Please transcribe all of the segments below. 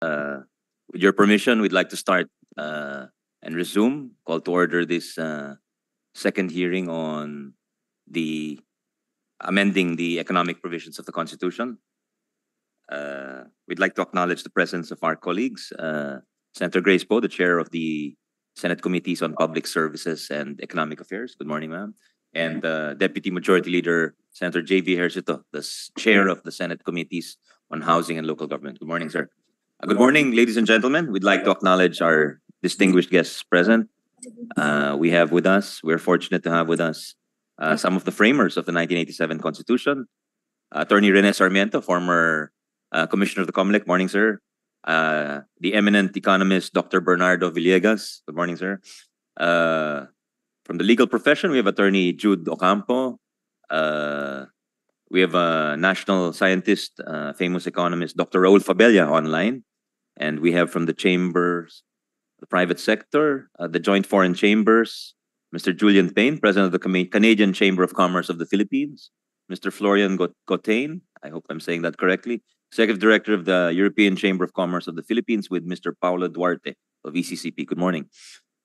Uh, with your permission, we'd like to start uh, and resume. Call to order this uh, second hearing on the amending the economic provisions of the Constitution. Uh, we'd like to acknowledge the presence of our colleagues, uh, Senator Grace Poe, the chair of the Senate Committees on Public Services and Economic Affairs. Good morning, ma'am. And uh, Deputy Majority Leader Senator J.V. Ejercito, the chair of the Senate Committees on Housing and Local Government. Good morning, sir. Good morning, ladies and gentlemen. We'd like to acknowledge our distinguished guests present. Uh, we have with us, we're fortunate to have with us uh, some of the framers of the 1987 Constitution. Attorney Rene Sarmiento, former uh, Commissioner of the COMELEC. Morning, sir. Uh, the eminent economist, Dr. Bernardo Villegas. Good morning, sir. Uh, from the legal profession, we have Attorney Jude Ocampo. Uh, we have a national scientist, famous economist, Dr. Raul Fabella online. And we have from the chambers, the private sector, uh, the Joint Foreign Chambers, Mr. Julian Payne, President of the Canadian Chamber of Commerce of the Philippines, Mr. Florian Got- Gotain, I hope I'm saying that correctly, Executive Director of the European Chamber of Commerce of the Philippines, with Mr. Paulo Duarte of ECCP. Good morning.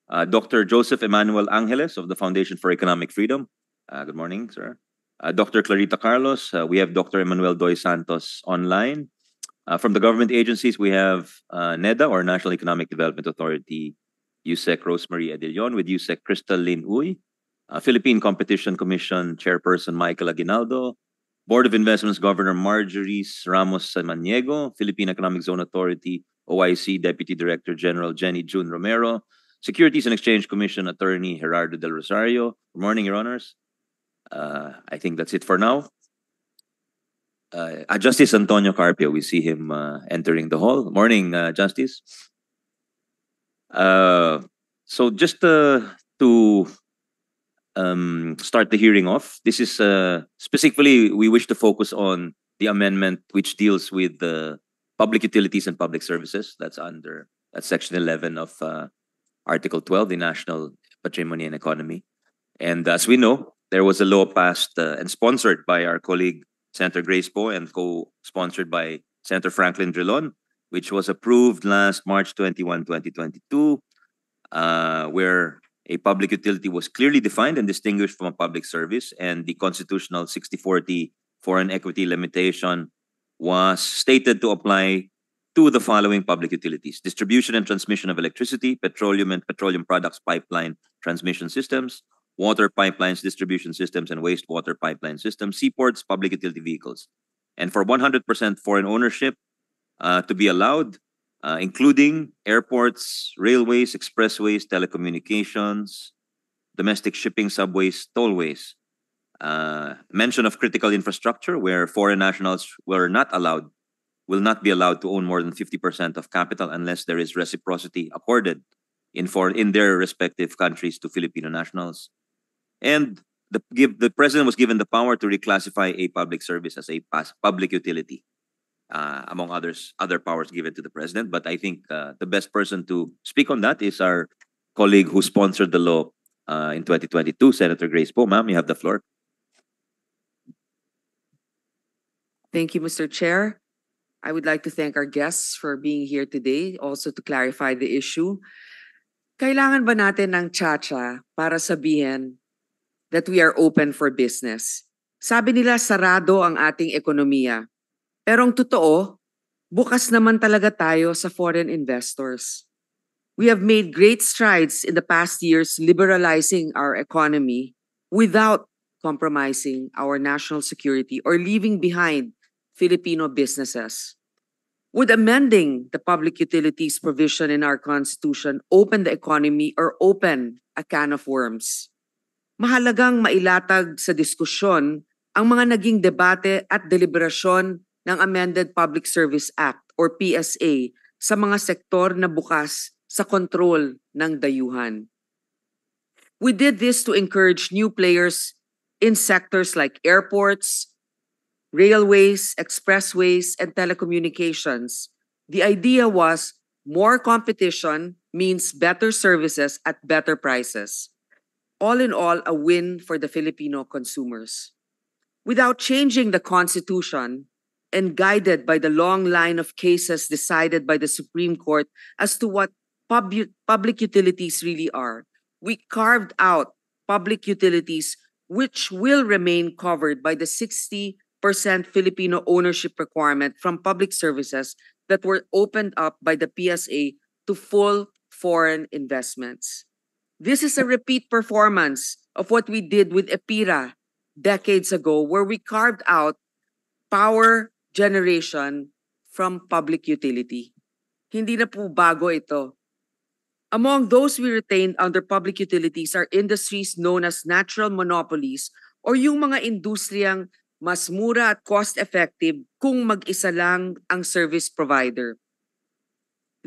Uh, Dr. Joseph Emmanuel Angeles of the Foundation for Economic Freedom. Uh, good morning, sir. Uh, Dr. Clarita Carlos. Uh, we have Dr. Emmanuel Doy Santos online. Uh, from the government agencies, we have uh, NEDA, or National Economic Development Authority, USEC Rosemary Edillon, with USEC Crystal Lin Uy, uh, Philippine Competition Commission Chairperson Michael Aguinaldo, Board of Investments Governor Marjorie Ramos Samaniego, Philippine Economic Zone Authority, OIC Deputy Director General Jenny June Romero, Securities and Exchange Commission Attorney Gerardo Del Rosario. Good morning, Your Honors. Uh, I think that's it for now. Uh, uh, Justice Antonio Carpio, we see him uh, entering the hall. Morning, uh, Justice. Uh, so just uh, to um, start the hearing off, this is specifically we wish to focus on the amendment which deals with the public utilities and public services. That's under that's section 11 of Article 12, the National Patrimony and Economy. And as we know, there was a law passed and sponsored by our colleague Senator Grace Poe and co-sponsored by Senator Franklin Drilon, which was approved last March 21, 2022, uh, where a public utility was clearly defined and distinguished from a public service, and the constitutional 60-40 foreign equity limitation was stated to apply to the following public utilities: distribution and transmission of electricity, petroleum and petroleum products pipeline transmission systems, water pipelines, distribution systems, and wastewater pipeline systems, seaports, public utility vehicles. And for 100% foreign ownership uh, to be allowed, uh, including airports, railways, expressways, telecommunications, domestic shipping, subways, tollways. Uh, mention of critical infrastructure where foreign nationals were not allowed, will not be allowed to own more than 50% of capital unless there is reciprocity accorded in for in their respective countries to Filipino nationals. And the give the president was given the power to reclassify a public service as a pas- public utility, uh, among others other powers given to the president. But I think uh, the best person to speak on that is our colleague who sponsored the law uh, in 2022, Senator Grace Poe. Ma'am, you have the floor. Thank you, Mr. Chair. I would like to thank our guests for being here today, also to clarify the issue. Kailangan ba natin ng chacha para sabihin that we are open for business? Sabi nila sarado ang ating ekonomiya. Pero ang totoo, bukas naman talaga tayo sa foreign investors. We have made great strides in the past years liberalizing our economy without compromising our national security or leaving behind Filipino businesses. Would amending the public utilities provision in our constitution open the economy or open a can of worms? Mahalagang mailatag sa diskusyon ang mga naging debate at deliberasyon ng Amended Public Service Act or PSA sa mga sektor na bukas sa kontrol ng dayuhan. We did this to encourage new players in sectors like airports, railways, expressways, and telecommunications. The idea was more competition means better services at better prices. All in all, a win for the Filipino consumers. Without changing the Constitution, and guided by the long line of cases decided by the Supreme Court as to what pub- public utilities really are. We carved out public utilities which will remain covered by the 60% Filipino ownership requirement from public services that were opened up by the PSA to full foreign investments. This is a repeat performance of what we did with EPIRA decades ago, where we carved out power generation from public utility. Hindi na po bago ito. Among those we retained under public utilities are industries known as natural monopolies or yung mga industriyang mas mura at cost-effective kung mag-isa lang ang service provider.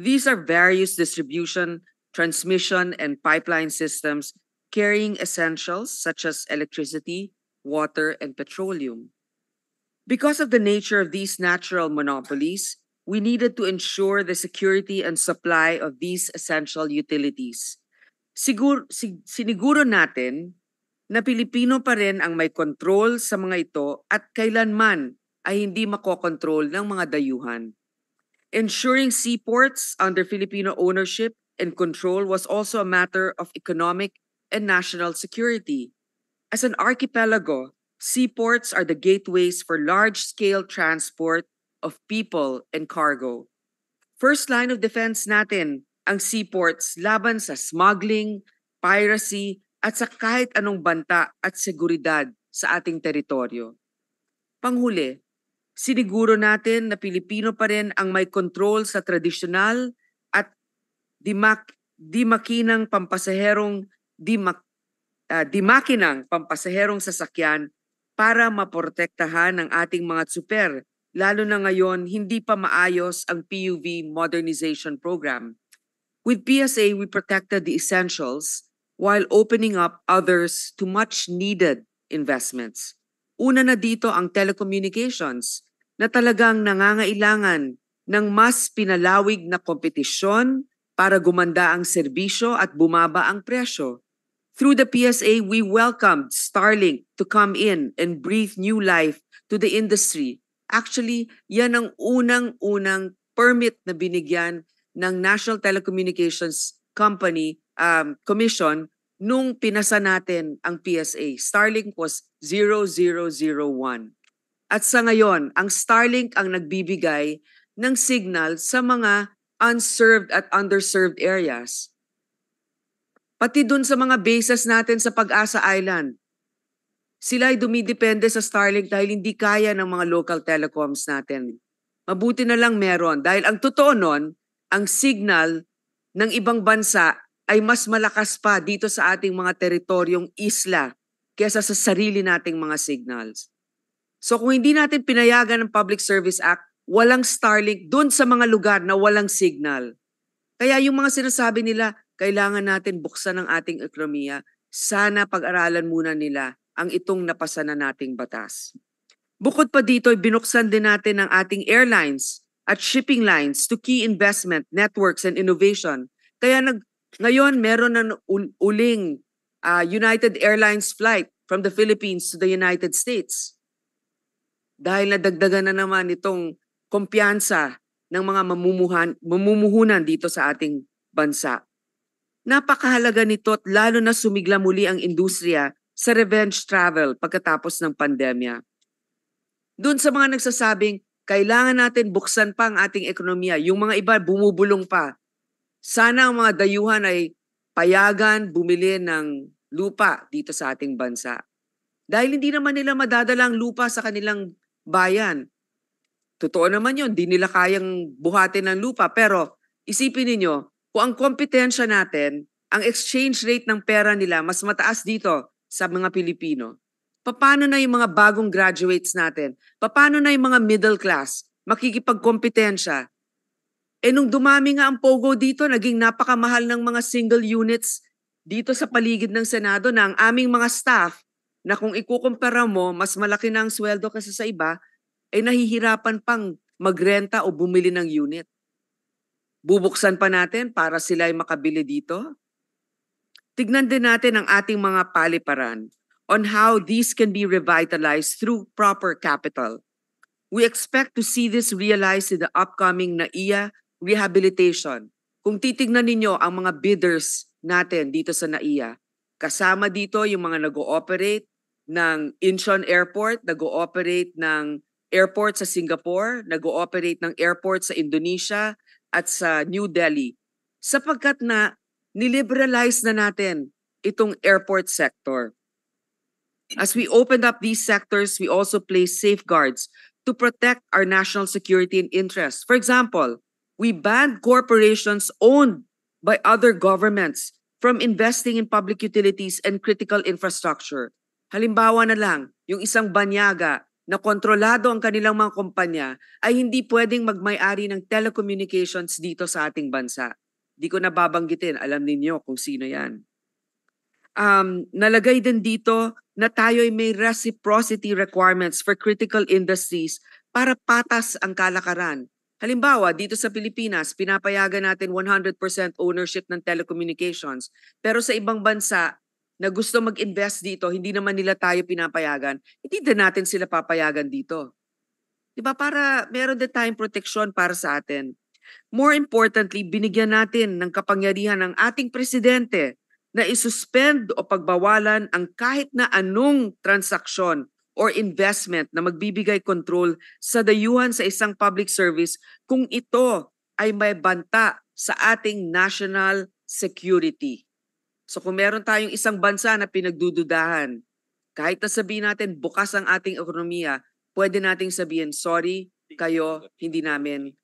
These are various distribution, transmission, and pipeline systems carrying essentials such as electricity, water, and petroleum. Because of the nature of these natural monopolies, we needed to ensure the security and supply of these essential utilities. Sigur, sig, siniguro natin na Pilipino pa rin ang may control sa mga ito at kailanman ay hindi makokontrol ng mga dayuhan. Ensuring seaports under Filipino ownership and control was also a matter of economic and national security. As an archipelago, seaports are the gateways for large-scale transport of people and cargo. First line of defense natin ang seaports laban sa smuggling, piracy, at sa kahit anong banta at seguridad sa ating teritoryo. Panghuli, siniguro natin na Pilipino pa rin ang may control sa tradisyonal at dimak dimakinang pampasaherong dimak uh, dimakinang pampasaherong sasakyan para maprotektahan ang ating mga super lalo na ngayon hindi pa maayos ang PUV modernization program. With PSA, we protected the essentials while opening up others to much needed investments. Una na dito ang telecommunications na talagang nangangailangan ng mas pinalawig na kompetisyon para gumanda ang serbisyo at bumaba ang presyo. Through the PSA, we welcomed Starlink to come in and breathe new life to the industry Actually, yan ang unang-unang permit na binigyan ng National Telecommunications Company um, Commission nung pinasa natin ang PSA. Starlink was 0001. At sa ngayon, ang Starlink ang nagbibigay ng signal sa mga unserved at underserved areas. Pati dun sa mga bases natin sa Pag-asa Island, sila ay dumidepende sa Starlink dahil hindi kaya ng mga local telecoms natin. Mabuti na lang meron dahil ang totoo nun, ang signal ng ibang bansa ay mas malakas pa dito sa ating mga teritoryong isla kesa sa sarili nating mga signals. So kung hindi natin pinayagan ng Public Service Act, walang Starlink doon sa mga lugar na walang signal. Kaya yung mga sinasabi nila, kailangan natin buksan ang ating ekonomiya, sana pag-aralan muna nila ang itong napasa na nating batas. Bukod pa dito, binuksan din natin ang ating airlines at shipping lines to key investment, networks, and innovation. Kaya nag, ngayon meron ng uling uh, United Airlines flight from the Philippines to the United States. Dahil nadagdagan na naman itong kumpiyansa ng mga mamumuhan, mamumuhunan dito sa ating bansa. Napakahalaga nito at lalo na sumigla muli ang industriya sa revenge travel pagkatapos ng pandemya. Doon sa mga nagsasabing, kailangan natin buksan pa ang ating ekonomiya. Yung mga iba bumubulong pa. Sana ang mga dayuhan ay payagan bumili ng lupa dito sa ating bansa. Dahil hindi naman nila madadala ang lupa sa kanilang bayan. Totoo naman yun, di nila kayang buhatin ng lupa. Pero isipin ninyo, kung ang kompetensya natin, ang exchange rate ng pera nila mas mataas dito sa mga Pilipino. Paano na yung mga bagong graduates natin? Paano na yung mga middle class? Makikipagkompetensya. Eh nung dumami nga ang POGO dito, naging napakamahal ng mga single units dito sa paligid ng Senado na ang aming mga staff na kung ikukumpara mo, mas malaki na ang sweldo kasi sa iba, ay eh nahihirapan pang magrenta o bumili ng unit. Bubuksan pa natin para sila ay makabili dito? tignan din natin ang ating mga paliparan on how these can be revitalized through proper capital. We expect to see this realized in the upcoming NAIA rehabilitation. Kung titignan ninyo ang mga bidders natin dito sa NAIA, kasama dito yung mga nag-ooperate ng Incheon Airport, nag-ooperate ng airport sa Singapore, nag-ooperate ng airport sa Indonesia at sa New Delhi. Sapagkat na niliberalize na natin itong airport sector. As we opened up these sectors, we also place safeguards to protect our national security and interests. For example, we banned corporations owned by other governments from investing in public utilities and critical infrastructure. Halimbawa na lang, yung isang banyaga na kontrolado ang kanilang mga kumpanya ay hindi pwedeng magmay-ari ng telecommunications dito sa ating bansa. Di ko nababanggitin, alam ninyo kung sino yan. Um, nalagay din dito na tayo ay may reciprocity requirements for critical industries para patas ang kalakaran. Halimbawa, dito sa Pilipinas, pinapayagan natin 100% ownership ng telecommunications. Pero sa ibang bansa na gusto mag-invest dito, hindi naman nila tayo pinapayagan, hindi din natin sila papayagan dito. Diba? Para meron din tayong proteksyon para sa atin. More importantly, binigyan natin ng kapangyarihan ng ating presidente na isuspend o pagbawalan ang kahit na anong transaksyon or investment na magbibigay control sa dayuhan sa isang public service kung ito ay may banta sa ating national security. So kung meron tayong isang bansa na pinagdududahan, kahit na sabihin natin bukas ang ating ekonomiya, pwede nating sabihin, sorry, kayo, hindi namin,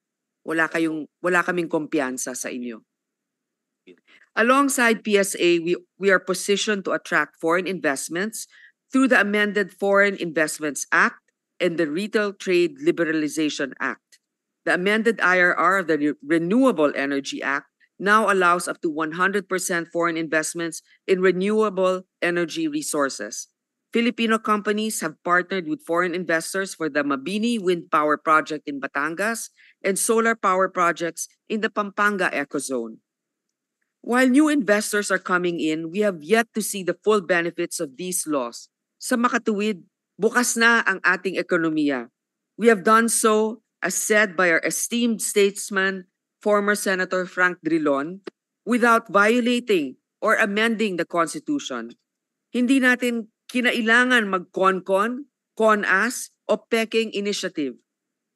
wala, kayong, wala kaming kumpiyansa sa inyo. Alongside PSA, we, we are positioned to attract foreign investments through the amended Foreign Investments Act and the Retail Trade Liberalization Act. The amended IRR of the Re- Renewable Energy Act now allows up to 100% foreign investments in renewable energy resources. Filipino companies have partnered with foreign investors for the Mabini Wind Power Project in Batangas and solar power projects in the Pampanga Ecozone. While new investors are coming in, we have yet to see the full benefits of these laws. Sa makatuwid, bukas na ang ating ekonomiya. We have done so, as said by our esteemed statesman, former Senator Frank Drilon, without violating or amending the Constitution. Hindi natin kinailangan mag-con-con, con-as, o peking initiative.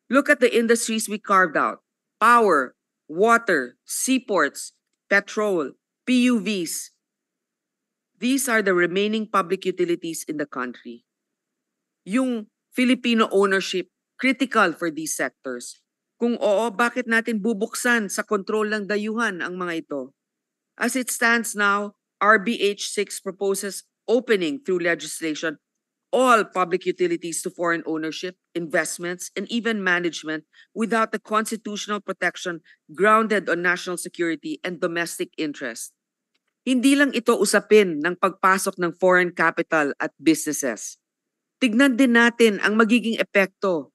Look at the industries we carved out. Power, water, seaports, petrol, PUVs. These are the remaining public utilities in the country. Yung Filipino ownership, critical for these sectors. Kung oo, bakit natin bubuksan sa kontrol ng dayuhan ang mga ito? As it stands now, RBH 6 proposes opening through legislation all public utilities to foreign ownership, investments, and even management without the constitutional protection grounded on national security and domestic interest. Hindi lang ito usapin ng pagpasok ng foreign capital at businesses. Tignan din natin ang magiging epekto.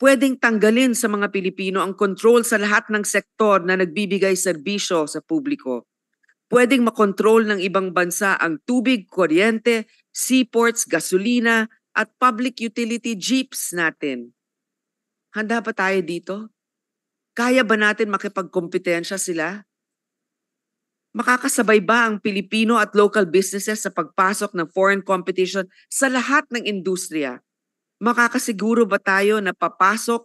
Pwedeng tanggalin sa mga Pilipino ang control sa lahat ng sektor na nagbibigay serbisyo sa publiko. Pwedeng makontrol ng ibang bansa ang tubig, kuryente, seaports, gasolina, at public utility jeeps natin. Handa ba tayo dito? Kaya ba natin makipagkompetensya sila? Makakasabay ba ang Pilipino at local businesses sa pagpasok ng foreign competition sa lahat ng industriya? Makakasiguro ba tayo na papasok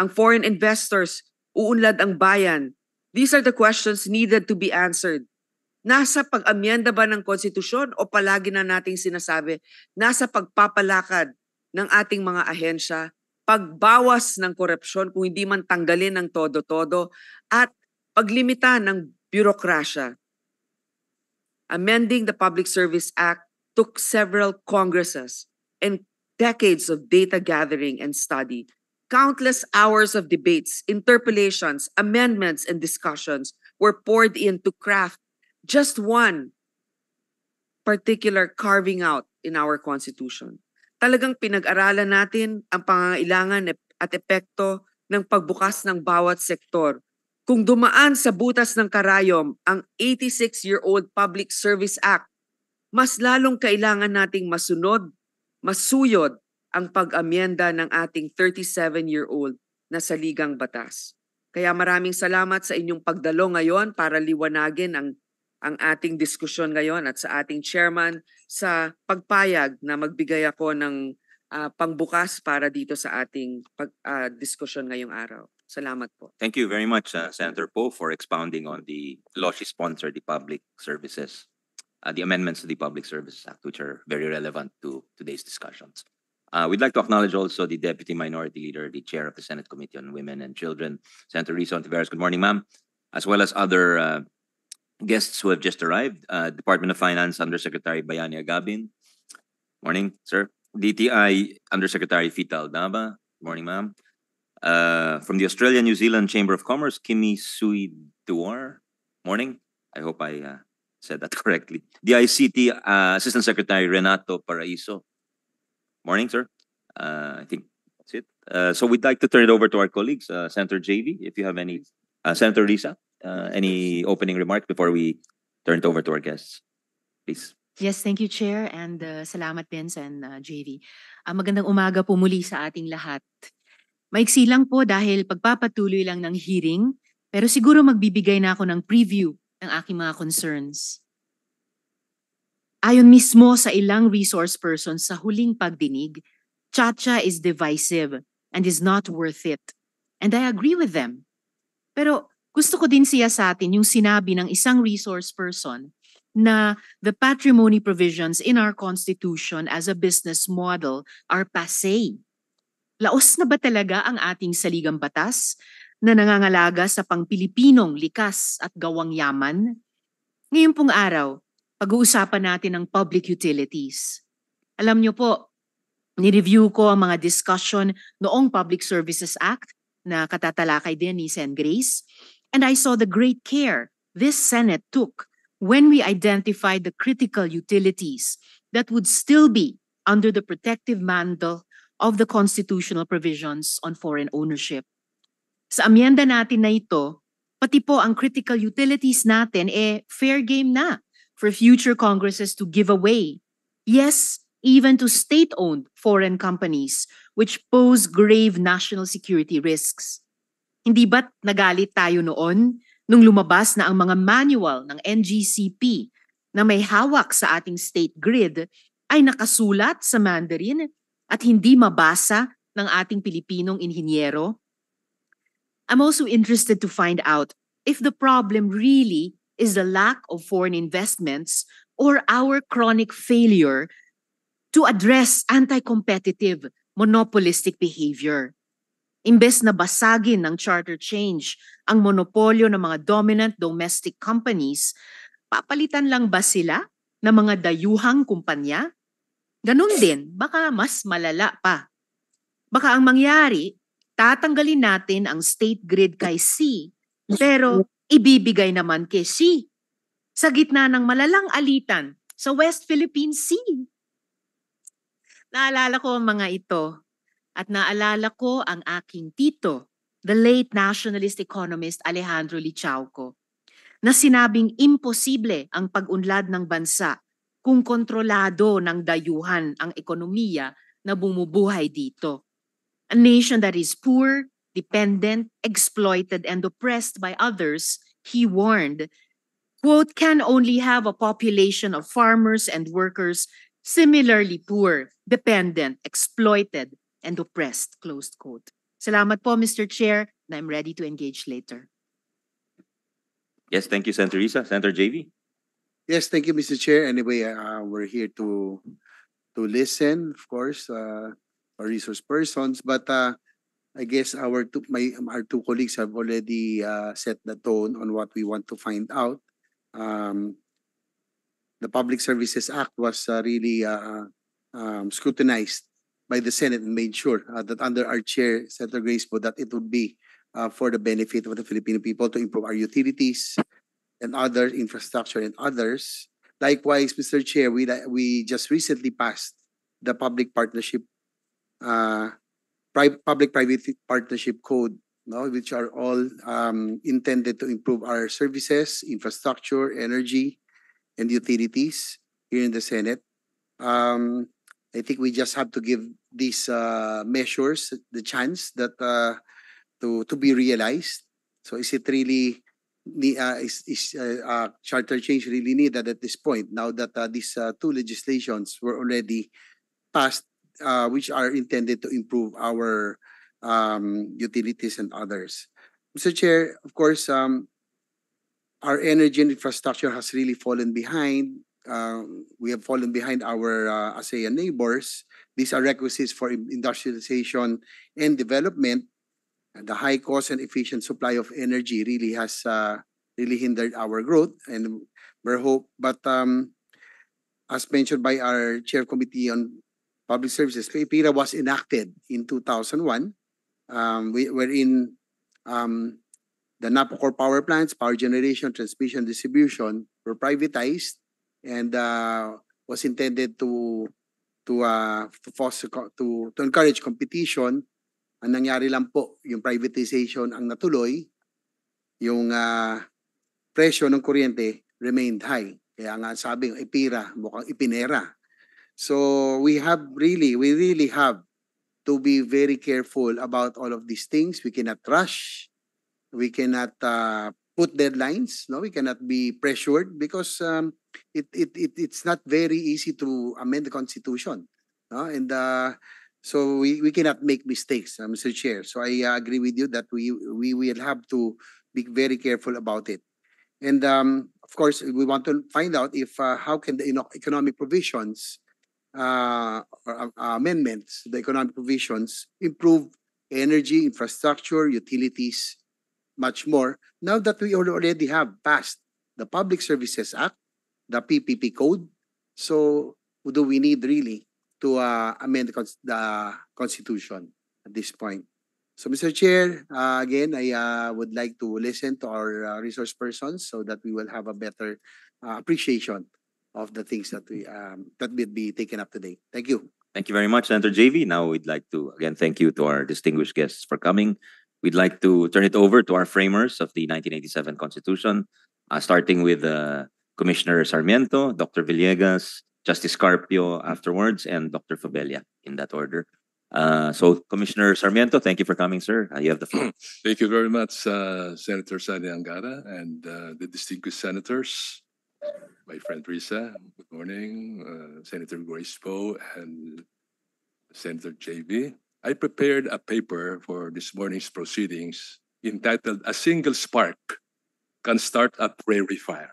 ang foreign investors, uunlad ang bayan? These are the questions needed to be answered Nasa pag-amyenda ba ng konstitusyon o palagi na nating sinasabi, nasa pagpapalakad ng ating mga ahensya, pagbawas ng korupsyon kung hindi man tanggalin ng todo-todo, at paglimita ng bürokrasya. Amending the Public Service Act took several congresses and decades of data gathering and study, countless hours of debates, interpellations, amendments, and discussions were poured in to craft just one particular carving out in our Constitution. Talagang pinag-aralan natin ang pangangailangan at epekto ng pagbukas ng bawat sektor. Kung dumaan sa butas ng karayom ang 86-year-old Public Service Act, mas lalong kailangan nating masunod, masuyod, ang pag-amyenda ng ating 37-year-old na saligang batas. Kaya maraming salamat sa inyong pagdalo ngayon para liwanagin ang ang ating diskusyon ngayon at sa ating chairman sa pagpayag na magbigay ako ng ah, pangbukas para dito sa ating pag, ah, diskusyon ngayong araw. Salamat po. Thank you very much, uh, Senator Poe, for expounding on the law she sponsored, the public services, uh, the amendments to the Public Services Act, which are very relevant to today's discussions. Uh, we'd like to acknowledge also the Deputy Minority Leader, the Chair of the Senate Committee on Women and Children, Senator Risa Hontiveros. Good morning, ma'am. As well as other uh, guests who have just arrived. Uh, Department of Finance Undersecretary Bayani Agabin. Morning, sir. DTI Undersecretary Fita Aldaba. Morning, ma'am. Uh, from the Australia New Zealand Chamber of Commerce, Kimi Sui Duar. Morning. I hope I uh, said that correctly. DICT uh, Assistant Secretary Renato Paraiso. Morning, sir. Uh, I think that's it. Uh, so we'd like to turn it over to our colleagues, uh, Senator JV, if you have any, uh, Senator Risa, uh, any opening remarks before we turn it over to our guests, please. Yes, thank you, Chair, and uh, salamat Vince and uh, JV. Ah, magandang umaga po muli sa ating lahat. Maiksi lang po dahil pagpapatuloy lang ng hearing, pero siguro magbibigay na ako ng preview ng aking mga concerns. Ayon mismo sa ilang resource persons sa huling pagdinig, Chacha is divisive and is not worth it. And I agree with them. Pero gusto ko din siya sa atin yung sinabi ng isang resource person na the patrimony provisions in our constitution as a business model are passé. Laos na ba talaga ang ating saligang batas na nangangalaga sa pang-Pilipinong likas at gawang yaman? Ngayon pong araw, pag-uusapan natin ang public utilities. Alam niyo po, ni-review ko ang mga discussion noong Public Services Act na katatalakay din ni Sen. Grace, and I saw the great care this Senate took when we identified the critical utilities that would still be under the protective mantle of the constitutional provisions on foreign ownership. Sa amyenda natin na ito, pati po ang critical utilities natin eh fair game na for future Congresses to give away. Yes, even to state-owned foreign companies which pose grave national security risks. Hindi ba't nagalit tayo noon nung lumabas na ang mga manual ng NGCP na may hawak sa ating state grid ay nakasulat sa Mandarin at hindi mabasa ng ating Pilipinong inhinyero? I'm also interested to find out if the problem really is the lack of foreign investments or our chronic failure to address anti-competitive monopolistic behavior. Imbes na basagin ng charter change ang monopolyo ng mga dominant domestic companies, papalitan lang ba sila ng mga dayuhang kumpanya? Ganun din, baka mas malala pa. Baka ang mangyari, tatanggalin natin ang state grid kay C, pero ibibigay naman kay C. Sa gitna ng malalang alitan sa West Philippine Sea. Naalala ko ang mga ito at naalala ko ang aking tito, the late nationalist economist Alejandro Lichauco, na sinabing imposible ang pag-unlad ng bansa kung kontrolado ng dayuhan ang ekonomiya na bumubuhay dito. A nation that is poor, dependent, exploited, and oppressed by others, he warned, quote, can only have a population of farmers and workers similarly poor, dependent, exploited, and oppressed, closed quote. Salamat po, Mr. Chair, and I'm ready to engage later. Yes, thank you, Senator Risa. Senator JV. Yes, thank you, Mr. Chair. Anyway, uh, we're here to to listen, of course, uh, our resource persons, but uh, I guess our two my our two colleagues have already uh, set the tone on what we want to find out. Um, the Public Services Act was uh, really uh, um, scrutinized by the Senate and made sure uh, that under our chair, Senator Grace, po, that it would be uh, for the benefit of the Filipino people to improve our utilities and other infrastructure and others. Likewise, Mr. Chair, we we just recently passed the public partnership, uh, pri- public-private partnership code, no, which are all um, intended to improve our services, infrastructure, energy, and utilities here in the Senate. Um, I think we just have to give these uh, measures, the chance that uh, to to be realized? So is it really uh, is is uh, charter change really needed at this point now that uh, these two legislations were already passed, uh, which are intended to improve our um, utilities and others. Mr. Chair, of course, um, our energy and infrastructure has really fallen behind. Uh, we have fallen behind our uh, ASEAN neighbors. These are requisites for industrialization and development. And the high cost and efficient supply of energy really has uh, really hindered our growth, and we're hope. But um, as mentioned by our chair committee on public services, PIRA was enacted in 2001, um, we, wherein um, the Napocor power plants, power generation, transmission, distribution were privatized and uh, was intended to to uh, to foster to to encourage competition. Ang nangyari lang po, yung privatization ang natuloy, yung uh, presyo ng kuryente remained high. Kaya nga sabi, ipira, mukhang ipinera. So we have really, we really have to be very careful about all of these things. We cannot rush. We cannot uh, put deadlines. No, we cannot be pressured because um, it, it it it's not very easy to amend the constitution. No? And uh, so we, we cannot make mistakes, uh, Mr. Chair. So I uh, agree with you that we we will have to be very careful about it. And um, of course, we want to find out if uh, how can the eno- economic provisions uh, uh, amendments, the economic provisions, improve energy, infrastructure, utilities, much more. Now that we already have passed the Public Services Act, the PPP code, so do we need really to uh, amend the Constitution at this point? So, Mr. Chair, uh, again, I uh, would like to listen to our uh, resource persons so that we will have a better uh, appreciation of the things that we um, that will be taken up today. Thank you. Thank you very much, Senator JV. Now we'd like to again thank you to our distinguished guests for coming. We'd like to turn it over to our framers of the 1987 Constitution, uh, starting with uh, Commissioner Sarmiento, Dr. Villegas, Justice Carpio afterwards, and Dr. Fabella in that order. Uh, so, Commissioner Sarmiento, thank you for coming, sir. Uh, you have the floor. Thank you very much, uh, Senator Sonny Angara and uh, the distinguished senators. My friend Risa, good morning. Uh, Senator Poe and Senator JV. I prepared a paper for this morning's proceedings entitled A Single Spark Can Start a Prairie Fire.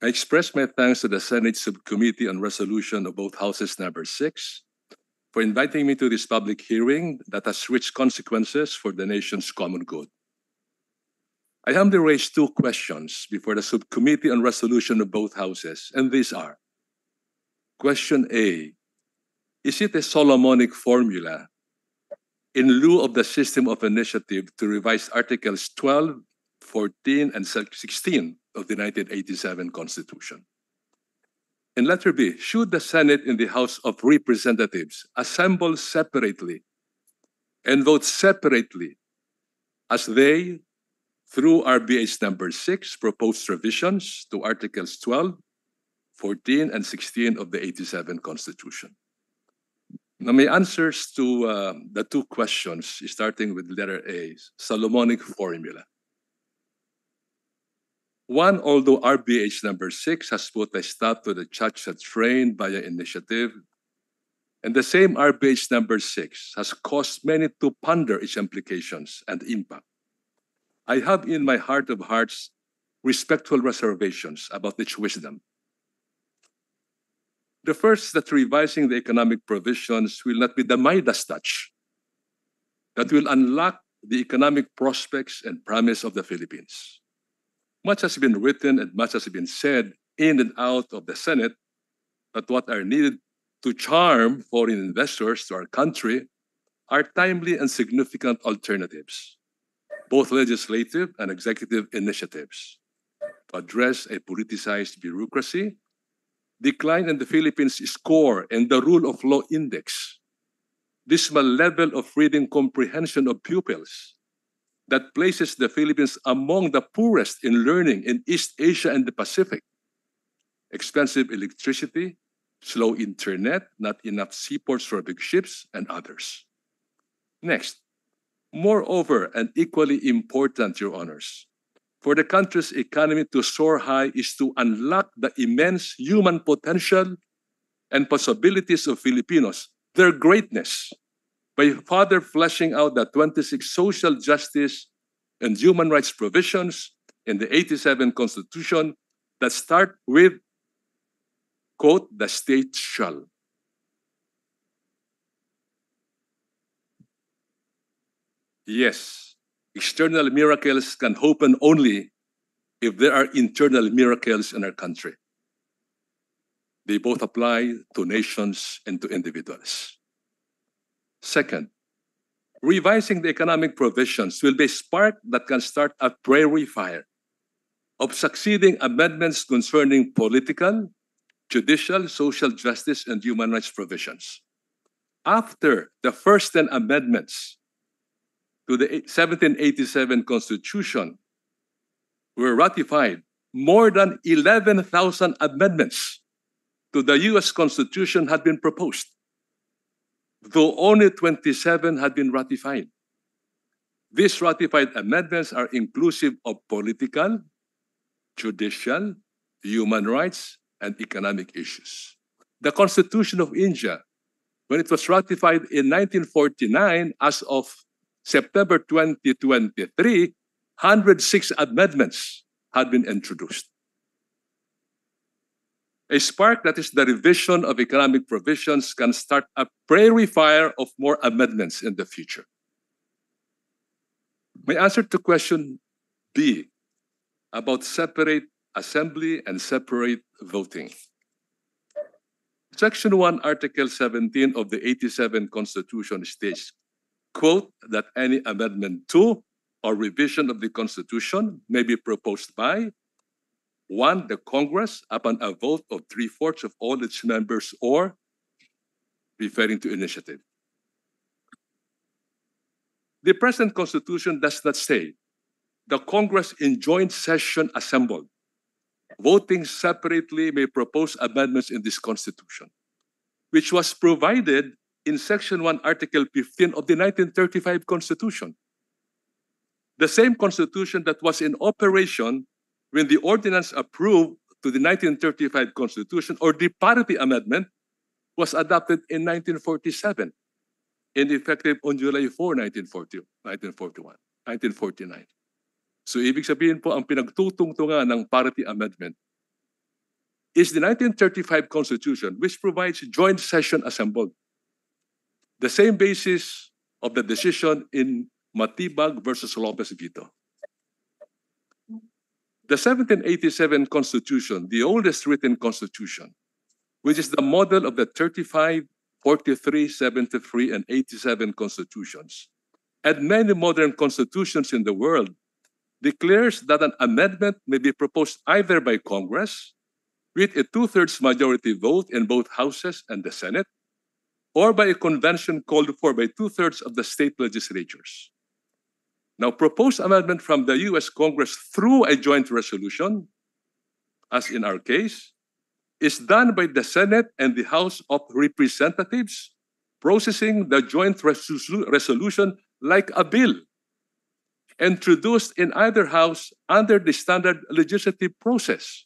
I express my thanks to the Senate Subcommittee on Resolution of both Houses number six for inviting me to this public hearing that has rich consequences for the nation's common good. I humbly raise two questions before the Subcommittee on Resolution of both Houses, and these are Question A Is it a Solomonic formula in lieu of the system of initiative to revise Articles 12, 14, and 16 of the 1987 Constitution? And letter B, should the Senate and the House of Representatives assemble separately and vote separately as they, through RBH number 6, proposed revisions to Articles 12, 14, and 16 of the 87 Constitution? Now, my answers to uh, the two questions, starting with letter A, Solomonic formula. One, although RBH number six has put a stop to the Chacha train via initiative, and the same RBH number six has caused many to ponder its implications and impact. I have in my heart of hearts respectful reservations about its wisdom. The first, that revising the economic provisions will not be the Midas touch that will unlock the economic prospects and promise of the Philippines. Much has been written and much has been said in and out of the Senate, that what are needed to charm foreign investors to our country are timely and significant alternatives, both legislative and executive initiatives, to address a politicized bureaucracy, decline in the Philippines' score and the rule of law index, dismal level of reading comprehension of pupils, that places the Philippines among the poorest in learning in East Asia and the Pacific. Expensive electricity, slow internet, not enough seaports for big ships, and others. Next, moreover, and equally important, Your Honors, for the country's economy to soar high is to unlock the immense human potential and possibilities of Filipinos, their greatness, by further fleshing out the 26 social justice and human rights provisions in the 87 Constitution that start with, quote, the state shall. Yes, external miracles can happen only if there are internal miracles in our country. They both apply to nations and to individuals. Second, revising the economic provisions will be a spark that can start a prairie fire of succeeding amendments concerning political, judicial, social justice, and human rights provisions. After the first 10 amendments to the 1787 Constitution were ratified, more than 11,000 amendments to the US Constitution had been proposed, though only 27 had been ratified. These ratified amendments are inclusive of political, judicial, human rights, and economic issues. The Constitution of India, when it was ratified in 1949, as of September 2023, 106 amendments had been introduced. A spark that is the revision of economic provisions can start a prairie fire of more amendments in the future. My answer to question B about separate assembly and separate voting. Section 1, Article 17 of the 87 Constitution states, quote, that any amendment to or revision of the Constitution may be proposed by one, the Congress upon a vote of three-fourths of all its members or referring to initiative. The present Constitution does not say the Congress in joint session assembled, voting separately may propose amendments in this Constitution, which was provided in Section 1, Article 15 of the 1935 Constitution. The same Constitution that was in operation when the ordinance approved to the 1935 Constitution or the parity amendment was adopted in 1947 and effective on July 4, 1940, 1941, 1949. So ibig sabihin po, ang pinagtutungtungan ng parity amendment is the 1935 Constitution which provides joint session assembled. The same basis of the decision in Mabanag versus Lopez Vito. The 1787 Constitution, the oldest written constitution, which is the model of the 35, 43, 73, and 87 constitutions, and many modern constitutions in the world declares that an amendment may be proposed either by Congress with a two-thirds majority vote in both houses and the Senate, or by a convention called for by two-thirds of the state legislatures. Now, proposed amendment from the U.S. Congress through a joint resolution, as in our case, is done by the Senate and the House of Representatives, processing the joint resolu- resolution like a bill introduced in either house under the standard legislative process.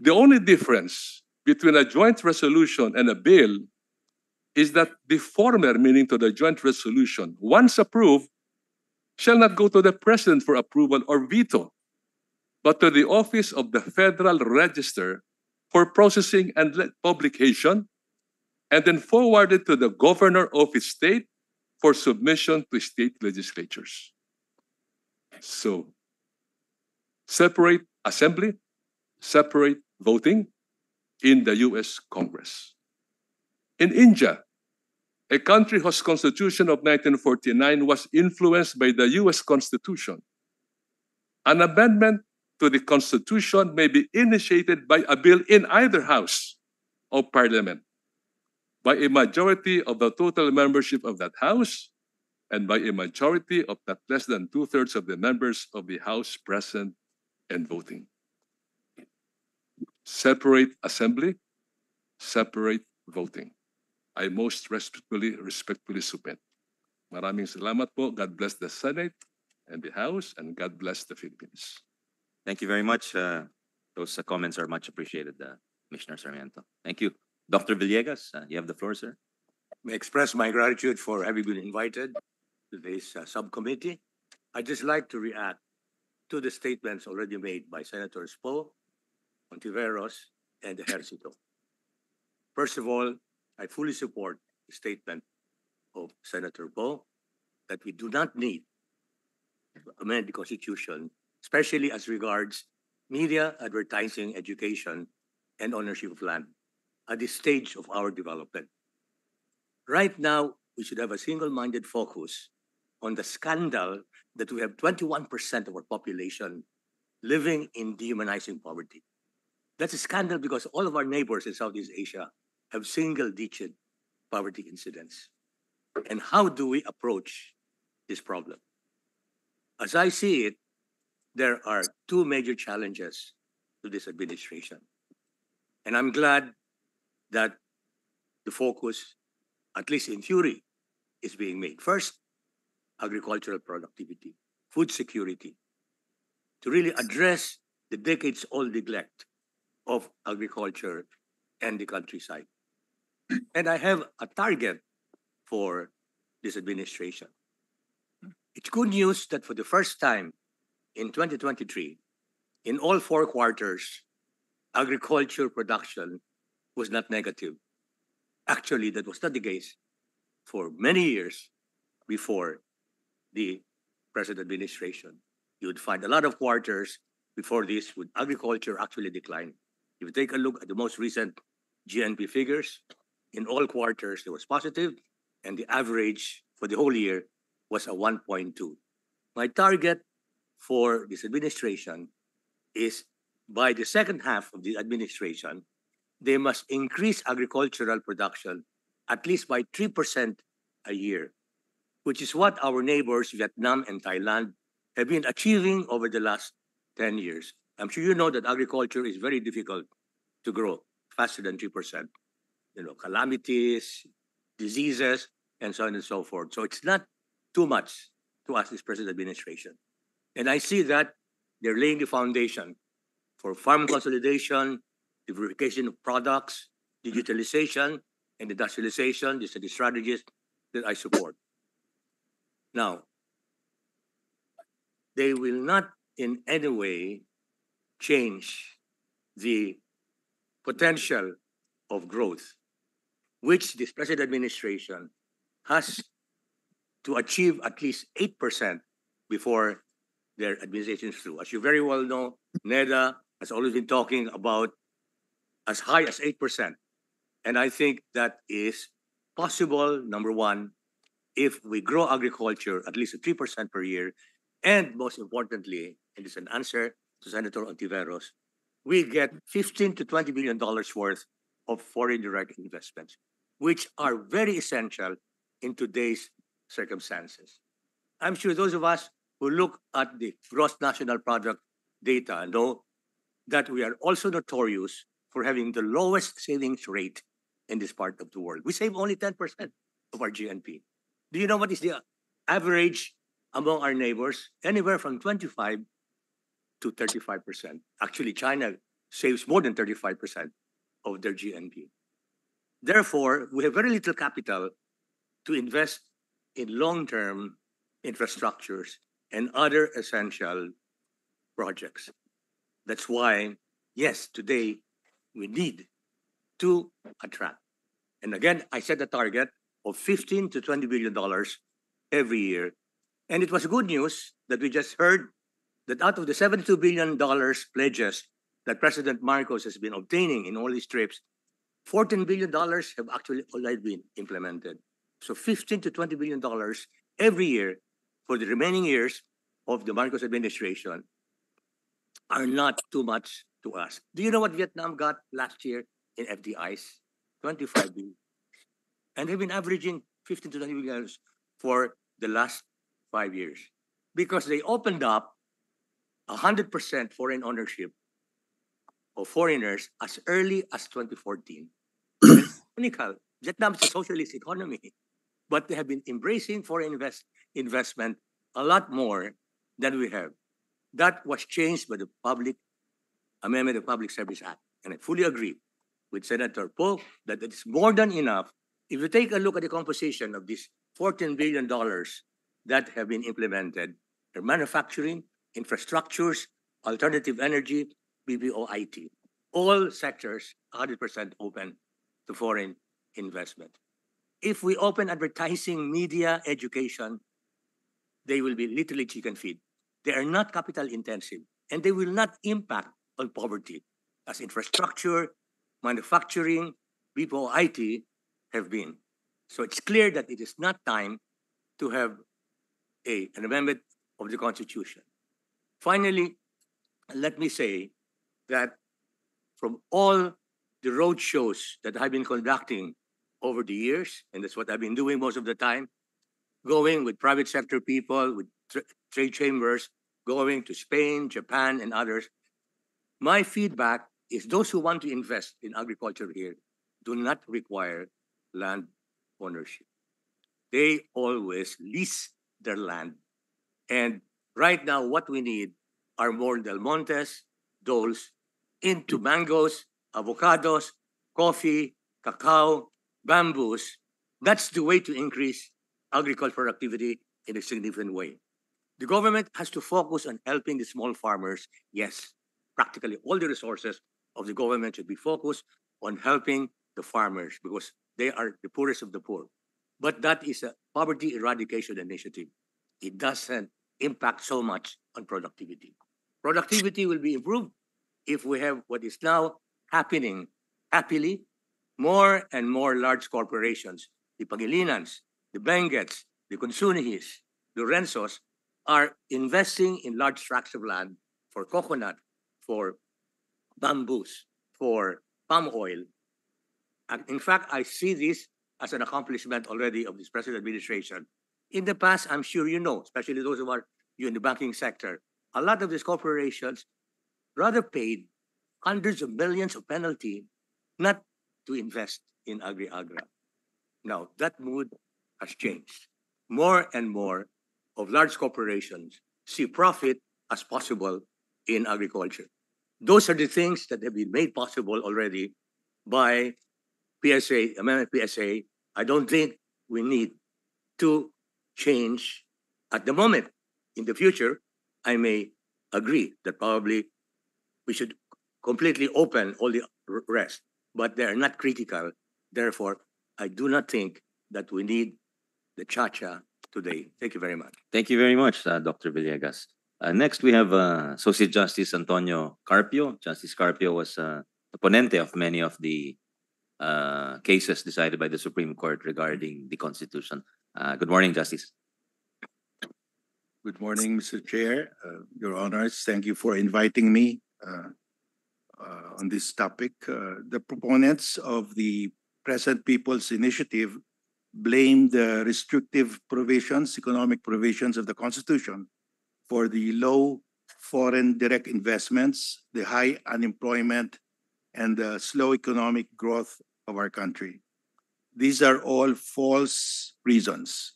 The only difference between a joint resolution and a bill is that the former, meaning to the joint resolution, once approved, shall not go to the president for approval or veto, but to the office of the Federal Register for processing and publication, and then forwarded to the governor of his state for submission to state legislatures. So, separate assembly, separate voting in the US Congress. In India, a country whose constitution of 1949 was influenced by the US Constitution, an amendment to the Constitution may be initiated by a bill in either house of parliament by a majority of the total membership of that House and by a majority of not less than two thirds of the members of the House present and voting. Separate assembly, separate voting. I most respectfully, respectfully submit. Maraming salamat po. God bless the Senate and the House, and God bless the Philippines. Thank you very much. Uh, those uh, comments are much appreciated, uh, Commissioner Sarmiento. Thank you. Dr. Villegas, uh, you have the floor, sir. may express my gratitude for having been invited to this uh, subcommittee. I'd just like to react to the statements already made by Senators Poe, Hontiveros, and Ejercito. First of all, I fully support the statement of Senator Poe that we do not need to amend the Constitution, especially as regards media, advertising, education, and ownership of land at this stage of our development. Right now, we should have a single-minded focus on the scandal that we have 21% of our population living in dehumanizing poverty. That's a scandal because all of our neighbors in Southeast Asia have single-digit poverty incidents. And how do we approach this problem? As I see it, there are two major challenges to this administration. And I'm glad that the focus at least in theory, is being made. First, agricultural productivity, food security, to really address the decades old neglect of agriculture and the countryside. And I have a target for this administration. It's good news that for the first time in 2023, in all four quarters, agriculture production was not negative. Actually, that was not the case for many years before the present administration. You would find a lot of quarters before this with agriculture actually decline. If you take a look at the most recent GNP figures, in all quarters there was positive, and the average for the whole year was a 1.2. My target for this administration is by the second half of the administration, they must increase agricultural production at least by 3% a year, which is what our neighbors, Vietnam and Thailand, have been achieving over the last 10 years. I'm sure you know that agriculture is very difficult to grow faster than 3%. You know, calamities, diseases, and so on and so forth. So it's not too much to ask this present administration. And I see that they're laying the foundation for farm consolidation, diversification of products, digitalization, and industrialization. These are the strategies that I support. Now, they will not in any way change the potential of growth, which this present administration has to achieve at least 8% before their administration is through. As you very well know, NEDA has always been talking about as high as 8%. And I think that is possible, number one, if we grow agriculture at least 3% per year. And most importantly, and it's an answer to Senator Hontiveros, we get 15 to 20 billion dollars worth of foreign direct investments, which are very essential in today's circumstances. I'm sure those of us who look at the gross national product data know that we are also notorious for having the lowest savings rate in this part of the world. We save only 10% of our GNP. Do you know what is the average among our neighbors? Anywhere from 25 to 35%. Actually, China saves more than 35% of their GNP. Therefore, we have very little capital to invest in long-term infrastructures and other essential projects. That's why, yes, today we need to attract. And again, I set a target of 15 to 20 billion dollars every year. And it was good news that we just heard that out of the 72 billion dollars pledges that President Marcos has been obtaining in all these trips, 14 billion dollars have actually already been implemented. So 15 to 20 billion dollars every year for the remaining years of the Marcos administration are not too much to us. Do you know what Vietnam got last year in FDIs? 25 billion. And they've been averaging 15 to 20 billion for the last five years because they opened up 100% foreign ownership of foreigners as early as 2014. Unical. Vietnam is a socialist economy, but they have been embracing foreign invest, investment a lot more than we have. That was changed by the public amendment of Public Service Act. And I fully agree with Senator Poe that it is more than enough. If you take a look at the composition of these $14 billion that have been implemented, they're manufacturing, infrastructures, alternative energy, BPO IT. All sectors 100% open to foreign investment. If we open advertising, media, education, they will be literally chicken feed. They are not capital intensive and they will not impact on poverty as infrastructure, manufacturing, BPO IT have been. So it's clear that it is not time to have a, an amendment of the Constitution. Finally, let me say that from all the road shows that I've been conducting over the years, and that's what I've been doing most of the time, going with private sector people, with tra- trade chambers, going to Spain, Japan, and others. My feedback is those who want to invest in agriculture here do not require land ownership. They always lease their land. And right now, what we need are more Del Montes, Doles, into mangoes, avocados, coffee, cacao, bamboos. That's the way to increase agricultural productivity in a significant way. The government has to focus on helping the small farmers. Yes, practically all the resources of the government should be focused on helping the farmers because they are the poorest of the poor. But that is a poverty eradication initiative. It doesn't impact so much on productivity. Productivity will be improved if we have what is now happening happily, more and more large corporations, the Pangilinans, the Bengets, the Consunjis, the Renzos, are investing in large tracts of land for coconut, for bamboos, for palm oil. And in fact, I see this as an accomplishment already of this present administration. In the past, I'm sure you know, especially those who are you in the banking sector, a lot of these corporations rather paid hundreds of millions of penalty not to invest in agri-agra. Now, that mood has changed. More and more of large corporations see profit as possible in agriculture. Those are the things that have been made possible already by PSA, Amendment PSA. I don't think we need to change at the moment. In the future, I may agree that probably we should completely open all the rest, but they are not critical. Therefore, I do not think that we need the cha-cha today. Thank you very much. Thank you very much, uh, Dr. Villegas. Uh, next, we have uh, Associate Justice Antonio Carpio. Justice Carpio was uh, the ponente of many of the uh, cases decided by the Supreme Court regarding the Constitution. Uh, good morning, Justice. Good morning, Mr. Chair, uh, Your Honors. Thank you for inviting me uh, uh, on this topic. Uh, The proponents of the present People's Initiative blame the restrictive provisions, economic provisions of the Constitution for the low foreign direct investments, the high unemployment, and the slow economic growth of our country. These are all false reasons.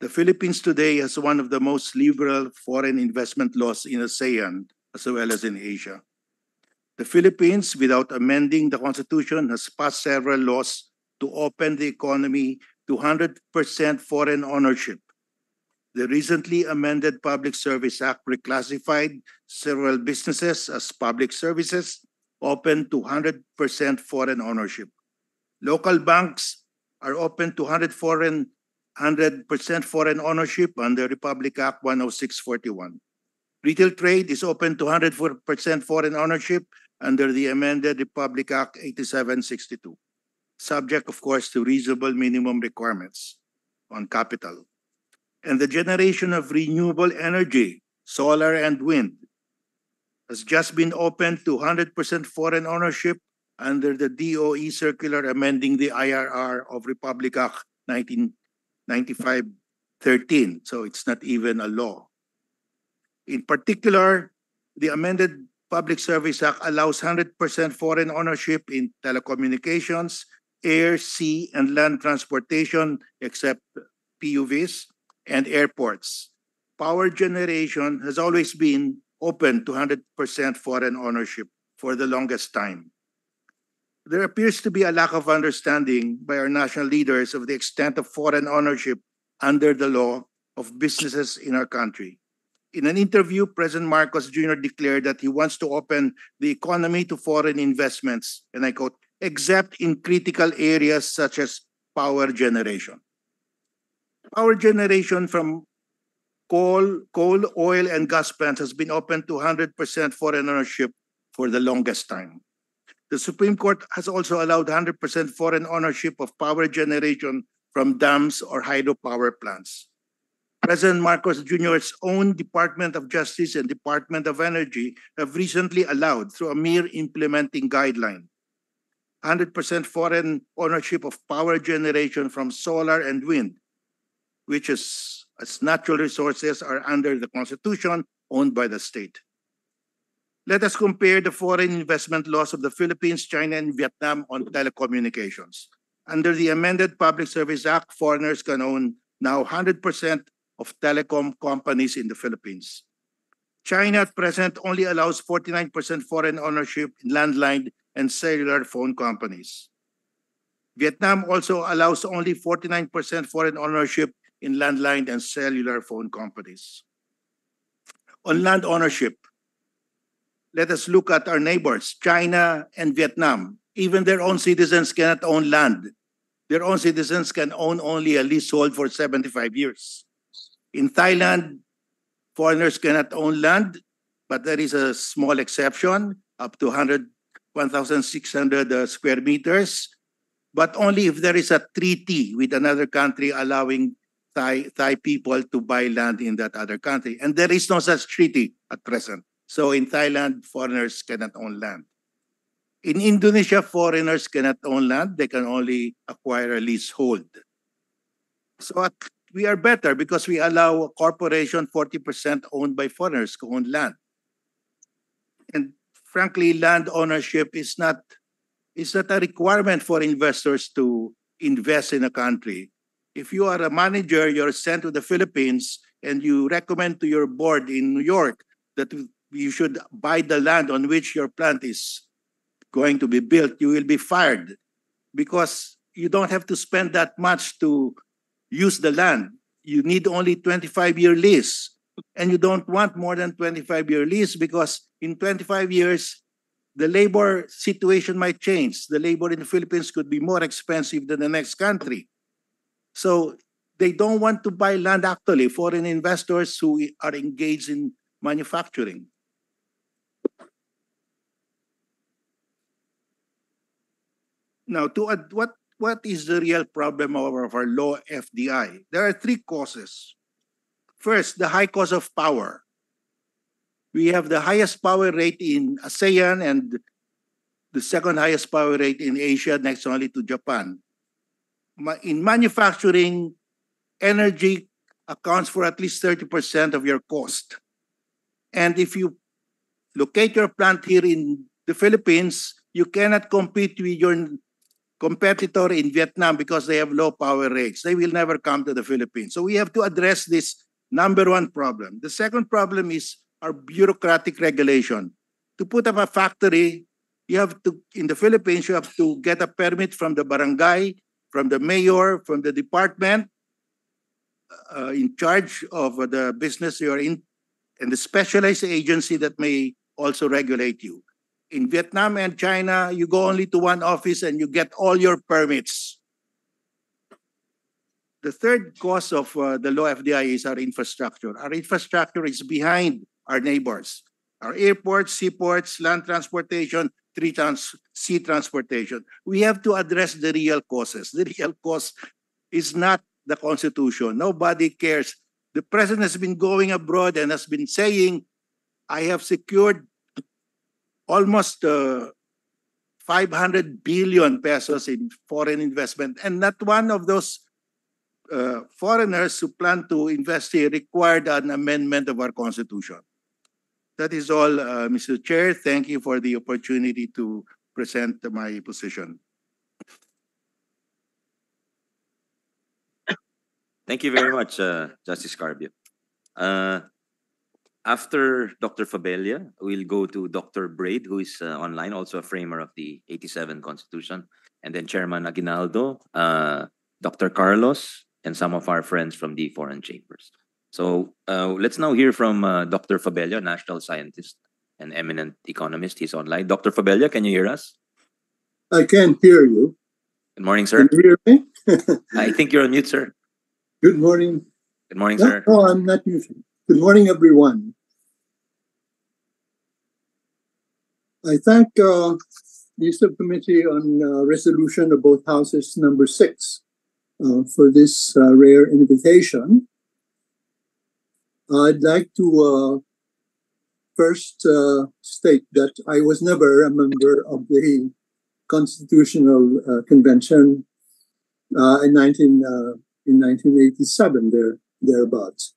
The Philippines today has one of the most liberal foreign investment laws in ASEAN as well as in Asia. The Philippines, without amending the constitution, has passed several laws to open the economy to 100% foreign ownership. The recently amended Public Service Act reclassified several businesses as public services open to 100% foreign ownership. Local banks are open to 100 foreign 100% foreign ownership under Republic Act 10641. Retail trade is open to 100% foreign ownership under the amended Republic Act 8762, subject, of course, to reasonable minimum requirements on capital. And the generation of renewable energy, solar and wind, has just been opened to 100% foreign ownership under the DOE circular amending the IRR of Republic Act 1995-13. So it's not even a law. In particular, the amended Public Service Act allows 100% foreign ownership in telecommunications, air, sea, and land transportation, except PUVs, and airports. Power generation has always been open to 100% foreign ownership for the longest time. There appears to be a lack of understanding by our national leaders of the extent of foreign ownership under the law of businesses in our country. In an interview, President Marcos Jr. declared that he wants to open the economy to foreign investments, and I quote, except in critical areas such as power generation. Power generation from coal, coal, oil, and gas plants has been open to 100% foreign ownership for the longest time. The Supreme Court has also allowed 100% foreign ownership of power generation from dams or hydropower plants. President Marcos Jr.'s own Department of Justice and Department of Energy have recently allowed, through a mere implementing guideline, 100% foreign ownership of power generation from solar and wind, which is as natural resources are under the Constitution owned by the state. Let us compare the foreign investment laws of the Philippines, China, and Vietnam on telecommunications. Under the amended Public Service Act, foreigners can own now 100% of telecom companies in the Philippines. China at present only allows 49% foreign ownership in landline and cellular phone companies. Vietnam also allows only 49% foreign ownership in landline and cellular phone companies. On land ownership, let us look at our neighbors, China and Vietnam. Even their own citizens cannot own land. Their own citizens can own only a leasehold for 75 years. In Thailand, foreigners cannot own land, but there is a small exception, up to 100, 1,600 uh, square meters, but only if there is a treaty with another country allowing Thai, Thai people to buy land in that other country. And there is no such treaty at present. So in Thailand, foreigners cannot own land. In Indonesia, foreigners cannot own land. They can only acquire a leasehold. So we are better because we allow a corporation 40% owned by foreigners to own land. And frankly, land ownership is not, is not a requirement for investors to invest in a country if you are a manager, you're sent to the Philippines and you recommend to your board in New York that you should buy the land on which your plant is going to be built, you will be fired because you don't have to spend that much to use the land. You need only 25 year lease and you don't want more than 25 year lease because in 25 years the labor situation might change. The labor in the Philippines could be more expensive than the next country. So they don't want to buy land actually, foreign investors who are engaged in manufacturing. Now, to what what is the real problem of our low FDI? There are three causes. First, the high cost of power. We have the highest power rate in ASEAN and the second highest power rate in Asia, next only to Japan in manufacturing, energy accounts for at least 30% of your cost. And if you locate your plant here in the Philippines, you cannot compete with your competitor in Vietnam because they have low power rates. They will never come to the Philippines. So we have to address this number one problem. The second problem is our bureaucratic regulation. To put up a factory, you have to, in the Philippines, you have to get a permit from the barangay, from the mayor, from the department uh, in charge of the business you're in, and the specialized agency that may also regulate you. In Vietnam and China, you go only to one office and you get all your permits. The third cause of uh, the low FDI is our infrastructure. Our infrastructure is behind our neighbors. Our airports, seaports, land transportation, trans sea transportation. We have to address the real causes. The real cause is not the Constitution. Nobody cares. The president has been going abroad and has been saying, I have secured almost uh, 500 billion pesos in foreign investment. And not one of those uh, foreigners who plan to invest here required an amendment of our constitution. That is all, uh, Mr. Chair. Thank you for the opportunity to present my position. Thank you very much, uh, Justice Carpio. Uh, after Dr. Fabella, we'll go to Dr. Braid, who is uh, online, also a framer of the 87 Constitution, and then Chairman Aguinaldo, uh, Dr. Carlos, and some of our friends from the foreign chambers. So uh, let's now hear from uh, Dr. Fabella, national scientist and eminent economist. He's online. Dr. Fabella, can you hear us? I can hear you. Good morning, sir. Can you hear me? I think you're on mute, sir. Good morning. Good morning, No, sir. no, I'm not muted. Good morning, everyone. I thank uh, the subcommittee on uh, resolution of both houses number six uh, for this uh, rare invitation. I'd like to uh, first uh, state that I was never a member of the Constitutional Convention in 19 uh, in 1987 there thereabouts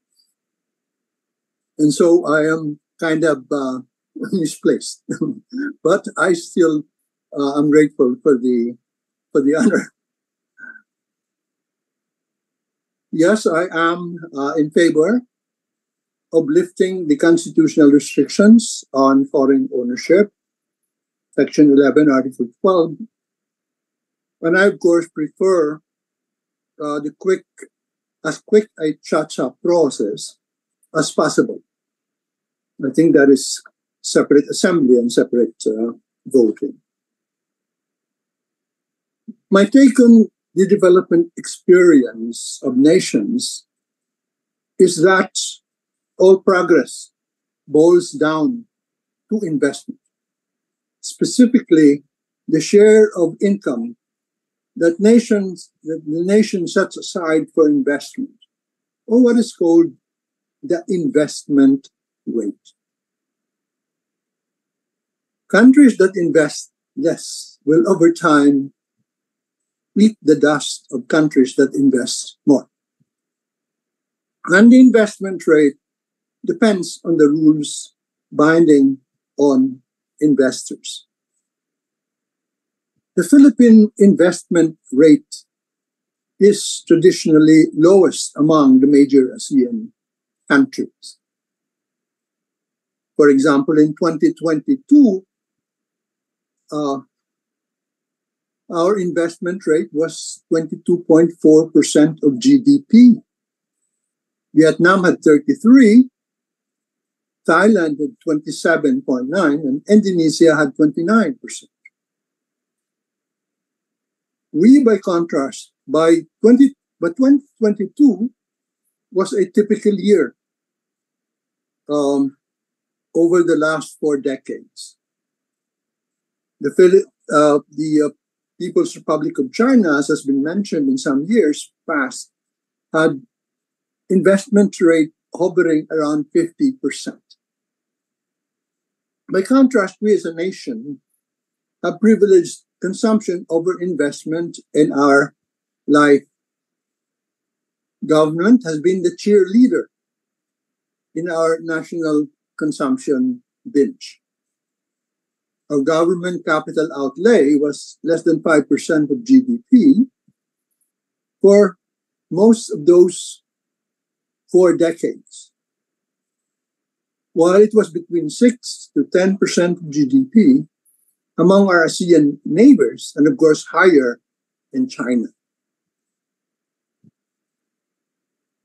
and so i am kind of misplaced but i still uh, i'm grateful for the for the honor. Yes i am uh, in favor of lifting the constitutional restrictions on foreign ownership. Section 11 article 12 and i of course prefer uh, the quick, as quick a cha-cha process as possible. I think that is separate assembly and separate uh, voting. My take on the development experience of nations is that all progress boils down to investment, specifically the share of income that nations that the nation sets aside for investment, or what is called the investment rate. Countries that invest less will over time eat the dust of countries that invest more. And the investment rate depends on the rules binding on investors. The Philippine investment rate is traditionally lowest among the major ASEAN countries. For example, in 2022, uh, our investment rate was 22.4% of GDP. Vietnam had 33, Thailand had 27.9, and Indonesia had 29%. We, by contrast, by 20, but 2022 was a typical year um, over the last four decades. The, uh, the uh, People's Republic of China, as has been mentioned in some years past, had investment rate hovering around 50%. By contrast, we as a nation have privileged consumption over investment in our life. Government has been the cheerleader in our national consumption binge. Our government capital outlay was less than 5% of GDP for most of those four decades. While it was between 6 to 10% of GDP among our ASEAN neighbors, and of course higher in China.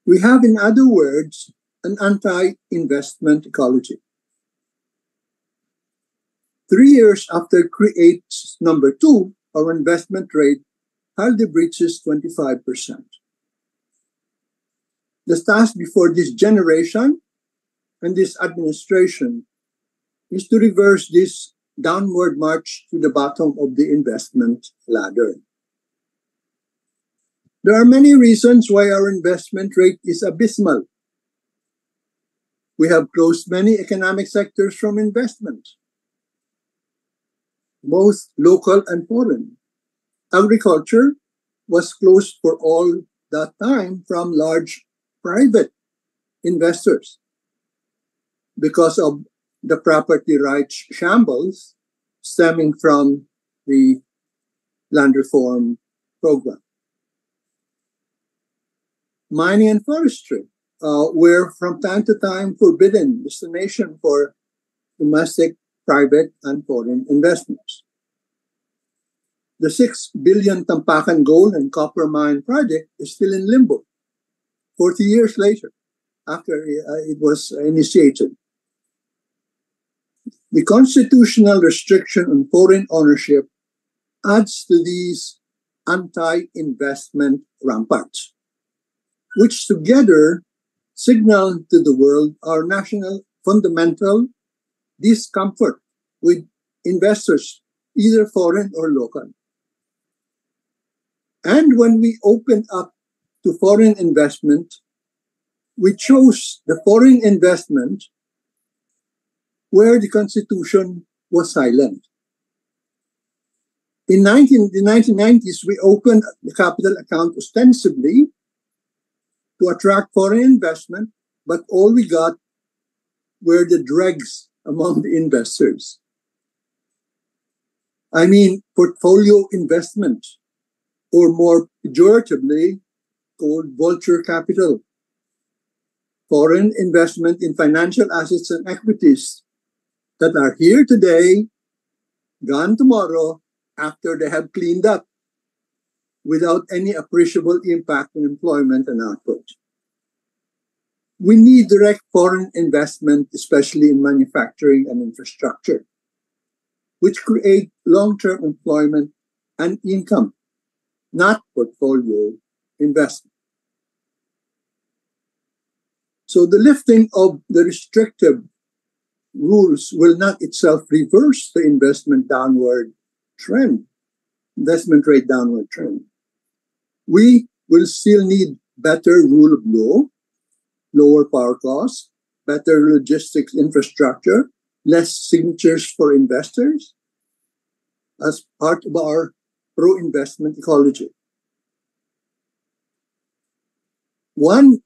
We have, in other words, an anti investment ecology. Three years after create number two, our investment rate hardly breaches 25%. The task before this generation and this administration is to reverse this downward march to the bottom of the investment ladder. There are many reasons why our investment rate is abysmal. We have closed many economic sectors from investment, both local and foreign. Agriculture was closed for all that time from large private investors because of the property rights shambles stemming from the land reform program. mining and forestry uh, were from time to time forbidden destination for domestic, private, and foreign investments. The 6 billion Tampakan gold and copper mine project is still in limbo 40 years later after uh, it was initiated. The constitutional restriction on foreign ownership adds to these anti-investment ramparts, which together signal to the world our national fundamental discomfort with investors, either foreign or local. And when we opened up to foreign investment, we chose the foreign investment where the Constitution was silent. In 19, the 1990s, we opened the capital account ostensibly to attract foreign investment, but all we got were the dregs among the investors. I mean, portfolio investment, or more pejoratively called vulture capital. Foreign investment in financial assets and equities that are here today, gone tomorrow after they have cleaned up without any appreciable impact on employment and output. We need direct foreign investment, especially in manufacturing and infrastructure, which create long-term employment and income, not portfolio investment. So the lifting of the restrictive rules will not itself reverse the investment downward trend, investment rate downward trend. We will still need better rule of law, lower power costs, better logistics infrastructure, less signatures for investors as part of our pro investment ecology. One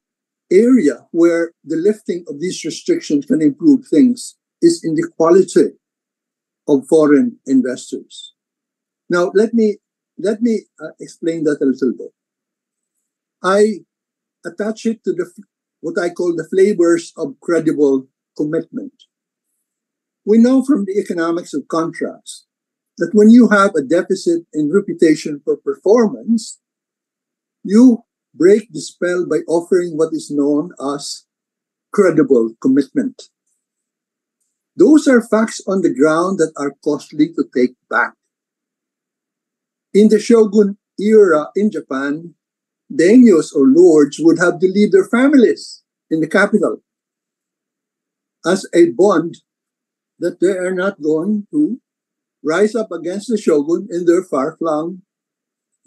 area where the lifting of these restrictions can improve things is in the quality of foreign investors. Now, let me let me uh, explain that a little bit. I attach it to the what I call the flavors of credible commitment. We know from the economics of contracts that when you have a deficit in reputation for performance, you break the spell by offering what is known as credible commitment. Those are facts on the ground that are costly to take back. In the shogun era in Japan, daimyos or lords would have to leave their families in the capital as a bond that they are not going to rise up against the shogun in their far-flung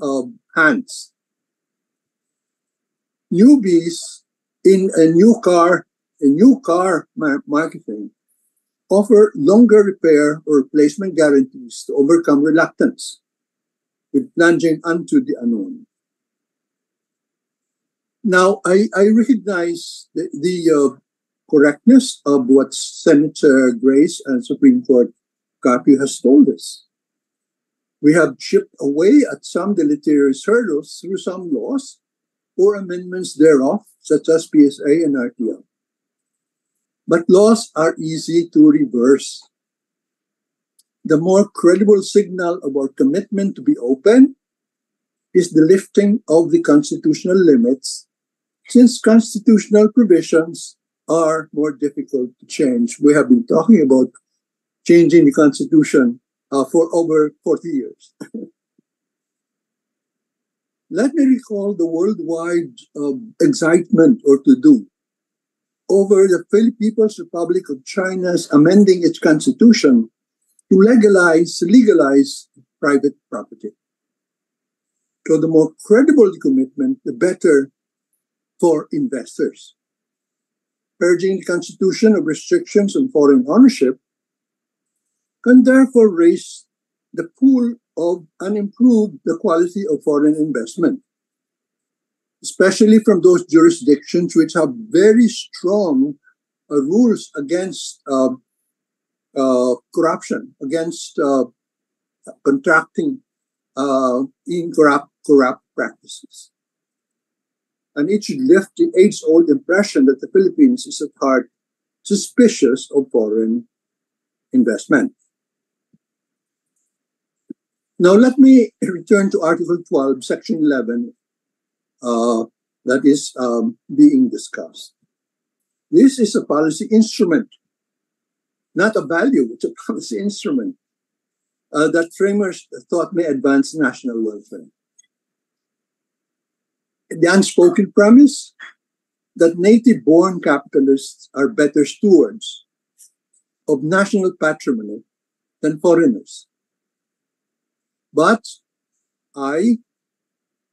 uh, hands newbies in a new car, a new car marketing offer longer repair or replacement guarantees to overcome reluctance with plunging into the unknown. Now, I, I recognize the, the uh, correctness of what Senator Grace and Supreme Court Carpio has told us. We have chipped away at some deleterious hurdles through some laws or amendments thereof, such as PSA and RTL. But laws are easy to reverse. The more credible signal of our commitment to be open is the lifting of the constitutional limits, since constitutional provisions are more difficult to change. We have been talking about changing the constitution uh, for over 40 years. Let me recall the worldwide uh, excitement or to do over the People's Republic of China's amending its constitution to legalize legalize private property. So the more credible the commitment, the better for investors. Urging the constitution of restrictions on foreign ownership can therefore raise the pool of and improve the quality of foreign investment, especially from those jurisdictions which have very strong uh, rules against uh, uh, corruption, against uh, contracting uh, in corrupt, corrupt practices. And it should lift the age-old impression that the Philippines is at heart suspicious of foreign investment. Now, let me return to Article 12, Section 11, uh, that is um, being discussed. This is a policy instrument, not a value, it's a policy instrument uh, that framers thought may advance national welfare. The unspoken premise that native born capitalists are better stewards of national patrimony than foreigners. But I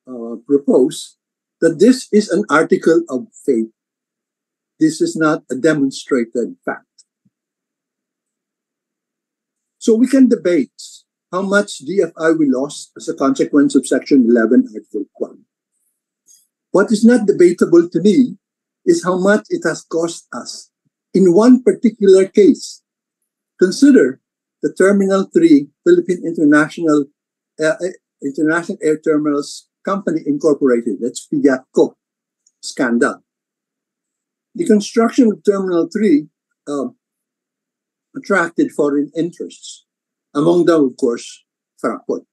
uh, propose that this is an article of faith. This is not a demonstrated fact. So we can debate how much DFI we lost as a consequence of Section 11, Article 1. What is not debatable to me is how much it has cost us in one particular case. Consider the Terminal 3 Philippine International uh, International Air Terminals Company Incorporated, that's PIATCO scandal. The construction of Terminal 3 uh, attracted foreign interests, among them, of course, Fraport.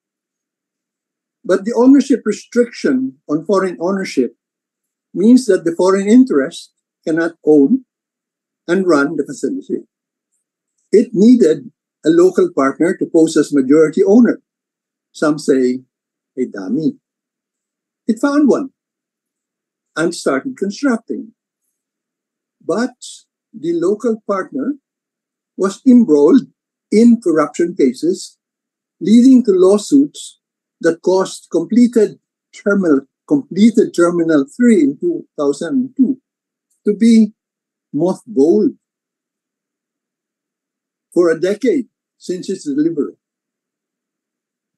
But the ownership restriction on foreign ownership means that the foreign interest cannot own and run the facility. It needed a local partner to pose as majority owner. Some say a dummy. It found one and started constructing. But the local partner was embroiled in corruption cases, leading to lawsuits that caused completed terminal completed Terminal 3 in 2002 to be mothballed for a decade since its delivery.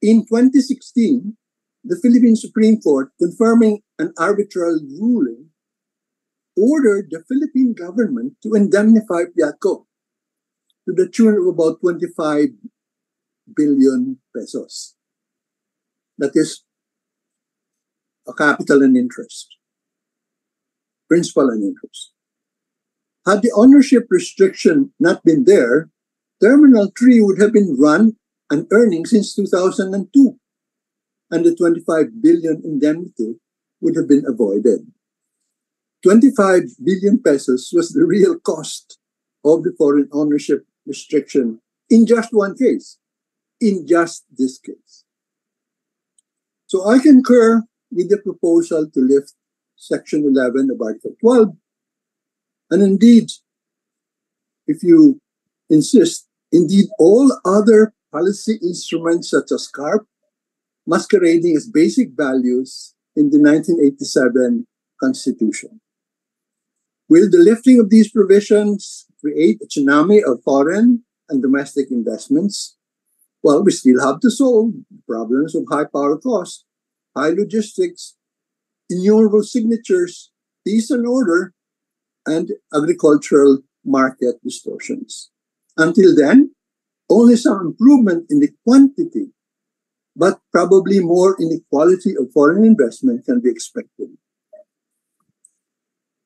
In 2016, the Philippine Supreme Court, confirming an arbitral ruling, ordered the Philippine government to indemnify Piatco to the tune of about 25 billion pesos. That is a capital and interest, principal and interest. Had the ownership restriction not been there, Terminal 3 would have been run and earning since 2002, and the 25 billion indemnity would have been avoided. 25 billion pesos was the real cost of the foreign ownership restriction in just one case, in just this case. So I concur with the proposal to lift Section 11 of Article 12. And indeed, if you insist, indeed, all other policy instruments such as CARP masquerading as basic values in the 1987 Constitution. Will the lifting of these provisions create a tsunami of foreign and domestic investments? Well, we still have to solve problems of high power cost high logistics, innumerable signatures, peace and order, and agricultural market distortions. Until then, only some improvement in the quantity, but probably more in the quality of foreign investment can be expected.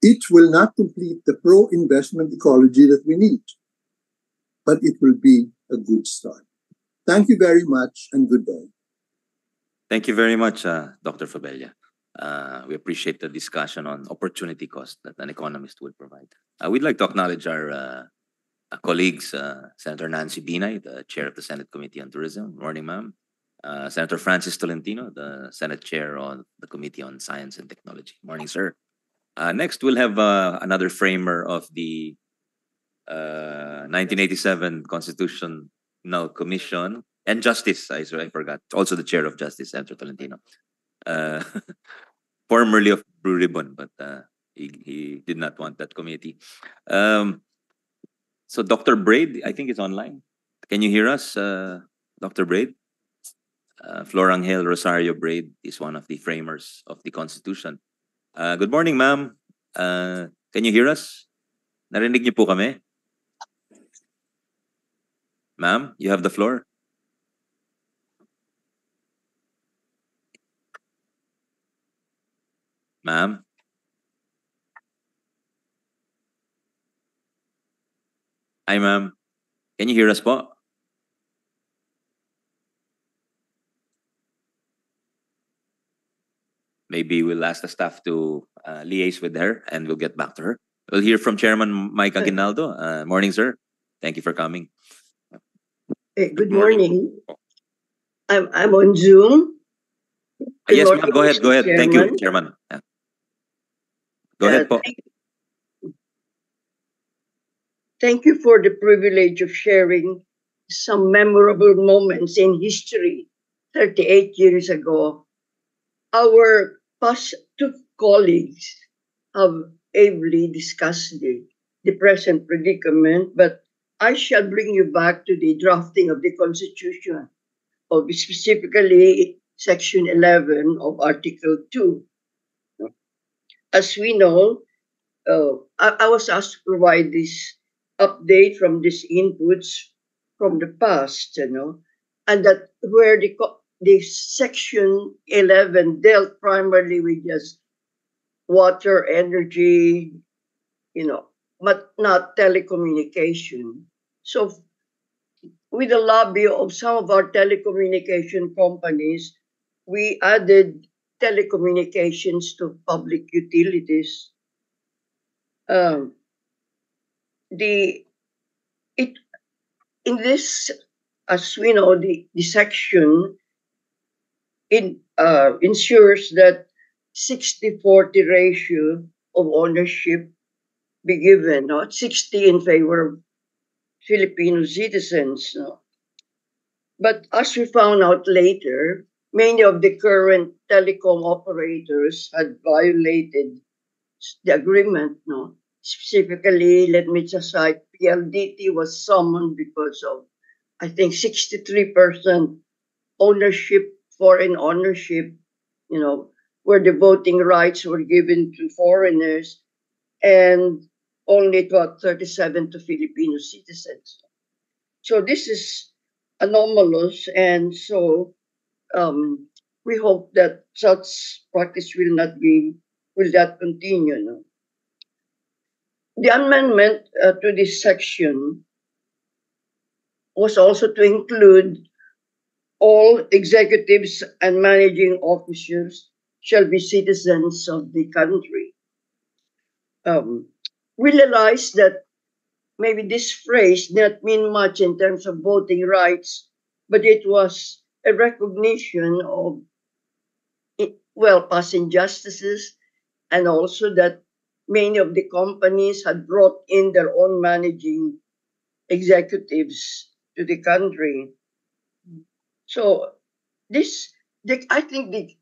It will not complete the pro investment ecology that we need, but it will be a good start. Thank you very much and good day. Thank you very much, uh, Dr. Fabella. Uh, we appreciate the discussion on opportunity cost that an economist will provide. Uh, we'd like to acknowledge our uh, colleagues, uh, Senator Nancy Binay, the chair of the Senate Committee on Tourism. Morning, ma'am. Uh, Senator Francis Tolentino, the Senate chair on the Committee on Science and Technology. Morning, sir. Next, we'll have another framer of the uh, 1987 Constitutional Commission, and Justice, I, I forgot. Also the chair of Justice, Senator Tolentino. Uh, formerly of Blue Ribbon, but uh, he, he did not want that committee. Um, so Dr. Braid, I think is online. Can you hear us, uh, Dr. Braid? Uh, Florangel Rosario Braid is one of the framers of the Constitution. Uh, good morning, ma'am. Uh, can you hear us? Narinig niyo po kami? Ma'am, you have the floor. Ma'am. Hi, ma'am. Can you hear us po? Maybe we'll ask the staff to uh, liaise with her and we'll get back to her. We'll hear from Chairman Mike Aguinaldo. Uh, morning, sir. Thank you for coming. Eh, Good morning. I'm, I'm on Zoom. Good yes, ma'am. Go ahead. Go ahead. Thank you, Chairman. Chairman. Yeah. Go Uh, ahead thank- Thank you for the privilege of sharing some memorable moments in history 38 years ago. Our past two colleagues have ably discussed the, the present predicament, but I shall bring you back to the drafting of the Constitution, of specifically Section 11 of Article 2. As we know, uh, I, I was asked to provide this update from these inputs from the past, you know, and that where the the section 11 dealt primarily with just water, energy, you know, but not telecommunication. So, with the lobby of some of our telecommunication companies, we added telecommunications to public utilities. Um, the it in this, as we know, the, the section in uh, ensures that 60-40 ratio of ownership be given, not 60 in favor of Filipino citizens. No? But as we found out later, many of the current telecom operators had violated the agreement. No? Specifically, let me just cite PLDT was summoned because of, I think, 63% ownership, foreign ownership, you know, where the voting rights were given to foreigners and only about 37 to Filipino citizens. So this is anomalous, and so um, we hope that such practice will not be will not continue. No? The amendment uh, to this section was also to include all executives and managing officers shall be citizens of the country. Um, we realize that maybe this phrase did not mean much in terms of voting rights, but it was a recognition of, it, well, past injustices, and also that many of the companies had brought in their own managing executives to the country. So this, the, I think the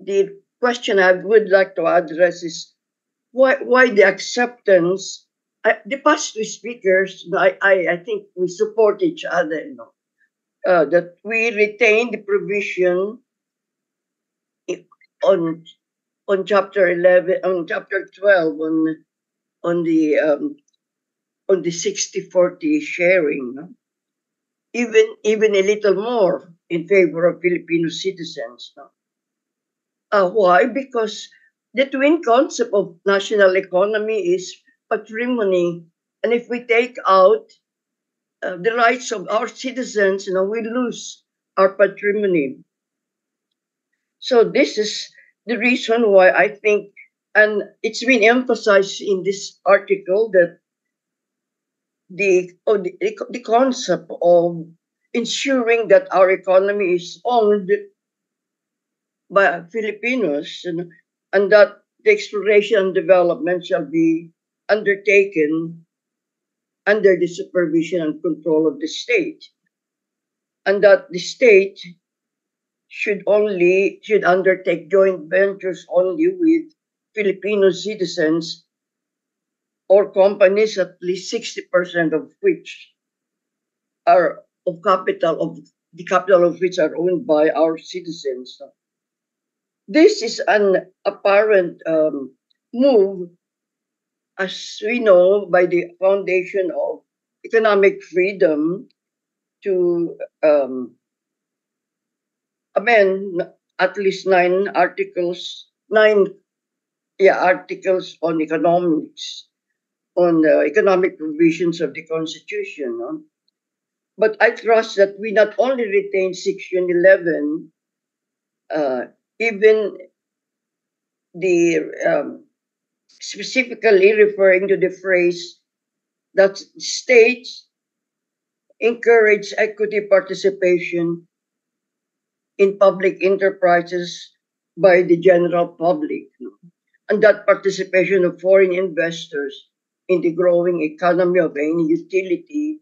the question I would like to address is why why the acceptance. I, the past two speakers, I, I I think we support each other. You know, uh, that we retain the provision on on chapter eleven on chapter twelve on on the um, on the 60-40 sharing. no? Even even a little more in favor of Filipino citizens. No? Uh, why? Because the twin concept of national economy is patrimony. And if we take out uh, the rights of our citizens, you know, we lose our patrimony. So this is the reason why I think, and it's been emphasized in this article that the, oh, the, the concept of ensuring that our economy is owned by Filipinos and, and that the exploration and development shall be undertaken under the supervision and control of the state. And that the state should only should undertake joint ventures only with Filipino citizens or companies at least 60% of which are of capital of the capital of which are owned by our citizens. This is an apparent um, move, as we know, by the Foundation of Economic Freedom to um, amend at least nine articles, nine yeah, articles on economics on the economic provisions of the Constitution. But I trust that we not only retain Section 11, uh, even the um, specifically referring to the phrase that states encourage equity participation in public enterprises by the general public. And that participation of foreign investors in the growing economy of any utility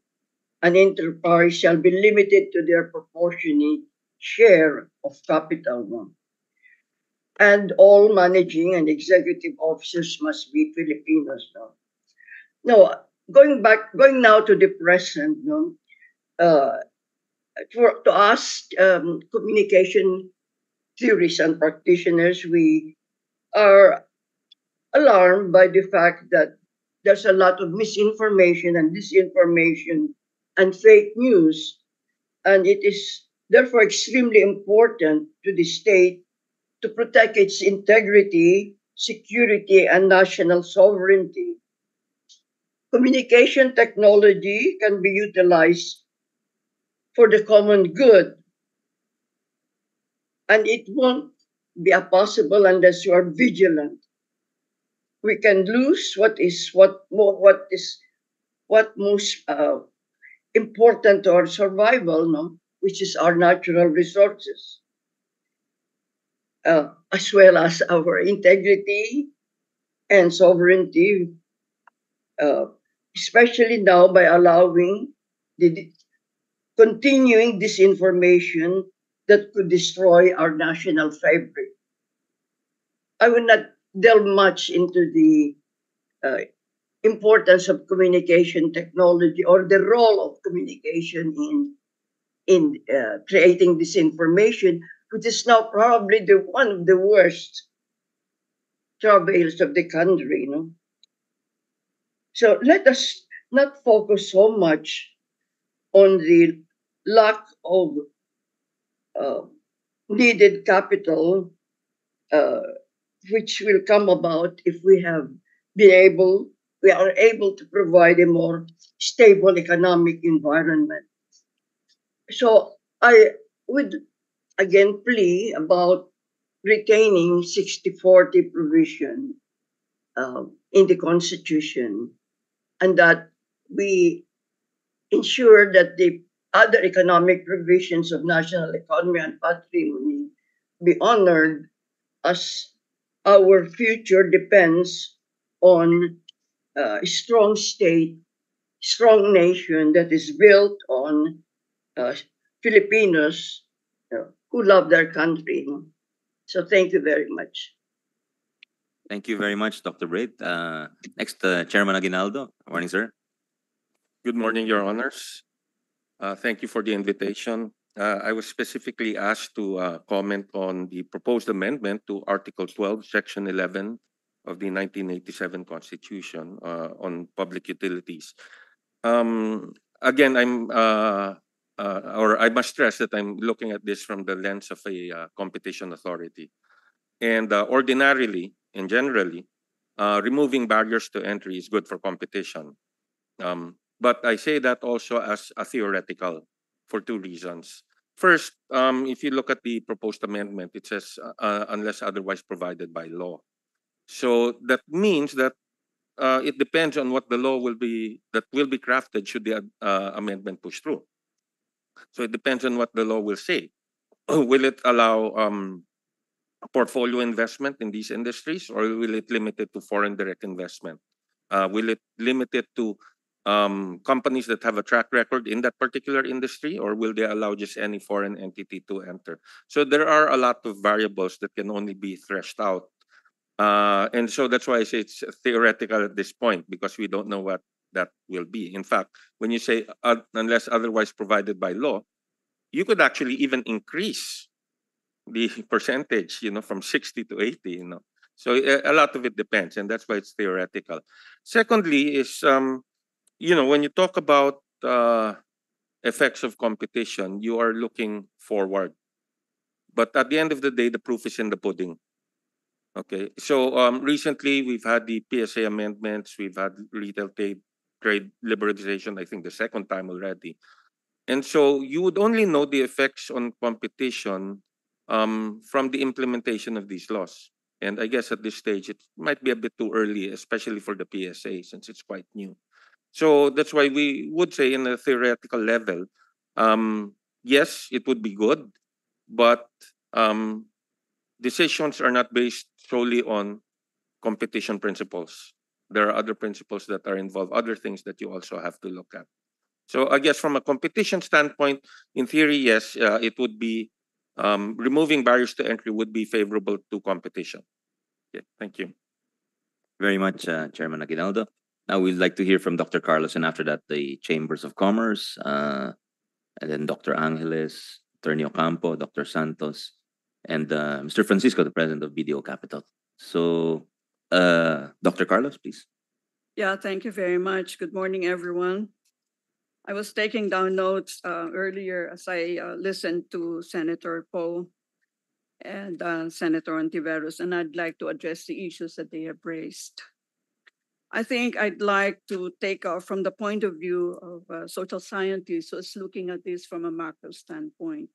an enterprise shall be limited to their proportionate share of capital. And all managing and executive officers must be Filipinos. No? No, going back, going now to the present, no? uh, for to us, um, communication theorists and practitioners, we are alarmed by the fact that there's a lot of misinformation and disinformation and fake news, and it is therefore extremely important to the state to protect its integrity, security, and national sovereignty. Communication technology can be utilized for the common good, and it won't be possible unless you are vigilant. We can lose what is what what is what most uh, important to our survival, no? which is our natural resources, uh, as well as our integrity and sovereignty, uh, especially now by allowing the continuing disinformation that could destroy our national fabric. I will not delve much into the uh, importance of communication technology or the role of communication in in uh, creating this information, which is now probably the one of the worst travails of the country. You know? So let us not focus so much on the lack of uh, needed capital, uh, which will come about if we have been able, we are able to provide a more stable economic environment. So I would again plea about retaining 60-40 provision uh, in the Constitution and that we ensure that the other economic provisions of national economy and patrimony be honored as our future depends on uh, a strong state, strong nation that is built on uh, Filipinos who love their country. So thank you very much. Thank you very much, Dr. Braid. Uh, next, uh, Chairman Aguinaldo. Good morning, sir. Good morning, Your Honors. Uh, Thank you for the invitation. Uh, I was specifically asked to uh, comment on the proposed amendment to Article 12, Section 11 of the 1987 Constitution uh, on public utilities. Um, Again, I'm, uh, or I must stress that I'm looking at this from the lens of a uh, competition authority. And uh, ordinarily and generally, uh, removing barriers to entry is good for competition. Um, but I say that also as a theoretical for two reasons. First, um, if you look at the proposed amendment, it says uh, uh, unless otherwise provided by law. So that means that it depends on what the law will be that will be crafted should the amendment push through. So it depends on what the law will say. will it allow um, portfolio investment in these industries, or will it limit it to foreign direct investment? Uh, will it limit it to um, companies that have a track record in that particular industry, or will they allow just any foreign entity to enter? So there are a lot of variables that can only be threshed out. Uh, and so that's why I say it's theoretical at this point because we don't know what that will be. In fact, when you say uh, unless otherwise provided by law, you could actually even increase the percentage, you know, from 60 to 80, you know. So a, a lot of it depends, and that's why it's theoretical. Secondly, is um, you know, when you talk about uh, effects of competition, you are looking forward. But at the end of the day, the proof is in the pudding. Okay, so um recently we've had the PSA amendments, we've had retail trade trade liberalization, I think the second time already. And so you would only know the effects on competition um from the implementation of these laws. And I guess at this stage, it might be a bit too early, especially for the PSA since it's quite new. So that's why we would say in a theoretical level, um, yes, it would be good, but um, decisions are not based solely on competition principles. There are other principles that are involved, other things that you also have to look at. So I guess from a competition standpoint, in theory, yes, uh, it would be um, removing barriers to entry would be favorable to competition. Okay, thank you. Very much, uh, Chairman Aguinaldo. Now we'd like to hear from Dr. Carlos and after that, the Chambers of Commerce, uh, and then Dr. Angeles, Attorney Ocampo, Dr. Santos, and uh, Mr. Francisco, the President of BDO Capital. So, uh, Dr. Carlos, please. Yeah, thank you very much. Good morning, everyone. I was taking down notes uh, earlier as I uh, listened to Senator Poe and uh, Senator Hontiveros, and I'd like to address the issues that they have raised. I think I'd like to take off from the point of view of uh, social scientists who's looking at this from a macro standpoint.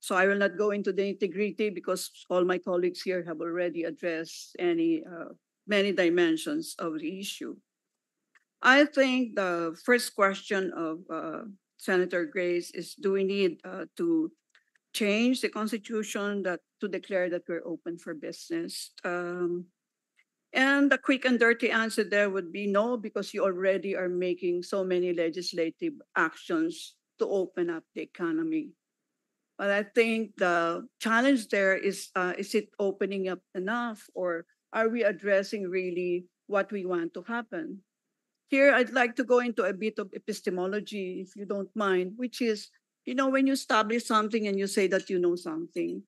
So I will not go into the integrity because all my colleagues here have already addressed any uh, many dimensions of the issue. I think the first question of uh, Senator Grace is: Do we need uh, to change the constitution that to declare that we're open for business? Um, and the quick and dirty answer there would be no, because you already are making so many legislative actions to open up the economy. But I think the challenge there is uh, is it opening up enough or are we addressing really what we want to happen? Here, I'd like to go into a bit of epistemology, if you don't mind, which is, you know, when you establish something and you say that you know something,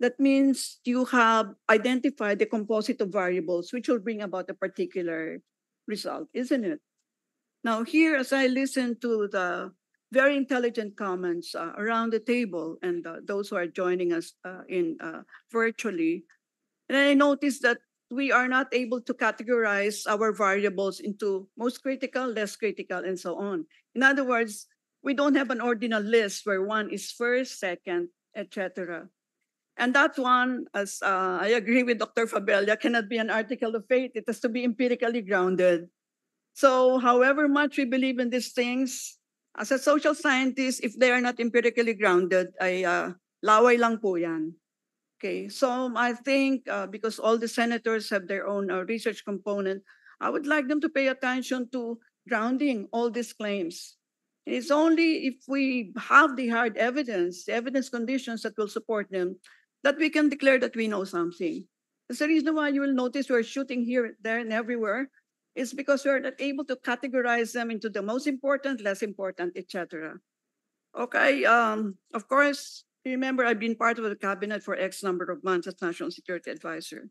that means you have identified the composite of variables which will bring about a particular result, isn't it? Now, here, as I listen to the very intelligent comments uh, around the table and uh, those who are joining us uh, in uh, virtually. And I noticed that we are not able to categorize our variables into most critical, less critical, and so on. In other words, we don't have an ordinal list where one is first, second, etc. And that one, as uh, I agree with Dr. Fabella, cannot be an article of faith. It has to be empirically grounded. So, however much we believe in these things, as a social scientist, if they are not empirically grounded, ay uh, laway lang po yan. Okay, so I think uh, because all the senators have their own uh, research component, I would like them to pay attention to grounding all these claims. It's only if we have the hard evidence, the evidence conditions that will support them, that we can declare that we know something. That's the reason why you will notice we're shooting here, there, and everywhere is because we're not able to categorize them into the most important, less important, etc. Okay, um, of course, remember I've been part of the cabinet for X number of months as National Security Advisor.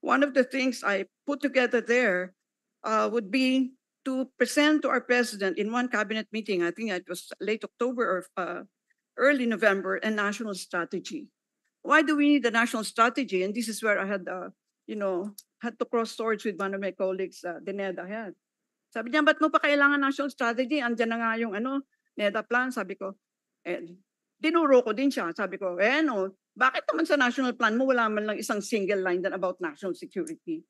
One of the things I put together there uh, would be to present to our president in one cabinet meeting, I think it was late October or uh, early November, a national strategy. Why do we need a national strategy? And this is where I had uh, you know, had to cross swords with one of my colleagues, uh, the NEDA head. Sabi niya, ba't mo pa kailangan national strategy? Andiyan na nga yung ano, NEDA plan. Sabi ko, eh, dinuro ko din siya. Sabi ko, eh ano, bakit naman sa national plan mo wala man lang isang single line dan about national security?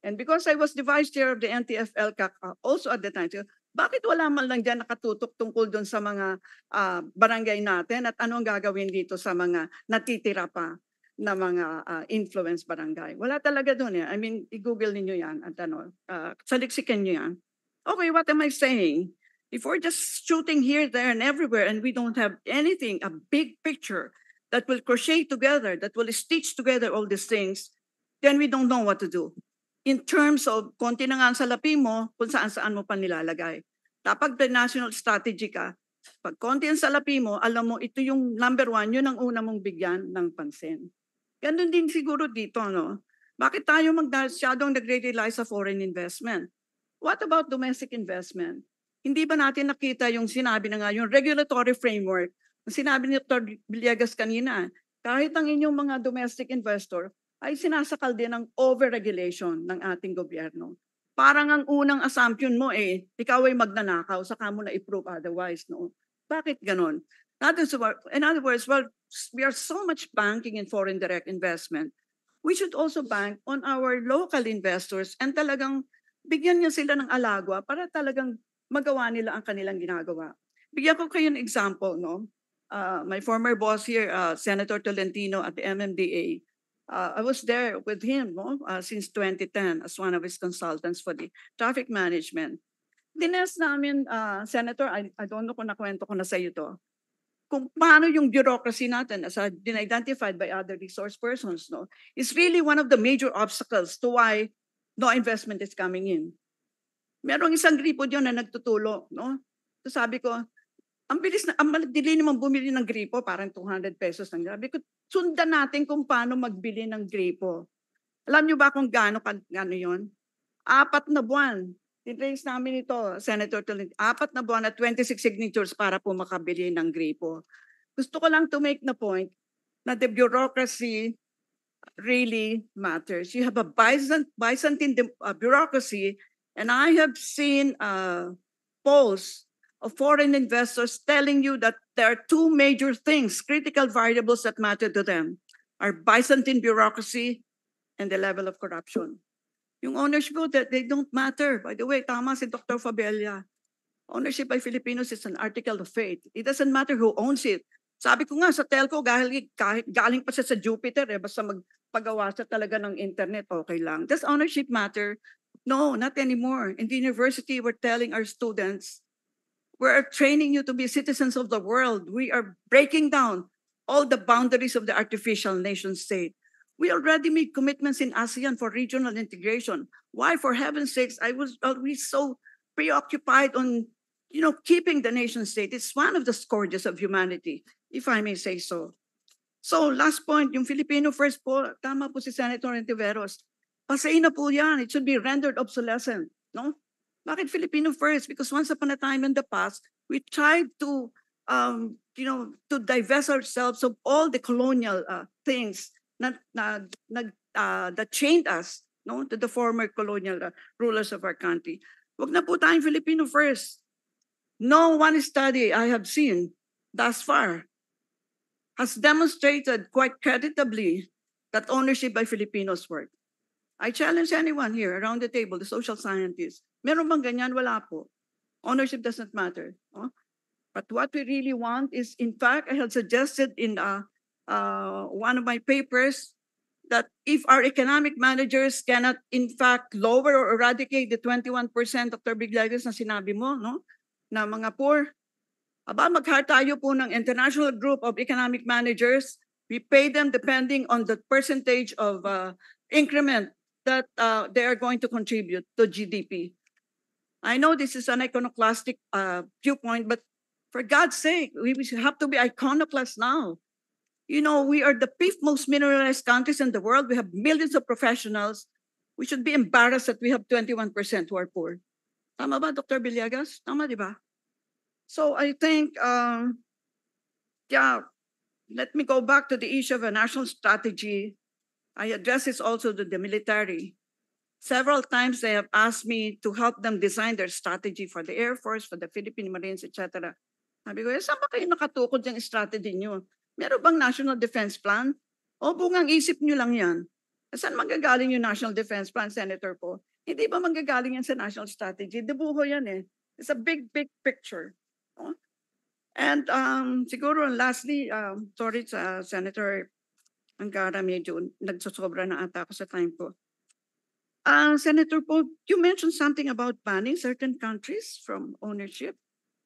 And because I was the vice chair of the NTFL uh, also at the time, so, bakit wala man lang dyan nakatutok tungkol doon sa mga uh, barangay natin at ano ang gagawin dito sa mga natitira pa na mga uh, influence barangay. Wala talaga doon eh. I mean, i-google niyo yan at ano, uh, saliksikan niyo yan. Okay, what am I saying? If we're just shooting here, there, and everywhere, and we don't have anything, a big picture that will crochet together, that will stitch together all these things, then we don't know what to do. In terms of, konti na nga ang salapi mo, kung saan-saan mo pa nilalagay. Kapag the national strategy ka, pag konti ang salapi mo, alam mo, ito yung number one, yun ang una mong bigyan ng pansin. Ganun din siguro dito, no? Bakit tayo magdasyadong nagre-rely sa foreign investment? What about domestic investment? Hindi ba natin nakita yung sinabi na nga, yung regulatory framework, sinabi ni Dr. Villegas kanina, kahit ang inyong mga domestic investor, ay sinasakal din ng overregulation ng ating gobyerno. Parang ang unang assumption mo eh, ikaw ay magnanakaw, saka mo na i-prove otherwise, no? Bakit ganon? Other wor- in other words, well, we are so much banking in foreign direct investment. We should also bank on our local investors and talagang bigyan niya sila ng alagwa para talagang magawa nila ang kanilang ginagawa. Bigyan ko kayo ng example, no? Uh, my former boss here, uh, Senator Tolentino at the MMDA, uh, I was there with him no? uh, since 2010 as one of his consultants for the traffic management. Dines namin, uh, Senator, I, I don't know kung nakwento ko na sa iyo to, kung paano yung bureaucracy natin as identified by other resource persons, no, is really one of the major obstacles to why no investment is coming in. Merong isang gripo dyan na nagtutulo, no? So sabi ko, ang bilis na, ang madali naman bumili ng gripo, parang 200 pesos. Sabi ko, sundan natin kung paano magbili ng gripo. Alam niyo ba kung gaano, gaano yon? Apat na buwan. Tinrace namin ito, Senator Tolentino. Apat na buwan at 26 signatures para po makabili ng gripo. Gusto ko lang to make the point na the bureaucracy really matters. You have a Byzant, Byzantine uh, bureaucracy, and I have seen uh, polls of foreign investors telling you that there are two major things, critical variables that matter to them, are Byzantine bureaucracy and the level of corruption. Yung ownership ko, that they don't matter. By the way, tama si Dr. Fabella. Ownership by Filipinos is an article of faith. It doesn't matter who owns it. Sabi ko nga sa telco, galing, kahit galing pa siya sa Jupiter, eh, basta magpagawa siya talaga ng internet, okay lang. Does ownership matter? No, not anymore. In the university, we're telling our students, we're training you to be citizens of the world. We are breaking down all the boundaries of the artificial nation state. We already made commitments in ASEAN for regional integration. Why, for heaven's sakes, I was always so preoccupied on, you know, keeping the nation state. It's one of the scourges of humanity, if I may say so. So, last point, yung Filipino first po, tama po si Senator Hontiveros. Pasay na po yan. It should be rendered obsolescent, no? Bakit Filipino first? Because once upon a time in the past, we tried to, um, you know, to divest ourselves of all the colonial uh, things na, na, na, uh, that chained us no, to the former colonial uh, rulers of our country. Wag na po tayong Filipino first. No one study I have seen thus far has demonstrated quite creditably that ownership by Filipinos work. I challenge anyone here around the table, the social scientists. Meron bang ganyan? Wala po. Ownership doesn't matter. no? But what we really want is, in fact, I had suggested in uh, uh, one of my papers that if our economic managers cannot, in fact, lower or eradicate the 21% of leaders na sinabi mo, no? na mga poor, aba mag-hire tayo po ng international group of economic managers. We pay them depending on the percentage of uh, increment that uh, they are going to contribute to GDP. I know this is an iconoclastic uh, viewpoint, but for God's sake, we have to be iconoclast now. You know, we are the fifth most mineralized countries in the world. We have millions of professionals. We should be embarrassed that we have 21% who are poor. Tama ba, Dr. Villegas? Tama, di ba? So I think, um, yeah, let me go back to the issue of a national strategy. I address this also to the military. Several times they have asked me to help them design their strategy for the Air Force, for the Philippine Marines, etc. Sabi ko, eh, saan ba kayo nakatukod yung strategy nyo? Meron bang National Defense Plan? O bungang isip nyo lang yan? Saan manggagaling yung National Defense Plan, Senator po? Hindi ba manggagaling yan sa national strategy? Debuho yan eh. It's a big, big picture. no? And um, siguro lastly, um, sorry sa Senator Angara, medyo na ata ako sa time ko. Uh, Senator Poe, you mentioned something about banning certain countries from ownership.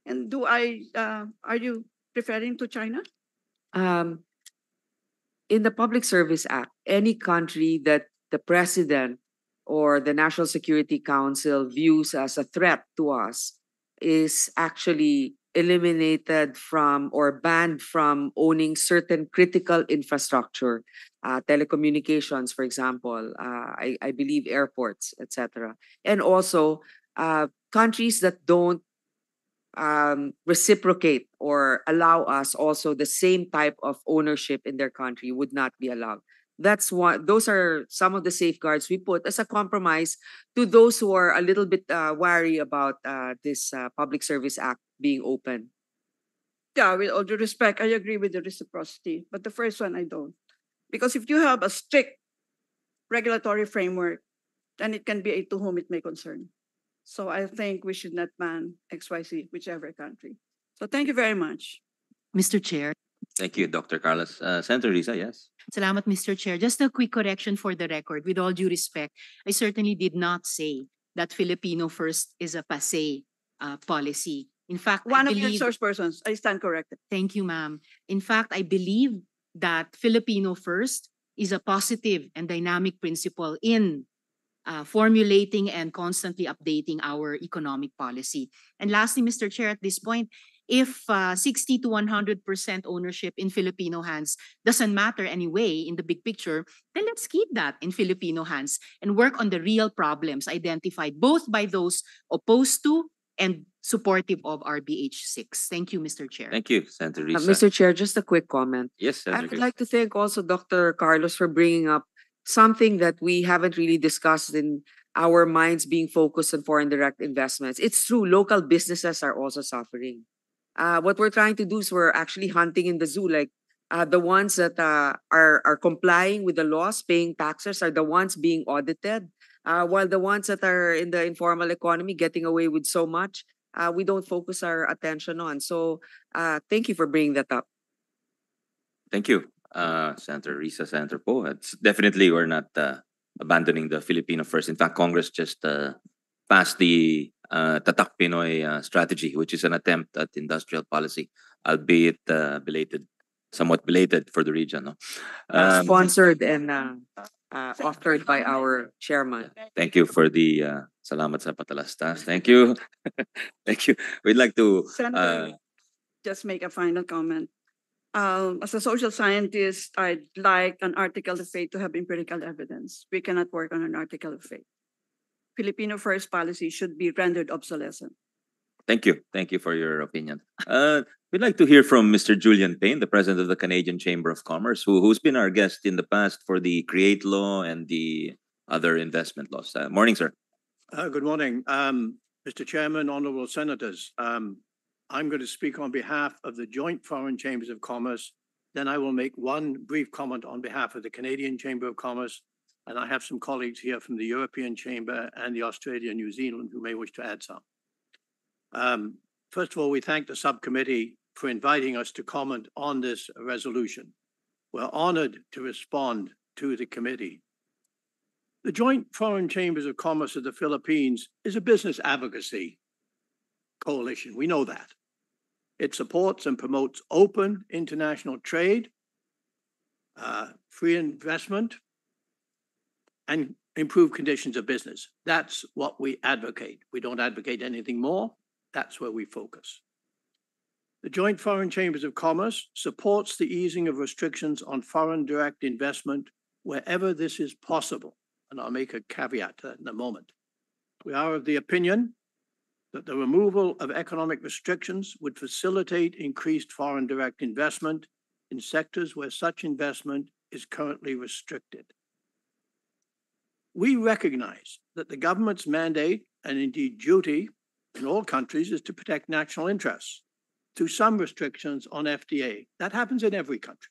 And do I, uh, are you referring to China? Um, in the Public Service Act, any country that the president or the National Security Council views as a threat to us is actually eliminated from or banned from owning certain critical infrastructure, uh, telecommunications, for example, uh, I, I believe airports, etc. And also uh, countries that don't um, reciprocate or allow us also the same type of ownership in their country would not be allowed. That's what, those are some of the safeguards we put as a compromise to those who are a little bit uh, wary about uh, this uh, Public Service Act being open. Yeah, with all due respect, I agree with the reciprocity, but the first one I don't. Because if you have a strict regulatory framework, then it can be a to whom it may concern. So I think we should not ban XYZ, whichever country. So thank you very much. Mr. Chair. Thank you, Dr. Carlos. Uh, Senator Risa, yes? Salamat, Mr. Chair. Just a quick correction for the record. With all due respect, I certainly did not say that Filipino first is a passe uh, policy. In fact, One I of your believe, source persons, I stand corrected. thank you, ma'am. In fact, I believe that Filipino first is a positive and dynamic principle in uh, formulating and constantly updating our economic policy. And lastly, Mr. Chair, at this point, if uh, 60 to 100% ownership in Filipino hands doesn't matter anyway in the big picture, then let's keep that in Filipino hands and work on the real problems identified both by those opposed to and supportive of RBH 6. Thank you, Mr. Chair. Thank you, Senator Uh, Mr. Chair, just a quick comment. Yes, I would Risa. like to thank also Dr. Carlos for bringing up something that we haven't really discussed in our minds being focused on foreign direct investments. It's true, local businesses are also suffering. Uh, what we're trying to do is we're actually hunting in the zoo, like uh, the ones that uh, are are complying with the laws, paying taxes, are the ones being audited, uh, while the ones that are in the informal economy getting away with so much, uh, we don't focus our attention on. So, uh, thank you for bringing that up. Thank you, Senator Risa, Senator Poe. It's definitely we're not abandoning the Filipino first. In fact, Congress just passed the uh, Tatak Pinoy uh, strategy, which is an attempt at industrial policy, albeit uh, belated, somewhat belated for the region. No? Uh, Um, sponsored and uh, uh, authored by our chairman. Thank you for the uh, salamat sa patalastas. Thank you. Thank you. We'd like to Senator, just make a final comment. Um, as a social scientist, I'd like an article of faith to have empirical evidence. We cannot work on an article of faith. Filipino first policy should be rendered obsolescent. Thank you. Thank you for your opinion. Uh, we'd like to hear from Mr. Julian Payne, the president of the Canadian Chamber of Commerce, who, who's been our guest in the past for the CREATE law and the other investment laws. Uh, morning, sir. Uh, good morning, um, Mr. Chairman, honorable senators. Um, I'm going to speak on behalf of the Joint Foreign Chambers of Commerce. Then I will make one brief comment on behalf of the Canadian Chamber of Commerce. And I have some colleagues here from the European Chamber and the Australia, New Zealand, who may wish to add some. Um, first of all, we thank the subcommittee for inviting us to comment on this resolution. We're honored to respond to the committee. The Joint Foreign Chambers of Commerce of the Philippines is a business advocacy coalition. We know that. It supports and promotes open international trade, uh, free investment, and improve conditions of business. That's what we advocate. We don't advocate anything more. That's where we focus. The Joint Foreign Chambers of Commerce supports the easing of restrictions on foreign direct investment wherever this is possible. And I'll make a caveat to that in a moment. We are of the opinion that the removal of economic restrictions would facilitate increased foreign direct investment in sectors where such investment is currently restricted. We recognize that the government's mandate and indeed duty in all countries is to protect national interests through some restrictions on FDA. That happens in every country.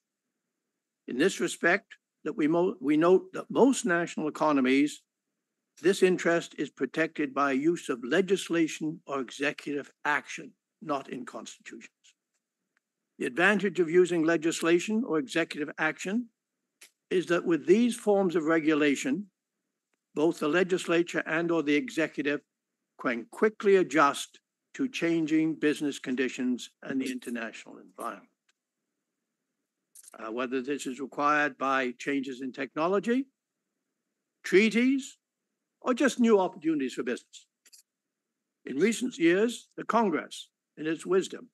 In this respect, that we, mo- we note that most national economies, this interest is protected by use of legislation or executive action, not in constitutions. The advantage of using legislation or executive action is that with these forms of regulation, both the legislature and or the executive can quickly adjust to changing business conditions and the international environment. Uh, whether this is required by changes in technology, treaties, or just new opportunities for business. In recent years, the Congress, in its wisdom,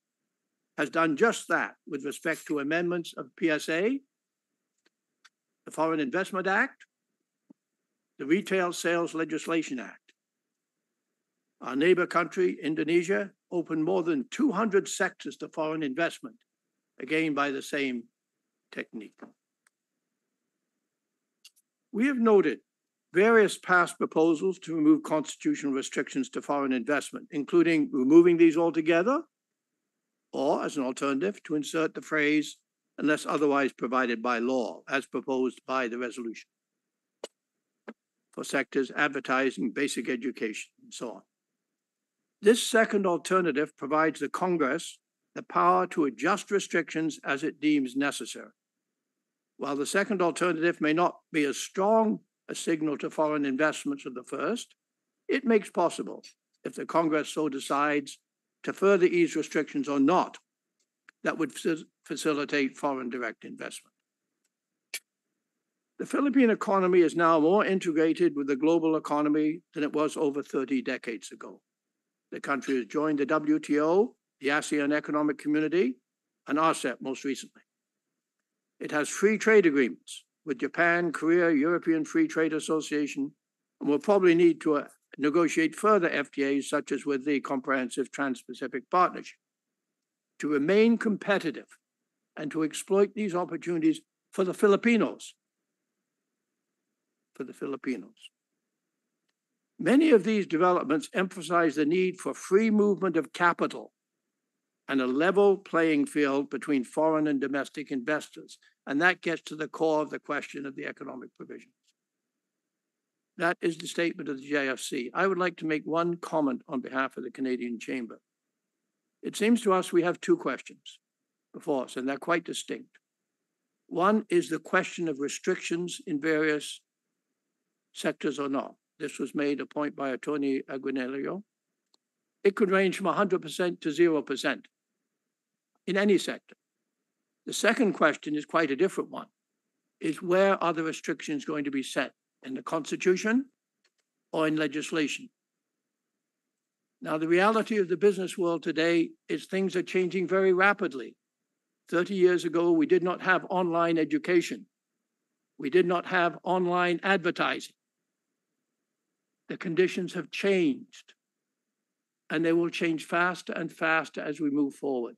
has done just that with respect to amendments of PSA, the Foreign Investment Act, the Retail Sales Legislation Act. Our neighbor country, Indonesia, opened more than 200 sectors to foreign investment, again by the same technique. We have noted various past proposals to remove constitutional restrictions to foreign investment, including removing these altogether, or as an alternative, to insert the phrase unless otherwise provided by law, as proposed by the resolution for sectors advertising, basic education, and so on. This second alternative provides the Congress the power to adjust restrictions as it deems necessary. While the second alternative may not be as strong a signal to foreign investments as the first, it makes possible, if the Congress so decides, to further ease restrictions or not, that would faci- facilitate foreign direct investment. The Philippine economy is now more integrated with the global economy than it was over 30 decades ago. The country has joined the WTO, the ASEAN Economic Community, and RCEP most recently. It has free trade agreements with Japan, Korea, European Free Trade Association, and will probably need to uh, negotiate further FTAs, such as with the Comprehensive Trans-Pacific Partnership. To remain competitive and to exploit these opportunities for the Filipinos. For the Filipinos. Many of these developments emphasize the need for free movement of capital and a level playing field between foreign and domestic investors. And that gets to the core of the question of the economic provisions. That is the statement of the JFC. I would like to make one comment on behalf of the Canadian Chamber. It seems to us we have two questions before us, and they're quite distinct. One is the question of restrictions in various sectors or not. This was made a point by Attorney Aguinaldo. It could range from 100% to 0% in any sector. The second question is quite a different one, is where are the restrictions going to be set? In the Constitution or in legislation? Now, the reality of the business world today is things are changing very rapidly. 30 years ago, we did not have online education. We did not have online advertising. The conditions have changed, and they will change faster and faster as we move forward.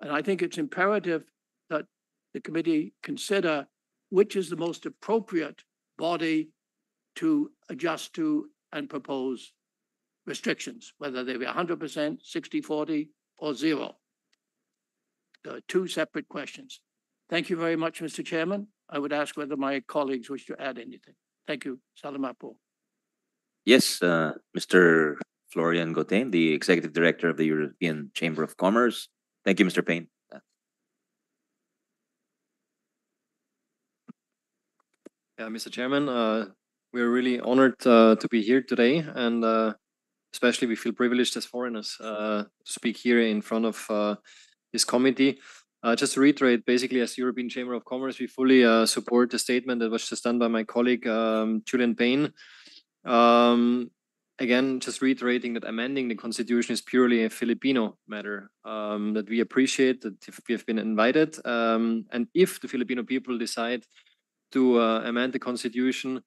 And I think it's imperative that the committee consider which is the most appropriate body to adjust to and propose restrictions, whether they be 100%, 60 40, or zero. There are two separate questions. Thank you very much, Mr. Chairman. I would ask whether my colleagues wish to add anything. Thank you. Salamapo. Yes, uh, Mr. Florian Gottein, the Executive Director of the European Chamber of Commerce. Thank you, Mr. Payne. Yeah, Mr. Chairman, uh, we're really honored uh, to be here today, and uh, especially we feel privileged as foreigners uh, to speak here in front of uh, this committee. Uh, just to reiterate, basically, as European Chamber of Commerce, we fully support the statement that was just done by my colleague um, Julian Payne. Um, again, just reiterating that amending the constitution is purely a Filipino matter. Um, that we appreciate that if we have been invited, um, and if the Filipino people decide to uh, amend the constitution,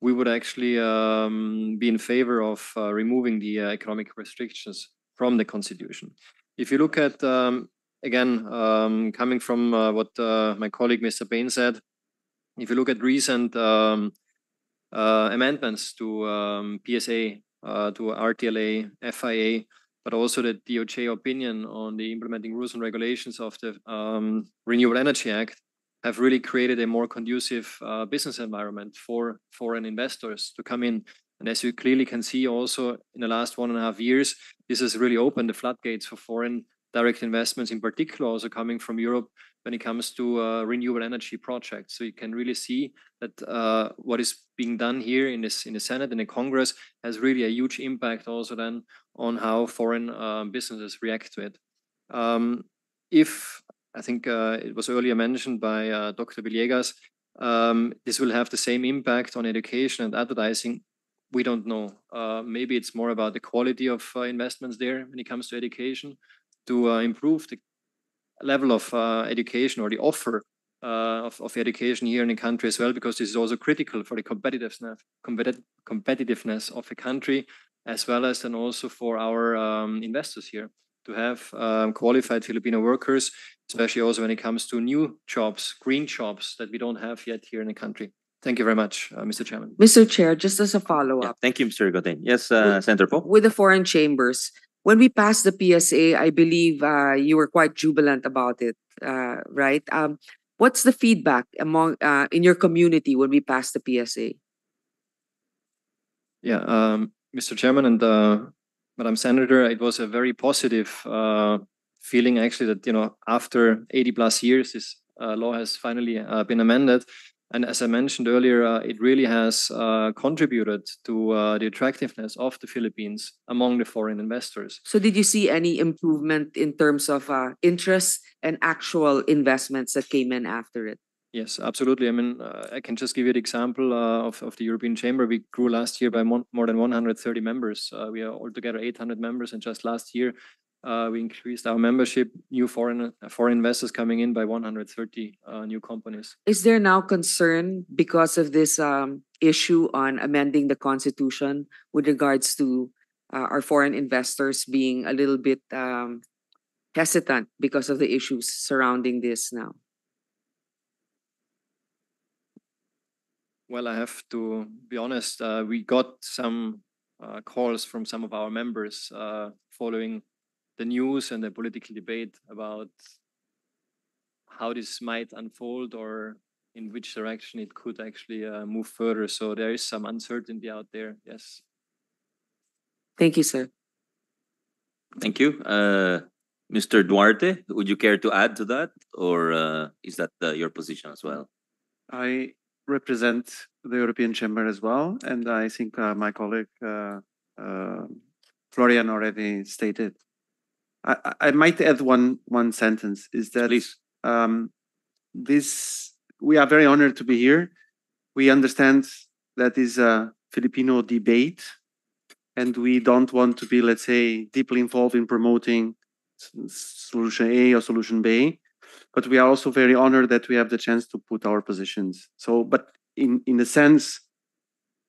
we would actually um, be in favor of uh, removing the uh, economic restrictions from the constitution. If you look at um, again, um, coming from uh, what uh, my colleague Mr. Bain said, if you look at recent um, uh, amendments to um, PSA, uh, to RTLA, FIA, but also the DOJ opinion on the implementing rules and regulations of the um, Renewable Energy Act, have really created a more conducive uh, business environment for foreign investors to come in. And as you clearly can see also in the last one and a half years, this has really opened the floodgates for foreign direct investments, in particular also coming from Europe when it comes to uh, renewable energy projects. So you can really see that uh, what is being done here in this in the Senate and the Congress has really a huge impact also then on how foreign uh, businesses react to it. Um, if I think uh, it was earlier mentioned by uh, Dr. Villegas, um, this will have the same impact on education and advertising. We don't know. Uh, maybe it's more about the quality of investments there when it comes to education to improve the level of education or the offer uh, of, of education here in the country as well, because this is also critical for the competitiveness, competi competitiveness of the country, as well as then also for our um, investors here to have um, qualified Filipino workers, especially also when it comes to new jobs, green jobs that we don't have yet here in the country. Thank you very much, uh, Mr. Chairman. Mr. Chair, just as a follow-up, thank you, Mr. Gottein. Yes, uh, Senator Poe? with the foreign chambers, when we passed the PSA, I believe uh, you were quite jubilant about it, uh, right? Um, what's the feedback among uh, in your community when we passed the PSA? Yeah, um, Mr. Chairman and uh, Madam Senator, it was a very positive uh, feeling actually that, you know, after 80 plus years, this uh, law has finally been amended. And as I mentioned earlier, uh, it really has uh, contributed to uh, the attractiveness of the Philippines among the foreign investors. So did you see any improvement in terms of uh, interest and actual investments that came in after it? Yes, absolutely. I mean, uh, I can just give you the example uh, of, of the European Chamber. We grew last year by mon- more than 130 members. Uh, we are altogether 800 members, and just last year, we increased our membership, new foreign uh, foreign investors coming in by 130 uh, new companies. Is there now concern because of this um, issue on amending the constitution with regards to uh, our foreign investors being a little bit um, hesitant because of the issues surrounding this now? Well, I have to be honest. Uh, we got some uh, calls from some of our members uh, following the news and the political debate about how this might unfold or in which direction it could actually uh, move further. So there is some uncertainty out there. Yes. Thank you, sir. Thank you. Uh, Mr. Duarte, would you care to add to that? Or uh, is that uh, your position as well? I represent the European Chamber as well, and I think uh, my colleague uh, uh, Florian already stated. I, I might add one one sentence is that um, this we are very honored to be here. We understand that is a Filipino debate, and we don't want to be, let's say, deeply involved in promoting solution A or solution B but we are also very honored that we have the chance to put our positions. So, but in in a sense,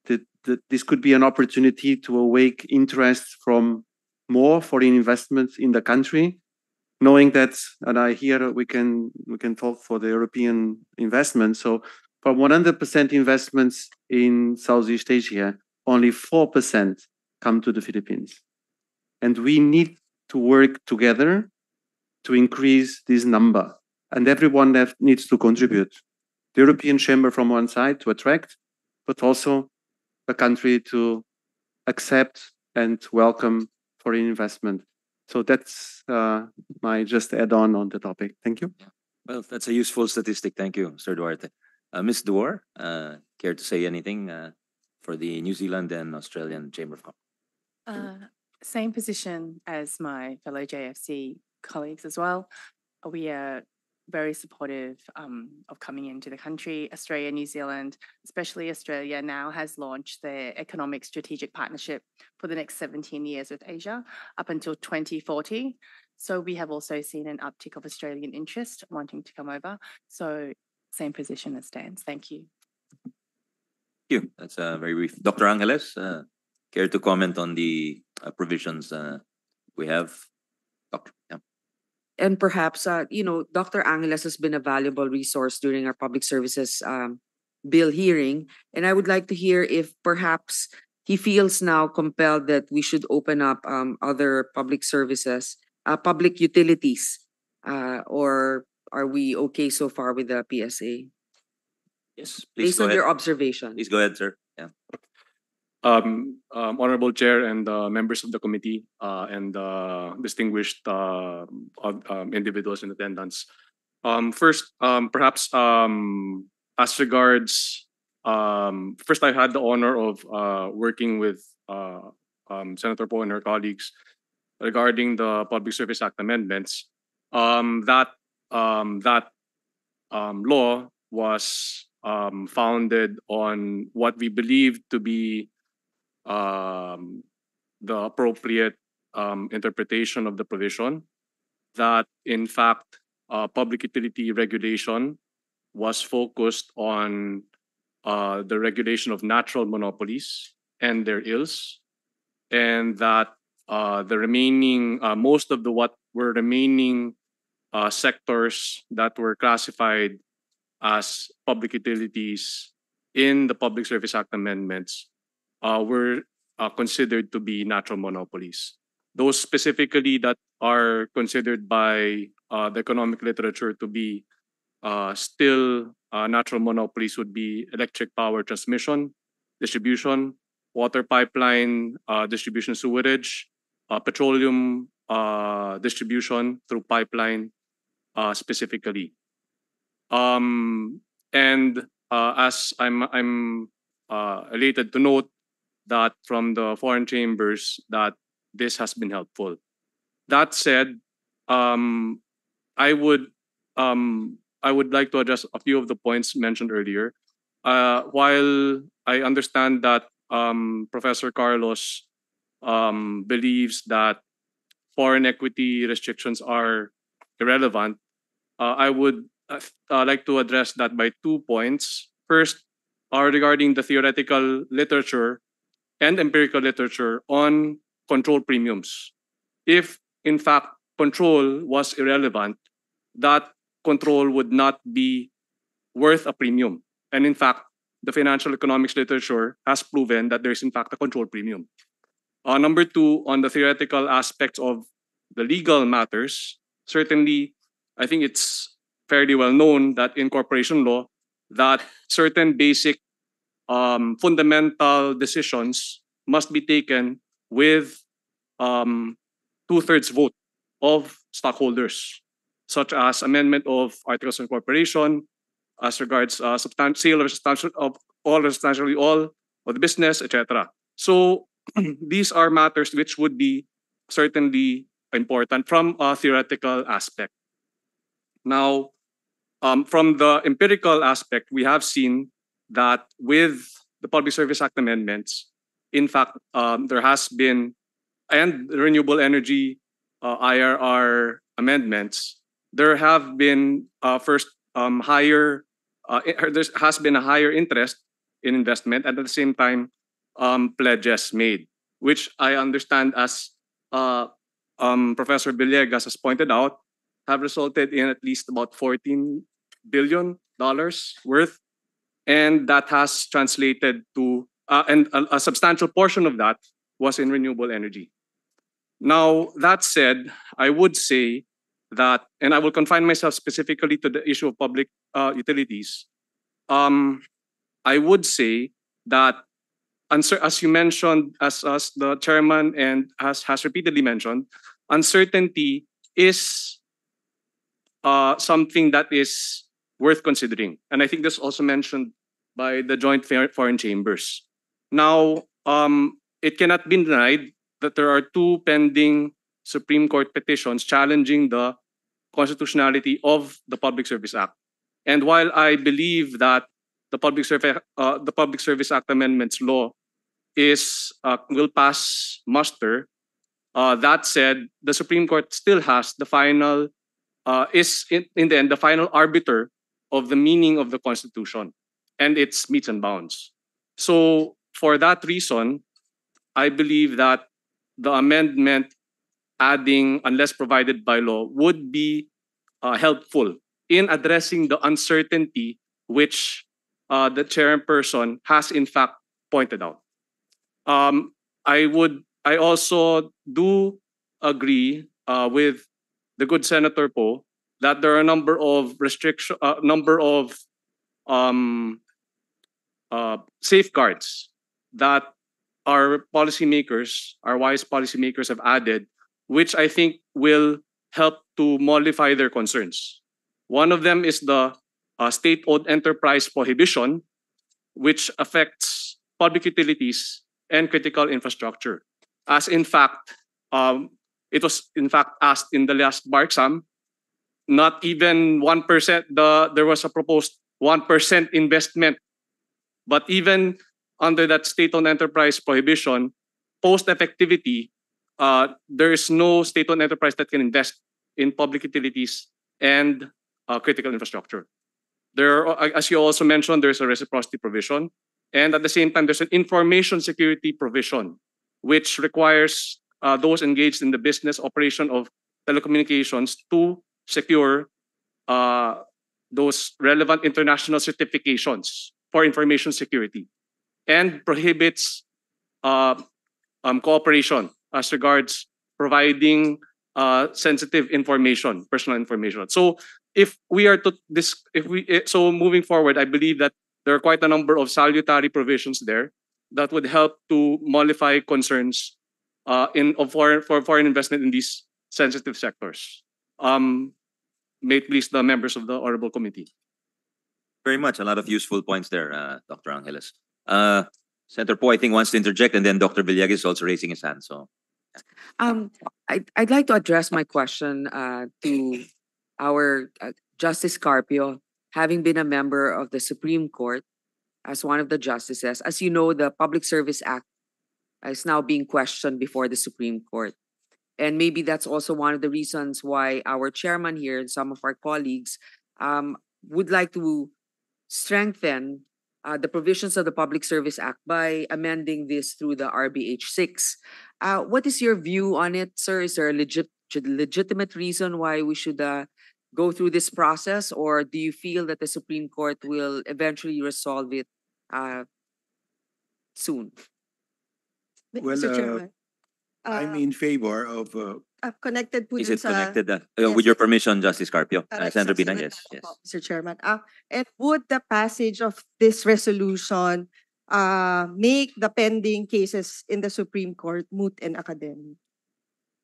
that, that this could be an opportunity to awake interest from more foreign investments in the country, knowing that, and I hear we can we can talk for the European investment. So, from 100% investments in Southeast Asia, only 4% come to the Philippines, and we need to work together to increase this number and everyone that needs to contribute. The European Chamber from one side to attract, but also the country to accept and welcome foreign investment. So that's uh, my just add on on the topic. Thank you. Well, that's a useful statistic. Thank you, Mr. Duarte. Uh, Ms. Duar, uh, care to say anything uh, for the New Zealand and Australian Chamber of Commerce? Uh, same position as my fellow JFC colleagues as well. We are very supportive um, of coming into the country. Australia, New Zealand, especially Australia, now has launched their economic strategic partnership for the next 17 years with Asia up until 2040. So we have also seen an uptick of Australian interest wanting to come over. So same position as stands. Thank you. Thank you. That's uh, very brief. Dr. Angeles, uh, care to comment on the uh, provisions uh, we have? Doctor, yeah. And perhaps, uh, you know, Dr. Angeles has been a valuable resource during our public services um, bill hearing. And I would like to hear if perhaps he feels now compelled that we should open up um, other public services, uh, public utilities, uh, or are we okay so far with the PSA? Yes, please Based go on ahead. your observation. Please go ahead, sir. Yeah. Um, um, honorable chair and uh, members of the committee uh, and uh, distinguished uh, um, individuals in attendance. Um, first, um, perhaps um, as regards, first I had the honor of uh, working with uh, Senator Poe and her colleagues regarding the Public Service Act amendments. That that law was founded on what we believe to be um, the appropriate um, interpretation of the provision that in fact uh, public utility regulation was focused on uh, the regulation of natural monopolies and their ills and that uh, the remaining uh, most of the what were remaining uh, sectors that were classified as public utilities in the Public Service Act amendments uh, were uh, considered to be natural monopolies. Those specifically that are considered by uh, the economic literature to be uh, still uh, natural monopolies would be electric power transmission, distribution, water pipeline uh, distribution sewerage, petroleum distribution through pipeline specifically. Um, and as I'm I'm uh, elated to note that from the foreign chambers that this has been helpful. That said, um, I would um, I would like to address a few of the points mentioned earlier. Uh, while I understand that um, Professor Carlos um, believes that foreign equity restrictions are irrelevant, uh, I would uh, uh, like to address that by two points. First, are regarding the theoretical literature and empirical literature on control premiums. If, in fact, control was irrelevant, that control would not be worth a premium. And in fact, the financial economics literature has proven that there is, in fact, a control premium. Uh, number two, on the theoretical aspects of the legal matters, certainly, I think it's fairly well known that in corporation law, that certain basic um, fundamental decisions must be taken with um, two-thirds vote of stockholders, such as amendment of articles of incorporation, as regards uh, substan- sale of substantial of all or substantially all of the business, etc. So these are matters which would be certainly important from a theoretical aspect. Now, um, from the empirical aspect, we have seen that with the Public Service Act amendments, in fact, um, there has been, and renewable energy uh, IRR amendments, there have been uh, first um, higher, uh, there has been a higher interest in investment, and at the same time, um, pledges made, which I understand as uh, um, Professor Villegas has pointed out, have resulted in at least about 14 billion dollars worth, and that has translated to uh, and a, a substantial portion of that was in renewable energy. Now that said, I would say that, and I will confine myself specifically to the issue of public uh, utilities. Um, I would say that, as you mentioned, as, as the chairman and has, has repeatedly mentioned, uncertainty is uh, something that is worth considering. And I think this also mentioned by the joint foreign chambers. Now, um, it cannot be denied that there are two pending Supreme Court petitions challenging the constitutionality of the Public Service Act. And while I believe that the Public Service, uh, the Public Service Act amendments law is uh, will pass muster, uh, that said, the Supreme Court still has the final, uh, is in, in the end, the final arbiter of the meaning of the Constitution and its meets and bounds. So for that reason, I believe that the amendment adding unless provided by law would be uh, helpful in addressing the uncertainty which uh, the chairperson has in fact pointed out. Um, I would I also do agree uh, with the good Senator Poe that there are a number of restriction, uh, number of um, uh, safeguards that our policymakers, our wise policymakers have added, which I think will help to mollify their concerns. One of them is the uh, state-owned enterprise prohibition, which affects public utilities and critical infrastructure. As in fact, um, it was in fact asked in the last bar exam, not even 1%, the, there was a proposed 1% investment. But even under that state-owned enterprise prohibition, post-effectivity, uh, there is no state-owned enterprise that can invest in public utilities and uh, critical infrastructure. There, are, as you also mentioned, there's a reciprocity provision. And at the same time, there's an information security provision which requires uh, those engaged in the business operation of telecommunications to secure uh, those relevant international certifications for information security and prohibits uh, um, cooperation as regards providing uh, sensitive information, personal information. So if we are to this, if we eh, so moving forward, I believe that there are quite a number of salutary provisions there that would help to mollify concerns uh, in of foreign for foreign investment in these sensitive sectors. Um, may it please the members of the honorable committee. Very much. A lot of useful points there, uh, Dr. Angeles. Uh, Senator Poe, I think, wants to interject, and then Dr. Villegas is also raising his hand. So, Um, I'd, I'd like to address my question uh, to our uh, Justice Carpio, having been a member of the Supreme Court as one of the justices. As you know, the Public Service Act is now being questioned before the Supreme Court. And maybe that's also one of the reasons why our chairman here and some of our colleagues um, would like to strengthen uh, the provisions of the Public Service Act by amending this through the RBH 6. Uh, what is your view on it, sir? Is there a legit, legitimate reason why we should uh, go through this process, or do you feel that the Supreme Court will eventually resolve it uh, soon? Well, Mr. uh, I'm in favor of, uh, uh, connected po is it sa... connected? Uh, uh, Yes, with your permission, Justice Carpio. Uh, Correct, Senator Binay, subsequent yes. yes. po, Mr. Chairman. Uh, and would the passage of this resolution uh, make the pending cases in the Supreme Court moot and academic?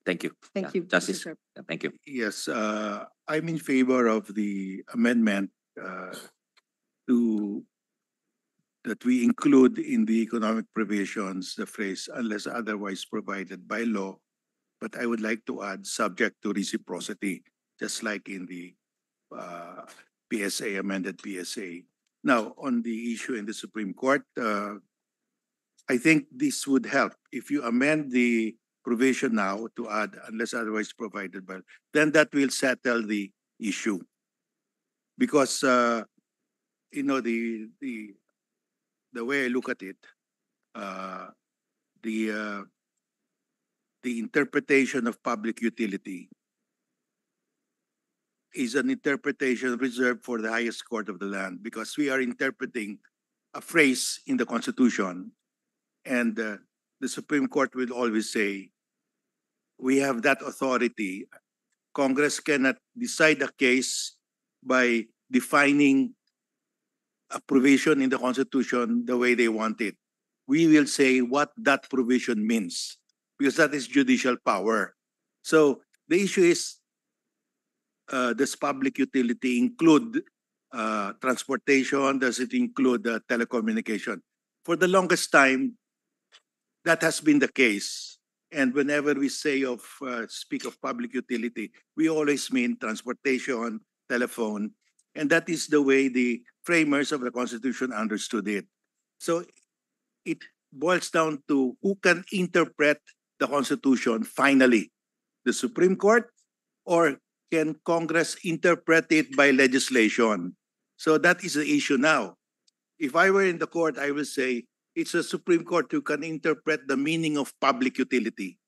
Thank you. Thank Yeah, you, Justice. Chair. Yeah, Thank you. yes, uh, I'm in favor of the amendment, uh, to that we include in the economic provisions the phrase unless otherwise provided by law. But I would like to add subject to reciprocity, just like in the uh, PSA, amended PSA. Now, on the issue in the Supreme Court, uh, I think this would help. If you amend the provision now to add unless otherwise provided by, then that will settle the issue. Because, uh, you know, the, the, the way I look at it, uh, the, uh, the interpretation of public utility is an interpretation reserved for the highest court of the land because we are interpreting a phrase in the Constitution. And uh, the Supreme Court will always say, we have that authority. Congress cannot decide a case by defining a provision in the Constitution the way they want it. We will say what that provision means because that is judicial power. So the issue is uh, does public utility include uh, transportation? Does it include uh, telecommunication? For the longest time, that has been the case. And whenever we say of uh, speak of public utility, we always mean transportation, telephone, and that is the way the framers of the Constitution understood it. So it boils down to who can interpret the Constitution finally, the Supreme Court or can Congress interpret it by legislation? So that is the issue now. If I were in the court, I will say it's the Supreme Court who can interpret the meaning of public utility.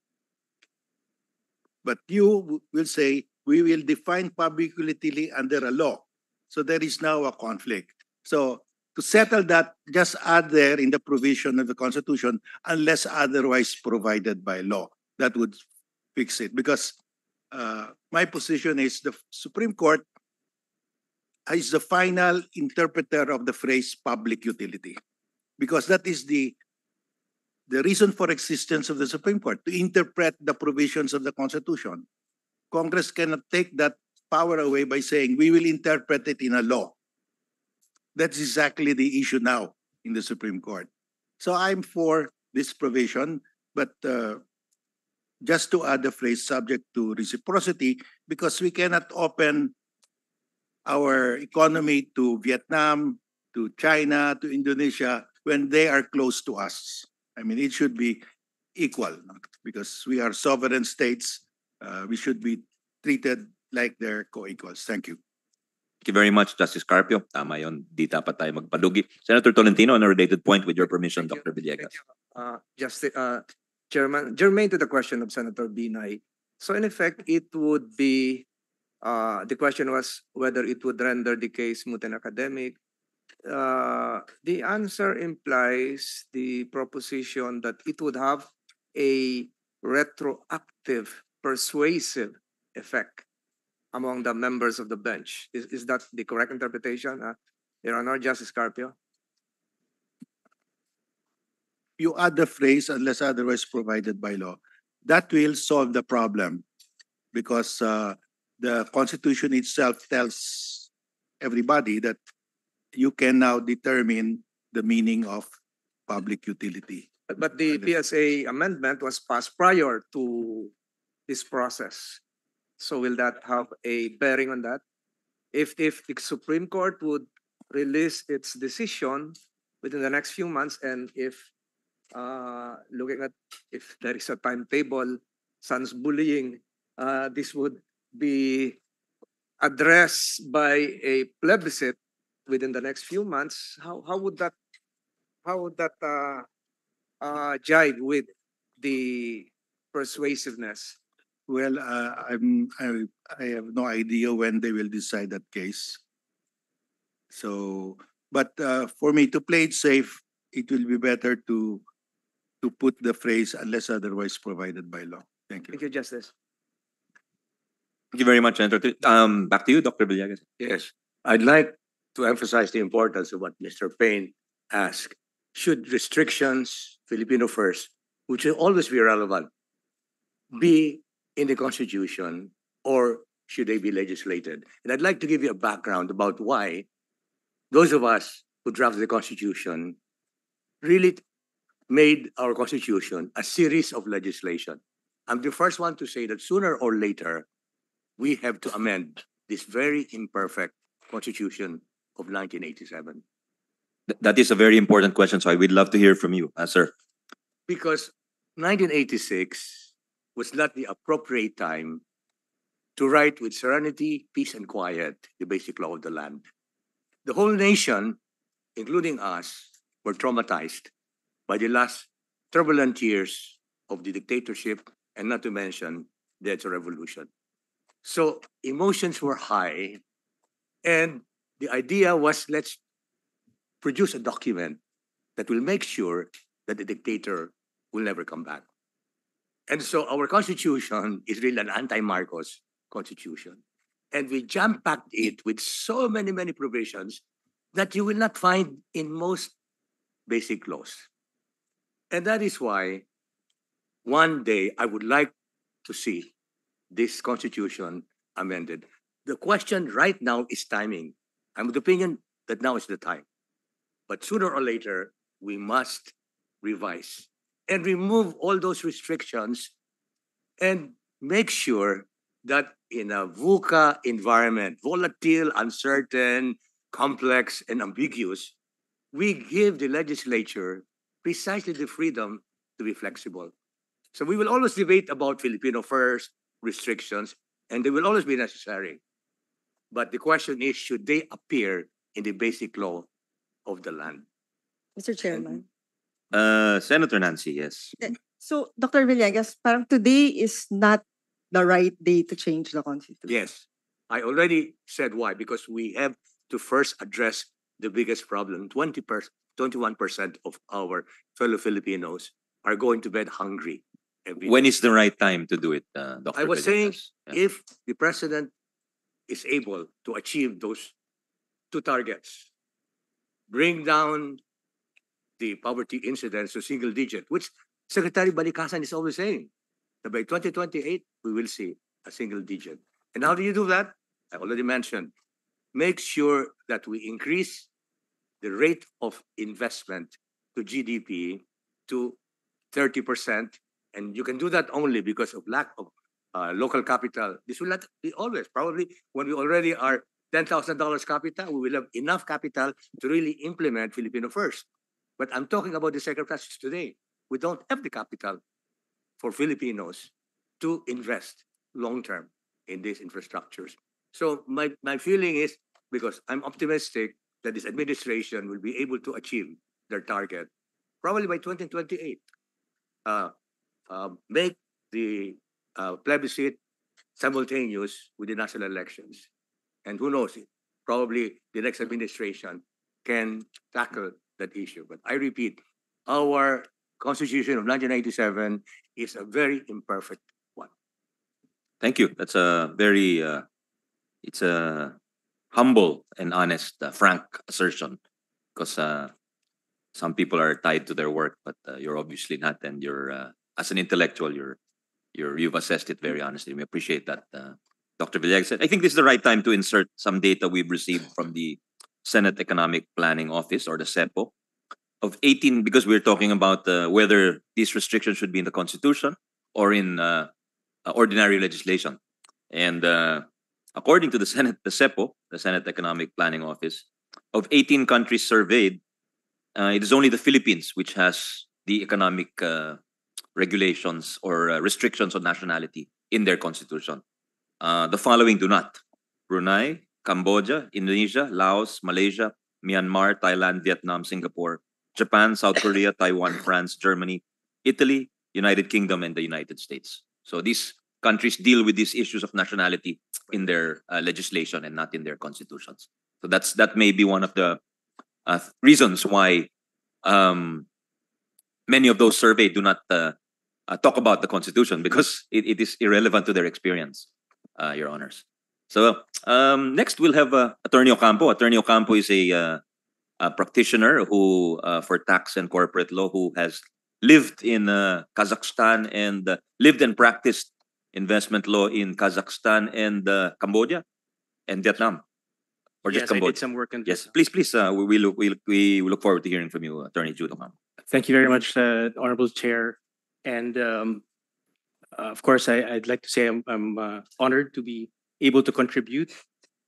But you will say we will define public utility under a law. So there is now a conflict. So to settle that, just add there in the provision of the Constitution, unless otherwise provided by law. That would fix it because uh, my position is the Supreme Court is the final interpreter of the phrase public utility because that is the the reason for existence of the Supreme Court to interpret the provisions of the Constitution. Congress cannot take that power away by saying we will interpret it in a law. That's exactly the issue now in the Supreme Court. So I'm for this provision, but uh, just to add the phrase subject to reciprocity, because we cannot open our economy to Vietnam, to China, to Indonesia when they are close to us. I mean, it should be equal because we are sovereign states. Uh, we should be treated like they're co-equals. Thank you. Thank you very much, Justice Carpio. Tama yun. Di dapat tayo magpalugi. Senator Tolentino, on a related point with your permission, Dr. Villegas. uh, just uh, Chairman, germane to the question of Senator Binay. So in effect, it would be uh, the question was whether it would render the case moot and academic. uh, the answer implies the proposition that it would have a retroactive, persuasive effect among the members of the bench. Is, is that the correct interpretation, uh, Your Honor, Justice Carpio? You add the phrase unless otherwise provided by law. That will solve the problem because uh, the Constitution itself tells everybody that you can now determine the meaning of public utility. But- But the PSA amendment was passed prior to this process. So will that have a bearing on that? If, if the Supreme Court would release its decision within the next few months and if uh, looking at if there is a timetable, sans bullying, uh, this would be addressed by a plebiscite within the next few months, how, how would that, how would that, uh, uh, jive with the persuasiveness? Well, uh, I'm, I, I have no idea when they will decide that case. So, but uh, for me to play it safe, it will be better to, to put the phrase unless otherwise provided by law. Thank you. Thank you, Justice. Thank you very much, Senator. Um, back to you, Dr. Villegas. Yes, I'd like to emphasize the importance of what Mr. Payne asked. Should restrictions, Filipino first, which will always be relevant, be in the Constitution or should they be legislated? And I'd like to give you a background about why those of us who drafted the Constitution really made our Constitution a series of legislation. I'm the first one to say that sooner or later, we have to amend this very imperfect Constitution of 1987. Th- That is a very important question, so I would love to hear from you, uh, sir. Because 1986 was not the appropriate time to write with serenity, peace, and quiet the basic law of the land. The whole nation, including us, were traumatized by the last turbulent years of the dictatorship, and not to mention the Revolution. So emotions were high, and the idea was let's produce a document that will make sure that the dictator will never come back. And so our constitution is really an anti-Marcos constitution. And we jam-packed it with so many, many provisions that you will not find in most basic laws. And that is why one day I would like to see this constitution amended. The question right now is timing. I'm of the opinion that now is the time. But sooner or later, we must revise and remove all those restrictions and make sure that in a VUCA environment, volatile, uncertain, complex, and ambiguous, we give the legislature precisely the freedom to be flexible. So we will always debate about Filipino first restrictions, and they will always be necessary. But the question is, should they appear in the basic law of the land? Mr. Chairman. Uh, Senator Nancy, yes. So, Dr. Villegas, parang today is not the right day to change the constitution. Yes, I already said why, because we have to first address the biggest problem. 20 percent, 21% of our fellow Filipinos are going to bed hungry. every When day. is the right time to do it, uh, Dr. I was saying, Yeah. if the president is able to achieve those two targets, bring down the poverty incidence to single digit, which Secretary Balisacan is always saying, that by 2028, we will see a single digit. And how do you do that? I already mentioned, make sure that we increase the rate of investment to GDP to 30%. And you can do that only because of lack of uh, local capital. This will not be always. Probably when we already are $10,000 capital, we will have enough capital to really implement Filipino first. But I'm talking about the sacrifices today. We don't have the capital for Filipinos to invest long term in these infrastructures. So my, my feeling is because I'm optimistic that this administration will be able to achieve their target probably by 2028. Uh, uh, make the uh, plebiscite simultaneous with the national elections. And who knows, probably the next administration can tackle that issue. But I repeat, our Constitution of 1997 is a very imperfect one. Thank you. That's a very, uh, it's a humble and honest, uh, frank assertion. Because uh, some people are tied to their work, but uh, you're obviously not. And you're, uh, as an intellectual, you're, you're, you've assessed it very honestly. We appreciate that, uh, Dr. Villegas. I think this is the right time to insert some data we've received from the Senate Economic Planning Office or the SEPO of 18 because we're talking about uh, whether these restrictions should be in the constitution or in uh, uh, ordinary legislation. And uh, according to the senate the sepo the senate economic planning office of 18 countries surveyed uh, it is only the philippines which has the economic uh, regulations or restrictions on nationality in their constitution. The following do not. Brunei cambodia indonesia laos malaysia myanmar thailand vietnam singapore Japan, South Korea, Taiwan, France, Germany, Italy, United Kingdom, and the United States. So these countries deal with these issues of nationality in their uh, legislation and not in their constitutions. So that's that may be one of the uh, reasons why um, many of those surveyed do not uh, uh, talk about the constitution because it, it is irrelevant to their experience, uh, Your Honors. So um, next we'll have uh, Attorney Ocampo. Attorney Ocampo is a uh, a practitioner who uh, for tax and corporate law who has lived in uh, Kazakhstan and uh, lived and practiced investment law in Kazakhstan and uh, Cambodia and Vietnam or just Yes, I Cambodia. did some work on Yes, please, please. Uh, we, we look we, we look forward to hearing from you, Attorney Judo. ma'am. Thank you very much, uh, Honorable Chair. And um, uh, of course, I, I'd like to say I'm, I'm uh, honored to be able to contribute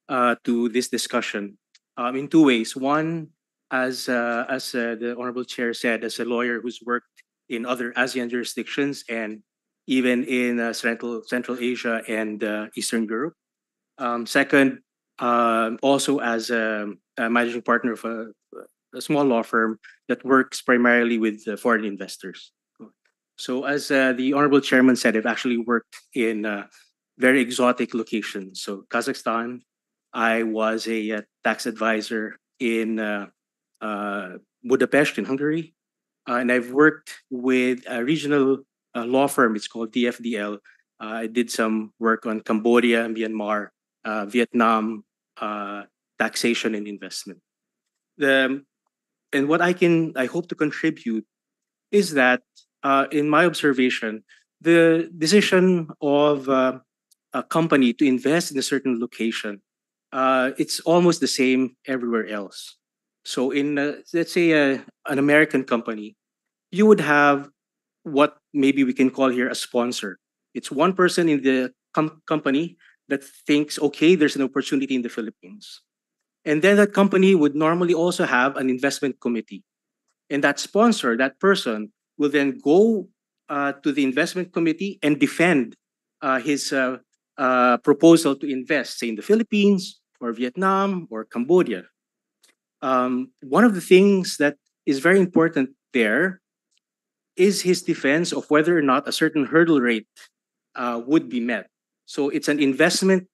uh, to this discussion um, in two ways. One, as uh, as uh, the Honorable Chair said, as a lawyer who's worked in other ASEAN jurisdictions and even in uh, Central Central Asia and uh, Eastern Europe. Um, second, um, also as a, a managing partner of a, a small law firm that works primarily with foreign investors. So, as uh, the honorable chairman said, I've actually worked in very exotic locations. So, Kazakhstan, I was a uh, tax advisor in uh, uh, Budapest in Hungary, uh, and I've worked with a regional uh, law firm. It's called DFDL. Uh, I did some work on Cambodia, Myanmar, Vietnam, taxation and investment. The and what I can I hope to contribute is that in my observation, the decision of a company to invest in a certain location, uh, it's almost the same everywhere else. So in uh, let's say uh, an American company, you would have what maybe we can call here a sponsor. It's one person in the com- company that thinks, okay, there's an opportunity in the Philippines. And then that company would normally also have an investment committee. And that sponsor, that person, will then go uh, to the investment committee and defend uh, his proposal to invest, say in the Philippines or Vietnam or Cambodia. Um, one of the things that is very important there is his defense of whether or not a certain hurdle rate uh, would be met. So it's an investment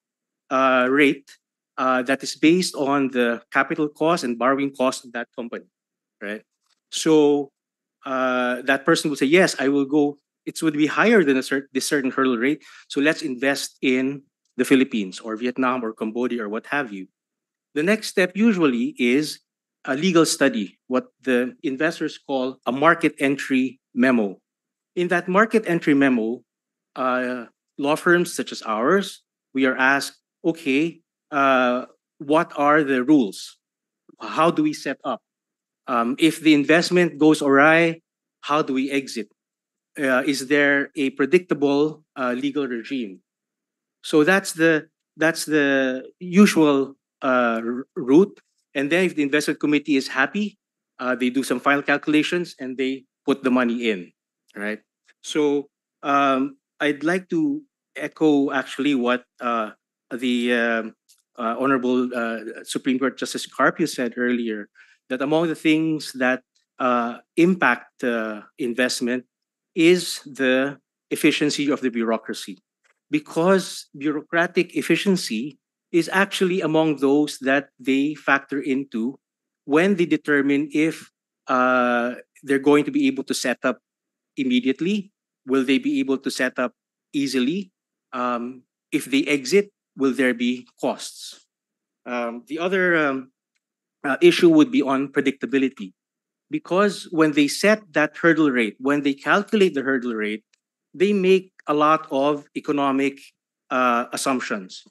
uh, rate uh, that is based on the capital cost and borrowing cost of that company, right? So uh, that person would say, yes, I will go. It would be higher than a certain this certain hurdle rate. So let's invest in the Philippines or Vietnam or Cambodia or what have you. The next step usually is a legal study, what the investors call a market entry memo. In that market entry memo, uh, law firms such as ours, we are asked, okay, uh, what are the rules? How do we set up? Um, if the investment goes awry, how do we exit? Uh, is there a predictable uh, legal regime? So that's the that's the usual uh, route. And then if the investment committee is happy, uh, they do some final calculations and they put the money in, right? So um, I'd like to echo actually what uh, the um, uh, Honorable Supreme Court Justice Carpio said earlier, that among the things that impact investment is the efficiency of the bureaucracy. Because bureaucratic efficiency is actually among those that they factor into when they determine if uh, they're going to be able to set up immediately? Will they be able to set up easily? Um, if they exit, will there be costs? Um, the other um, uh, issue would be on predictability. Because when they set that hurdle rate, when they calculate the hurdle rate, they make a lot of economic uh, assumptions.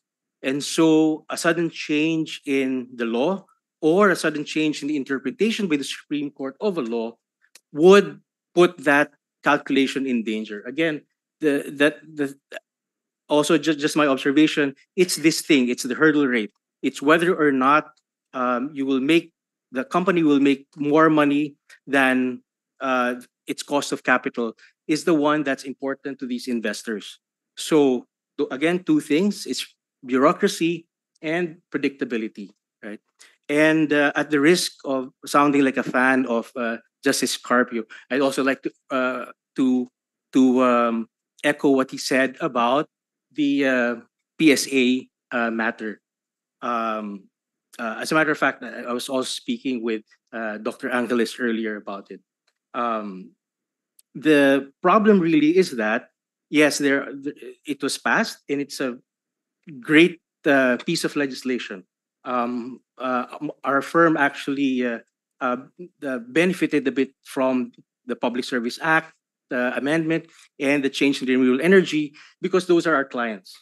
And so a sudden change in the law or a sudden change in the interpretation by the Supreme Court of a law would put that calculation in danger. Again, the that the also just, just my observation, it's this thing, it's the hurdle rate. It's whether or not um, you will make the company will make more money than uh, its cost of capital is the one that's important to these investors. So again, two things: it's bureaucracy and predictability, right? And uh, at the risk of sounding like a fan of uh, Justice Carpio, I'd also like to uh, to to um, echo what he said about the uh, PSA uh, matter. Um, uh, as a matter of fact, I was also speaking with uh, Dr. Angeles earlier about it. Um, the problem really is that yes, there it was passed and it's a great uh, piece of legislation. Um, uh, our firm actually uh, uh, benefited a bit from the Public Service Act amendment and the change in renewable energy because those are our clients.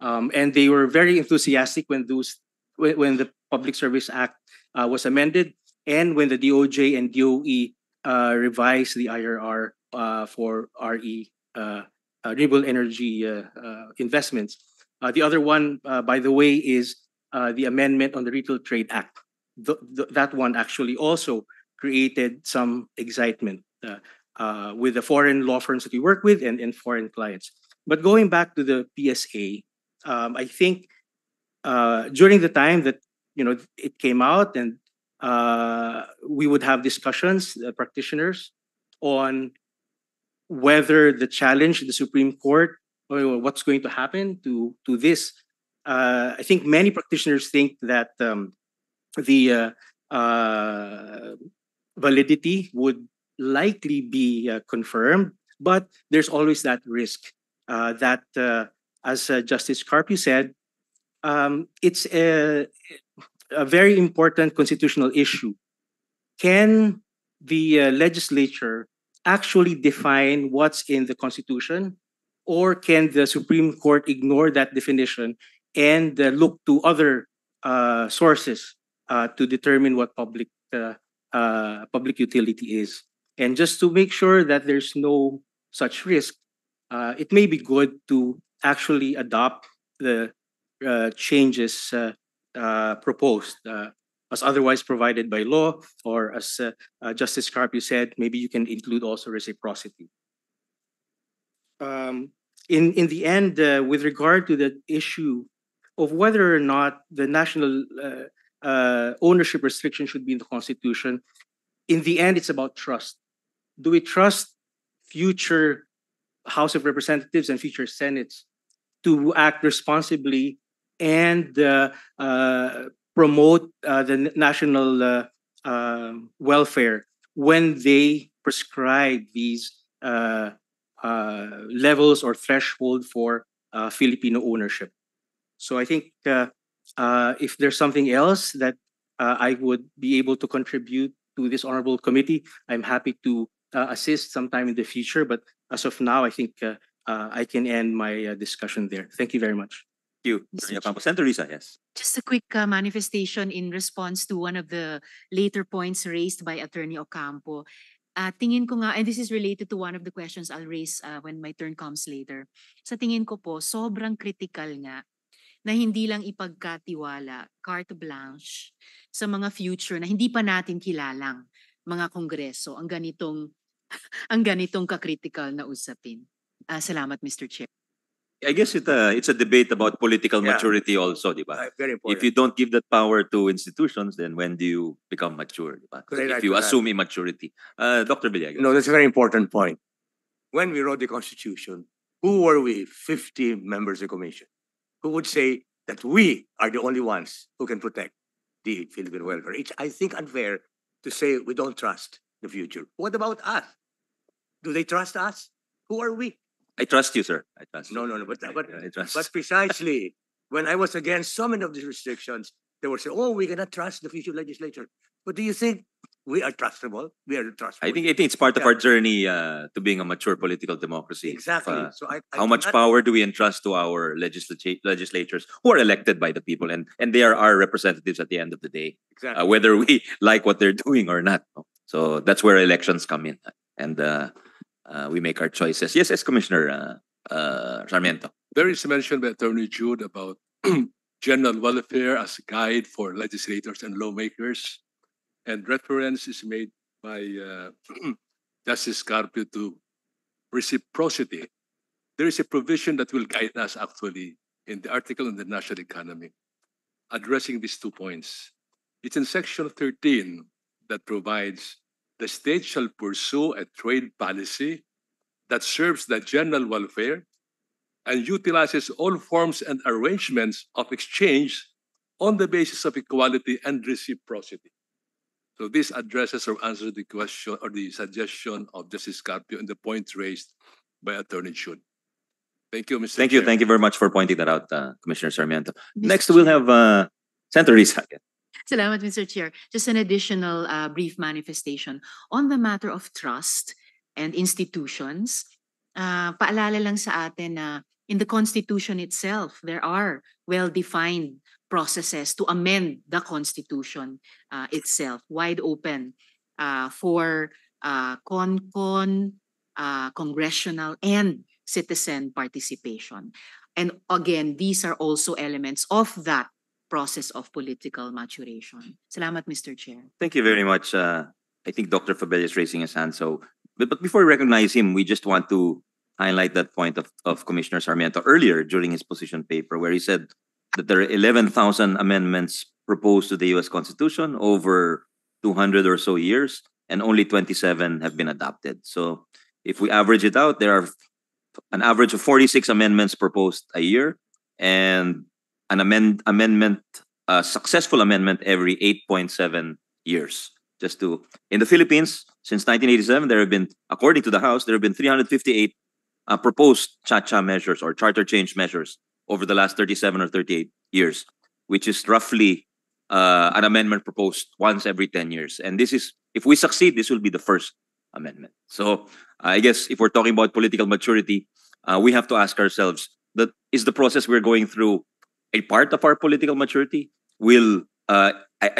Um, and they were very enthusiastic when those when the Public Service Act uh, was amended and when the DOJ and DOE uh, revised the IRR uh, for RE uh, uh, renewable energy uh, investments. The other one, by the way, is the amendment on the Retail Trade Act. Th- th- that one actually also created some excitement with the foreign law firms that we work with and, and foreign clients. But going back to the PSA, um, I think uh, during the time that you know it came out and uh, we would have discussions, uh, practitioners, on whether the challenge the Supreme Court or what's going to happen to to this. Uh, I think many practitioners think that um, the uh, uh, validity would likely be confirmed, but there's always that risk that, as Justice Carpio said, um, it's a, a very important constitutional issue. Can the uh, legislature actually define what's in the Constitution, or can the Supreme Court ignore that definition and uh, look to other uh, sources uh, to determine what public uh, uh, public utility is? And just to make sure that there's no such risk, it may be good to actually adopt the changes uh, uh, proposed uh, as otherwise provided by law, or as uh, uh, Justice said, maybe you can include also reciprocity. Um, in in the end, uh, with regard to the issue of whether or not the national uh, uh, ownership restriction should be in the Constitution, in the end, it's about trust. Do we trust future House of Representatives and future Senates to act responsibly and uh, uh, promote uh, the national um welfare when they prescribe these levels or threshold for Filipino ownership. So I think if there's something else that I would be able to contribute to this honorable committee, I'm happy to uh, assist sometime in the future. But as of now, I think uh, uh, I can end my discussion there. Thank you very much. Thank you, Attorney Ocampo. Senator Risa, yes. Just a quick uh, manifestation in response to one of the later points raised by Attorney Ocampo. Ah, tingin ko nga, and this is related to one of the questions I'll raise uh, when my turn comes later. Sa tingin ko po, sobrang critical nga na hindi lang ipagkatiwala, carte blanche, sa mga future na hindi pa natin kilalang mga kongreso ang ganitong ang ganitong ka-critical na usapin. Ah, salamat Mr. Chair. I guess it, uh, it's a debate about political Yeah. maturity also, di ba? Uh, very important. If you don't give that power to institutions, then when do you become mature? Di ba? Very If you assume immaturity. Uh, Dr. Villegas. No, that's a very important point. When we wrote the Constitution, who were we? 50 members of the Commission. Who would say that we are the only ones who can protect? the Philippine welfare. It's, I think, unfair to say we don't trust the future. What about us? Do they trust us? Who are we? I trust you, sir. I trust you. No, no, no. But but but precisely when I was against so many of these restrictions, they were saying, "Oh, we cannot trust the future legislature." But do you think we are trustable? We are trustable. I think I think it's part of our journey uh, to being a mature political democracy. exactly. Uh, so I, I how much power do we entrust to our legislature legislators who are elected by the people and and they are our representatives at the end of the day Exactly. uh, whether we like what they're doing or not so that's where elections come in and uh, we make our choices yes yes commissioner uh, uh, sarmiento There is mention by Attorney Jude about general welfare as a guide for legislators and lawmakers. And reference is made by uh, Justice Carpio to reciprocity. There is a provision that will guide us actually in the article on the national economy, addressing these two points. It's in section 13 that provides the state shall pursue a trade policy that serves the general welfare and utilizes all forms and arrangements of exchange on the basis of equality and reciprocity. So this addresses or answers the question or the suggestion of Justice Carpio and the point raised by Attorney Chun. Thank you, Mr. thank you thank you very much for pointing that out uh, commissioner sarmiento next we'll have uh, senator Risa again. Salamat, Mr. Chair. Just an additional uh, brief manifestation on the matter of trust and institutions. Uh, paalala lang sa atin na in the Constitution itself, there are well-defined processes to amend the Constitution uh, itself, wide open uh, for uh, con-con, uh, congressional, and citizen participation. And again, these are also elements of that process of political maturation. Salamat, Mr. Chair. Thank you very much. Uh, I think Dr. Fabella is raising his hand. So, but, but before we recognize him, we just want to highlight that point of, of Commissioner Sarmiento earlier during his position paper, where he said that there are 11,000 amendments proposed to the U.S. Constitution over 200 or so years, and only 27 have been adopted. So, if we average it out, there are an average of 46 amendments proposed a year, and an amend amendment, a successful amendment every 8.7 years. Just to in the Philippines since 1987, there have been, according to the House, there have been 358 uh, proposed cha-cha measures or charter change measures over the last 37 or 38 years, which is roughly uh, an amendment proposed once every 10 years. And this is, if we succeed, this will be the first amendment. So I guess if we're talking about political maturity, uh, we have to ask ourselves that is the process we're going through a part of our political maturity? Will uh,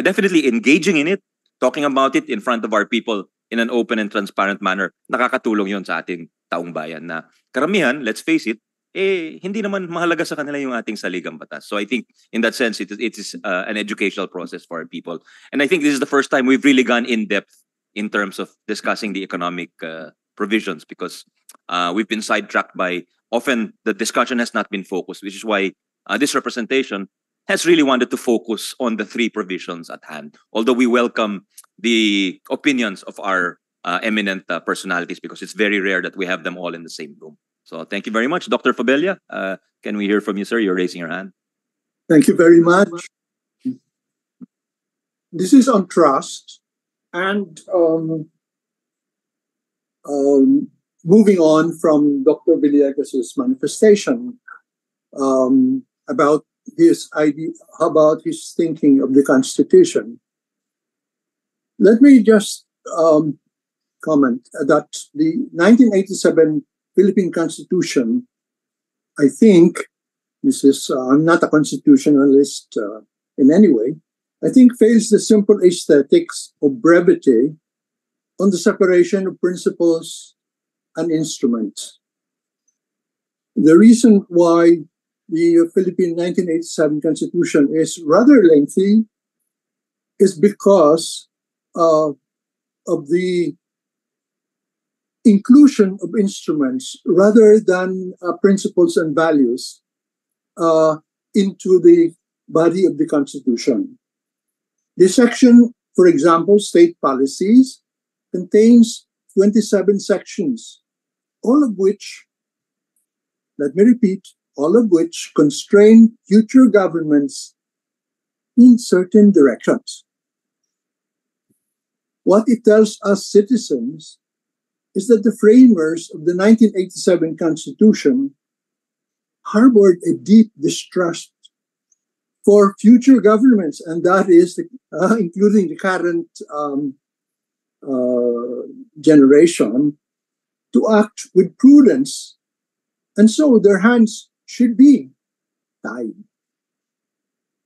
definitely engaging in it, talking about it in front of our people in an open and transparent manner, nakakatulong yon sa ating taong bayan na karamihan, let's face it, eh, hindi naman mahalaga sa kanila yung ating saligang batas. So I think in that sense, it is, it is uh, an educational process for our people. And I think this is the first time we've really gone in depth in terms of discussing the economic uh, provisions because uh, we've been sidetracked by often the discussion has not been focused, which is why uh, this representation has really wanted to focus on the three provisions at hand. Although we welcome the opinions of our uh, eminent uh, personalities because it's very rare that we have them all in the same room. So thank you very much, Dr. Fabella. Uh, can we hear from you, sir? You're raising your hand. Thank you very much. This is on trust and um, um, moving on from Dr. Villegas' manifestation um, about his idea, about his thinking of the Constitution. Let me just um, comment that the 1987 Philippine Constitution, I think, this is, uh, I'm not a constitutionalist uh, in any way, I think fails the simple aesthetics of brevity on the separation of principles and instruments. The reason why the Philippine 1987 Constitution is rather lengthy is because uh, of the inclusion of instruments rather than uh, principles and values uh, into the body of the Constitution. This section, for example, state policies, contains 27 sections, all of which, let me repeat, all of which constrain future governments in certain directions. What it tells us citizens is that the framers of the 1987 Constitution harbored a deep distrust for future governments, and that is the, uh, including the current um, uh, generation, to act with prudence. And so their hands should be tied.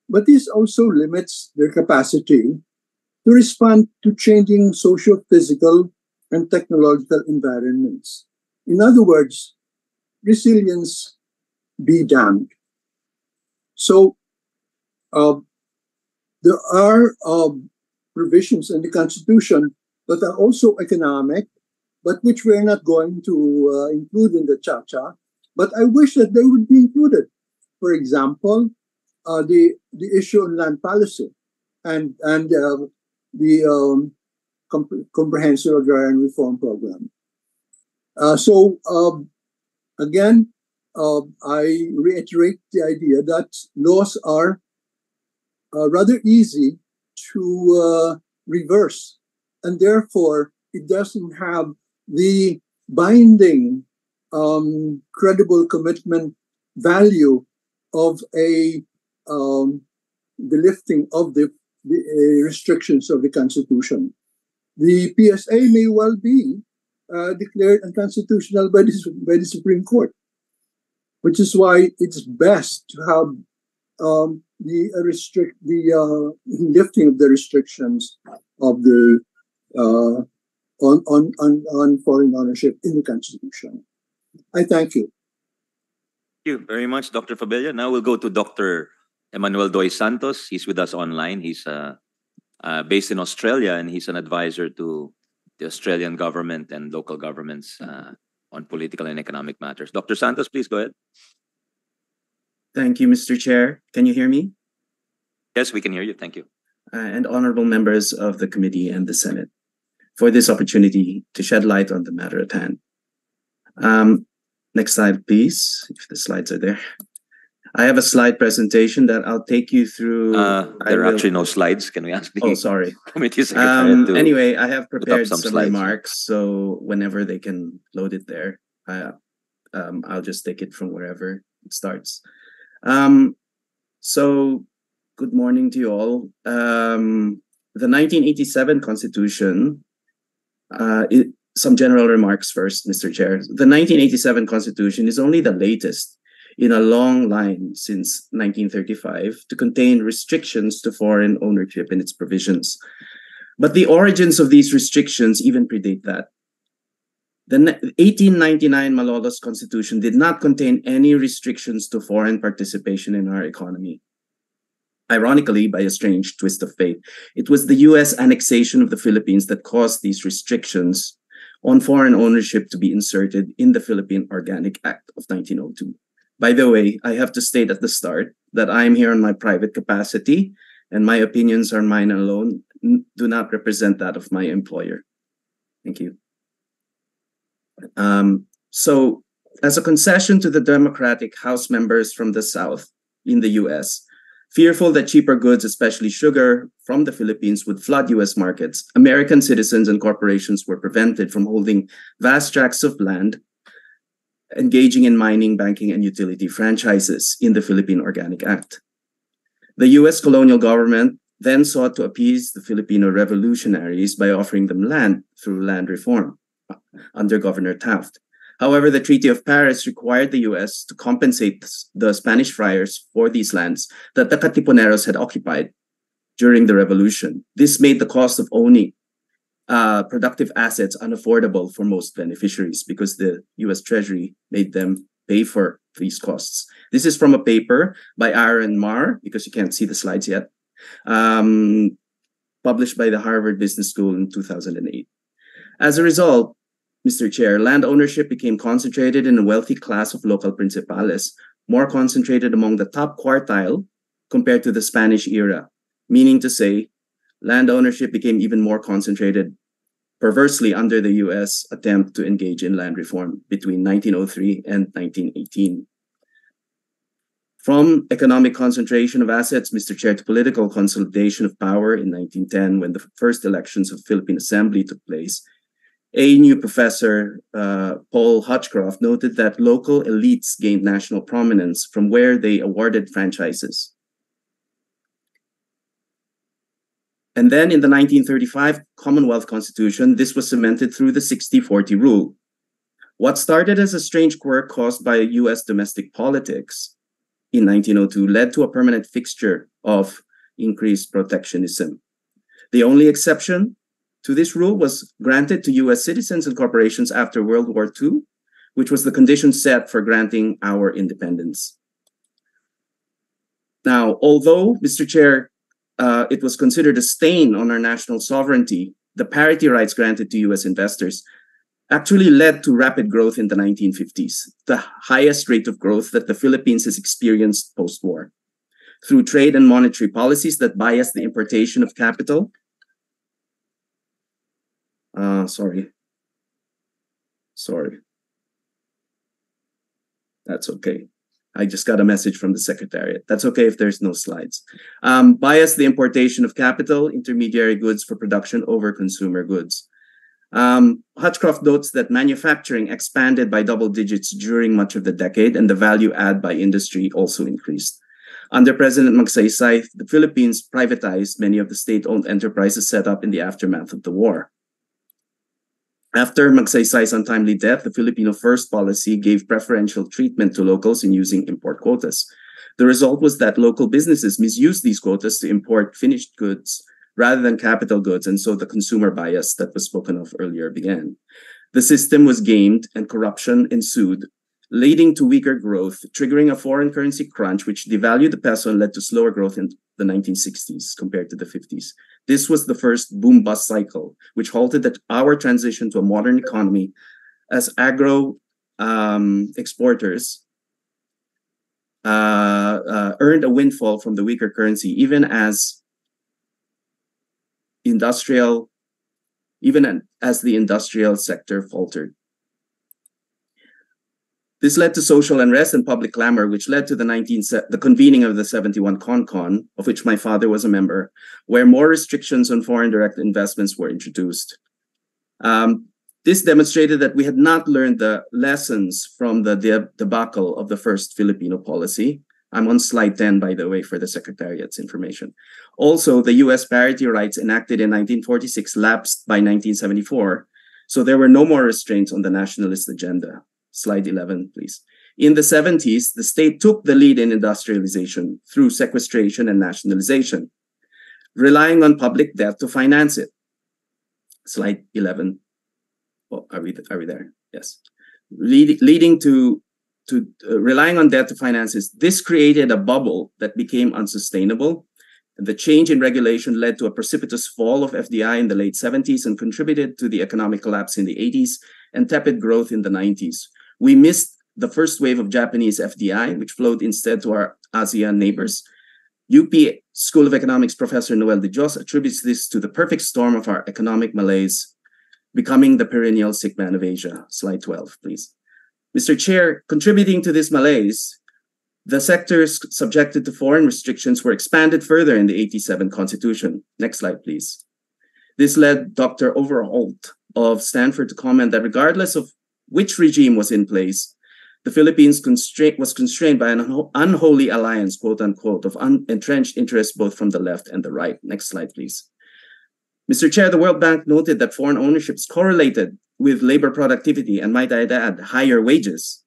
But this also limits their capacity to respond to changing social, physical, and technological environments. In other words, resilience be damned. So uh, there are uh, provisions in the Constitution that are also economic, but which we're not going to uh, include in the cha-cha. But I wish that they would be included. For example, uh, the the issue on land policy and and uh, the um, comp- comprehensive agrarian reform program. Uh, so um, again, uh, I reiterate the idea that laws are uh, rather easy to uh, reverse, and therefore it doesn't have the binding, um, credible commitment value of a um, the lifting of the, the uh, restrictions of the Constitution. The PSA may well be uh, declared unconstitutional by the, by the Supreme Court, which is why it's best to have um, the uh, restrict the uh, lifting of the restrictions of the uh, on, on on on foreign ownership in the Constitution. I thank you. Thank you very much, Dr. Fabella. Now we'll go to Dr. Emmanuel Doy Santos. He's with us online. He's uh, uh, based in Australia and he's an advisor to the Australian government and local governments uh, on political and economic matters. Dr. Santos, please go ahead. Thank you, Mr. Chair. Can you hear me? Yes, we can hear you. Thank you. Uh, and honorable members of the committee and the Senate for this opportunity to shed light on the matter at hand. Um, next slide, please, if the slides are there. I have a slide presentation that I'll take you through. Uh, there are actually no slides. Can we ask the Oh, sorry. committee secretary Um, to anyway, I have prepared some some, remarks, so whenever they can load it there, I, um, I'll just take it from wherever it starts. Um, so, good morning to you all. Um, the 1987 Constitution, uh, it, some general remarks first, Mr. Chair. The 1987 Constitution is only the latest in a long line since 1935 to contain restrictions to foreign ownership in its provisions. But the origins of these restrictions even predate that. The 1899 Malolos Constitution did not contain any restrictions to foreign participation in our economy. Ironically, by a strange twist of fate, it was the US annexation of the Philippines that caused these restrictions on foreign ownership to be inserted in the Philippine Organic Act of 1902. By the way, I have to state at the start that I am here in my private capacity and my opinions are mine alone, do not represent that of my employer. Thank you. Um, so, as a concession to the Democratic House members from the South in the US, fearful that cheaper goods, especially sugar, from the Philippines would flood US markets, American citizens and corporations were prevented from holding vast tracts of land, engaging in mining, banking, and utility franchises in the Philippine Organic Act. The US colonial government then sought to appease the Filipino revolutionaries by offering them land through land reform under Governor Taft. However, the Treaty of Paris required the US to compensate the Spanish friars for these lands that the Katipuneros had occupied during the revolution. This made the cost of owning uh, productive assets unaffordable for most beneficiaries because the US Treasury made them pay for these costs. This is from a paper by Aaron Marr, because you can't see the slides yet, um, published by the Harvard Business School in 2008. As a result, Mr. Chair, land ownership became concentrated in a wealthy class of local principales, more concentrated among the top quartile compared to the Spanish era, meaning to say, land ownership became even more concentrated perversely under the US attempt to engage in land reform between 1903 and 1918. From economic concentration of assets, Mr. Chair, to political consolidation of power in 1910 when the first elections of Philippine Assembly took place, ANU professor uh, Paul Hutchcroft noted that local elites gained national prominence from where they awarded franchises. And then in the 1935 Commonwealth Constitution, this was cemented through the 60-40 rule. What started as a strange quirk caused by US domestic politics in 1902 led to a permanent fixture of increased protectionism. The only exception to this rule was granted to US citizens and corporations after World War II, which was the condition set for granting our independence. Now, although, Mr. Chair, uh, it was considered a stain on our national sovereignty, the parity rights granted to US investors actually led to rapid growth in the 1950s, the highest rate of growth that the Philippines has experienced post war. Through trade and monetary policies that bias the importation of capital. Uh, sorry. Sorry. That's okay. I just got a message from the secretariat. That's okay if there's no slides. Um, bias the importation of capital, intermediary goods for production over consumer goods. Um, Hutchcroft notes that manufacturing expanded by double digits during much of the decade, and the value add by industry also increased. Under President Magsaysay, the Philippines privatized many of the state-owned enterprises set up in the aftermath of the war. After Magsaysay's untimely death, the Filipino First policy gave preferential treatment to locals in using import quotas. The result was that local businesses misused these quotas to import finished goods rather than capital goods, and so the consumer bias that was spoken of earlier began. The system was gamed and corruption ensued, leading to weaker growth, triggering a foreign currency crunch, which devalued the peso and led to slower growth in the 1960s compared to the 50s. This was the first boom bust cycle, which halted the, our transition to a modern economy as agro um, exporters uh, uh, earned a windfall from the weaker currency, even as industrial, even as the industrial sector faltered. This led to social unrest and public clamor, which led to the 19, the convening of the 71 CONCON, of which my father was a member, where more restrictions on foreign direct investments were introduced. Um, this demonstrated that we had not learned the lessons from the debacle of the first Filipino policy. I'm on slide 10, by the way, for the Secretariat's information. Also, the US parity rights enacted in 1946 lapsed by 1974, so there were no more restraints on the nationalist agenda. Slide 11, please. In the 70s, the state took the lead in industrialization through sequestration and nationalization, relying on public debt to finance it. Slide 11. Oh, are we, are we there? Yes. Lead, leading to, to uh, relying on debt to finance this, this created a bubble that became unsustainable. The change in regulation led to a precipitous fall of FDI in the late 70s and contributed to the economic collapse in the 80s and tepid growth in the 90s. We missed the first wave of Japanese FDI, which flowed instead to our ASEAN neighbors. UP School of Economics professor Noel de Dios attributes this to the perfect storm of our economic malaise, becoming the perennial sick man of Asia. Slide 12, please. Mr. Chair, contributing to this malaise, the sectors subjected to foreign restrictions were expanded further in the 87 Constitution. Next slide, please. This led Dr. Overholt of Stanford to comment that regardless of which regime was in place, the Philippines constra- was constrained by an unholy alliance, quote unquote, of un- entrenched interests both from the left and the right. Next slide, please. Mr. Chair, the World Bank noted that foreign ownership is correlated with labor productivity and, might I add, higher wages.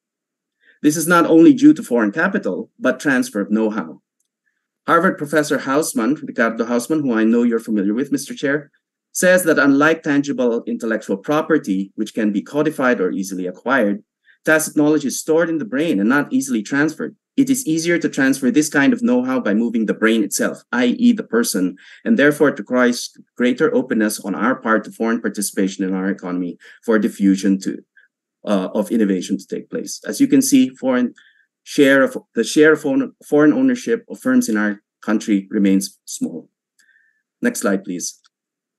This is not only due to foreign capital, but transfer of know how. Harvard professor Hausmann, Ricardo Hausmann, who I know you're familiar with, Mr. Chair, says that unlike tangible intellectual property, which can be codified or easily acquired, tacit knowledge is stored in the brain and not easily transferred. It is easier to transfer this kind of know how by moving the brain itself, i.e., the person, and therefore it requires greater openness on our part to foreign participation in our economy for diffusion to, uh, of innovation to take place. As you can see, foreign share of the share of foreign ownership of firms in our country remains small. Next slide, please.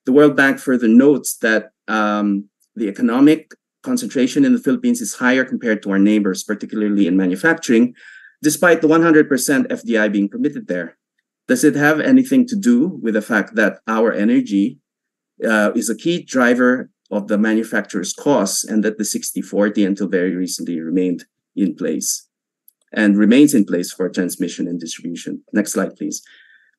The World Bank further notes that um, the economic concentration in the Philippines is higher compared to our neighbors, particularly in manufacturing, despite the 100% FDI being permitted there. Does it have anything to do with the fact that our energy uh, is a key driver of the manufacturer's costs and that the 60-40 until very recently remained in place and remains in place for transmission and distribution? Next slide, please.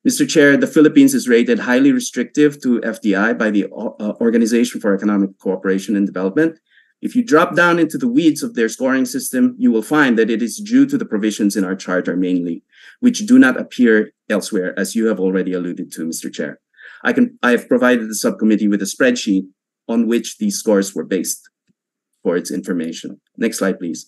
Mr. Chair, the Philippines is rated highly restrictive to FDI by the uh, Organization for Economic Cooperation and Development. If you drop down into the weeds of their scoring system, you will find that it is due to the provisions in our charter mainly, which do not appear elsewhere, as you have already alluded to, Mr. Chair. I can I have provided the subcommittee with a spreadsheet on which these scores were based for its information. Next slide, please.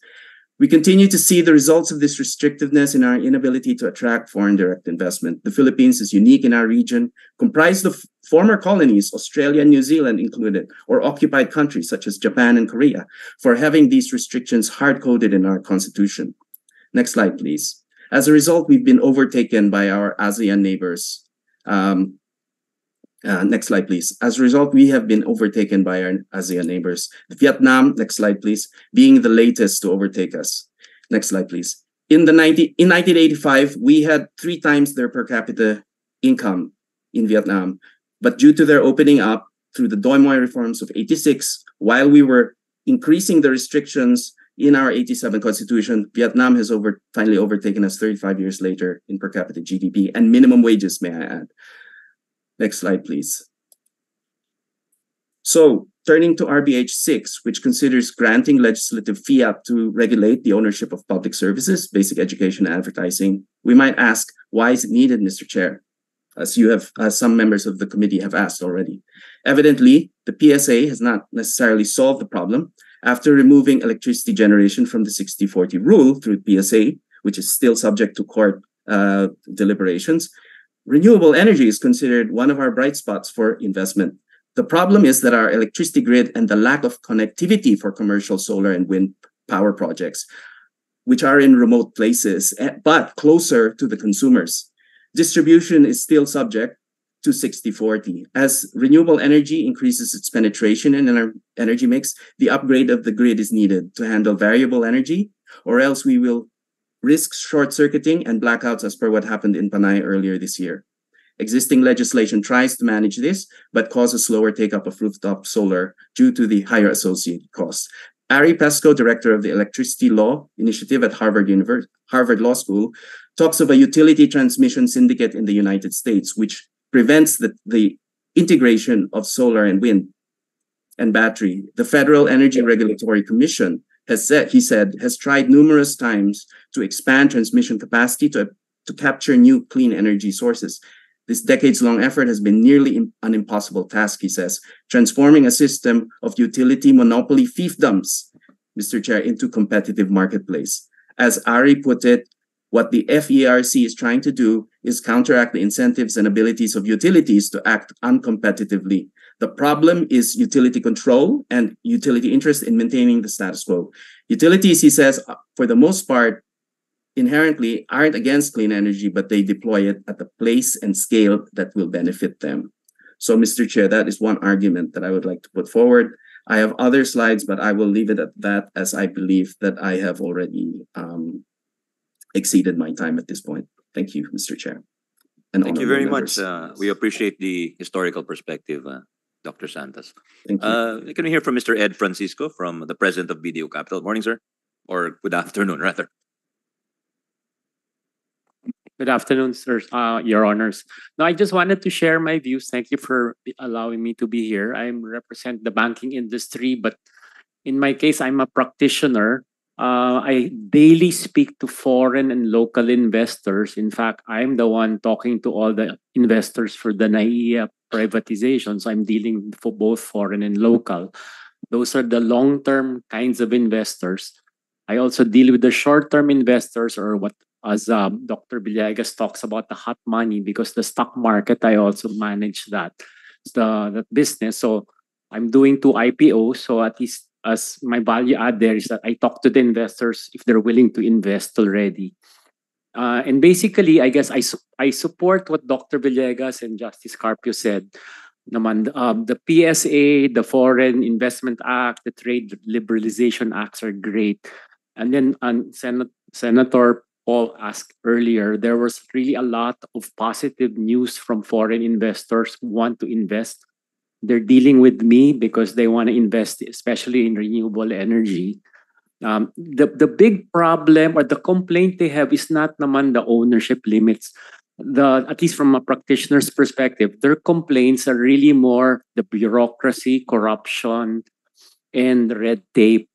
We continue to see the results of this restrictiveness in our inability to attract foreign direct investment. The Philippines is unique in our region, comprised of former colonies, Australia and New Zealand included, or occupied countries such as Japan and Korea, for having these restrictions hard coded in our constitution. Next slide, please. As a result, we've been overtaken by our ASEAN neighbors. Um, uh, next slide, please. As a result, we have been overtaken by our ASEAN neighbors. Vietnam, next slide, please, being the latest to overtake us. Next slide, please. In the 90, in 1985, we had three times their per capita income in Vietnam. But due to their opening up through the Doi Moi reforms of 86, while we were increasing the restrictions in our 87 constitution, Vietnam has over finally overtaken us 35 years later in per capita GDP and minimum wages, may I add. Next slide, please. So turning to RBH 6, which considers granting legislative fiat to regulate the ownership of public services, basic education, advertising, we might ask, why is it needed, Mr. Chair? As you have, as some members of the committee have asked already. Evidently, the PSA has not necessarily solved the problem. After removing electricity generation from the 60-40 rule through PSA, which is still subject to court uh, deliberations, renewable energy is considered one of our bright spots for investment. The problem is that our electricity grid and the lack of connectivity for commercial solar and wind power projects, which are in remote places, eh, but closer to the consumers. Distribution is still subject to 60-40. As renewable energy increases its penetration in our energy mix, the upgrade of the grid is needed to handle variable energy, or else we will risk short-circuiting and blackouts as per what happened in Panay earlier this year. Existing legislation tries to manage this, but causes slower take-up of rooftop solar due to the higher associated costs. Ari Peskoe, director of the Electricity Law Initiative at Harvard, University, Harvard Law School, talks of a utility transmission syndicate in the United States, which prevents the, the integration of solar and wind and battery. The Federal Energy Regulatory Commission has said, he said, has tried numerous times to expand transmission capacity to, to capture new clean energy sources. This decades long effort has been nearly an impossible task, he says, transforming a system of utility monopoly fiefdoms, Mr. Chair, into competitive marketplace. As Ari put it, what the FERC is trying to do is counteract the incentives and abilities of utilities to act uncompetitively the problem is utility control and utility interest in maintaining the status quo. Utilities, he says, uh, for the most part, inherently aren't against clean energy, but they deploy it at the place and scale that will benefit them. So, Mr. Chair, that is one argument that I would like to put forward. I have other slides, but I will leave it at that as I believe that I have already um, exceeded my time at this point. Thank you, Mr. Chair. And Thank you very members. much. Uh, we appreciate the historical perspective. Uh, Dr. Santos. Thank you. Uh, can we hear from Mr. Ed Francisco from the president of BDO Capital? Morning, sir. Or good afternoon, rather. Good afternoon, sir, uh, your honors. Now, I just wanted to share my views. Thank you for allowing me to be here. I represent the banking industry, but in my case, I'm a practitioner. Uh, I daily speak to foreign and local investors. In fact, I'm the one talking to all the investors for the NAIA privatizations. I'm dealing for both foreign and local. Those are the long-term kinds of investors. I also deal with the short-term investors or what as um, Dr. Villegas talks about the hot money because the stock market, I also manage that, the, that business. So I'm doing two IPOs. So at least as my value add there is that I talk to the investors if they're willing to invest already. Uh, and basically, I guess I, su- I support what Dr. Villegas and Justice Carpio said. Naman, um, the PSA, the Foreign Investment Act, the Trade Liberalization Acts are great. And then um, Sen- Senator Paul asked earlier, there was really a lot of positive news from foreign investors who want to invest. They're dealing with me because they want to invest, especially in renewable energy. Um, the, the big problem or the complaint they have is not naman the ownership limits. The at least from a practitioner's perspective, their complaints are really more the bureaucracy, corruption, and red tape.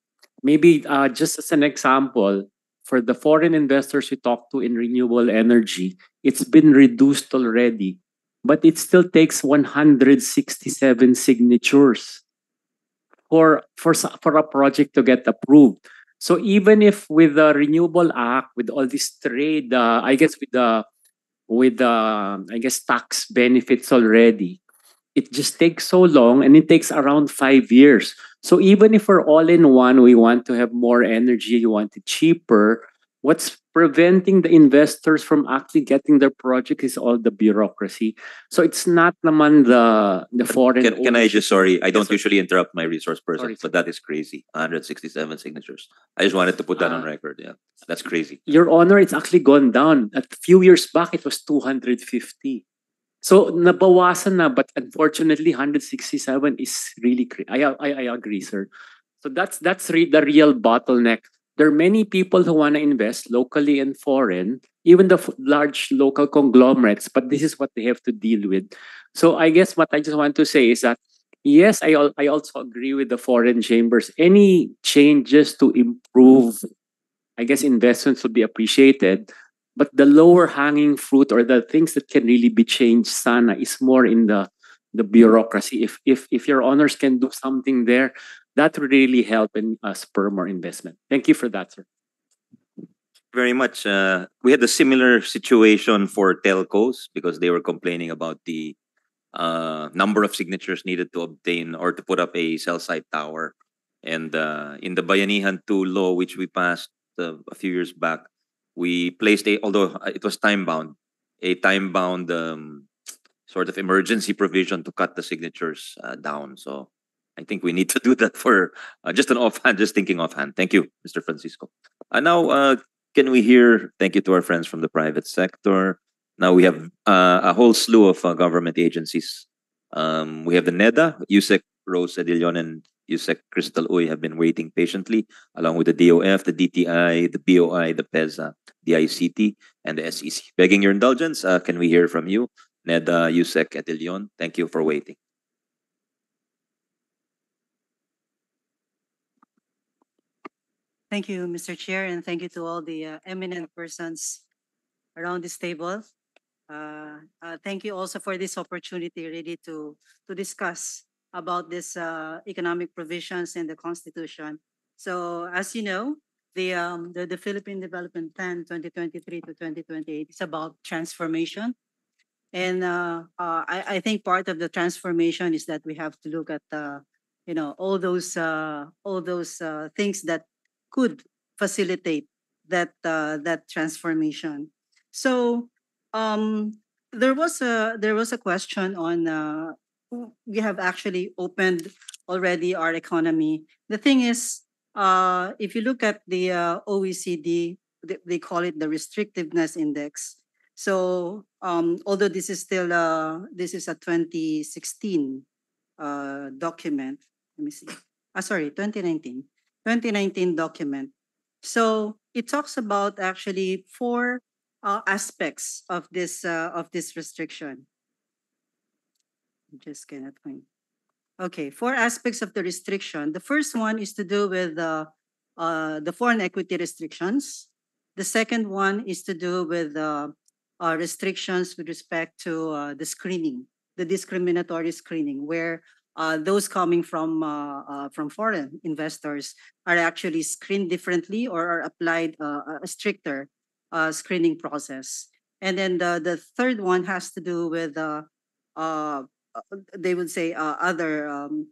Maybe uh, just as an example, for the foreign investors we talk to in renewable energy, it's been reduced already, but it still takes 167 signatures for for for a project to get approved. So even if with the Renewable Act, with all this trade, uh, I guess with the with the I guess tax benefits already, it just takes so long and it takes around five years. So even if we're all in one, we want to have more energy, you want it cheaper. What's preventing the investors from actually getting their project is all the bureaucracy. So it's not naman the the foreign. Can, can I just, sorry, I don't sir. usually interrupt my resource person, Sorry, but that is crazy. 167 signatures. I just wanted to put that on Ah. record. Yeah, that's crazy. Your Honor, it's actually gone down. A few years back, it was 250. So nabawasan na, but unfortunately, 167 is really. Cra- I, I I agree, sir. So that's that's re- the real bottleneck. There are many people who want to invest locally and foreign, even the f- large local conglomerates, but this is what they have to deal with. So I guess what I just want to say is that yes, I I also agree with the foreign chambers. Any changes to improve I guess investments would be appreciated. But the lower hanging fruit or the things that can really be changed, sana, is more in the the bureaucracy. If if if your honors can do something there, that really help and uh, spur more investment. Thank you for that, sir. very much. Uh, we had a similar situation for telcos because they were complaining about the uh, number of signatures needed to obtain or to put up a cell site tower. And uh, in the Bayanihan 2 law, which we passed uh, a few years back, we placed a, although uh, it was time bound, a time bound um, sort of emergency provision to cut the signatures down. So I think we need to do that for uh, just an offhand, just thinking offhand. Thank you, Mr. Francisco. Uh, now, uh, can we hear, thank you to our friends from the private sector. Now we have uh, a whole slew of uh, government agencies. Um, we have the NEDA, USEC Rose Edillon and USEC Crystal Uy have been waiting patiently, along with the DOF, the DTI, the BOI, the PEZA, the ICT, and the SEC. Begging your indulgence, uh, can we hear from you, NEDA, USEC Edillon? Thank you for waiting. Thank you, Mr. Chair, and thank you to all the uh, eminent persons around this table. Uh, uh, Thank you also for this opportunity really to, to discuss about this uh, economic provisions in the Constitution. So as you know, the, um, the, the Philippine Development Plan 2023 to 2028 is about transformation. And uh, uh, I, I think part of the transformation is that we have to look at, you know, all those, uh, all those uh, things that could facilitate that uh, that transformation. So um, there was a there was a question on uh, we have actually opened already our economy. The thing is, uh, if you look at the uh, OECD, they, they call it the restrictiveness index. So um, although this is still uh, this is a 2016 uh, document. Let me see. Ah, sorry, 2019. 2019 document. So it talks about actually four uh, aspects of this uh, of this restriction. I'm just gonna find. Okay, four aspects of the restriction. The first one is to do with uh, uh, the foreign equity restrictions. The second one is to do with uh, restrictions with respect to uh, the screening, the discriminatory screening, where uh, those coming from uh, uh, from foreign investors are actually screened differently or are applied uh, a stricter uh, screening process. And then the, the third one has to do with they would say other um,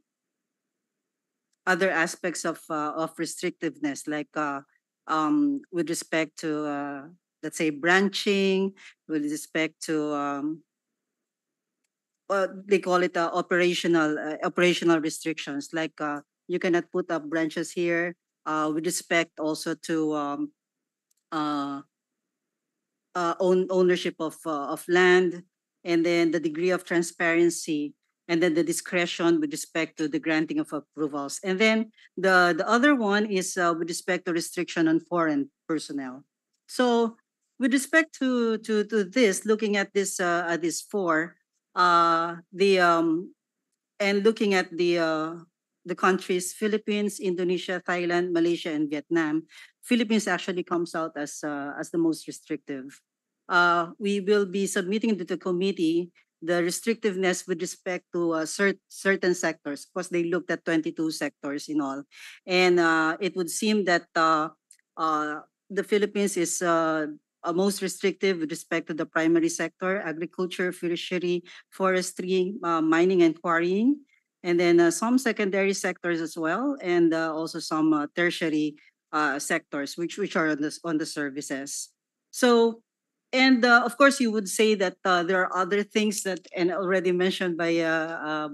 other aspects of of restrictiveness, like um, with respect to let's say branching, with respect to um, uh, they call it uh, operational uh, operational restrictions like uh, you cannot put up branches here uh, with respect also to um, uh, uh, own ownership of uh, of land, and then the degree of transparency, and then the discretion with respect to the granting of approvals. And then the the other one is uh, with respect to restriction on foreign personnel. So with respect to to to this, looking at this uh, at this four, uh, the um, and looking at the uh, the countries Philippines, Indonesia, Thailand, Malaysia, and Vietnam, Philippines actually comes out as uh, as the most restrictive. Uh, we will be submitting to the committee the restrictiveness with respect to uh, cert- certain sectors because they looked at 22 sectors in all, and uh, it would seem that uh, the Philippines is uh, most restrictive with respect to the primary sector, agriculture, fishery, forestry, uh, mining, and quarrying and then uh, some secondary sectors as well, and uh, also some uh, tertiary uh, sectors, which which are on the on the services. So, and of course, you would say that there are other things that, and already mentioned by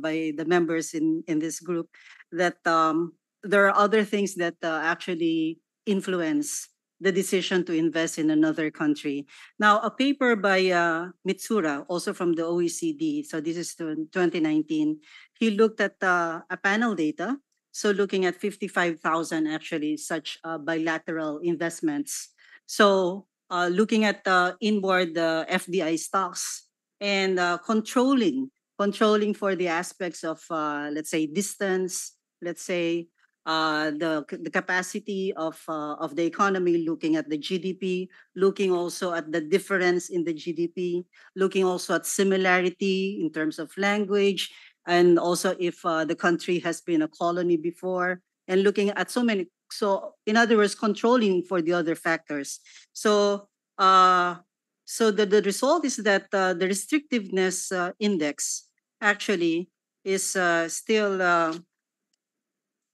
by the members in in this group, that um, there are other things that actually influence the decision to invest in another country. Now, a paper by uh, Mistura, also from the OECD, so this is 2019, he looked at uh, a panel data, so looking at 55,000 actually such uh, bilateral investments. So uh, looking at the inward uh, FDI stocks and uh, controlling, controlling for the aspects of, uh, let's say, distance, let's say, uh, the the capacity of uh, of the economy, looking at the GDP, looking also at the difference in the GDP, looking also at similarity in terms of language, and also if uh, the country has been a colony before, and looking at so many. So, in other words, controlling for the other factors. So, uh, so the, the result is that uh, the restrictiveness uh, index actually is still.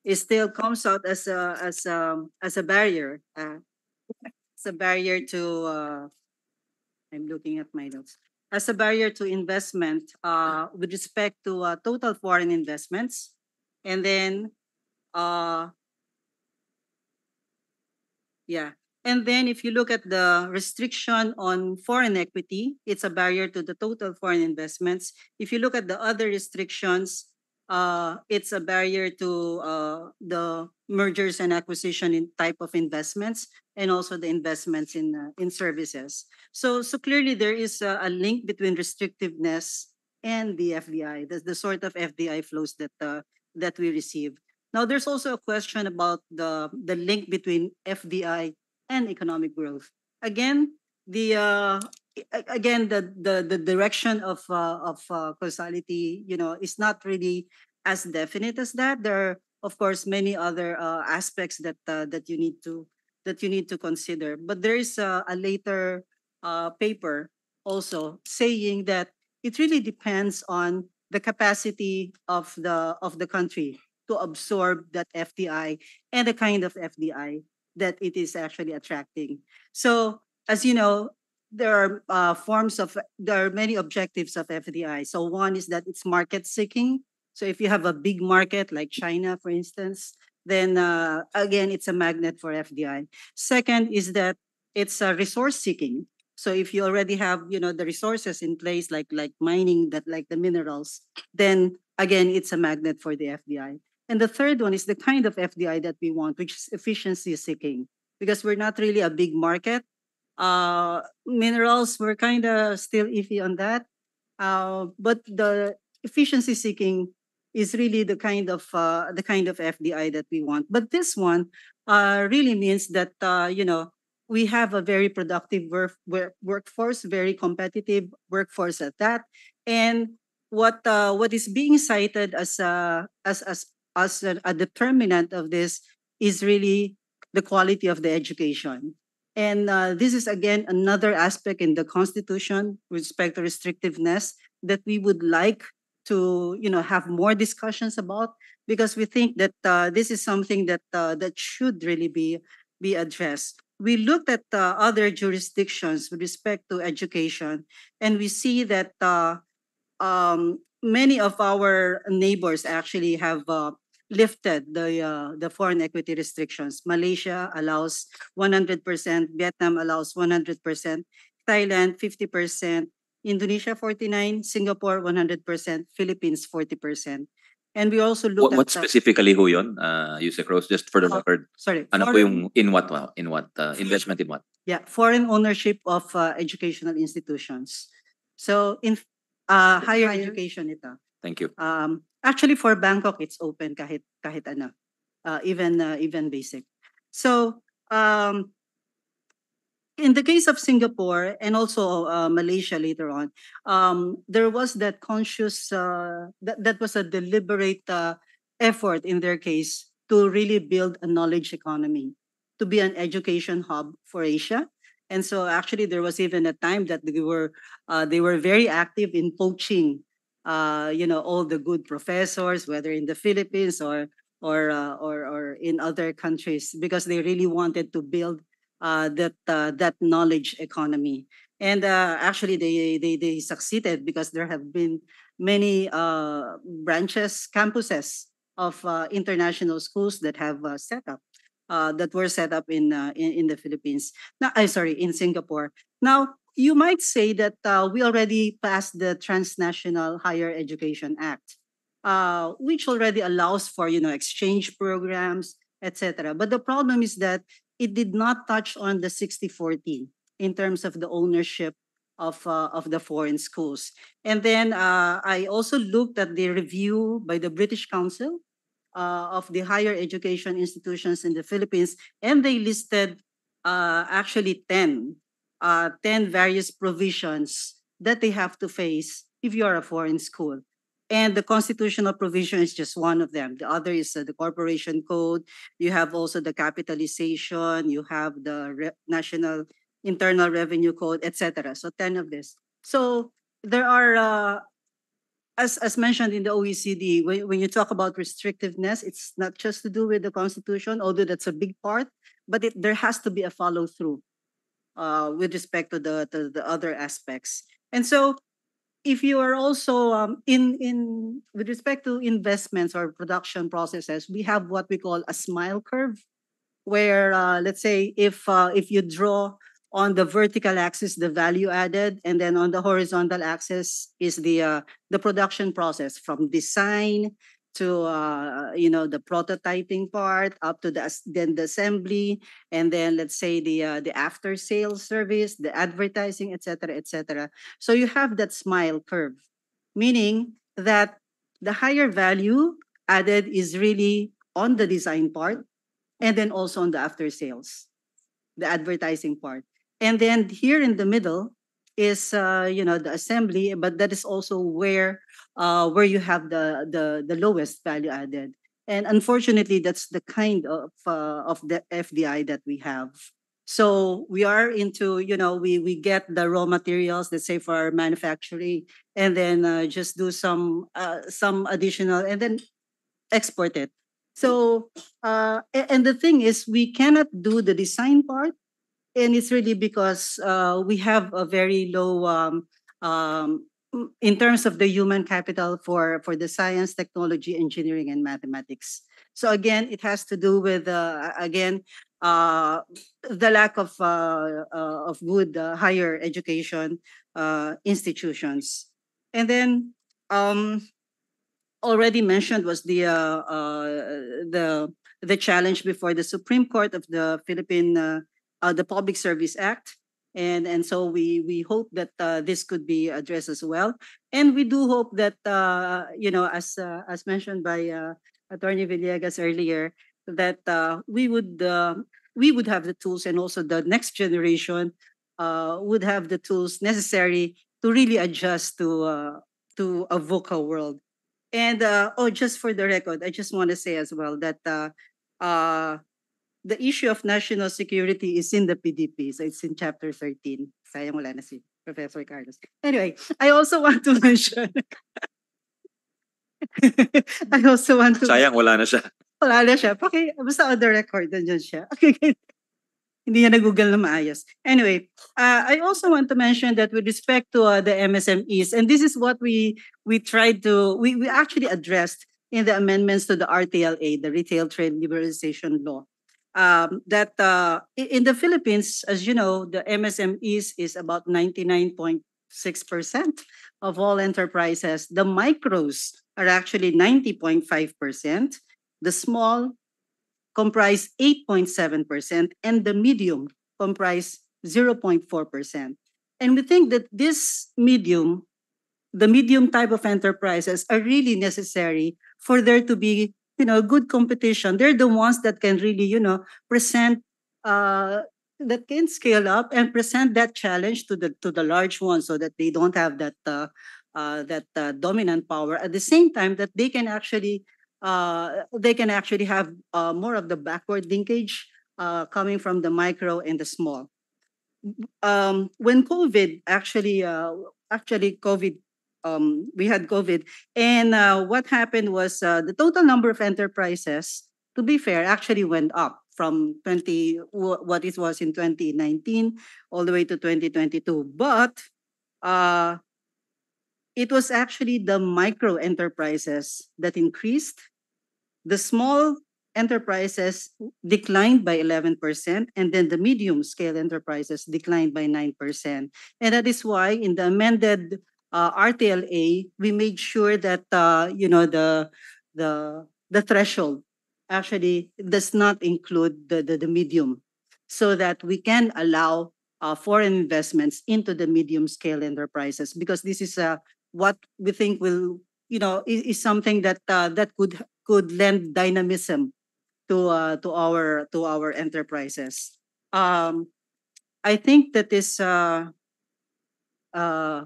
It still comes out as a as a as a barrier. Uh, it's a barrier to. Uh, I'm looking at my notes. As a barrier to investment, uh, with respect to uh, total foreign investments, and then, uh, yeah, and then if you look at the restriction on foreign equity, it's a barrier to the total foreign investments. If you look at the other restrictions, uh, it's a barrier to uh, the mergers and acquisition in type of investments and also the investments in uh, in services. So so clearly there is a, a link between restrictiveness and the FDI, the, the sort of FDI flows that uh, that we receive. Now there's also a question about the the link between FDI and economic growth. Again, the uh, again the the the direction of uh, of uh, causality you know is not really as definite as that. There are of course many other uh, aspects that uh, that you need to that you need to consider. But there is a, a later uh, paper also saying that it really depends on the capacity of the of the country to absorb that FDI and the kind of FDI that it is actually attracting. So as you know there are uh, forms of there are many objectives of FDI. So one is that it's market seeking. So if you have a big market like China, for instance, then uh, again it's a magnet for FDI. Second is that it's a resource seeking. So if you already have you know the resources in place like like mining that like the minerals, then again it's a magnet for the FDI. And the third one is the kind of FDI that we want, which is efficiency seeking, because we're not really a big market uh, minerals were kind of still iffy on that. Uh, but the efficiency seeking is really the kind of uh, the kind of FDI that we want. But this one uh, really means that uh, you know we have a very productive work, work, workforce, very competitive workforce at that, and what what is being cited as a as as as a, a determinant of this is really the quality of the education. And uh, this is again another aspect in the Constitution with respect to restrictiveness that we would like to, you know, have more discussions about because we think that uh, this is something that uh, that should really be be addressed. We looked at uh, other jurisdictions with respect to education, and we see that uh, um, many of our neighbors actually have uh, lifted the uh, the foreign equity restrictions. Malaysia allows 100%, Vietnam allows 100%, Thailand fifty percent, Indonesia forty-nine, Singapore one hundred percent, Philippines forty percent. And we also What, looked what at. the- specifically ho yun, uh, Yusek Rose, just for the Oh, record? sorry, Ano po yung, in what, uh, in what, uh, investment in what? Yeah, foreign ownership of uh, educational institutions. So in uh, higher education ito. Thank you. Um, actually for Bangkok, it's open kahit kahit ano, uh, even uh, even basic. So um, in the case of Singapore and also uh, Malaysia later on, um, there was that conscious uh, that that was a deliberate uh, effort in their case to really build a knowledge economy, to be an education hub for Asia. And so actually there was even a time that they were uh, they were very active in poaching uh, you know, all the good professors, whether in the Philippines or or uh, or or in other countries, because they really wanted to build uh, that uh, that knowledge economy. And uh, actually, they, they they succeeded because there have been many uh, branches, campuses of uh, international schools that have uh, set up uh, that were set up in, uh, in in the Philippines. Now, I'm sorry, in Singapore. Now, you might say that uh, we already passed the Transnational Higher Education Act, uh, which already allows for you know exchange programs, etc. But the problem is that it did not touch on the 60-40 in terms of the ownership of uh, of the foreign schools. And then uh, I also looked at the review by the British Council uh, of the higher education institutions in the Philippines, and they listed uh, actually 10, uh, 10 various provisions that they have to face if you are a foreign school. And the constitutional provision is just one of them. The other is uh, the corporation code. You have also the capitalization. You have the re- national internal revenue code, etc. So 10 of this. So there are uh, as as mentioned in the OECD, when, when you talk about restrictiveness, it's not just to do with the constitution, although that's a big part, but it, there has to be a follow through uh, with respect to the, the other aspects. And so, if you are also um, in in with respect to investments or production processes, we have what we call a smile curve, where uh, let's say if uh, if you draw on the vertical axis the value added and then on the horizontal axis is the uh, the production process from design to uh, you know the prototyping part up to the then the assembly and then let's say the uh, the after sales service the advertising etc etc so you have that smile curve meaning that the higher value added is really on the design part and then also on the after sales the advertising part. And then here in the middle is uh, you know the assembly but that is also where uh, where you have the, the the lowest value added. And unfortunately that's the kind of uh, of the fdi that we have. So we are into you know we we get the raw materials let's say for our manufacturing and then uh, just do some uh, some additional and then export it. So uh, and the thing is we cannot do the design part and it's really because uh, we have a very low um, um, in terms of the human capital for for the science technology engineering and mathematics. So again it has to do with uh, again uh, the lack of uh, uh, of good uh, higher education uh, institutions. And then um, already mentioned was the the the challenge before the Supreme Court of the Philippine the Public Service Act, and and so we we hope that uh, this could be addressed as well, and we do hope that uh, you know as uh, as mentioned by uh, Attorney Villegas earlier that uh, we would uh, we would have the tools and also the next generation would have the tools necessary to really adjust to to a VUCA world. And oh, just for the record, I just want to say as well that the issue of national security is in the PDP, so it's in chapter 13. Sayang wala na si Professor Carlos. Anyway, I also want to mention. I also want to. Sayang, wala na siya. Wala na siya. Paki, basta on the record, nandiyan siya. Okay. Hindi niya nag-google na maayos. Anyway, uh, I also want to mention that with respect to uh, the MSMEs, and this is what we we tried to, we, we actually addressed in the amendments to the RTLA, the Retail Trade Liberalization Law. Um, that uh, in the Philippines, as you know, the MSMEs is about ninety-nine point six percent of all enterprises. The micros are actually ninety point five percent. The small comprise eight point seven percent, and the medium comprise zero point four percent. And we think that this medium, the medium type of enterprises are really necessary for there to be, you know, good competition. They're the ones that can really, you know, present uh that can scale up and present that challenge to the to the large ones so that they don't have that uh, uh that uh, dominant power at the same time that they can actually uh they can actually have uh more of the backward linkage uh coming from the micro and the small um when covid actually uh actually covid um we had covid. And uh what happened was uh the total number of enterprises to be fair actually went up from 20 what it was in 2019 all the way to 2022 but uh it was actually the micro enterprises that increased. The small enterprises declined by 11%, and then the medium scale enterprises declined by 9%. And that is why in the amended uh, RTLA, we made sure that, uh, you know, the, the, the threshold actually does not include the, the, the medium so that we can allow uh, foreign investments into the medium scale enterprises because this is uh, what we think will you know is, is something that uh, that could could lend dynamism to uh, to our to our enterprises. Um, I think that is uh, uh,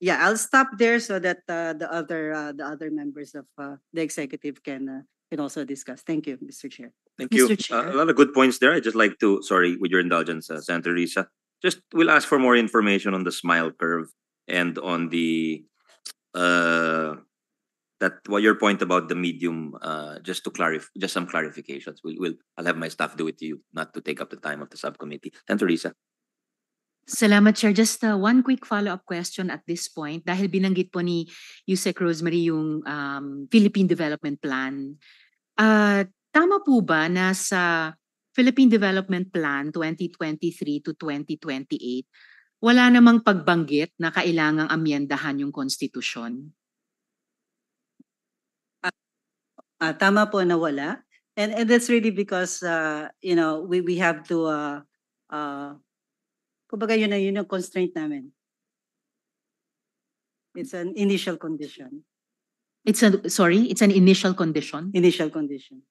yeah. I'll stop there so that uh, the other uh, the other members of uh, the executive can uh, can also discuss. Thank you, Mr. Chair. Thank you. Mr. Uh, Chair. a lot of good points there. I just like to, sorry, with your indulgence, uh, Senator Risa, just we'll ask for more information on the smile curve and on the uh that what your point about the medium uh just to clarify just some clarifications we'll, we'll i'll have my staff do it to you not to take up the time of the subcommittee Senator Risa. Salamat, Chair. Just uh, one quick follow-up question at this point. Dahil binanggit po ni Yusek Rosemary yung um, Philippine Development Plan. Uh, tama po ba na sa Philippine Development Plan 2023 to 2028, wala namang pagbanggit na kailangang amyendahan yung konstitusyon? Ah, tama po na wala. And and that's really because uh, you know, we we have to uh uh kumbaga yun na yun yung constraint namin. It's an initial condition. It's a, sorry, it's an initial condition? Initial condition.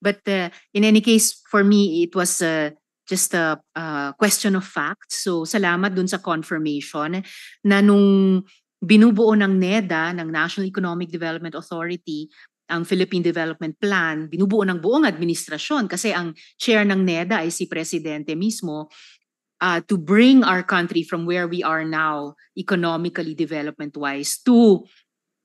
But uh, in any case, for me, it was uh, just a uh, question of fact. So salamat dun sa confirmation na nung binubuo ng NEDA, ng National Economic Development Authority, ang Philippine Development Plan, binubuo ng buong administrasyon kasi ang chair ng NEDA ay si Presidente mismo uh, to bring our country from where we are now economically development-wise to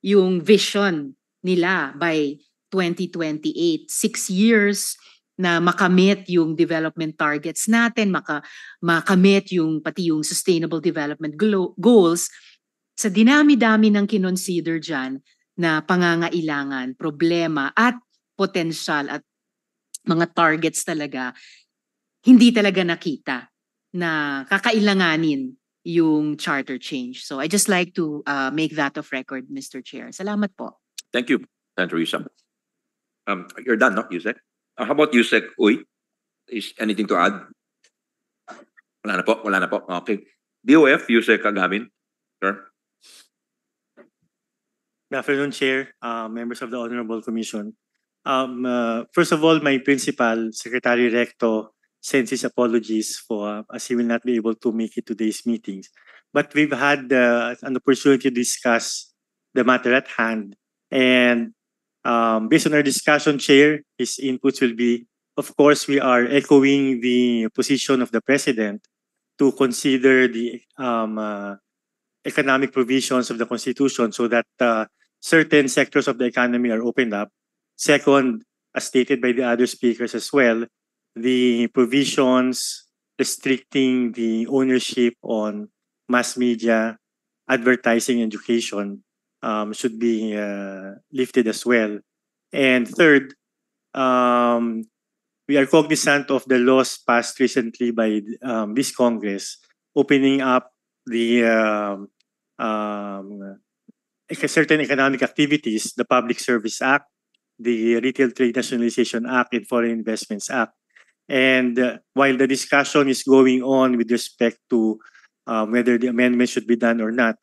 yung vision nila by 2028. Six years na makamit yung development targets natin, maka, makamit yung pati yung sustainable development goals. Sa dinami-dami ng kinonsider dyan na pangangailangan, problema at potensyal at mga targets talaga, hindi talaga nakita na kakailanganin yung charter change. So I just like to uh, make that of record, Mr. Chair. Salamat po. thank you Senator um you're done no Yusek uh, how about Yusek Uy is anything to add wala na po wala na po okay DOF Yusek Agamin sir Good afternoon, Chair, uh, members of the Honorable Commission. Um, uh, first of all, my principal, Secretary Recto, sends his apologies for uh, as he will not be able to make it today's meetings. But we've had uh, an opportunity to discuss the matter at hand. And um, based on our discussion, Chair, his inputs will be, of course, we are echoing the position of the President to consider the um, uh, economic provisions of the Constitution so that uh, certain sectors of the economy are opened up. Second, as stated by the other speakers as well, the provisions restricting the ownership on mass media, advertising, education um, should be uh, lifted as well. And third, um, we are cognizant of the laws passed recently by um, this Congress, opening up the um, um, certain economic activities, the Public Service Act, the Retail Trade Nationalization Act, and Foreign Investments Act. And uh, while the discussion is going on with respect to um, whether the amendment should be done or not,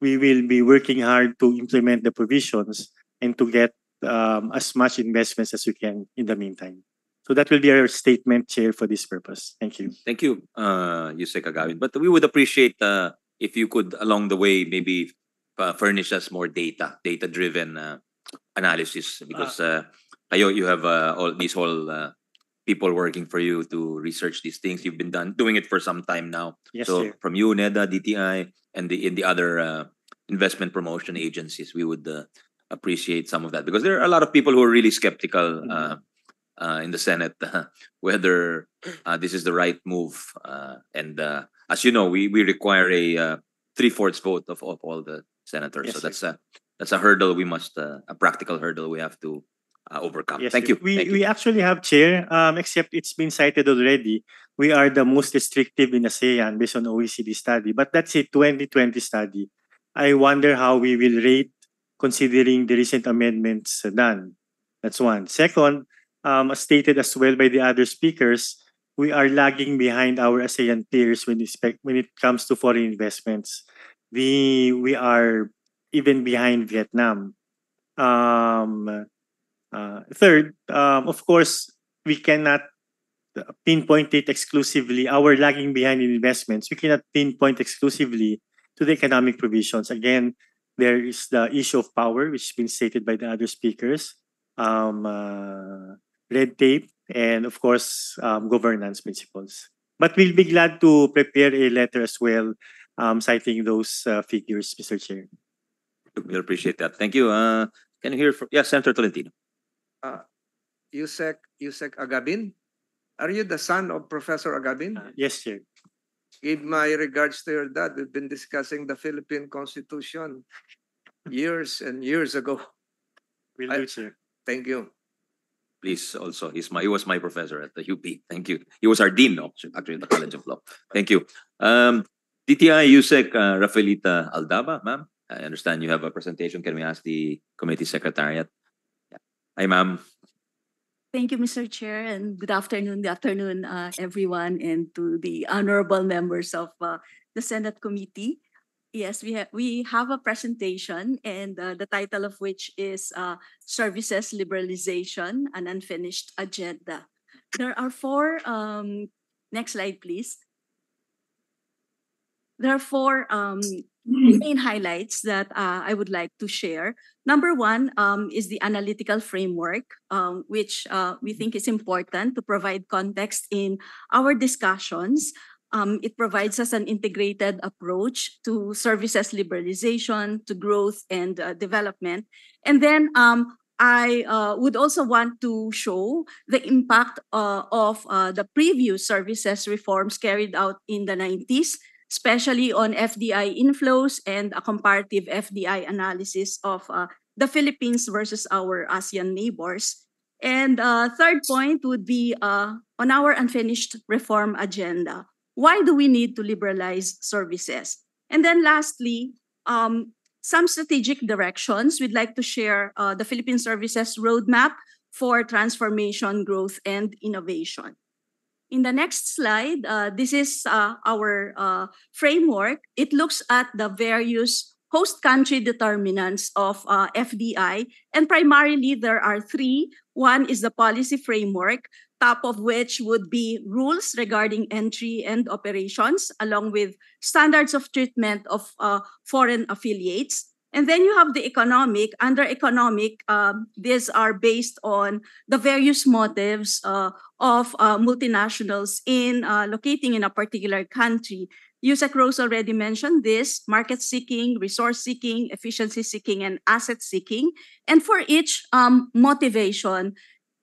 we will be working hard to implement the provisions and to get um, as much investments as we can in the meantime. So that will be our statement, Chair, for this purpose. Thank you. Thank you, uh, Yusek Agabin. But we would appreciate uh, if you could, along the way, maybe uh, furnish us more data, data-driven uh, analysis, because uh, kayo, you have uh, all these whole uh, people working for you to research these things. You've been done doing it for some time now. Yes, so sir. from you, NEDA, DTI, and the in the other uh, investment promotion agencies, we would uh, appreciate some of that because there are a lot of people who are really skeptical uh, uh, in the Senate whether uh, this is the right move. Uh, and uh, as you know, we we require a uh, three fourths vote of, of all the senators. Yes, so sir. that's a that's a hurdle we must uh, a practical hurdle we have to uh, overcome. Yes, Thank you. We Thank you. we actually have chair, um, except it's been cited already. We are the most restrictive in ASEAN based on OECD study, but that's a 2020 study. I wonder how we will rate considering the recent amendments done. That's one. Second, um, as stated as well by the other speakers, we are lagging behind our ASEAN peers when, expect, when it comes to foreign investments. We we are even behind Vietnam. Um, uh, third, um, of course, we cannot pinpoint it exclusively. Our lagging behind in investments, we cannot pinpoint exclusively to the economic provisions. Again, there is the issue of power, which has been stated by the other speakers, um, uh, red tape, and of course, um, governance principles. But we'll be glad to prepare a letter as well, um, citing those uh, figures, Mr. Chair. We appreciate that. Thank you. Uh, can you hear from yeah, Senator Tolentino? Uh, Yusek, Yusek Agabin? Are you the son of Professor Agabin? yes, sir. Give my regards to your dad. We've been discussing the Philippine Constitution years and years ago. Will I- do, sir. Thank you. Please also, he's my he was my professor at the UP. Thank you. He was our dean, no, actually, at the College of Law. Thank you. Um, DTI USEC uh, Rafaelita Aldaba, ma'am. I understand you have a presentation. Can we ask the committee secretariat? Hi, ma'am. Thank you, Mr. Chair, and good afternoon, good afternoon, uh, everyone, and to the honorable members of uh, the Senate Committee. Yes, we have we have a presentation, and uh, the title of which is uh, "Services Liberalization: An Unfinished Agenda." There are four. Um, next slide, please. There are four um, main highlights that uh, I would like to share. Number one um, is the analytical framework, um, which uh, we think is important to provide context in our discussions. Um, it provides us an integrated approach to services liberalization, to growth and uh, development. And then um, I uh, would also want to show the impact uh, of uh, the previous services reforms carried out in the 90s, especially on FDI inflows and a comparative FDI analysis of uh, the Philippines versus our ASEAN neighbors. And uh, third point would be uh, on our unfinished reform agenda. Why do we need to liberalize services? And then lastly, um, some strategic directions. We'd like to share uh, the Philippine Services Roadmap for transformation, growth, and innovation. In the next slide, uh, this is uh, our uh, framework. It looks at the various host country determinants of uh, FDI, and primarily there are three. One is the policy framework, top of which would be rules regarding entry and operations, along with standards of treatment of uh, foreign affiliates. And then you have the economic. Under economic, um, these are based on the various motives uh, of uh, multinationals in uh, locating in a particular country. Yusek Rose already mentioned this market seeking, resource seeking, efficiency seeking, and asset seeking. And for each um, motivation,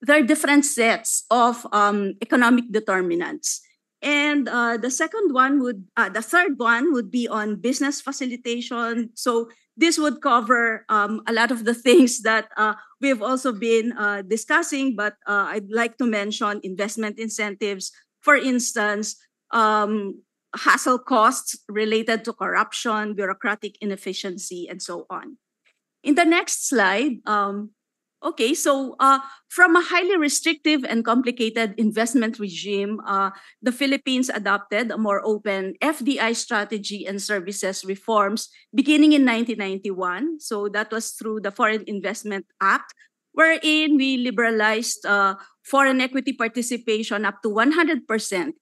there are different sets of um, economic determinants. And uh, the second one would, uh, the third one would be on business facilitation. So this would cover um, a lot of the things that uh, we have also been uh, discussing, but uh, I'd like to mention investment incentives, for instance, um, hassle costs related to corruption, bureaucratic inefficiency, and so on. In the next slide, um, Okay, so uh, from a highly restrictive and complicated investment regime, uh, the Philippines adopted a more open FDI strategy and services reforms beginning in 1991. So that was through the Foreign Investment Act, wherein we liberalized uh, foreign equity participation up to 100%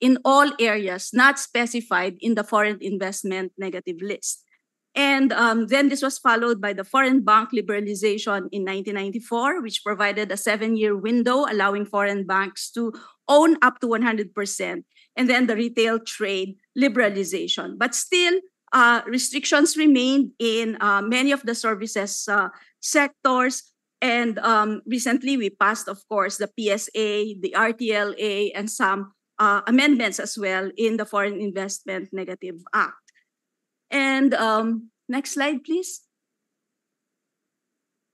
in all areas not specified in the foreign investment negative list. And um, then this was followed by the foreign bank liberalization in 1994, which provided a seven year window allowing foreign banks to own up to 100%. And then the retail trade liberalization. But still, uh, restrictions remained in uh, many of the services uh, sectors. And um, recently, we passed, of course, the PSA, the RTLA, and some uh, amendments as well in the Foreign Investment Negative Act. And um, next slide, please.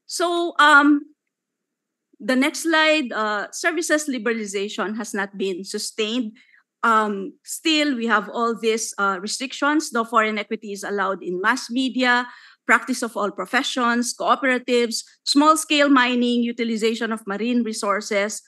So um, the next slide, uh, services liberalization has not been sustained. Um, still, we have all these uh, restrictions. No foreign equity is allowed in mass media, practice of all professions, cooperatives, small-scale mining, utilization of marine resources,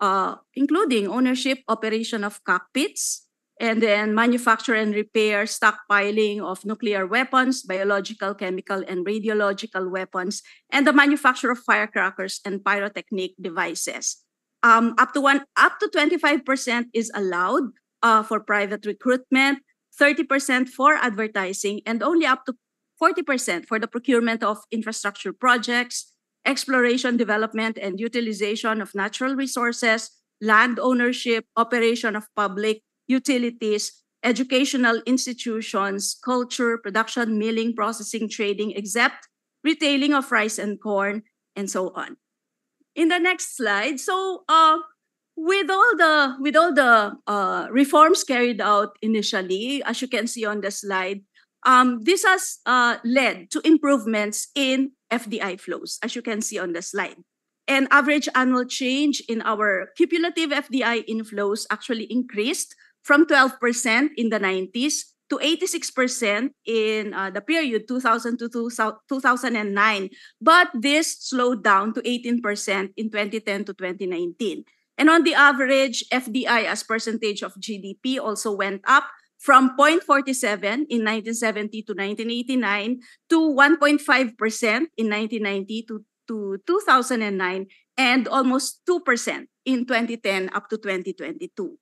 uh, including ownership, operation of cockpits, and then manufacture and repair stockpiling of nuclear weapons, biological, chemical, and radiological weapons, and the manufacture of firecrackers and pyrotechnic devices. Um, up to one, up to 25% is allowed uh, for private recruitment, 30% for advertising, and only up to 40% for the procurement of infrastructure projects, exploration, development, and utilization of natural resources, land ownership, operation of public utilities, educational institutions, culture, production, milling, processing, trading, except retailing of rice and corn, and so on. In the next slide, so uh, with all the with all the uh, reforms carried out initially, as you can see on the slide, um, this has uh, led to improvements in FDI flows, as you can see on the slide. And average annual change in our cumulative FDI inflows actually increased from 12% in the 90s to 86% in uh, the period 2000 to 2009. But this slowed down to 18% in 2010 to 2019. And on the average, FDI as percentage of GDP also went up from 0.47 in 1970 to 1989 to 1.5% in 1990 to, to 2009 and almost 2% in 2010 up to 2022.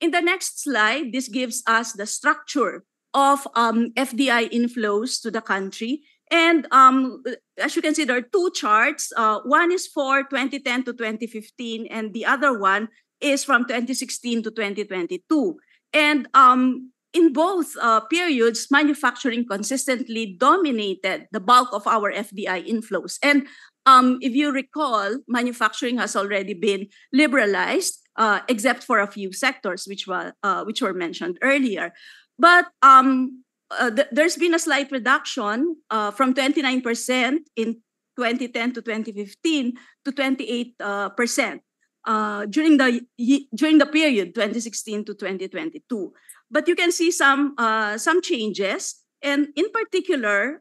In the next slide, this gives us the structure of um, FDI inflows to the country. And um, as you can see, there are two charts. Uh, one is for 2010 to 2015, and the other one is from 2016 to 2022. And um, in both uh, periods, manufacturing consistently dominated the bulk of our FDI inflows. And um, if you recall, manufacturing has already been liberalized uh, except for a few sectors which were uh, which were mentioned earlier. But um, uh, th- there's been a slight reduction uh, from 29% in 2010 to 2015 to 28 uh, percent uh, during the during the period 2016 to 2022. But you can see some some changes, and in particular,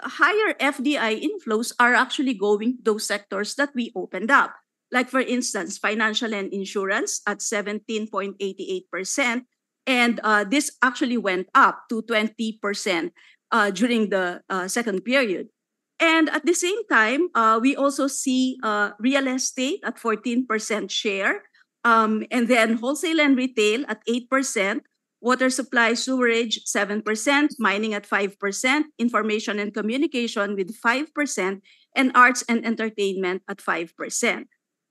higher FDI inflows are actually going to those sectors that we opened up. Like for instance, financial and insurance at 17.88%. And uh, this actually went up to 20% uh, during the uh, second period. And at the same time, uh, we also see uh, real estate at 14% share, um, and then wholesale and retail at 8%, water supply, sewerage 7%, mining at 5%, information and communication with 5%, and arts and entertainment at 5%.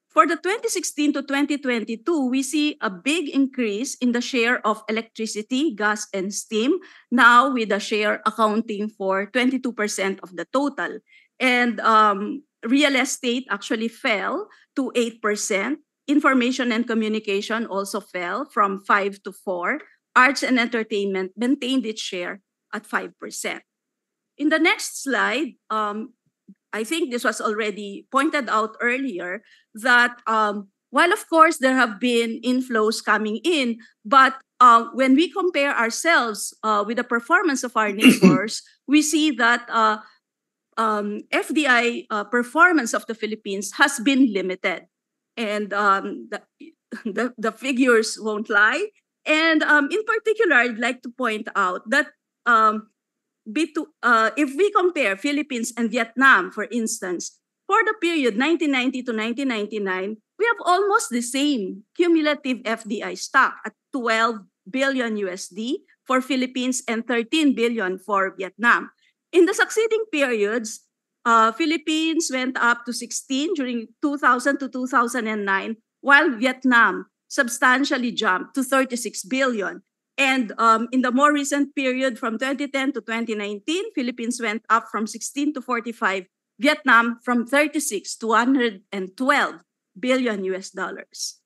For the 2016 to 2022, we see a big increase in the share of electricity, gas, and steam, now with the share accounting for 22% of the total. And um, real estate actually fell to 8%. Information and communication also fell from 5 to 4. Arts and entertainment maintained its share at 5%. in the next slide, um, I think this was already pointed out earlier that um, while of course there have been inflows coming in, but uh, when we compare ourselves uh, with the performance of our neighbors, we see that uh, um, FDI uh, performance of the Philippines has been limited, and um, the, the the figures won't lie. And um, in particular, I'd like to point out that um, uh, if we compare Philippines and Vietnam, for instance, for the period 1990 to 1999, we have almost the same cumulative FDI stock at 12 billion USD for Philippines and 13 billion for Vietnam. In the succeeding periods, uh, Philippines went up to 16 during 2000 to 2009, while Vietnam substantially jumped to 36 billion. And um, in the more recent period from 2010 to 2019, Philippines went up from 16 to 45, Vietnam from 36 to 112 billion US dollars.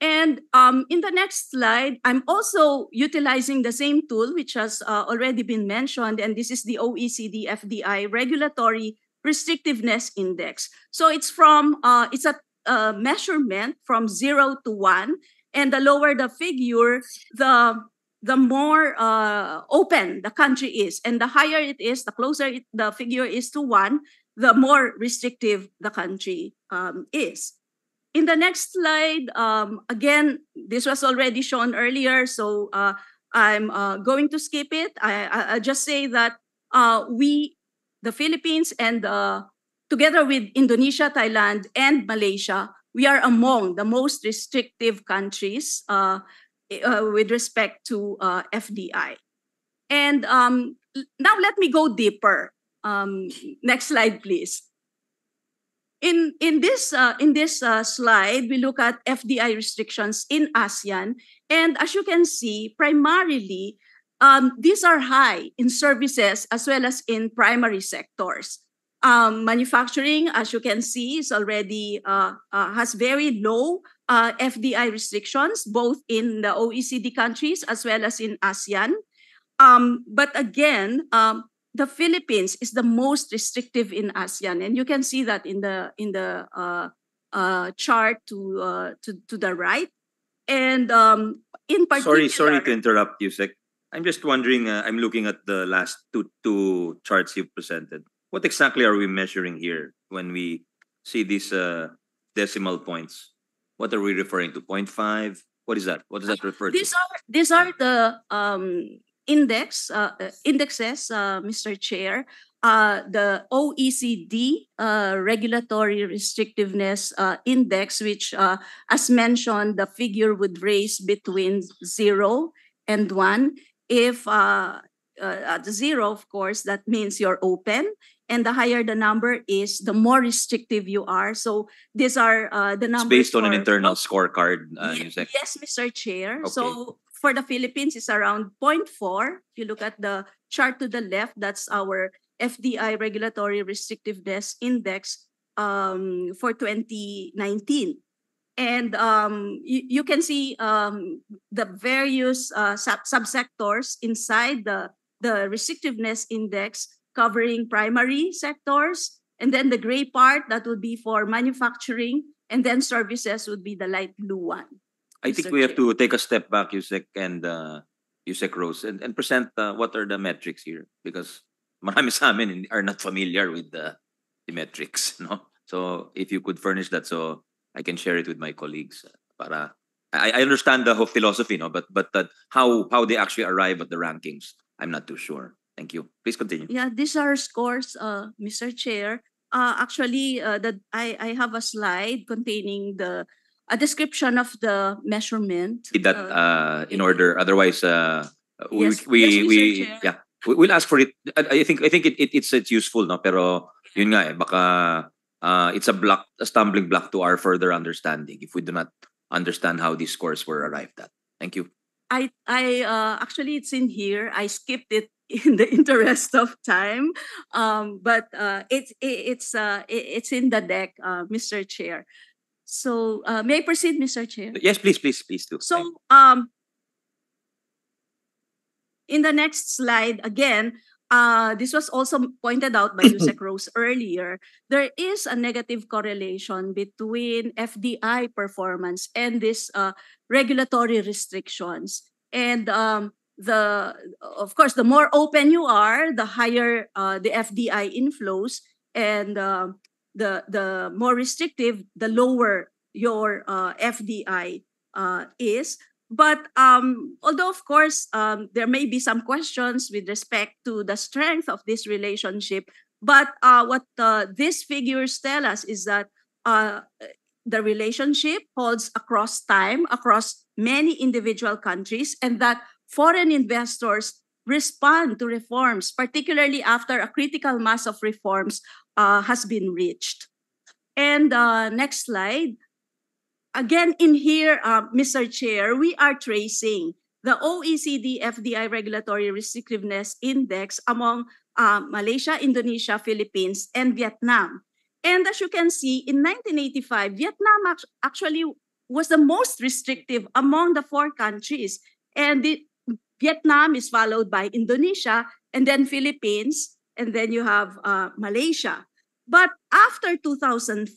And um, in the next slide, I'm also utilizing the same tool, which has uh, already been mentioned, and this is the OECD FDI Regulatory Restrictiveness Index. So it's from, uh, it's a, a measurement from zero to one, and the lower the figure, the the more uh, open the country is, and the higher it is, the closer it, the figure is to one, the more restrictive the country um, is. In the next slide, um, again, this was already shown earlier, so uh, I'm uh, going to skip it. I, I, I just say that uh, we, the Philippines, and uh, together with Indonesia, Thailand, and Malaysia, we are among the most restrictive countries uh, uh, with respect to uh, FDI. And um, now let me go deeper. Um, next slide, please. In in this uh, in this uh, slide, we look at FDI restrictions in ASEAN, and as you can see, primarily um, these are high in services as well as in primary sectors. Um, manufacturing, as you can see, is already uh, uh, has very low uh, FDI restrictions, both in the OECD countries as well as in ASEAN. Um, but again, um, the Philippines is the most restrictive in ASEAN, and you can see that in the in the uh, uh, chart to uh, to to the right. And um, in particular, Sorry, sorry to interrupt you, Sec. I'm just wondering, uh, I'm looking at the last two, two charts you've presented. What exactly are we measuring here when we see these uh, decimal points? What are we referring to? 0.5? What is that? What does that refer to? These are these are the um, index uh, indexes, uh, Mr. Chair. Uh, the OECD uh, Regulatory Restrictiveness uh, Index, which, uh, as mentioned, the figure would range between zero and one. If uh, uh, at zero, of course, that means you're open. And the higher the number is, the more restrictive you are. So these are uh, the It's numbers. based on an internal scorecard, uh, Yusek. Yes, Mr. Chair. Okay. So for the Philippines, it's around 0.4. If you look at the chart to the left, that's our FDI Regulatory Restrictiveness Index um, for 2019. And um, you, you can see um, the various uh, sub subsectors inside the, the restrictiveness index covering primary sectors. And then the gray part, that would be for manufacturing. And then services would be the light blue one. I think we have to take a step back, Yusek and uh, Yusek Rose, and, and present uh, what are the metrics here because marami sa amin are not familiar with the, the metrics, no? So if you could furnish that so I can share it with my colleagues uh, para I, I understand the whole philosophy, no, but but that how how they actually arrive at the rankings, I'm not too sure. Thank you. Please continue. Yeah, these are scores, uh, Mr. Chair. Uh, actually, uh, the, I, I have a slide containing the a description of the measurement. Did that uh, in order. Otherwise, uh, we Yes, we yes, we Chair. yeah, we, we'll ask for it. I, I think I think it, it it's it's useful, no. Pero yun nga eh, baka uh, it's a block, a stumbling block to our further understanding if we do not understand how these scores were arrived at. Thank you. I I uh, actually it's in here. I skipped it in the interest of time, um, but uh, it's it, it's uh, it, it's in the deck, uh, Mr. Chair. So uh, may I proceed, Mr. Chair? Yes, please, please, please do. So um, in the next slide again, uh, this was also pointed out by Yusek Rose earlier, there is a negative correlation between FDI performance and these uh, regulatory restrictions. And um, the of course, the more open you are, the higher uh, the FDI inflows, and uh, the the more restrictive, the lower your uh, FDI uh, is. But um, although, of course, um, there may be some questions with respect to the strength of this relationship, but uh, what uh, these figures tell us is that the relationship holds across time, across many individual countries, and that foreign investors respond to reforms, particularly after a critical mass of reforms uh, has been reached. And uh, next slide. Again, in here, uh, Mr. Chair, we are tracing the OECD FDI Regulatory Restrictiveness Index among uh, Malaysia, Indonesia, Philippines, and Vietnam. And as you can see, in 1985, Vietnam actually was the most restrictive among the four countries. And the, Vietnam is followed by Indonesia, and then Philippines, and then you have uh, Malaysia. But after 2005,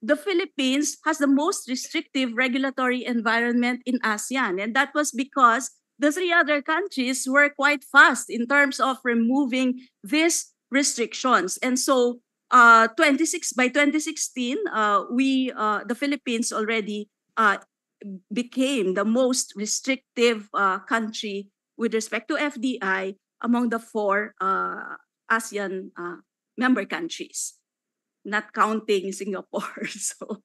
the Philippines has the most restrictive regulatory environment in ASEAN. And that was because the three other countries were quite fast in terms of removing these restrictions. And so uh, 26 by 2016, uh, we uh, the Philippines already uh, became the most restrictive uh, country with respect to FDI among the four uh, ASEAN uh, member countries, not counting Singapore. so,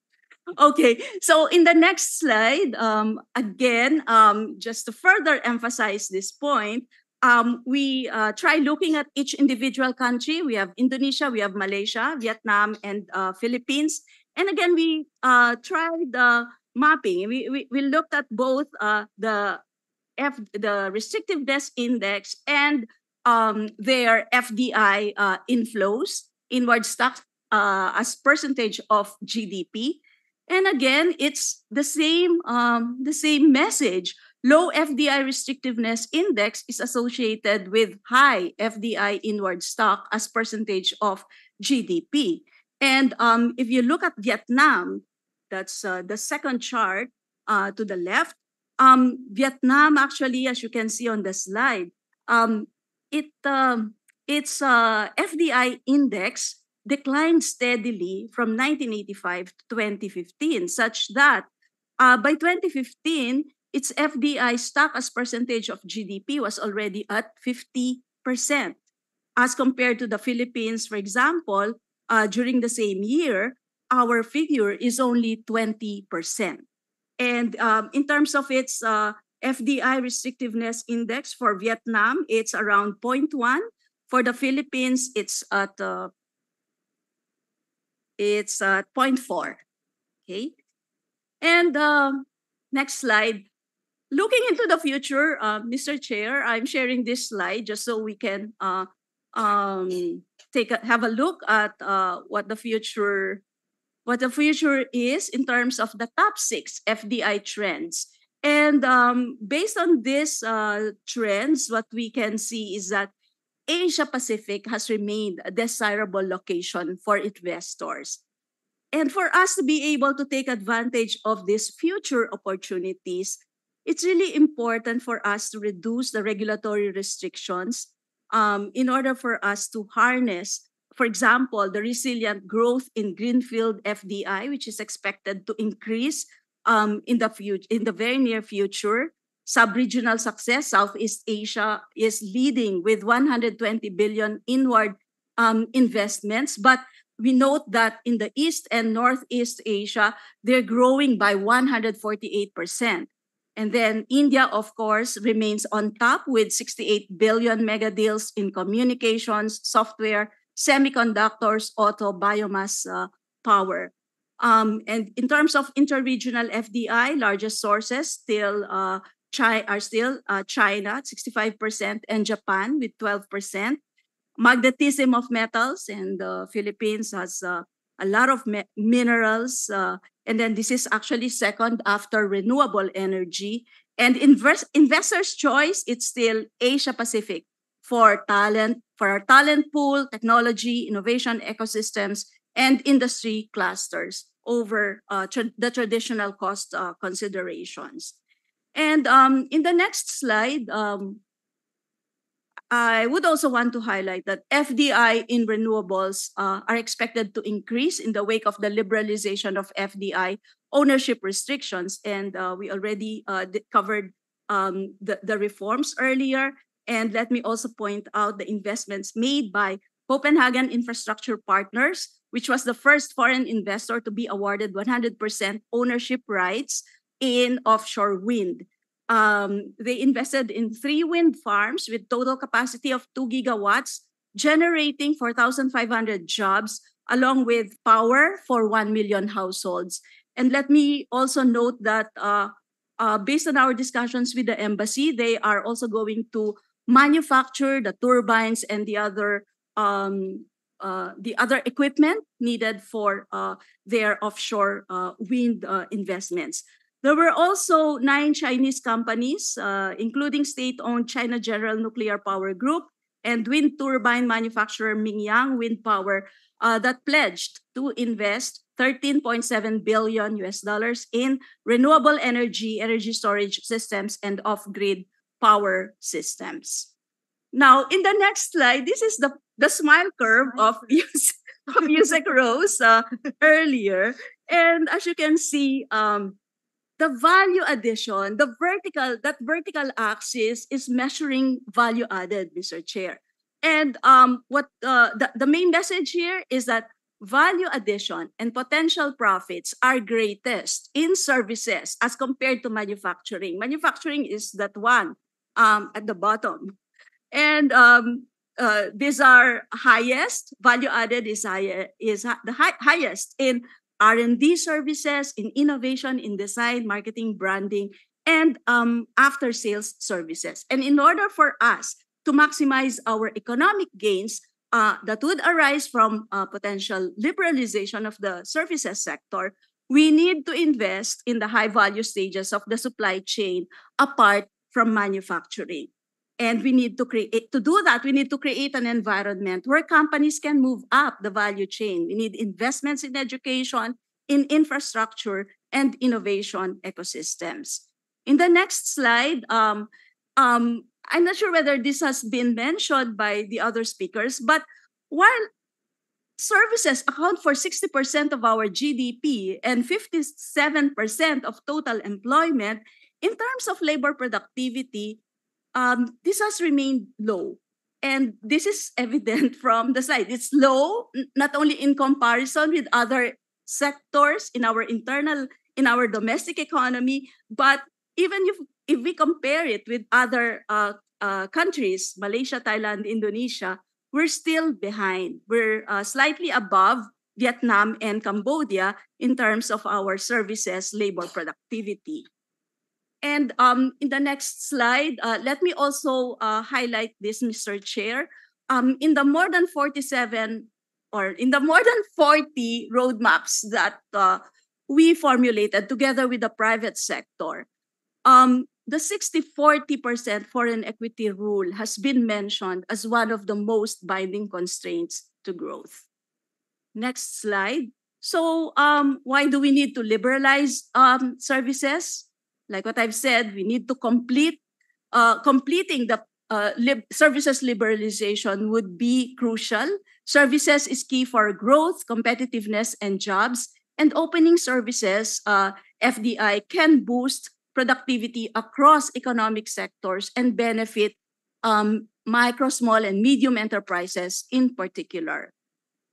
okay. So in the next slide, um, again, um, just to further emphasize this point, um, we uh, try looking at each individual country. We have Indonesia, we have Malaysia, Vietnam, and uh, Philippines. And again, we uh, tried uh, mapping. We, we, we looked at both uh, the F, the restrictiveness index and um, their FDI uh, inflows, inward stock uh, as percentage of GDP. And again, it's the same um, the same message. Low FDI restrictiveness index is associated with high FDI inward stock as percentage of GDP. And um, if you look at Vietnam, that's uh, the second chart uh, to the left. Um, Vietnam, actually, as you can see on the slide, um, it um, its uh, FDI index declined steadily from 1985 to 2015, such that uh, by 2015, its FDI stock as percentage of GDP was already at 50%. As compared to the Philippines, for example, uh, during the same year, our figure is only 20%. And um, in terms of its uh, FDI restrictiveness index for Vietnam, it's around 0.1. For the Philippines, it's at uh, it's at 0.4. Okay. And um, next slide. Looking into the future, uh, Mr. Chair, I'm sharing this slide just so we can uh, um, take a, have a look at uh, what the future what the future is in terms of the top six FDI trends. And um, based on these uh, trends, what we can see is that Asia Pacific has remained a desirable location for investors. And for us to be able to take advantage of these future opportunities, it's really important for us to reduce the regulatory restrictions um, in order for us to harness for example, the resilient growth in greenfield FDI, which is expected to increase um, in the future, in the very near future. Sub-regional success, Southeast Asia is leading with 120 billion inward um, investments, but we note that in the East and Northeast Asia, they're growing by 148%. And then India, of course, remains on top with 68 billion mega deals in communications, software, semiconductors, auto, biomass uh, power. Um, and in terms of interregional FDI, largest sources still uh, China, are still uh, China, 65%, and Japan with 12%. Magnetism of metals, and the Philippines has uh, a lot of minerals. Uh, and then this is actually second after renewable energy. And invest- investors' choice, it's still Asia Pacific for talent, for our talent pool, technology, innovation ecosystems, and industry clusters over uh, tra- the traditional cost uh, considerations. And um, in the next slide, um, I would also want to highlight that FDI in renewables uh, are expected to increase in the wake of the liberalization of FDI ownership restrictions. And uh, we already uh, covered um, the, the reforms earlier. And let me also point out the investments made by Copenhagen Infrastructure Partners, which was the first foreign investor to be awarded 100% ownership rights in offshore wind. Um, they invested in three wind farms with total capacity of 2 gigawatts, generating 4,500 jobs, along with power for 1 million households. And let me also note that uh, uh, based on our discussions with the embassy, they are also going to manufacture the turbines and the other um, uh, the other equipment needed for uh, their offshore uh, wind uh, investments. There were also nine Chinese companies, uh, including state-owned China General Nuclear Power Group and wind turbine manufacturer Mingyang Wind Power, uh, that pledged to invest 13.7 billion US dollars in renewable energy, energy storage systems, and off-grid power systems. Now, in the next slide, this is the, the smile curve of music, of Yusek Rose uh, earlier. And as you can see, um, the value addition, the vertical, that vertical axis is measuring value added, Mr. Chair. And um, what uh, the, the main message here is that value addition and potential profits are greatest in services as compared to manufacturing. Manufacturing is that one um, at the bottom. And um, uh, these are highest, value added is, high, is the hi- highest in R&D services, in innovation, in design, marketing, branding, and um, after sales services. And in order for us to maximize our economic gains uh, that would arise from uh, potential liberalization of the services sector, we need to invest in the high value stages of the supply chain apart from manufacturing. And we need to create, to do that, we need to create an environment where companies can move up the value chain. We need investments in education, in infrastructure, and innovation ecosystems. In the next slide, um, um, I'm not sure whether this has been mentioned by the other speakers, but while services account for 60% of our GDP and 57% of total employment, in terms of labor productivity, um, this has remained low. And this is evident from the slide. It's low, not only in comparison with other sectors in our internal, in our domestic economy, but even if, if we compare it with other uh, uh, countries, Malaysia, Thailand, Indonesia, we're still behind. We're uh, slightly above Vietnam and Cambodia in terms of our services labor productivity. And um, in the next slide, uh, let me also uh, highlight this, Mr. Chair. Um, in the more than 47 or in the more than 40 roadmaps that uh, we formulated together with the private sector, um, the 60-40% foreign equity rule has been mentioned as one of the most binding constraints to growth. Next slide. So um, why do we need to liberalize um, services? Like what I've said, we need to complete uh, completing the uh, lib- services liberalization would be crucial. Services is key for growth, competitiveness, and jobs. And opening services, uh, FDI, can boost productivity across economic sectors and benefit um, micro, small, and medium enterprises in particular.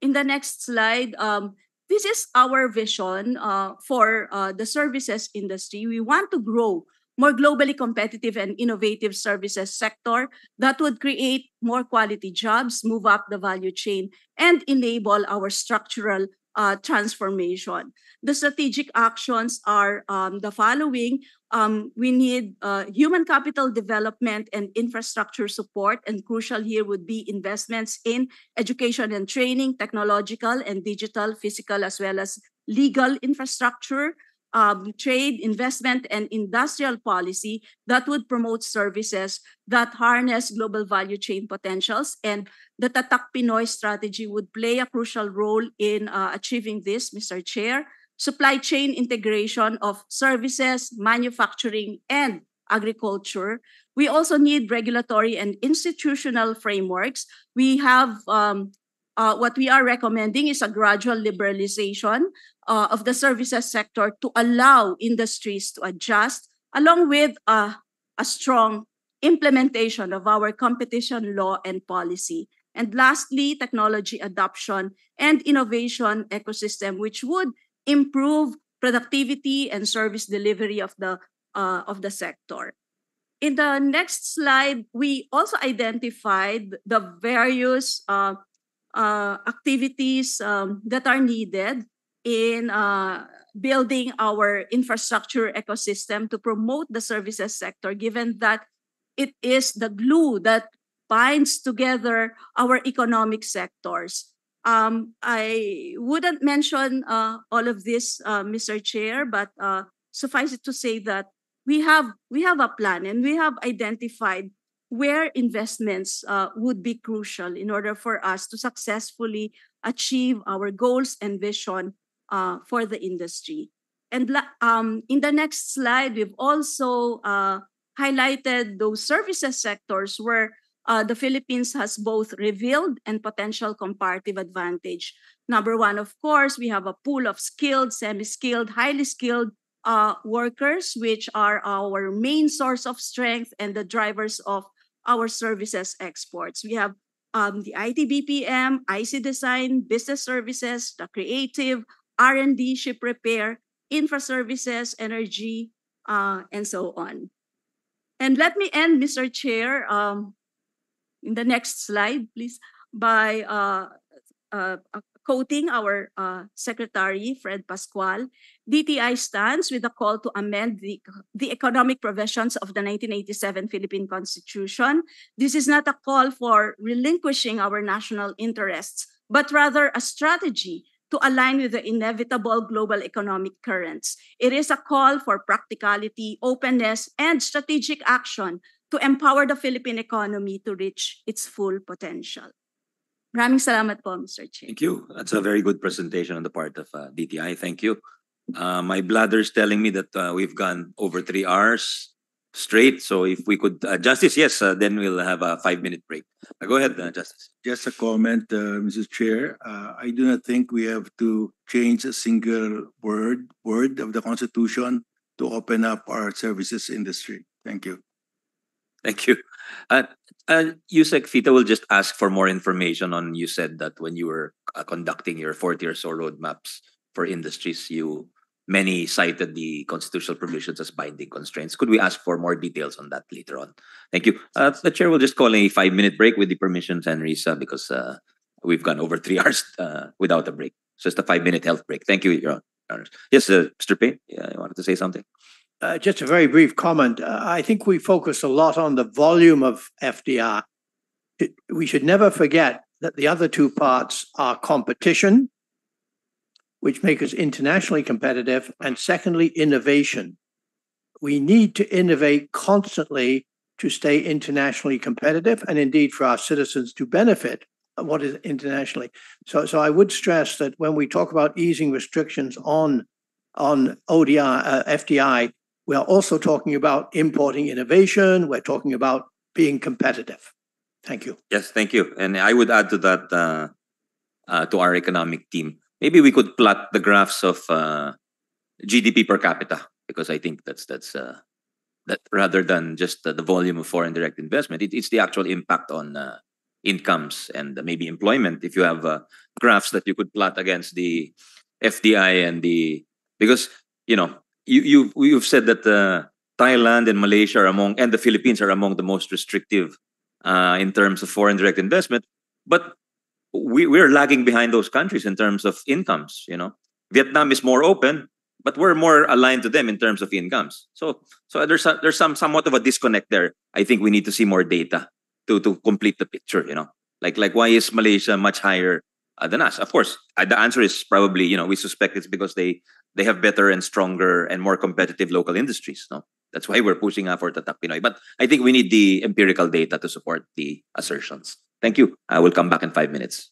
In the next slide, um, this is our vision uh, for uh, the services industry. We want to grow more globally competitive and innovative services sector that would create more quality jobs, move up the value chain, and enable our structural uh, transformation. The strategic actions are um, the following. Um, we need uh, human capital development and infrastructure support, and crucial here would be investments in education and training, technological and digital, physical, as well as legal infrastructure. Um, trade, investment, and industrial policy that would promote services that harness global value chain potentials. And the Tatak Pinoy strategy would play a crucial role in uh, achieving this, Mr. Chair. Supply chain integration of services, manufacturing, and agriculture. We also need regulatory and institutional frameworks. We have um, uh, what we are recommending is a gradual liberalization uh, of the services sector to allow industries to adjust, along with uh, a strong implementation of our competition law and policy. And lastly, technology adoption and innovation ecosystem, which would improve productivity and service delivery of the uh, of the sector. In the next slide, we also identified the various uh, uh, activities um, that are needed in uh, building our infrastructure ecosystem to promote the services sector, given that it is the glue that binds together our economic sectors. Um, I wouldn't mention uh, all of this, uh, Mr. Chair, but uh, suffice it to say that we have we have a plan and we have identified where investments uh, would be crucial in order for us to successfully achieve our goals and vision uh, for the industry. And um, in the next slide, we've also uh, highlighted those services sectors where uh, the Philippines has both revealed and potential comparative advantage. Number one, of course, we have a pool of skilled, semi-skilled, highly skilled uh, workers, which are our main source of strength and the drivers of our services exports. We have um, the IT BPM, IC design, business services, the creative, R&D, ship repair, infra services, energy, uh, and so on. And let me end, Mr. Chair, um, in the next slide, please, by uh, uh, quoting our uh, Secretary, Fred Pascual, DTI stands with a call to amend the, the economic provisions of the 1987 Philippine Constitution. This is not a call for relinquishing our national interests, but rather a strategy to align with the inevitable global economic currents. It is a call for practicality, openness, and strategic action to empower the Philippine economy to reach its full potential. Maraming salamat po, Mr. Chair. Thank you. That's a very good presentation on the part of uh, DTI. Thank you. Uh, my bladder is telling me that uh, we've gone over three hours straight. So if we could, uh, Justice, yes, uh, then we'll have a five-minute break. Uh, go ahead, uh, Justice. Just a comment, uh, Mrs. Chair. Uh, I do not think we have to change a single word word of the Constitution to open up our services industry. Thank you. Thank you. Uh, uh, Yusek Fita will just ask for more information on. You said that when you were uh, conducting your 40 or so roadmaps for industries, you many cited the constitutional provisions as binding constraints. Could we ask for more details on that later on? Thank you. Uh, the chair will just call a five minute break with the permission, Risa, because uh, we've gone over three hours uh, without a break. So it's a five minute health break. Thank you, Your. Yes, uh, Mr. Payne, yeah, you wanted to say something? Uh, just a very brief comment. Uh, I think we focus a lot on the volume of FDR. It- We should never forget that the other two parts are competition, which make us internationally competitive, and secondly, innovation. We need to innovate constantly to stay internationally competitive and indeed for our citizens to benefit what is internationally. So, so I would stress that when we talk about easing restrictions on on ODI, uh, FDI, we are also talking about importing innovation. We're talking about being competitive. Thank you. Yes, thank you. And I would add to that uh, uh, to our economic team. Maybe we could plot the graphs of uh, GDP per capita because I think that's that's uh, that rather than just the, volume of foreign direct investment, it, it's the actual impact on uh, incomes and maybe employment. If you have uh, graphs that you could plot against the FDI and the because you know you you you've said that uh, Thailand and Malaysia are among and the Philippines are among the most restrictive uh, in terms of foreign direct investment, but we we're lagging behind those countries in terms of incomes. You know, Vietnam is more open, but we're more aligned to them in terms of incomes. So so there's a, there's some somewhat of a disconnect there. I think we need to see more data to to complete the picture. You know, like like why is Malaysia much higher uh, than us. Of course, uh, the answer is probably you know we suspect it's because they they have better and stronger and more competitive local industries. No, that's why we're pushing uh, for Tatak Pinoy. But I think we need the empirical data to support the assertions. Thank you. I will come back in five minutes.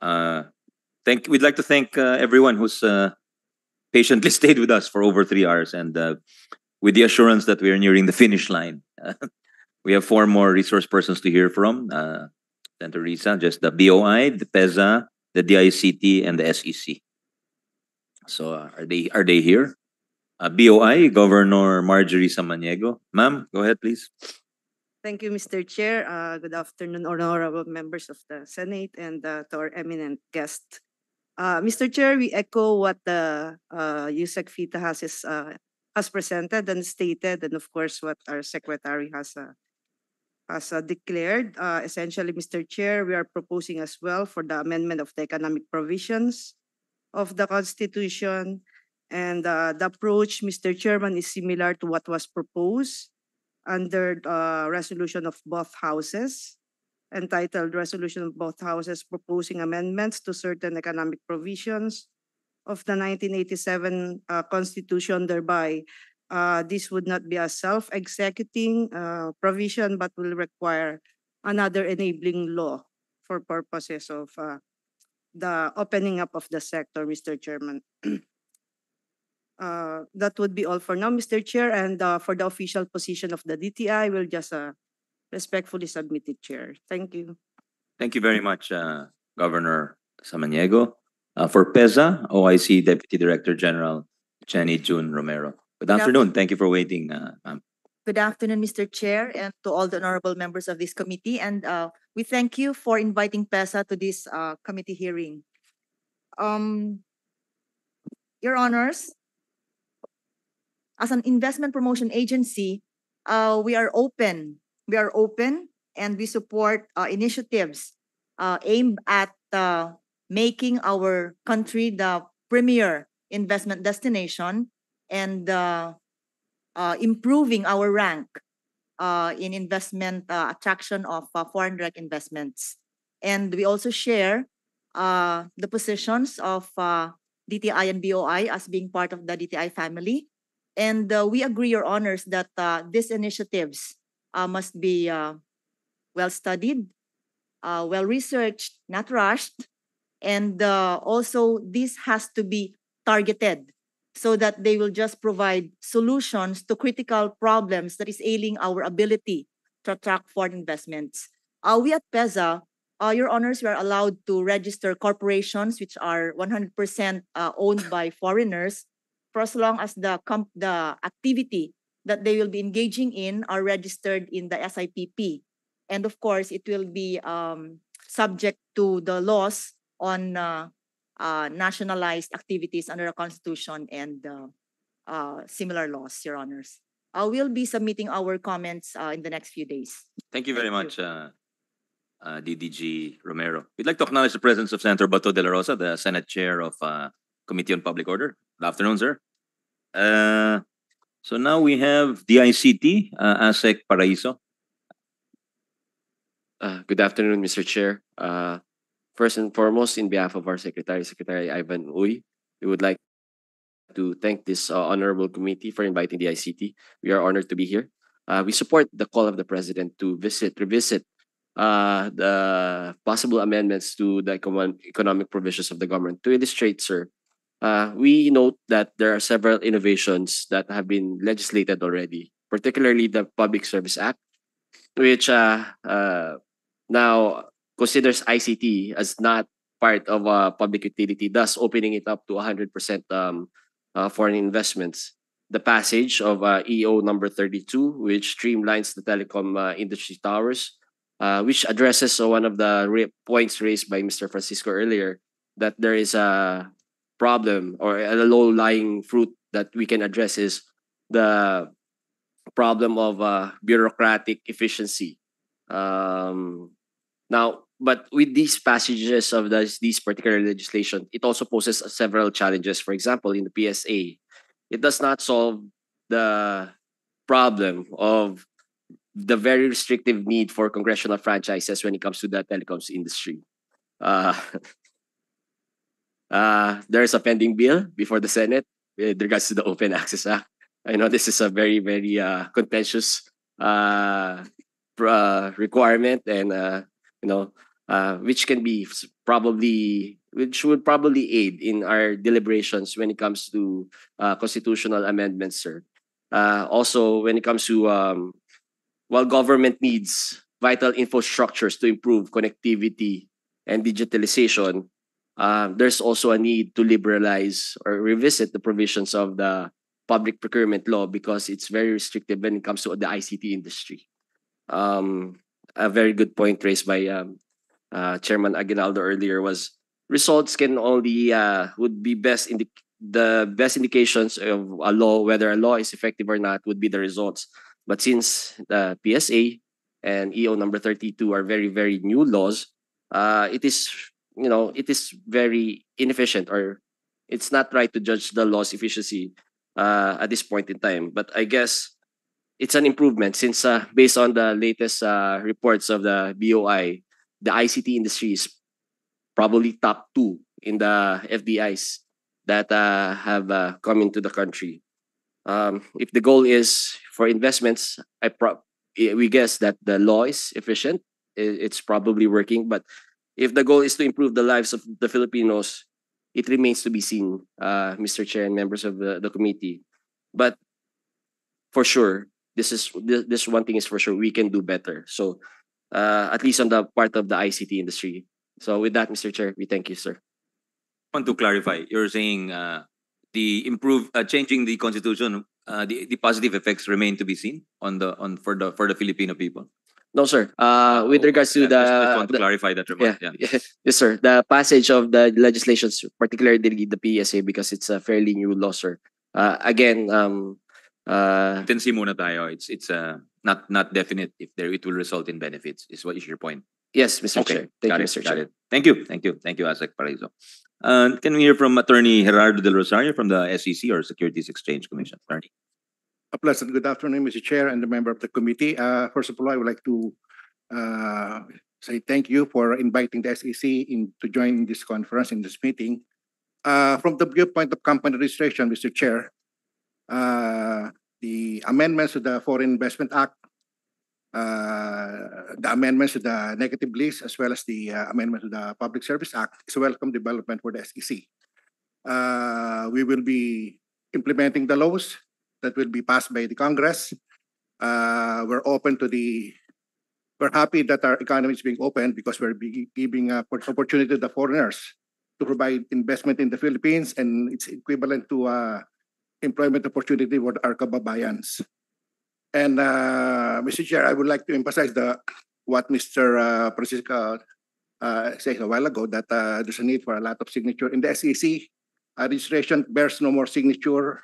Uh, thank. We'd like to thank uh, everyone who's uh, patiently stayed with us for over three hours, and uh, with the assurance that we are nearing the finish line. we have four more resource persons to hear from. Uh, Senator Risa, just the BOI, the PEZA, the DICT, and the SEC. So uh, are they are they here? Uh, BOI, Governor Marjorie Samaniego. Ma'am, go ahead, please. Thank you, Mr. Chair. Uh, good afternoon, honorable members of the Senate and uh, to our eminent guest. Uh, Mr. Chair, we echo what the uh, Yusek Fita has is, uh, has presented and stated, and of course what our secretary has uh, has uh, declared. Essentially, Mr. Chair, we are proposing as well for the amendment of the economic provisions of the Constitution. And the approach, Mr. Chairman, is similar to what was proposed under the resolution of both houses, entitled Resolution of Both Houses Proposing Amendments to Certain Economic Provisions of the 1987 uh, Constitution, thereby uh, this would not be a self-executing uh, provision, but will require another enabling law for purposes of uh, the opening up of the sector, Mr. Chairman. Uh, that would be all for now, Mr. Chair, and uh, for the official position of the DTI, we'll just uh, respectfully submit it, Chair. Thank you. Thank you very much, uh, Governor Samaniego. Uh, for PEZA, OIC Deputy Director General Jenny June Romero. Good Good af- afternoon. Thank you for waiting, uh, ma'am. Good afternoon, Mr. Chair, and to all the honorable members of this committee. And uh, we thank you for inviting PEZA to this uh, committee hearing. Um, Your Honors, as an investment promotion agency, uh, we are open. We are open and we support uh, initiatives uh, aimed at uh, making our country the premier investment destination and uh, uh, improving our rank in investment attraction of foreign direct investments. And we also share the positions of DTI and BOI as being part of the DTI family. And uh, we agree, Your Honors, that uh, these initiatives uh, must be uh, well studied, uh, well researched, not rushed, and uh, also this has to be targeted so that they will just provide solutions to critical problems that is ailing our ability to attract foreign investments. We at PEZA, Your Honors, we are allowed to register corporations which are 100% uh, owned by foreigners for as long as the, comp- the activity that they will be engaging in are registered in the SIPP. And of course, it will be um, subject to the laws on uh, uh, nationalized activities under the Constitution and uh, uh, similar laws, Your Honors. Uh, we'll be submitting our comments uh, in the next few days. Thank you very much, uh, uh, DDG Romero. We'd like to acknowledge the presence of Senator Bato de la Rosa, the Senate Chair of uh, Committee on Public Order. Good afternoon, sir. Uh, so now we have DICT, uh, ASEC Paraiso. Uh, good afternoon, Mr. Chair. Uh, first and foremost, in behalf of our Secretary, Secretary Ivan Uy, we would like to thank this uh, honorable committee for inviting the ICT. We are honored to be here. Uh, we support the call of the President to visit, revisit uh, the possible amendments to the econ- economic provisions of the government. To illustrate, sir, uh, we note that there are several innovations that have been legislated already, particularly the Public Service Act, which uh, uh, now considers ICT as not part of a public utility, thus opening it up to 100% um, uh, foreign investments. The passage of uh, EO number 32, which streamlines the telecom uh, industry towers, which addresses one of the points raised by Mr. Francisco earlier, that there is a problem or a low-lying fruit that we can address is the problem of uh, bureaucratic efficiency. Um, now, but with these passages of this, these particular legislation, it also poses several challenges. For example, in the PSA, it does not solve the problem of the very restrictive need for congressional franchises when it comes to the telecoms industry. Uh, uh, there's a pending bill before the Senate with regards to the Open Access Act. I know this is a very, very uh, contentious uh, uh, requirement, and uh, you know, uh, which can be probably which would probably aid in our deliberations when it comes to constitutional amendments, sir. Also, when it comes to um, while government needs vital infrastructures to improve connectivity and digitalization, uh, there's also a need to liberalize or revisit the provisions of the public procurement law because it's very restrictive when it comes to the ICT industry. Um, a very good point raised by um, uh, Chairman Aguinaldo earlier was results can only uh, would be best indi- the best indications of a law whether a law is effective or not would be the results. But since the PSA and EO number 32 are very very new laws, uh, it is you know it is very inefficient or it's not right to judge the law's efficiency uh, at this point in time. But I guess it's an improvement since uh, based on the latest uh, reports of the BOI, the ICT industry is probably top two in the FDIs that uh, have uh, come into the country. Um, if the goal is for investments, I pro- we guess that the law is efficient. It's probably working, but if the goal is to improve the lives of the Filipinos, it remains to be seen, uh, Mr. Chair and members of the, the committee. But for sure, this is this, this one thing is for sure we can do better. So uh, at least on the part of the ICT industry. So with that, Mr. Chair, we thank you, sir. I want to clarify, you're saying uh, the improve uh, changing the constitution, uh, the, the positive effects remain to be seen on the on for the for the Filipino people. No, sir. Uh, with regards to Yeah, the, just, just want to the- clarify that remark. Yeah. yes, sir. The passage of the legislations, particularly the PSA, because it's a fairly new law, sir. Uh, again, um, uh, see muna tayo. It's it's uh, not not definite if there it will result in benefits. Is what is your point? yes, Mr. Okay, Chair. Thank got you, it, Mr. got Chair. it. Thank you, thank you, thank you, Asek Paraiso. Uh, can we hear from Attorney Gerardo Del Rosario from the SEC or Securities Exchange Commission? Attorney. A pleasant good afternoon, Mr. Chair and the member of the committee. Uh, first of all, I would like to uh, say thank you for inviting the SEC in to join this conference in this meeting. Uh, from the viewpoint of company registration, Mr. Chair, uh, the amendments to the Foreign Investment Act, uh, the amendments to the negative list, as well as the uh, amendment to the Public Service Act is a welcome development for the SEC. We will be implementing the laws that will be passed by the Congress. Uh, we're open to the, we're happy that our economy is being opened because we're be giving a opportunity to the foreigners to provide investment in the Philippines and it's equivalent to uh, employment opportunity for our kababayans. And uh, Mr. Chair, I would like to emphasize the what Mr. Uh, Francisco uh, said a while ago that uh, there's a need for a lot of signature in the SEC. Uh, registration bears no more signature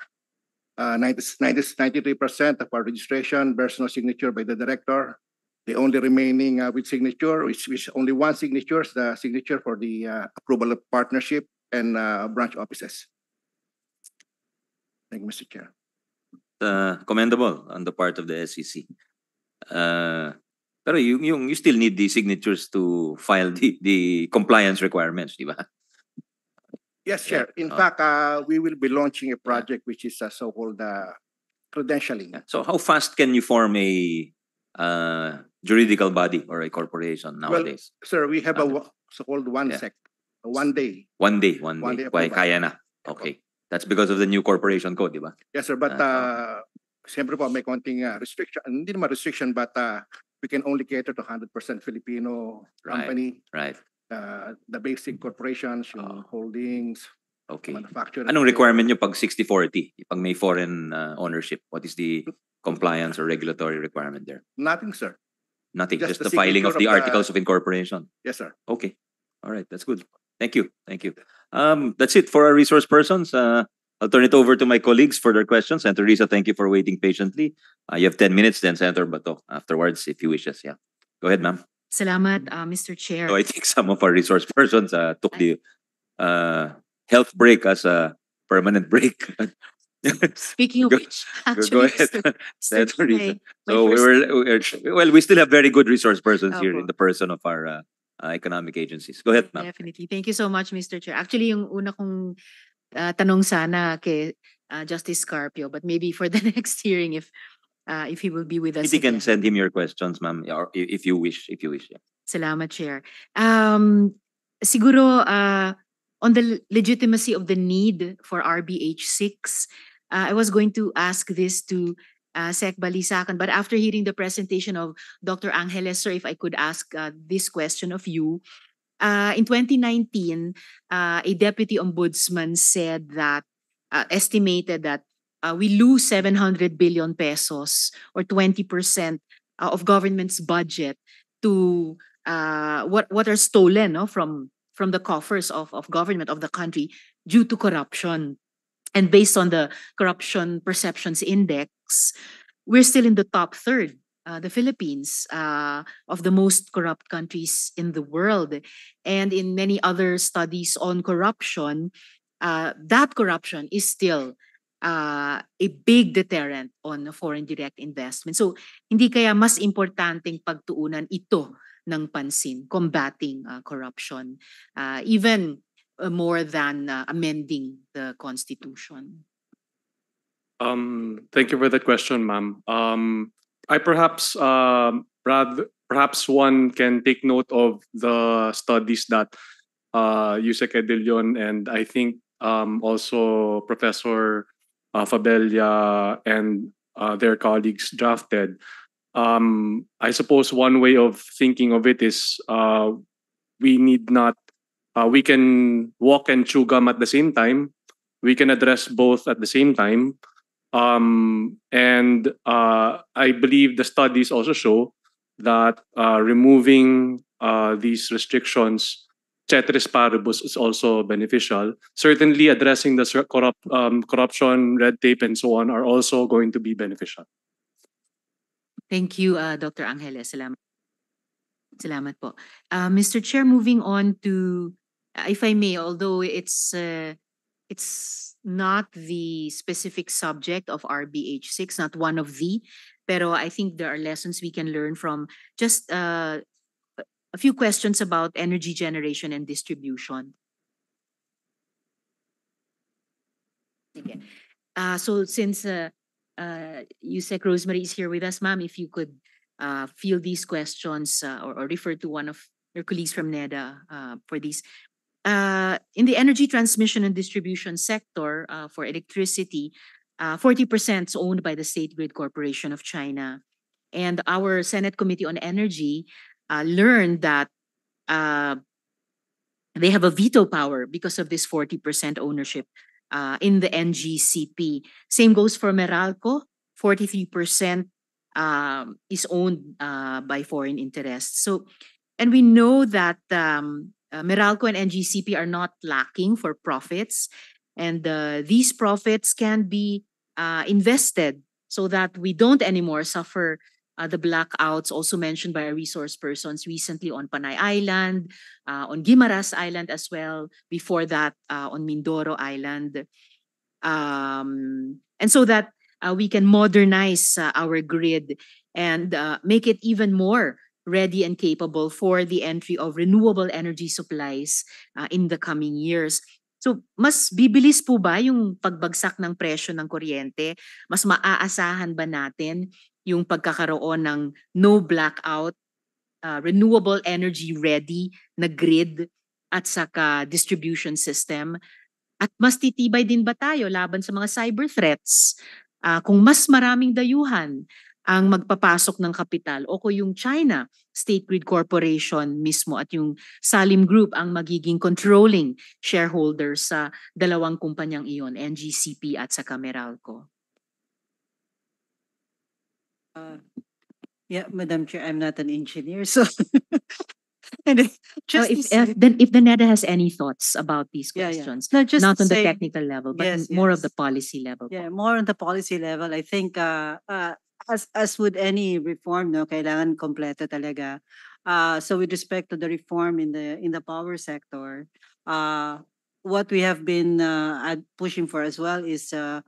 uh, 90, 90, 93% of our registration bears no signature by the director. The only remaining uh, with signature, which which only one signature is the signature for the uh, approval of partnership and uh, branch offices. Thank you, Mr. Chair. Uh, commendable on the part of the SEC. Uh, pero you, you, you still need the signatures to file the, the compliance requirements, ba? Yes, Chair. In Oh. fact, uh, we will be launching a project which is a so-called uh, credentialing. So how fast can you form a uh, juridical body or a corporation Well, nowadays? sir, we have a so-called one Yeah. sec, one day. One day, one, One day. day Kaya, kaya na. Okay. That's because of the new corporation code, di ba? Yes, sir. But uh, siyempre po may konting uh, restriction. Hindi naman restriction, but uh, we can only cater to 100% Filipino Right. company. Right. Uh, the basic corporations, yung holdings, Okay. manufacturing. Anong requirement nyo pag 60-40? Pag may foreign uh, ownership, what is the compliance or regulatory requirement there? Nothing, sir. Nothing, Just just, the the filing of signature the of the- articles of incorporation. Yes, sir. Okay. All right, that's good. Thank you. Thank you. Um, that's it for our resource persons. Uh, I'll turn it over to my colleagues for their questions. Senator Risa, thank you for waiting patiently. Uh, you have 10 minutes, then Senator Bato afterwards, if you wishes. Yeah. Go ahead, ma'am. Salamat, uh, Mr. Chair. So I think some of our resource persons uh, took the uh, health break as a permanent break. Speaking of Go- which, actually, go ahead, Mr. Risa. my So we were, we're, well, we still have very good resource persons here Opo. in the person of our uh, uh, economic agencies. Go ahead, ma'am. Definitely. Thank you so much, Mr. Chair. Actually, yung una kong uh, tanong sana kay uh, Justice Carpio, but maybe for the next hearing if uh, if he will be with us. If you can send him your questions, ma'am, or if you wish, if you wish. Yeah. Salamat, Chair. Um, siguro, uh, on the legitimacy of the need for RBH 6, uh, I was going to ask this to uh, Sec Balisacan, but after hearing the presentation of Dr. Angeles, sir, if I could ask uh, this question of you. Uh, in 2019, uh, a deputy ombudsman said that, uh, estimated that uh, we lose 700 billion pesos or 20% uh, of government's budget to uh, what what are stolen no, from from the coffers of, of government of the country due to corruption. And based on the Corruption Perceptions Index, we're still in the top third, uh, the Philippines, uh, of the most corrupt countries in the world. And in many other studies on corruption, uh, that corruption is still uh, a big deterrent on foreign direct investment. So, hindi kaya mas importanteng pagtuunan ito ng pansin, combating uh, corruption, uh, even uh, more than uh, amending the Constitution? Um, thank you for that question, ma'am. Um, I perhaps, um, rather, perhaps one can take note of the studies that uh, Yusek Edilion and I think um, also Professor uh, Fabella and uh, their colleagues drafted. Um, I suppose one way of thinking of it is uh, we need not, uh, we can walk and chew gum at the same time. We can address both at the same time. Um, and uh, I believe the studies also show that uh, removing these restrictions, ceteris paribus, is also beneficial. Certainly, addressing the corrupt, um, corruption, red tape, and so on are also going to be beneficial. Thank you, uh, Dr. Angeles. Salamat. Salamat po. Uh, Mr. Chair, moving on to, uh, if I may, although it's uh, it's not the specific subject of RBH 6, not one of the, pero I think there are lessons we can learn from just uh, a few questions about energy generation and distribution. Sige. Uh, so since uh, uh, Yusek Rosemarie is here with us, ma'am, if you could uh, field these questions uh, or, or refer to one of your colleagues from NEDA uh, for these. Uh, in the energy transmission and distribution sector uh, for electricity, uh, 40% is owned by the State Grid Corporation of China. And our Senate Committee on Energy uh, learned that uh, they have a veto power because of this 40% ownership uh, in the NGCP. Same goes for Meralco, 43% um, is owned uh, by foreign interests. So, and we know that um, uh, Meralco and NGCP are not lacking for profits, and uh, these profits can be invested so that we don't anymore suffer uh, the blackouts also mentioned by our resource persons recently on Panay Island, uh, on Guimaras Island as well, before that uh, on Mindoro Island. Um, and so that uh, we can modernize uh, our grid and uh, make it even more ready and capable for the entry of renewable energy supplies uh, in the coming years. So, mas bibilis po ba yung pagbagsak ng presyo ng kuryente? Mas maaasahan ba natin yung pagkakaroon ng no blackout, uh, renewable energy ready na grid at saka distribution system? At mas titibay din ba tayo laban sa mga cyber threats? Uh, kung mas maraming dayuhan ang magpapasok ng kapital o kung yung China State Grid Corporation mismo at yung Salim Group ang magiging controlling shareholder sa dalawang kumpanyang iyon, NGCP at saka Meralco. Uh, yeah, Madam Chair, I'm not an engineer, so. and it- just to if, say- if, the, if the NEDA has any thoughts about these Yeah, yeah. questions, No, just not on the technical level, but Yes, more of the policy level. Yeah, more on the policy level, I think uh, uh, as as with any reform, no, kailangan kompleto talaga. Uh, so with respect to the reform in the in the power sector, uh, what we have been uh, pushing for as well is uh,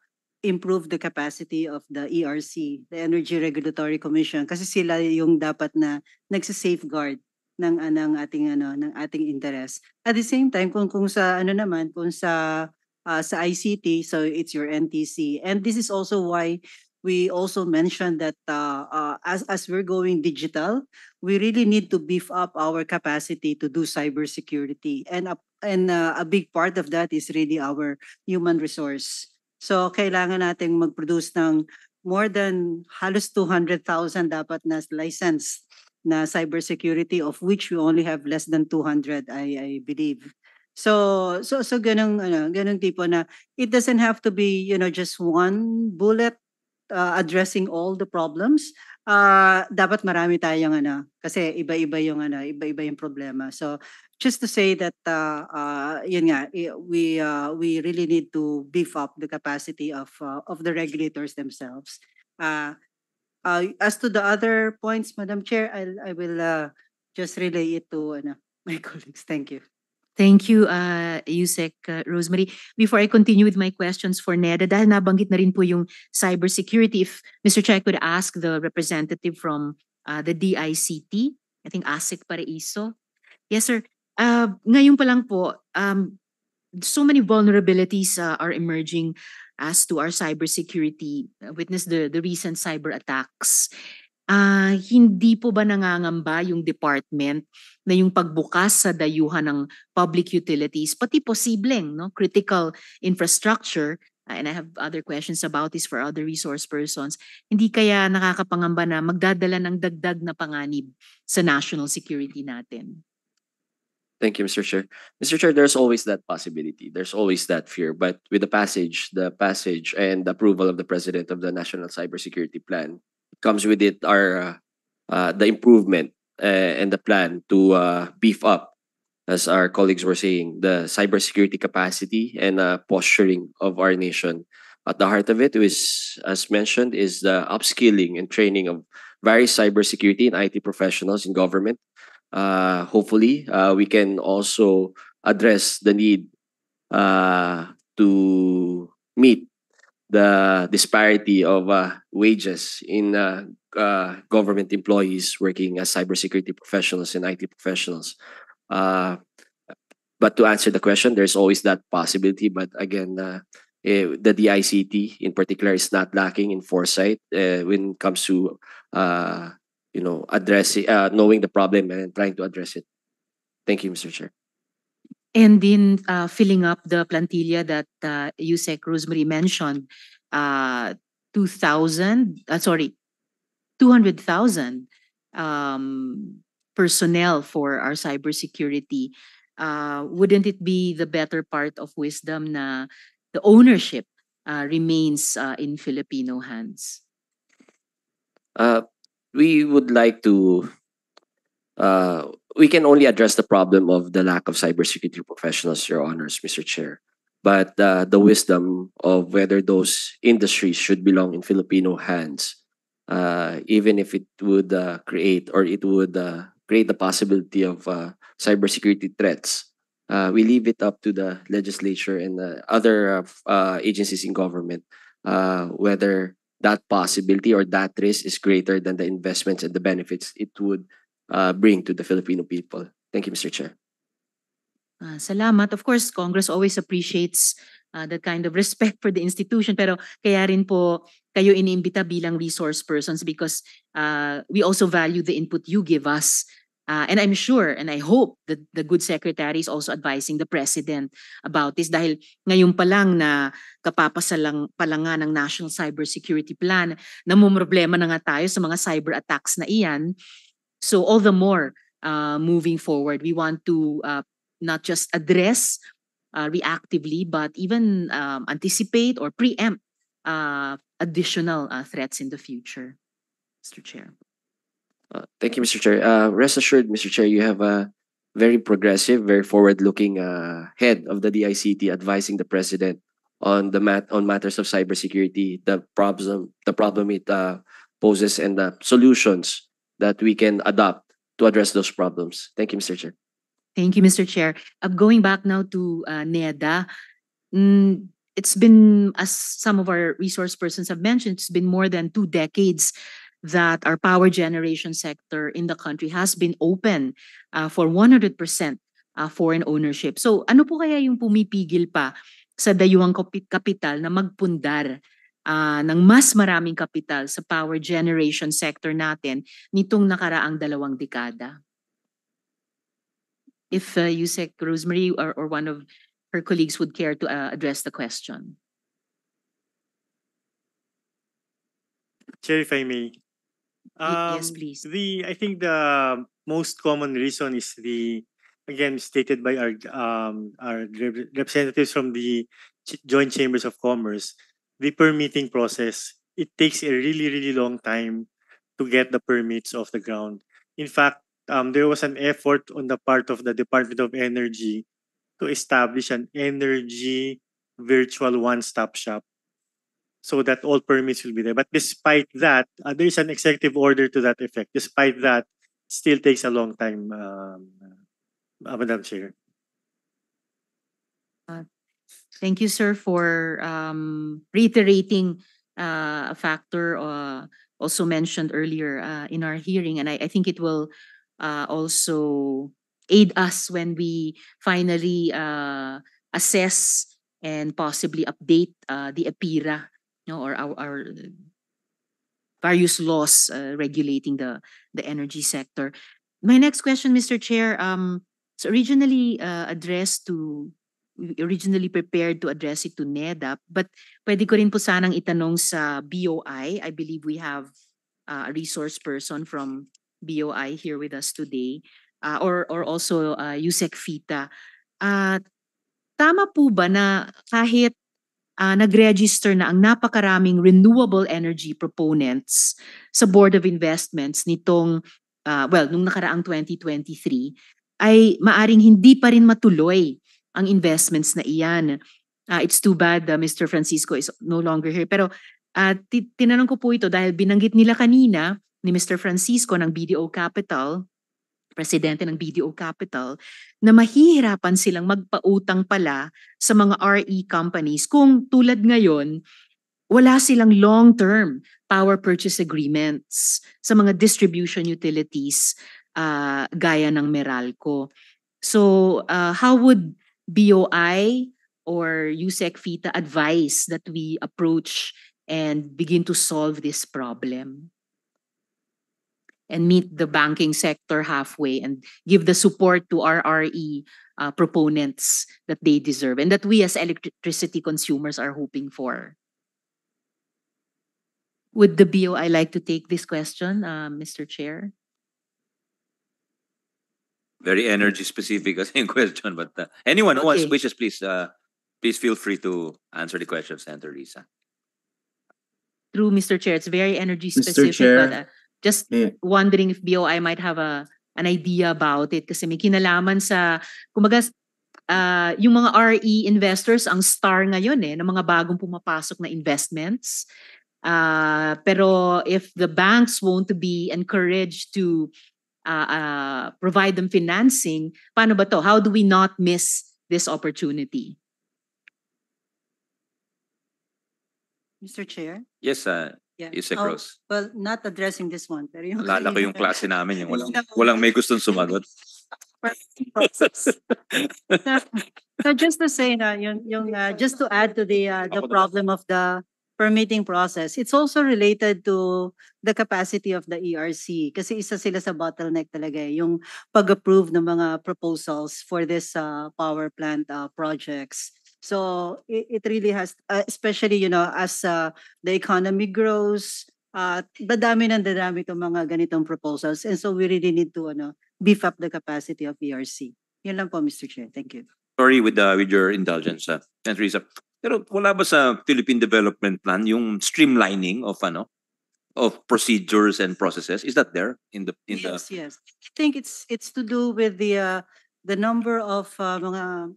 improve the capacity of the ERC, the Energy Regulatory Commission, kasi sila yung dapat na nagsa-safeguard ng uh, ng ating ano ng ating interest. At the same time, kung kung sa ano naman, kung sa uh, sa ICT, so it's your NTC. And this is also why we also mentioned that uh, uh, as as we're going digital, we really need to beef up our capacity to do cybersecurity, and a, and uh, a big part of that is really our human resource. So kailangan nating mag-produce ng more than halos 200,000 dapat na license na cybersecurity of which we only have less than 200 I I believe. So so so ganung ano ganung tipo na it doesn't have to be you know just one bullet uh, addressing all the problems. Uh, dapat marami tayong ano kasi iba-iba yung ano iba-iba yung problema. So just to say that uh, uh, yun nga i- we uh, we really need to beef up the capacity of uh, of the regulators themselves. Uh, uh, as to the other points, Madam Chair, I I will uh, just relay it to ano, my colleagues. Thank you. Thank you, uh, Yusek uh, Rosemary. Before I continue with my questions for NEDA, dahil nabanggit na rin po yung cybersecurity, if Mr. Chair could ask the representative from uh, the DICT, I think ASIC Paraiso. Yes, sir. Uh, ngayon pa lang po, um, so many vulnerabilities uh, are emerging as to our cybersecurity. Uh, witness the, the recent cyber attacks. Ah, hindi po ba nangangamba yung department na yung pagbukas sa dayuhan ng public utilities, pati posibleng no, critical infrastructure, and I have other questions about this for other resource persons, hindi kaya nakakapangamba na magdadala ng dagdag na panganib sa national security natin? Thank you, Mr. Chair. Mr. Chair, there's always that possibility. There's always that fear. But with the passage, the passage and approval of the President of the National Cybersecurity Plan, comes with it are uh, uh, the improvement uh, and the plan to uh, beef up, as our colleagues were saying, the cybersecurity capacity and uh, posturing of our nation. At the heart of it is, as mentioned, is the upskilling and training of various cybersecurity and IT professionals in government. Uh, hopefully, uh, we can also address the need uh, to meet the disparity of uh, wages in uh, uh, government employees working as cybersecurity professionals and IT professionals. But to answer the question, there's always that possibility. But again, uh, eh, the DICT in particular is not lacking in foresight when it comes to you know addressing, uh, knowing the problem and trying to address it. Thank you, Mr. Chair. And in uh, filling up the plantilla that uh, Yusek Rosemarie mentioned, uh, 2,000, uh, sorry, 200,000 um, personnel for our cybersecurity. Uh, wouldn't it be the better part of wisdom na the ownership uh, remains uh, in Filipino hands? Uh, we would like to uh, we can only address the problem of the lack of cybersecurity professionals, Your Honors, Mr. Chair. But uh, the wisdom of whether those industries should belong in Filipino hands, uh, even if it would uh, create or it would uh, create the possibility of uh, cybersecurity threats, we leave it up to the legislature and the other agencies in government whether that possibility or that risk is greater than the investments and the benefits it would uh, bring to the Filipino people. Thank you, Mr. Chair. Ah, salamat. Of course, Congress always appreciates uh, that kind of respect for the institution. Pero kaya rin po kayo iniimbita bilang resource persons because uh, we also value the input you give us. Uh, and I'm sure and I hope that the good secretary is also advising the president about this dahil ngayon pa lang na kapapasalang pa lang nga ng National Cybersecurity Plan, namumroblema na nga tayo sa mga cyber attacks na iyan. So all the more uh, moving forward, we want to uh, not just address uh, reactively, but even um, anticipate or preempt uh, additional uh, threats in the future. Mr. Chair. Uh, thank you, Mr. Chair. Uh, rest assured, Mr. Chair, you have a very progressive, very forward-looking uh, head of the DICT advising the president on the mat on matters of cybersecurity, the problem, the problem it uh, poses, and the solutions that we can adopt to address those problems. Thank you, Mr. Chair. Thank you, Mr. Chair. Uh, going back now to uh, NEDA, mm, it's been, as some of our resource persons have mentioned, it's been more than two decades that our power generation sector in the country has been open uh, for 100% uh, foreign ownership. So ano po kaya yung pumipigil pa sa dayuhang kapi- kapital na magpundar ah, ng mas maraming kapital sa power generation sector natin nitong nakaraang dalawang dekada. If uh, Yusek Rosemary or, or one of her colleagues would care to uh, address the question. Chair, if I may. Y- yes, Um, please. The, I think the most common reason is the, again, stated by our, um, our rep- representatives from the Joint Chambers of Commerce, the permitting process, it takes a really, really long time to get the permits off the ground. In fact, um, there was an effort on the part of the Department of Energy to establish an energy virtual one-stop shop so that all permits will be there. But despite that, uh, there is an executive order to that effect. Despite that, still takes a long time, um, uh, Madam Chair. Thank you, sir, for um, reiterating uh, a factor uh, also mentioned earlier uh, in our hearing. And I, I think it will uh, also aid us when we finally uh, assess and possibly update uh, the EPIRA you know, or our, our various laws uh, regulating the, the energy sector. My next question, Mr. Chair, um, it's originally uh, addressed to originally prepared to address it to NEDAP, but pwede ko rin po sanang itanong sa BOI. I believe we have uh, a resource person from BOI here with us today, uh, or, or also uh, Yusek Fita. Uh, tama po ba na kahit uh, nag-register na ang napakaraming renewable energy proponents sa Board of Investments nitong, uh, well, nung nakaraang 2023, ay maaring hindi pa rin matuloy ang investments na iyan. Uh, it's too bad uh, Mr. Francisco is no longer here. Pero uh, ti- tinanong ko po ito dahil binanggit nila kanina ni Mr. Francisco ng BDO Capital, presidente ng BDO Capital, na mahihirapan silang magpautang pala sa mga RE companies kung tulad ngayon, wala silang long-term power purchase agreements sa mga distribution utilities uh, gaya ng Meralco. So, uh, how would BOI or USEC FITA advise that we approach and begin to solve this problem? And meet the banking sector halfway and give the support to our RE uh, proponents that they deserve and that we as electricity consumers are hoping for. Would the BOI like to take this question, uh, Mr. Chair? Very energy specific kasi yung question. But uh, anyone who wants Okay. wishes, please, uh, please feel free to answer the question, Senator Risa. Through Mr. Chair, it's very energy specific. Mr. specific, Chair. but uh, just Yeah. wondering if BOI might have a an idea about it kasi may kinalaman sa kumbaga uh, yung mga RE investors ang star ngayon eh ng mga bagong pumapasok na investments. Uh, pero if the banks won't be encouraged to uh, uh, provide them financing, paano ba to? How do we not miss this opportunity? Mr. Chair? Yes, uh, Yeah. Isaac Oh, Rose. Well, not addressing this one, pero yung... Alala ko yung klase namin, yung walang, walang may gustong sumagot. So just to say na yung yung uh, just to add to the uh, the problem of the permitting process, it's also related to the capacity of the ERC kasi isa sila sa bottleneck talaga eh, yung pag-approve ng mga proposals for this uh, power plant uh, projects. So it, it really has uh, especially you know as uh, the economy grows uh dadami ng dadami itong mga ganitong proposals and so we really need to ano beef up the capacity of ERC. Yun lang po Mr. Chair. Thank you. Sorry with uh, with your indulgence, uh, Risa. Pero wala ba sa Philippine Development Plan yung streamlining of ano of procedures and processes? Is that there in the in the Yes, yes. I think it's it's to do with the uh, the number of uh, mga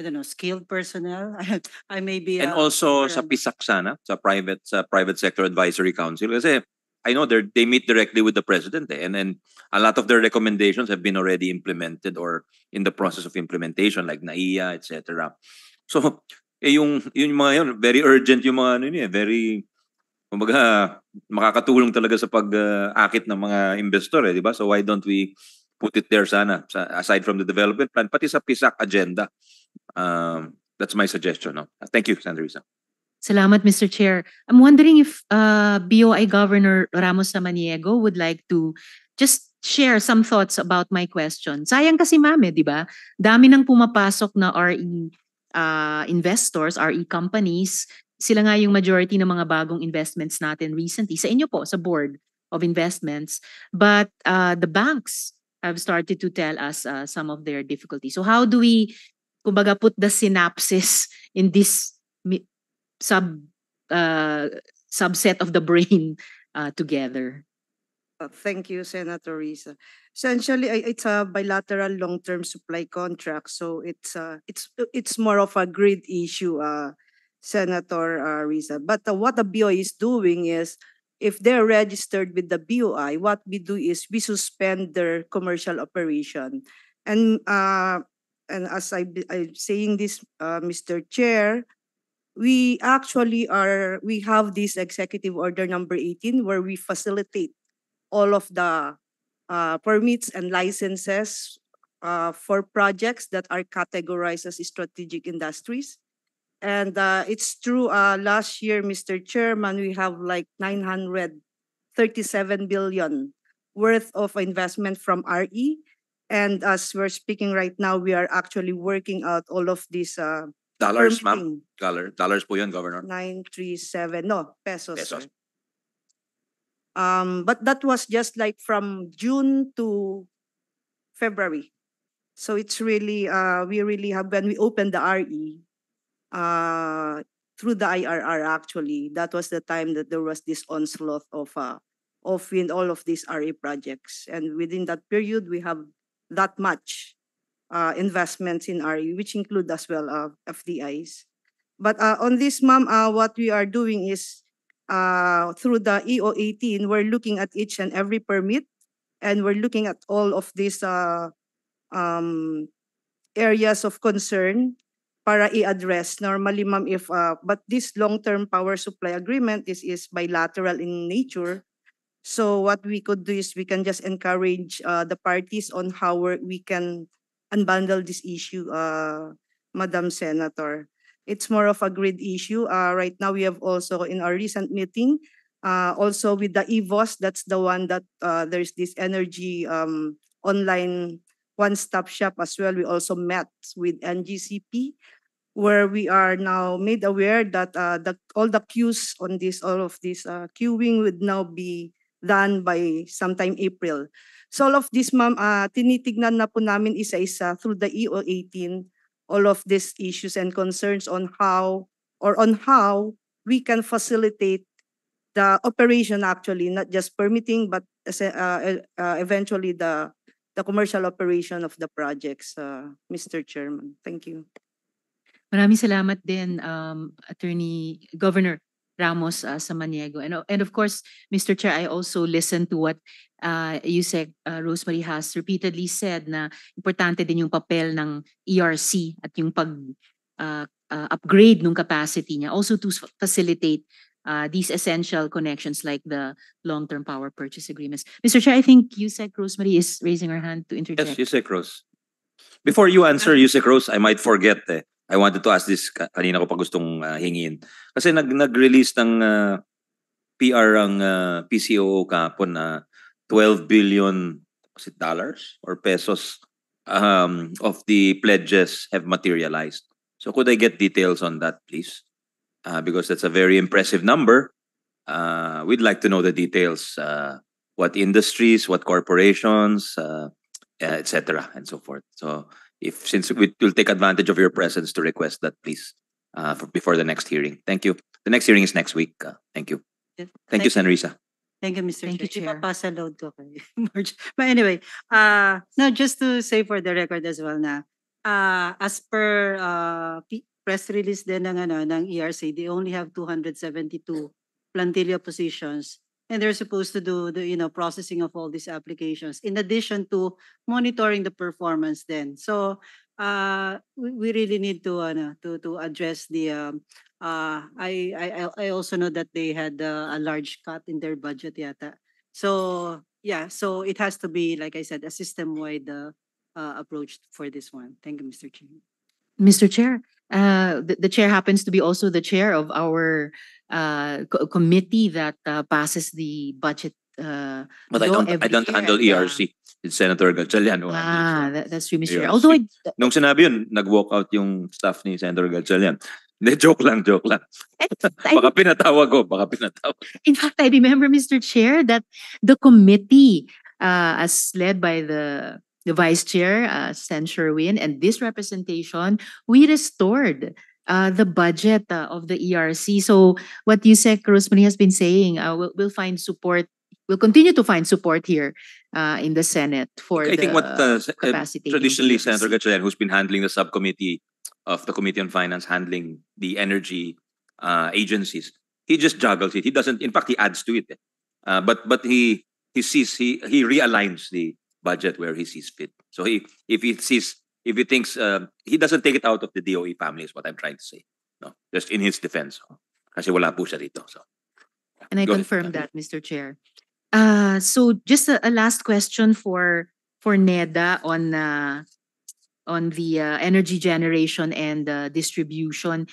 I don't know skilled personnel. I may be And uh, also over sa. PISAC sana, sa private sa private sector advisory council kasi I know they they meet directly with the president eh, and then a lot of their recommendations have been already implemented or in the process of implementation like NAIA etc. So eh yung yung mga yun very urgent yung mga ano yun eh, very kumbaga makakatulong talaga sa pag-akit ng mga investor eh, di ba? So why don't we put it there sana sa, aside from the development plan pati sa PISAC agenda. Um, that's my suggestion. No? Thank you, Senator Risa. Salamat, Mr. Chair. I'm wondering if uh, BOI Governor Ramos Samaniego would like to just share some thoughts about my question. Sayang kasi ma'am eh, di ba? Dami nang pumapasok na RE uh, investors, RE companies. Sila nga yung majority ng mga bagong investments natin recently. Sa inyo po, sa board of investments. But uh, the banks have started to tell us uh, some of their difficulties. So how do we, kumbaga, put the synapses in this sub uh, subset of the brain uh, together? Uh, Thank you, Senator Risa. Essentially, it's a bilateral long-term supply contract, so it's uh, it's it's more of a grid issue, uh, Senator uh, Risa. But uh, what the BOI is doing is, if they're registered with the BOI, what we do is we suspend their commercial operation. And uh, and as I I'm saying this, uh, Mr. Chair, we actually are we have this executive order number 18 where we facilitate all of the uh, permits and licenses uh, for projects that are categorized as strategic industries. And uh, it's true, uh, last year, Mr. Chairman, we have like 937 billion worth of investment from RE. And as we're speaking right now, we are actually working out all of these uh, Dollars, ma'am. Dollar, dollars po yun, Governor. 937, no, pesos. Pesos. sir. Um, but that was just like from June to February. So it's really, uh, we really have, when we opened the RE, uh, through the IRR actually, that was the time that there was this onslaught of, uh, of in all of these RE projects. And within that period, we have that much, uh, investments in RE, which include as well, uh, FDIs. But, uh, on this, ma'am, uh, what we are doing is, uh, through the EO eighteen, we're looking at each and every permit. And we're looking at all of these, uh, um, areas of concern para i-address. Normally, ma'am, if, uh, but this long-term power supply agreement is, is bilateral in nature. So what we could do is we can just encourage, uh, the parties on how we're- can unbundle this issue, uh, Madam Senator. It's more of a grid issue. Uh, right now, we have also in our recent meeting, uh, also with the EVOSS, that's the one that, uh, there's this energy, um, online one-stop shop as well. We also met with NGCP, where we are now made aware that, uh, the, all the queues on this, all of this, uh, queuing would now be done by sometime April. So all of this, ma'am, uh, tinitignan na po namin isa-isa through the EO 18, all of these issues and concerns on how, or on how we can facilitate the operation actually, not just permitting, but uh, uh, eventually the, the commercial operation of the projects, uh, Mr. Chairman. Thank you. Maraming salamat din, um, Attorney Governor Ramos uh, Samaniego. And, o- and of course, Mr. Chair, I also listened to what uh, Yusek uh, Rosemary has repeatedly said na importante din yung papel ng ERC at yung pag uh, uh, upgrade ng capacity niya also to facilitate uh, these essential connections like the long-term power purchase agreements. Mr. Chair, I think Yusek Rosemary is raising her hand to interject. Yes, Yusek Rose. Before you answer, Yusek Rose, I might forget eh. I wanted to ask this ka- kanina ko pa gustong uh, hingin. Kasi nag nag-release ng uh, PR ang uh, PCOO kahapon na 12 billion it dollars or pesos um, of the pledges have materialized. So could I get details on that, please? Uh, because that's a very impressive number. Uh, we'd like to know the details. Uh, what industries, what corporations, uh, etc. and so forth. So if since we will take advantage of your presence to request that, please, uh, for, before the next hearing. Thank you. The next hearing is next week. Uh, thank you. Thank you, Senrisa. Thank you, Mr. Thank you, Chair. Chair. Ipapasa load ko kay But anyway, uh, no, just to say for the record as well na, uh, as per uh, P- press release din ng, ano, ng ERC, they only have 272 plantilla positions and they're supposed to do the, you know, processing of all these applications in addition to monitoring the performance then. So, uh, we, we really need to, uh, to, to address the, um, uh, I, I, I- also know that they had uh, a large cut in their budget yata. So, yeah, so it has to be, like I said, a system-wide uh, uh, approach for this one. Thank you, Mr. Chair. Mr. Chair, uh, the, the chair happens to be also the chair of our uh, co- committee that uh, passes the budget. Uh, But I don't, I don't year handle and, uh, ERC. It's Senator Gatchalian Ah, that, that's true, Mr. ERC. Although I, Nung sinabi yun, nag-walk out yung staff ni Senator Gatchalian. Hindi, joke lang, joke lang. baka pinatawag ko, baka pinatawag. In fact, I remember, Mr. Chair, that the committee, uh, as led by the the vice chair, uh, Sen Sherwin, and this representation, we restored uh, the budget uh, of the ERC. So what you Yusek Rosemarie has been saying, uh, we'll, we'll find support. We'll continue to find support here uh, in the Senate for I the think what uh, se- uh, capacity. traditionally Senator Gatchalian, who's been handling the subcommittee of the Committee on Finance, handling the energy uh, agencies, he just juggles it. He doesn't. In fact, he adds to it. Uh, but but he he sees he he realigns the budget where he sees fit. So he if he sees if he thinks uh, he doesn't take it out of the DOE family is what I'm trying to say. No, just in his defense. Kasi wala po siya rito. So And I Go ahead. confirm that, Mr. Chair. Uh, so just a, a last question for for NEDA on uh, on the uh, energy generation and uh, distribution.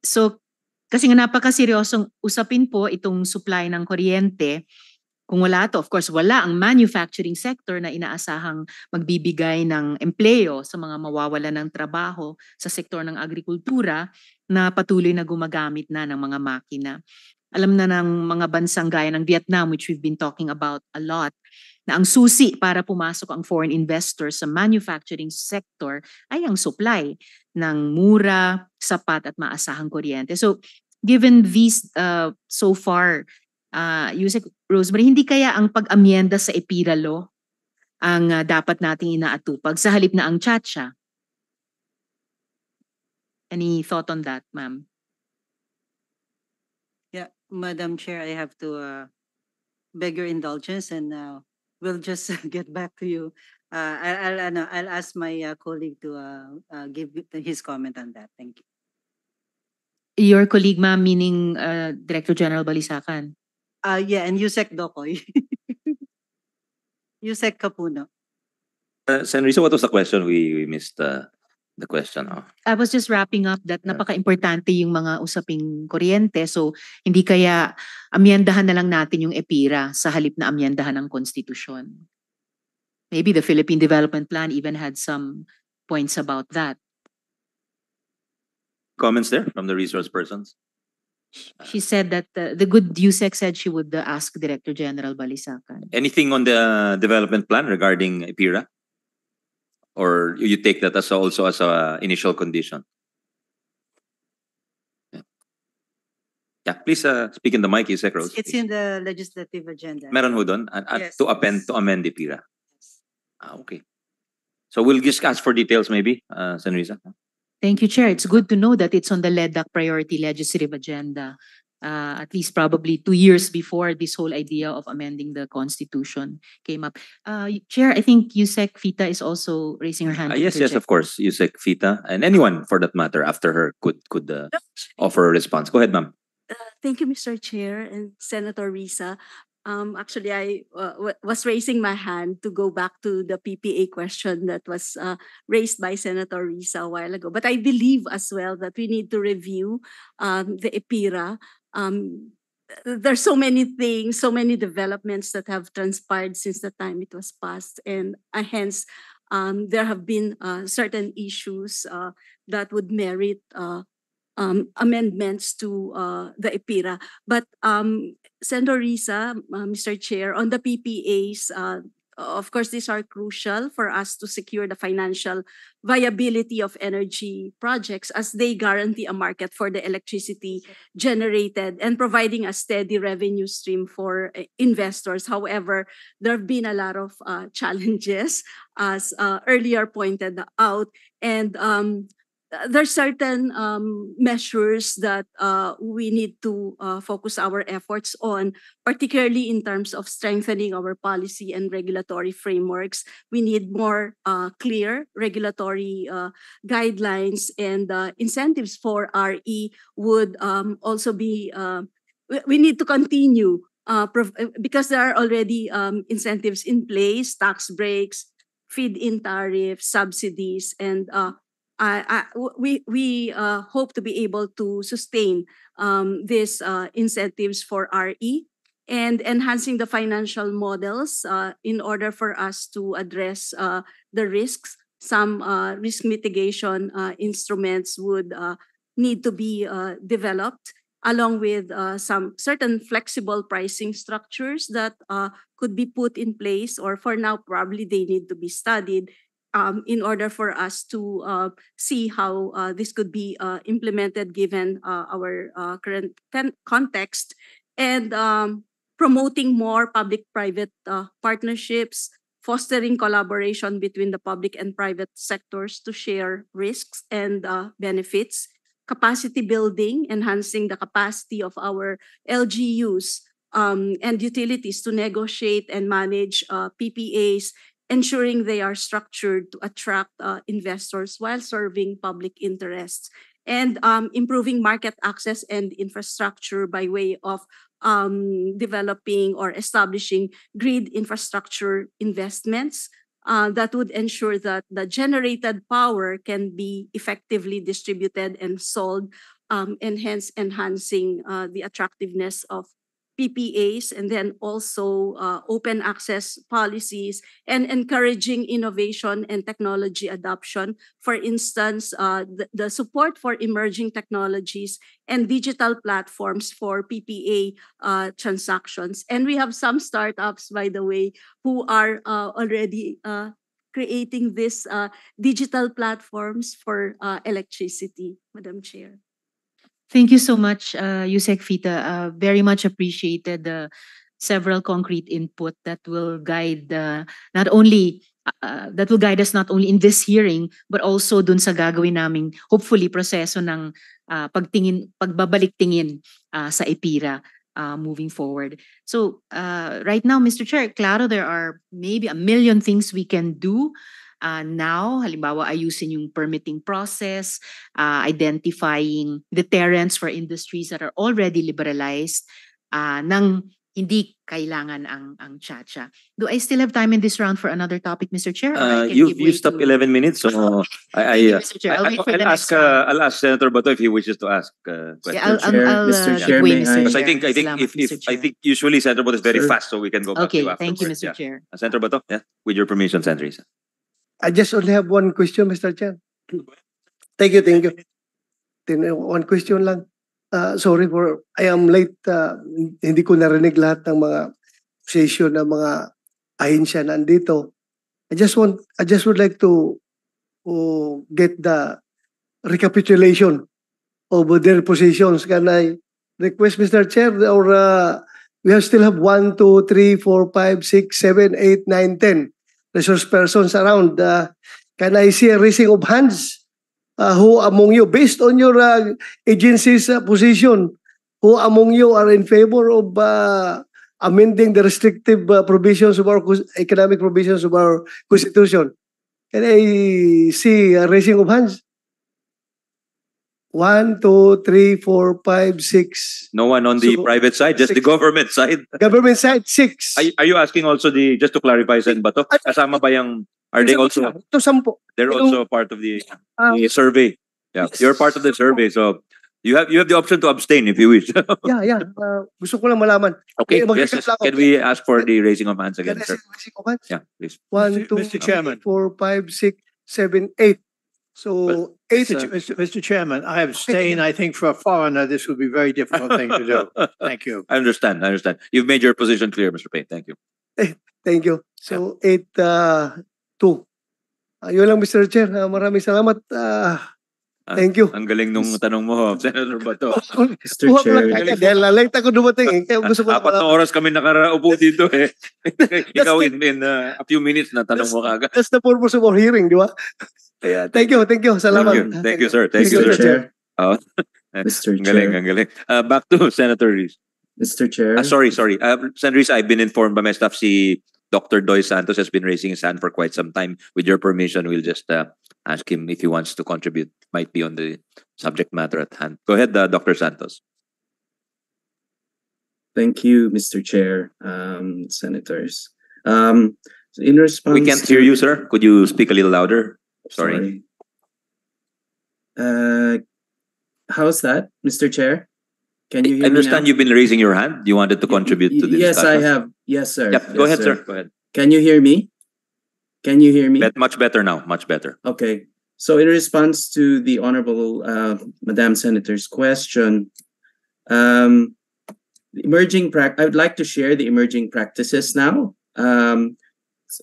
So kasi nga napakaseryosong usapin po itong supply ng kuryente. Kung wala to, of course, wala ang manufacturing sector na inaasahang magbibigay ng empleo sa mga mawawala ng trabaho sa sektor ng agrikultura na patuloy na gumagamit na ng mga makina alam na ng mga bansang gaya ng Vietnam, which we've been talking about a lot, na ang susi para pumasok ang foreign investors sa manufacturing sector ay ang supply ng mura, sapat at maasahang kuryente. So, given these uh, so far, uh, Yusek Rosemary, hindi kaya ang pag-amyenda sa EPIRA law ang uh, dapat nating inaatupag sa halip na ang chacha? Any thought on that, ma'am? Yeah, Madam Chair, I have to uh, beg your indulgence and uh, we'll just get back to you. Uh, I- I'll, ano, I'll ask my uh, colleague to uh, uh, give his comment on that. Thank you. Your colleague, ma'am, meaning uh, Director General Balisacan. Uh, yeah, and Yusek Dokoy. Yusek Kapuno. uh, Sen. Risa, what was the question? We we missed uh, the question. Oh. I was just wrapping up that napaka-importante yung mga usaping kuryente. So, hindi kaya amyendahan na lang natin yung EPIRA sa halip na amyendahan ng konstitusyon. Maybe the Philippine Development Plan even had some points about that. Comments there from the resource persons? She said that uh, the good USEC said she would uh, ask Director General Balisacan. Anything on the development plan regarding EPIRA? Or you take that as also as a initial condition? Yeah, yeah please uh, speak in the mic, Yusek Rose. It's in the legislative agenda. Meron ho doon? At- at Yes, to append, to amend EPIRA? Ah, okay. So we'll just ask for details maybe, uh, Sen. Thank you, Chair. It's good to know that it's on the LEDAC priority legislative agenda. Uh, at least probably two years before this whole idea of amending the constitution came up. Uh, Chair, I think Yusek Fita is also raising her hand. To yes, yes, interject. of course. Yusek Fita and anyone for that matter after her could could uh, offer a response. Go ahead, ma'am. Thank you, Mr. Chair and Senator Risa. Um, actually, I uh, wa- was raising my hand to go back to the PPA question that was uh, raised by Senator Risa a while ago. But I believe as well that we need to review um, the EPIRA. Um, th- there's so many things, so many developments that have transpired since the time it was passed, and uh, hence um, there have been uh, certain issues uh, that would merit uh, um, amendments to uh, the EPIRA. But um, Senator Risa, uh, Mr. Chair, on the PPAs, uh, of course, these are crucial for us to secure the financial viability of energy projects as they guarantee a market for the electricity generated and providing a steady revenue stream for uh, investors. However, there have been a lot of uh, challenges, as uh, earlier pointed out, and um, there's certain um, measures that uh, we need to uh, focus our efforts on, particularly in terms of strengthening our policy and regulatory frameworks. We need more uh, clear regulatory uh, guidelines and uh, incentives for RE would um, also be, uh, we, need to continue because there are already um, incentives in place, tax breaks, feed-in tariffs, subsidies, and uh, uh, we we uh, hope to be able to sustain um, these uh, incentives for RE and enhancing the financial models uh, in order for us to address uh, the risks. Some uh, risk mitigation instruments would need to be developed along with uh, some certain flexible pricing structures that uh, could be put in place or for now probably they need to be studied um, in order for us to uh, see how uh, this could be uh, implemented given uh, our uh, current con- context and um, promoting more public-private uh, partnerships, fostering collaboration between the public and private sectors to share risks and benefits, capacity building, enhancing the capacity of our LGUs um, and utilities to negotiate and manage PPAs, ensuring they are structured to attract uh, investors while serving public interests, and um, improving market access and infrastructure by way of um, developing or establishing grid infrastructure investments uh, that would ensure that the generated power can be effectively distributed and sold, um, and hence enhancing uh, the attractiveness of PPAs, and then also uh, open access policies and encouraging innovation and technology adoption. For instance, uh, the, the support for emerging technologies and digital platforms for PPA uh, transactions. And we have some startups, by the way, who are uh, already uh, creating these uh, digital platforms for electricity, Madam Chair. Thank you so much, uh, Yusek Fita. Uh, very much appreciated the several concrete input that will guide uh, not only uh, that will guide us not only in this hearing but also dun sa gagawin naming hopefully proseso ng uh, pagtingin pagbabalik tingin uh, sa EPIRA uh, moving forward. So uh, right now, Mr. Chair, claro there are maybe a million things we can do uh, now, halimbawa ayusin yung permitting process, uh, identifying deterrents for industries that are already liberalized uh, nang hindi kailangan ang ang chacha. Do I still have time in this round for another topic, Mr. Chair? Uh, way used up to- 11 minutes, so I, I, you, uh. Chair. I'll wait ask, uh, I'll ask Senator Bato if he wishes to ask uh, questions. Yeah, I'll, I'll, I'll Mr. uh, Chair, may Mr. I- Because I Chair. think I think Salamat, if, if. I Chair. think usually Senator Bato is very Sir. fast, so we can go back Okay, to you thank you. Mr. Yeah. Chair. Uh, Senator Bato, yeah, with your permission, Senator Risa. I just only have one question, Mr. Chair. Thank you, thank you. One question lang. Uh, sorry for, I am late. Uh, hindi ko narinig lahat ng mga session ng mga ahensya nandito. I just want, I just would like to uh, get the recapitulation of their positions. Can I request, Mr. Chair, or uh, we have still have one, two, three, four, five, six, seven, eight, nine, ten resource persons around. Uh, can I see a raising of hands? Uh, who among you, based on your uh, agency's uh, position, who among you are in favor of uh, amending the restrictive uh, provisions of our economic provisions of our constitution? Can I see a raising of hands? One, two, three, four, five, six. No one on the So, private side, just the six. government side. Government side, six. Are, you- are you asking also the, just to clarify, Sen Bato, kasama ba yung, are they also. Ito, sampo. they're also part of the, Ah. the survey? Yeah, you're part of the survey, so you have, you have the option to abstain if you wish. Yeah, yeah. Uh, gusto ko lang malaman. Okay, Eh, yes, yes. Can we ask for the raising of hands again, sir? raising of hands? Yeah, please. One, two, Mr. three, Chairman. four, five, six, seven, eight. So eight. Mr. uh, Mr. Mr. Chairman, I abstain. I think for a foreigner, this would be a very difficult thing to do. Thank you. I understand, I understand. You've made your position clear, Mr. Payne. Thank you. Thank you. So eight, uh, two. Ayun lang, Mr. Chair. Uh, maraming salamat. Uh, thank you. Ang galing nung tanong mo, Senator Bato. Mr. Lang Chair, kagad dahil late ako dumating eh. Kaya gusto ko lang Apat na oras kami nakaraupo dito eh. Ikaw in, in uh, a few minutes na tanong mo kagad. That's the purpose of our hearing, di ba? Kaya, Thank you, thank you. Salamat. Thank you, thank you, sir. Thank you, Mr. sir. Chair, Oh. Mr. Ang galing, Chair, ang galing. Uh, back to Senator Reese. Mr. Chair. Ah, sorry, sorry. Uh, Senator Reese, I've been informed by my staff, si Dr. Doy Santos has been raising his hand for quite some time. With your permission, we'll just uh, ask him if he wants to contribute. Might be on the subject matter at hand. Go ahead, uh, Dr. Santos. Thank you, Mr. Chair, um, senators. Um, in response We can't hear you, sir. Could you speak a little louder? Sorry. Uh, how's that, Mr. Chair? Can you I hear me understand you've been raising your hand. You wanted to contribute to this. Yes, I have. Yes, sir. Yep, go Yes, ahead, sir. Go ahead. Can you hear me? Can you hear me? Bet- Much better now, much better. Okay. So in response to the Honorable uh, Madam Senator's question, um, emerging prac, I would like to share the emerging practices now. Um,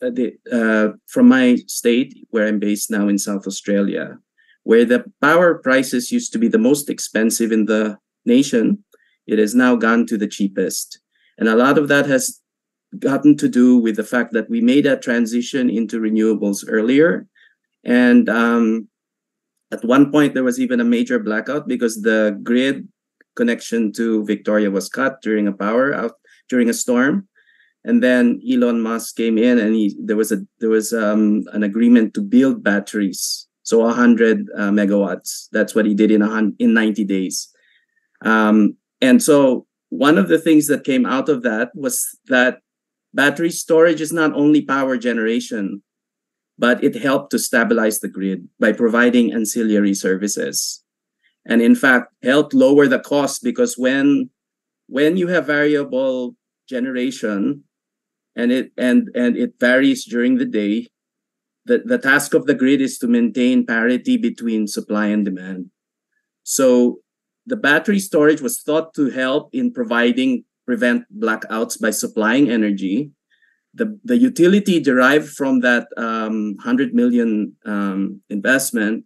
uh, the, uh, from my state, where I'm based now in South Australia, where the power prices used to be the most expensive in the nation, it has now gone to the cheapest. And a lot of that has gotten to do with the fact that we made a transition into renewables earlier. And um, at one point, there was even a major blackout because the grid connection to Victoria was cut during a power out during a storm. And then Elon Musk came in, and he there was a there was um, an agreement to build batteries, so hundred uh, megawatts. That's what he did in a in ninety days. Um, and so one of the things that came out of that was that battery storage is not only power generation, but it helped to stabilize the grid by providing ancillary services. And in fact, helped lower the cost because when when you have variable generation and it and and it varies during the day, the, the task of the grid is to maintain parity between supply and demand. So the battery storage was thought to help in providing prevent blackouts by supplying energy. The, the utility derived from that um, 100 million um, investment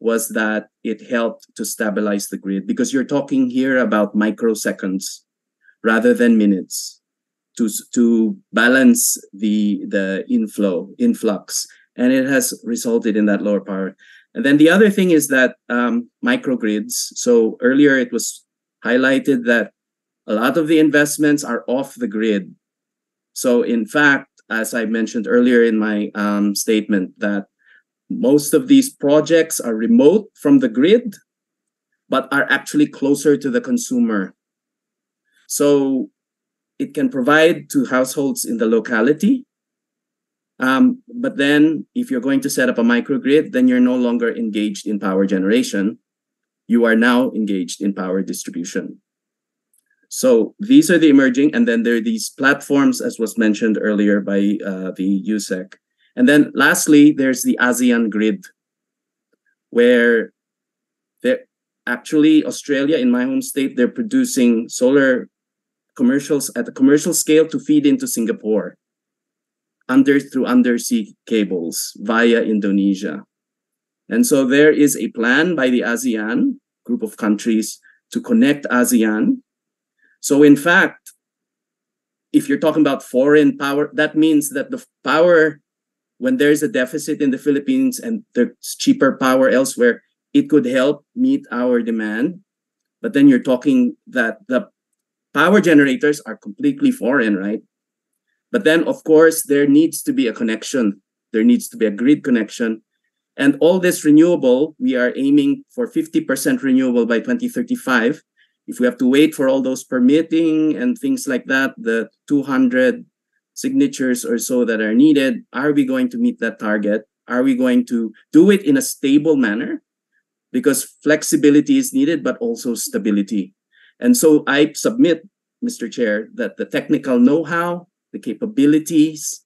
was that it helped to stabilize the grid because you're talking here about microseconds rather than minutes to, to balance the, the inflow, influx. And it has resulted in that lower power. And then the other thing is that um, microgrids. So earlier it was highlighted that a lot of the investments are off the grid. So in fact, as I mentioned earlier in my um, statement, that most of these projects are remote from the grid, but are actually closer to the consumer. So it can provide to households in the locality. Um, but then if you're going to set up a microgrid, then you're no longer engaged in power generation. You are now engaged in power distribution. So these are the emerging, and then there are these platforms, as was mentioned earlier by uh, the USEC. And then lastly, there's the ASEAN grid, where there actually Australia, in my home state, they're producing solar commercials at a commercial scale to feed into Singapore under through undersea cables via Indonesia. And so there is a plan by the ASEAN group of countries to connect ASEAN. So in fact, if you're talking about foreign power, that means that the power, when there's a deficit in the Philippines and there's cheaper power elsewhere, it could help meet our demand. But then you're talking that the power generators are completely foreign, right? But then, of course, there needs to be a connection. There needs to be a grid connection. And all this renewable, we are aiming for 50% renewable by 2035. If we have to wait for all those permitting and things like that, the 200 signatures or so that are needed, are we going to meet that target? Are we going to do it in a stable manner? Because flexibility is needed, but also stability. And so I submit, Mr. Chair, that the technical know-how, the capabilities,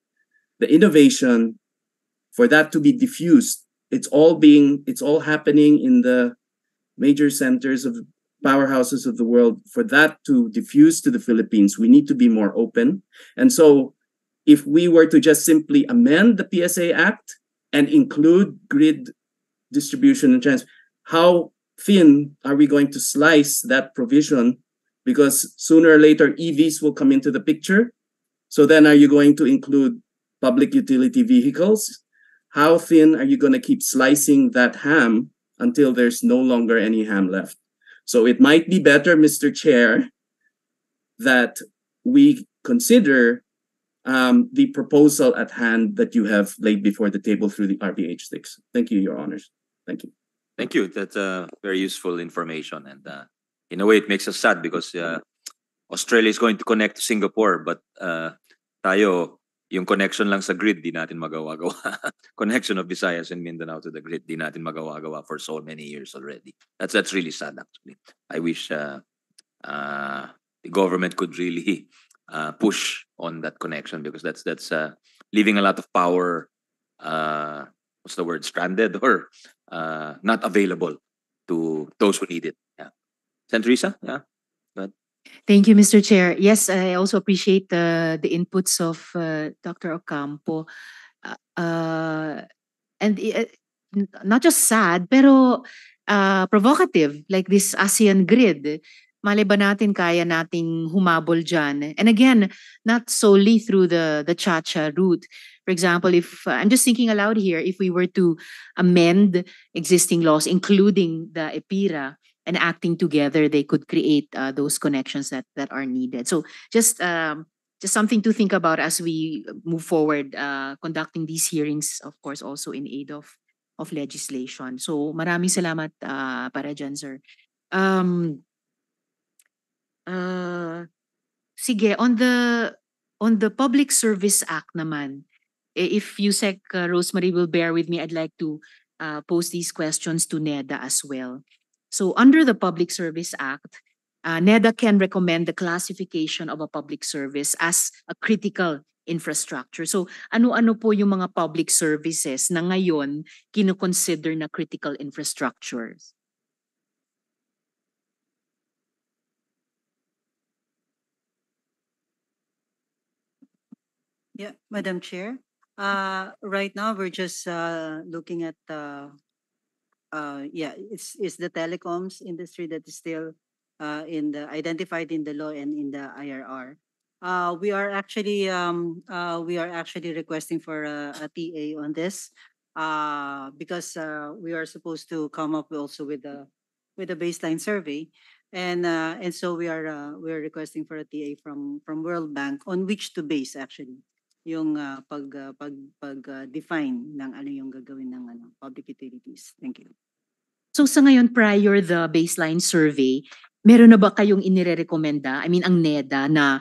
the innovation, for that to be diffused, it's all being, it's all happening in the major centers of powerhouses of the world. For that to diffuse to the Philippines, we need to be more open. And so if we were to just simply amend the PSA Act and include grid distribution and trans, how thin are we going to slice that provision? Because sooner or later, EVs will come into the picture. So then are you going to include public utility vehicles? How thin are you going to keep slicing that ham until there's no longer any ham left? So it might be better, Mr. Chair, that we consider um, the proposal at hand that you have laid before the table through the RBH six. Thank you, Your Honors. Thank you. Thank you. That's uh, very useful information. And uh, in a way, it makes us sad because uh, Australia is going to connect to Singapore, but uh, tayo, yung connection lang sa grid, di natin magawa-gawa. connection of Visayas and Mindanao to the grid, di natin magawa-gawa for so many years already. That's that's really sad actually. I wish uh, uh, the government could really uh, push on that connection because that's that's uh, leaving a lot of power uh, what's the word stranded or uh, not available to those who need it. Yeah. Sen. Teresa? Yeah. Thank you, Mr. Chair. Yes, I also appreciate the the inputs of uh, Dr. Ocampo. Uh, uh, and uh, not just sad, pero uh, provocative, like this ASEAN grid. Malay ba natin kaya nating humabol dyan? And again, not solely through the, the Chacha route. For example, if uh, I'm just thinking aloud here, if we were to amend existing laws, including the EPIRA, and acting together, they could create uh, those connections that that are needed. So just um, just something to think about as we move forward, uh, conducting these hearings, of course, also in aid of of legislation. So maraming salamat uh, para dyan, sir. Um, uh, sige, on the on the Public Service Act naman, if Yusek uh, Rosemarie will bear with me, I'd like to uh, pose these questions to NEDA as well. So under the Public Service Act, uh, NEDA can recommend the classification of a public service as a critical infrastructure. So ano-ano po yung mga public services na ngayon kinoconsider na critical infrastructures? Yeah, Madam Chair. Uh, right now, we're just uh, looking at uh, uh, yeah, it's it's the telecoms industry that is still uh, in the identified in the law and in the IRR. Uh, we are actually um, uh, we are actually requesting for a, a TA on this uh, because uh, we are supposed to come up also with a with a baseline survey, and and so we are we are requesting for a TA from from World Bank on which to base actually yung uh, pag uh, pag pag uh, define ng ano yung gagawin ng ano public utilities. Thank you. So sa ngayon, prior the baseline survey, meron na ba kayong inirekomenda, I mean ang NEDA, na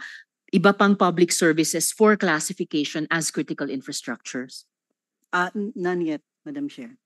iba pang public services for classification as critical infrastructures? Uh, none yet, Madam Chair.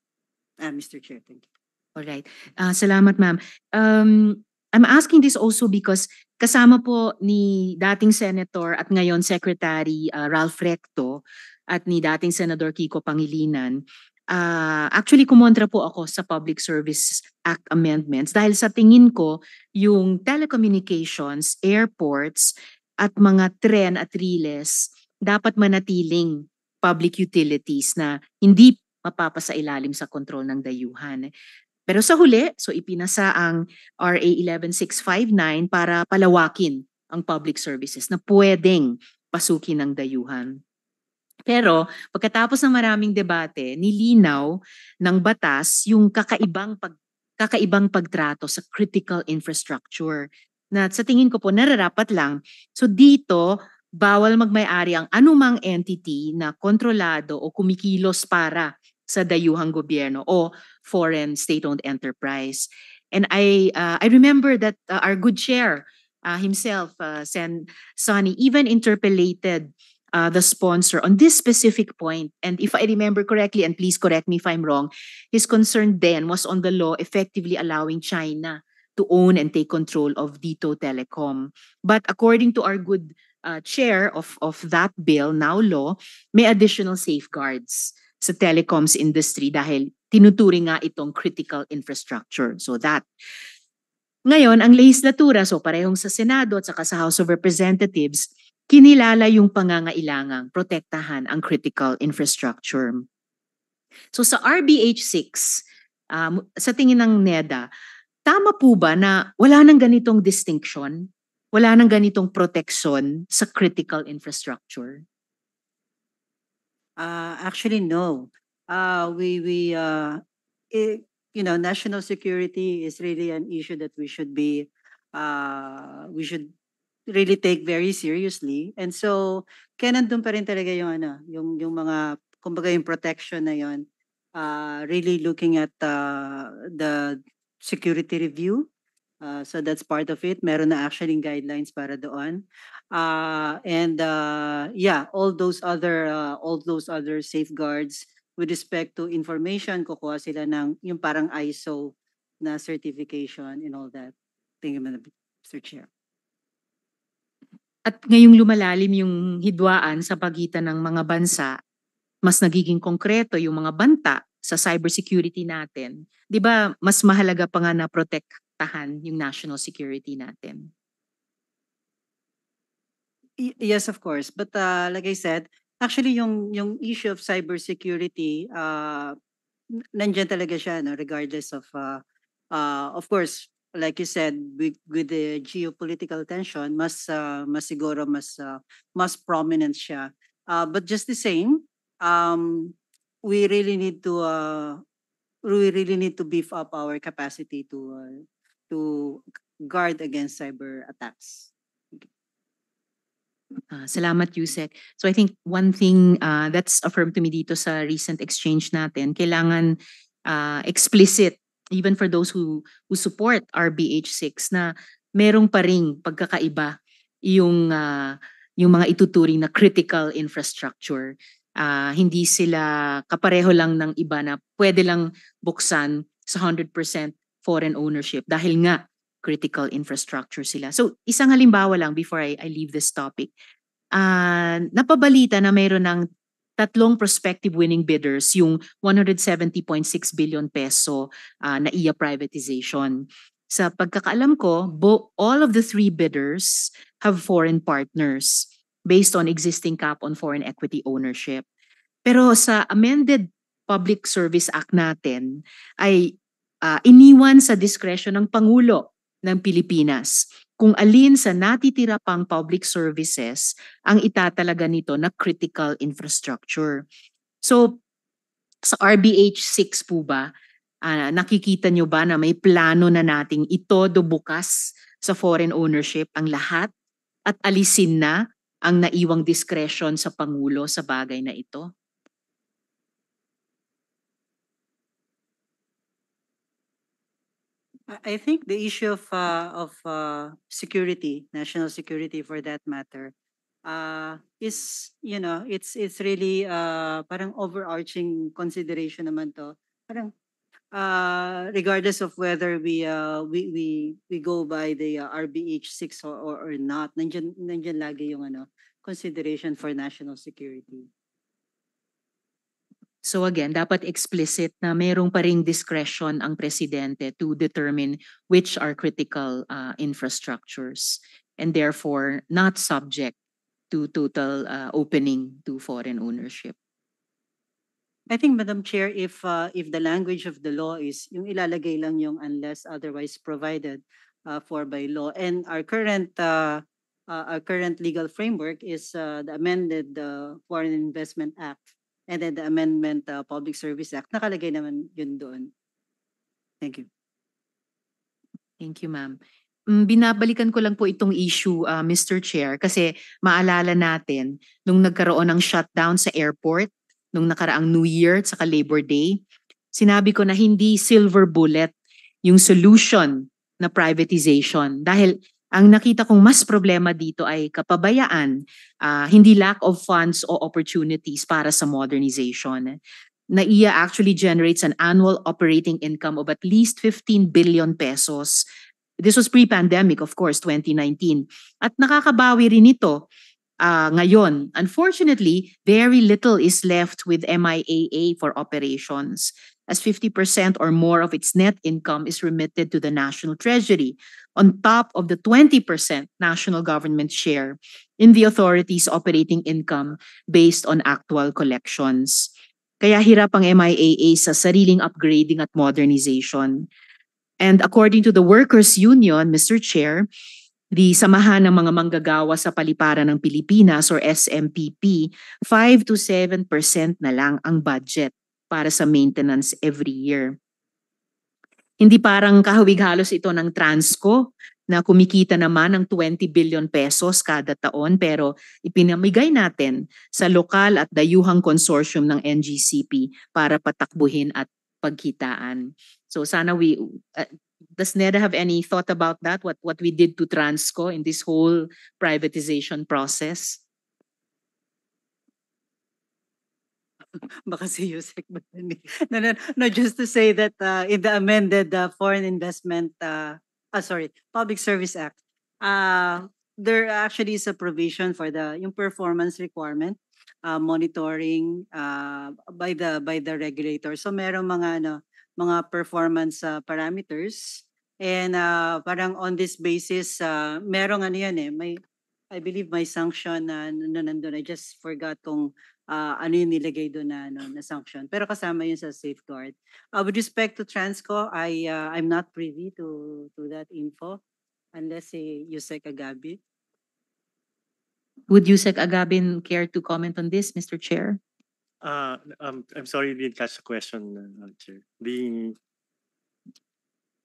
Uh, Mr. Chair, thank you. Alright. Ah, salamat, ma'am. Um, I'm asking this also because kasama po ni dating Senator at ngayon Secretary ah, Ralph Recto at ni dating Senador Kiko Pangilinan. ah, actually, kumontra po ako sa Public Service Act amendments dahil sa tingin ko yung telecommunications, airports, at mga tren at riles dapat manatiling public utilities na hindi mapapasailalim sa kontrol ng dayuhan. Pero sa huli, so ipinasa ang RA 11659 para palawakin ang public services na pwedeng pasukin ng dayuhan. Pero pagkatapos ng maraming debate, nilinaw ng batas yung kakaibang pag kakaibang pagtrato sa critical infrastructure na sa tingin ko po nararapat lang. So dito, bawal magmay-ari ang anumang entity na kontrolado o kumikilos para sa dayuhang gobyerno o foreign state-owned enterprise. And I uh, I remember that uh, our good chair uh, himself, uh, Sen Sonny, even interpolated uh, the sponsor on this specific point. And if I remember correctly, and please correct me if I'm wrong, his concern then was on the law effectively allowing China to own and take control of Dito Telecom. But according to our good uh, chair of, of that bill, now law, may additional safeguards sa telecoms industry dahil tinuturing nga itong critical infrastructure. So that. Ngayon, ang legislatura, so parehong sa Senado at saka sa House of Representatives, kinilala yung pangangailangang protektahan ang critical infrastructure. So sa RBH 6, um, sa tingin ng NEDA, tama po ba na wala nang ganitong distinction? Wala nang ganitong protection sa critical infrastructure? Uh, actually, no. Uh, we, we, uh, i- you know, national security is really an issue that we should be, uh, we should really take very seriously. And so, kaya nandun pa rin talaga yung ano, yung, yung mga, kumbaga yung protection na yun, uh, really looking at uh, the security review. Uh, so that's part of it. Meron na actually guidelines para doon. Uh, and uh, yeah, all those other uh, all those other safeguards with respect to information, kukuha sila ng yung parang ISO na certification and all that. Thank you, Mr. Chair. At ngayong lumalalim yung hidwaan sa pagitan ng mga bansa, mas nagiging konkreto yung mga banta sa cybersecurity natin. 'Di ba? Mas mahalaga pa nga na protektahan yung national security natin. Yes, of course. But uh, like I said, actually yung yung issue of cybersecurity, uh, n- nandyan talaga siya, no? regardless of, uh, uh, of course, like you said, with, with the geopolitical tension, mas, uh, mas siguro, mas, uh, mas prominent siya. Uh, but just the same, um, we really need to, uh, we really need to beef up our capacity to, uh, to guard against cyber attacks. Ah, salamat, Yusek. So I think one thing uh, that's affirmed to me dito sa recent exchange natin, kailangan uh, explicit, even for those who, who support RBH6, na merong pa ring pagkakaiba yung, uh, yung mga ituturing na critical infrastructure. Ah, hindi sila kapareho lang ng iba na pwede lang buksan sa 100% foreign ownership dahil nga critical infrastructure sila. So isang halimbawa lang before I, I leave this topic. Ah, napabalita na mayroon ng tatlong prospective winning bidders yung 170.6 billion peso ah, na iya privatization. Sa pagkakaalam ko, bo- all of the three bidders have foreign partners based on existing cap on foreign equity ownership. Pero sa amended Public Service Act natin ay ah, iniwan sa diskresyon ng Pangulo ng Pilipinas kung alin sa natitira pang public services ang itatalaga nito na critical infrastructure. So sa RBH 6 po ba, ah, nakikita nyo ba na may plano na nating itodo bukas sa foreign ownership ang lahat at alisin na ang naiwang discretion sa Pangulo sa bagay na ito? I think the issue of uh, of uh, security, national security for that matter, uh, is you know it's it's really uh, parang overarching consideration naman to. Parang uh, regardless of whether we uh, we we we go by the uh, RBH 6 or, or or not, nandiyan nandiyan lagi yung ano consideration for national security. So again, dapat explicit na mayroong pa ring discretion ang presidente to determine which are critical uh, infrastructures and therefore not subject to total uh, opening to foreign ownership. I think, Madam Chair, if uh, if the language of the law is yung ilalagay lang yung unless otherwise provided uh, for by law, and our current uh, uh, our current legal framework is uh, the amended uh, Foreign Investment Act and then the Amendment uh, Public Service Act. Nakalagay naman yun doon. Thank you. Thank you, ma'am. Mm, Binabalikan ko lang po itong issue, uh, Mr. Chair, kasi maalala natin nung nagkaroon ng shutdown sa airport, nung nakaraang New Year at saka Labor Day, sinabi ko na hindi silver bullet yung solution na privatization dahil ang nakita kong mas problema dito ay kapabayaan, ah, hindi lack of funds o opportunities para sa modernization. NAIA actually generates an annual operating income of at least 15 billion pesos. This was pre-pandemic, of course, 2019. At nakakabawi rin ito ah, ngayon. Unfortunately, very little is left with MIAA for operations as 50% or more of its net income is remitted to the national treasury on top of the 20% national government share in the authority's operating income based on actual collections. Kaya hirap ang MIAA sa sariling upgrading at modernization. And according to the Workers' Union, Mr. Chair, the Samahan ng mga Manggagawa sa Paliparan ng Pilipinas or SMPP, 5 to 7% na lang ang budget para sa maintenance every year. Hindi parang kahawig halos ito ng Transco na kumikita naman ng 20 billion pesos kada taon pero ipinamigay natin sa lokal at dayuhang consortium ng NGCP para patakbuhin at pagkitaan. So sana we uh, does NEDA have any thought about that? What what we did to Transco in this whole privatization process? Baka si Yusek ba yun eh? No, no, no, just to say that uh, in the amended uh, Foreign Investment, uh, ah, sorry, Public Service Act, uh, there actually is a provision for the yung performance requirement, uh, monitoring uh, by the by the regulator. So merong mga ano, mga performance uh, parameters and uh, parang on this basis, uh, merong ano yan eh, may I believe may sanction na, na nandun. I just forgot kung uh, ano yung nilagay doon na, ano, na sanction. Pero kasama yun sa safeguard. Uh, with respect to Transco, I, uh, I'm not privy to, to that info unless si Yusek Agabi. Would Yusek Agabin care to comment on this, Mr. Chair? Uh, um, I'm sorry, I didn't catch the question, uh, Chair. The,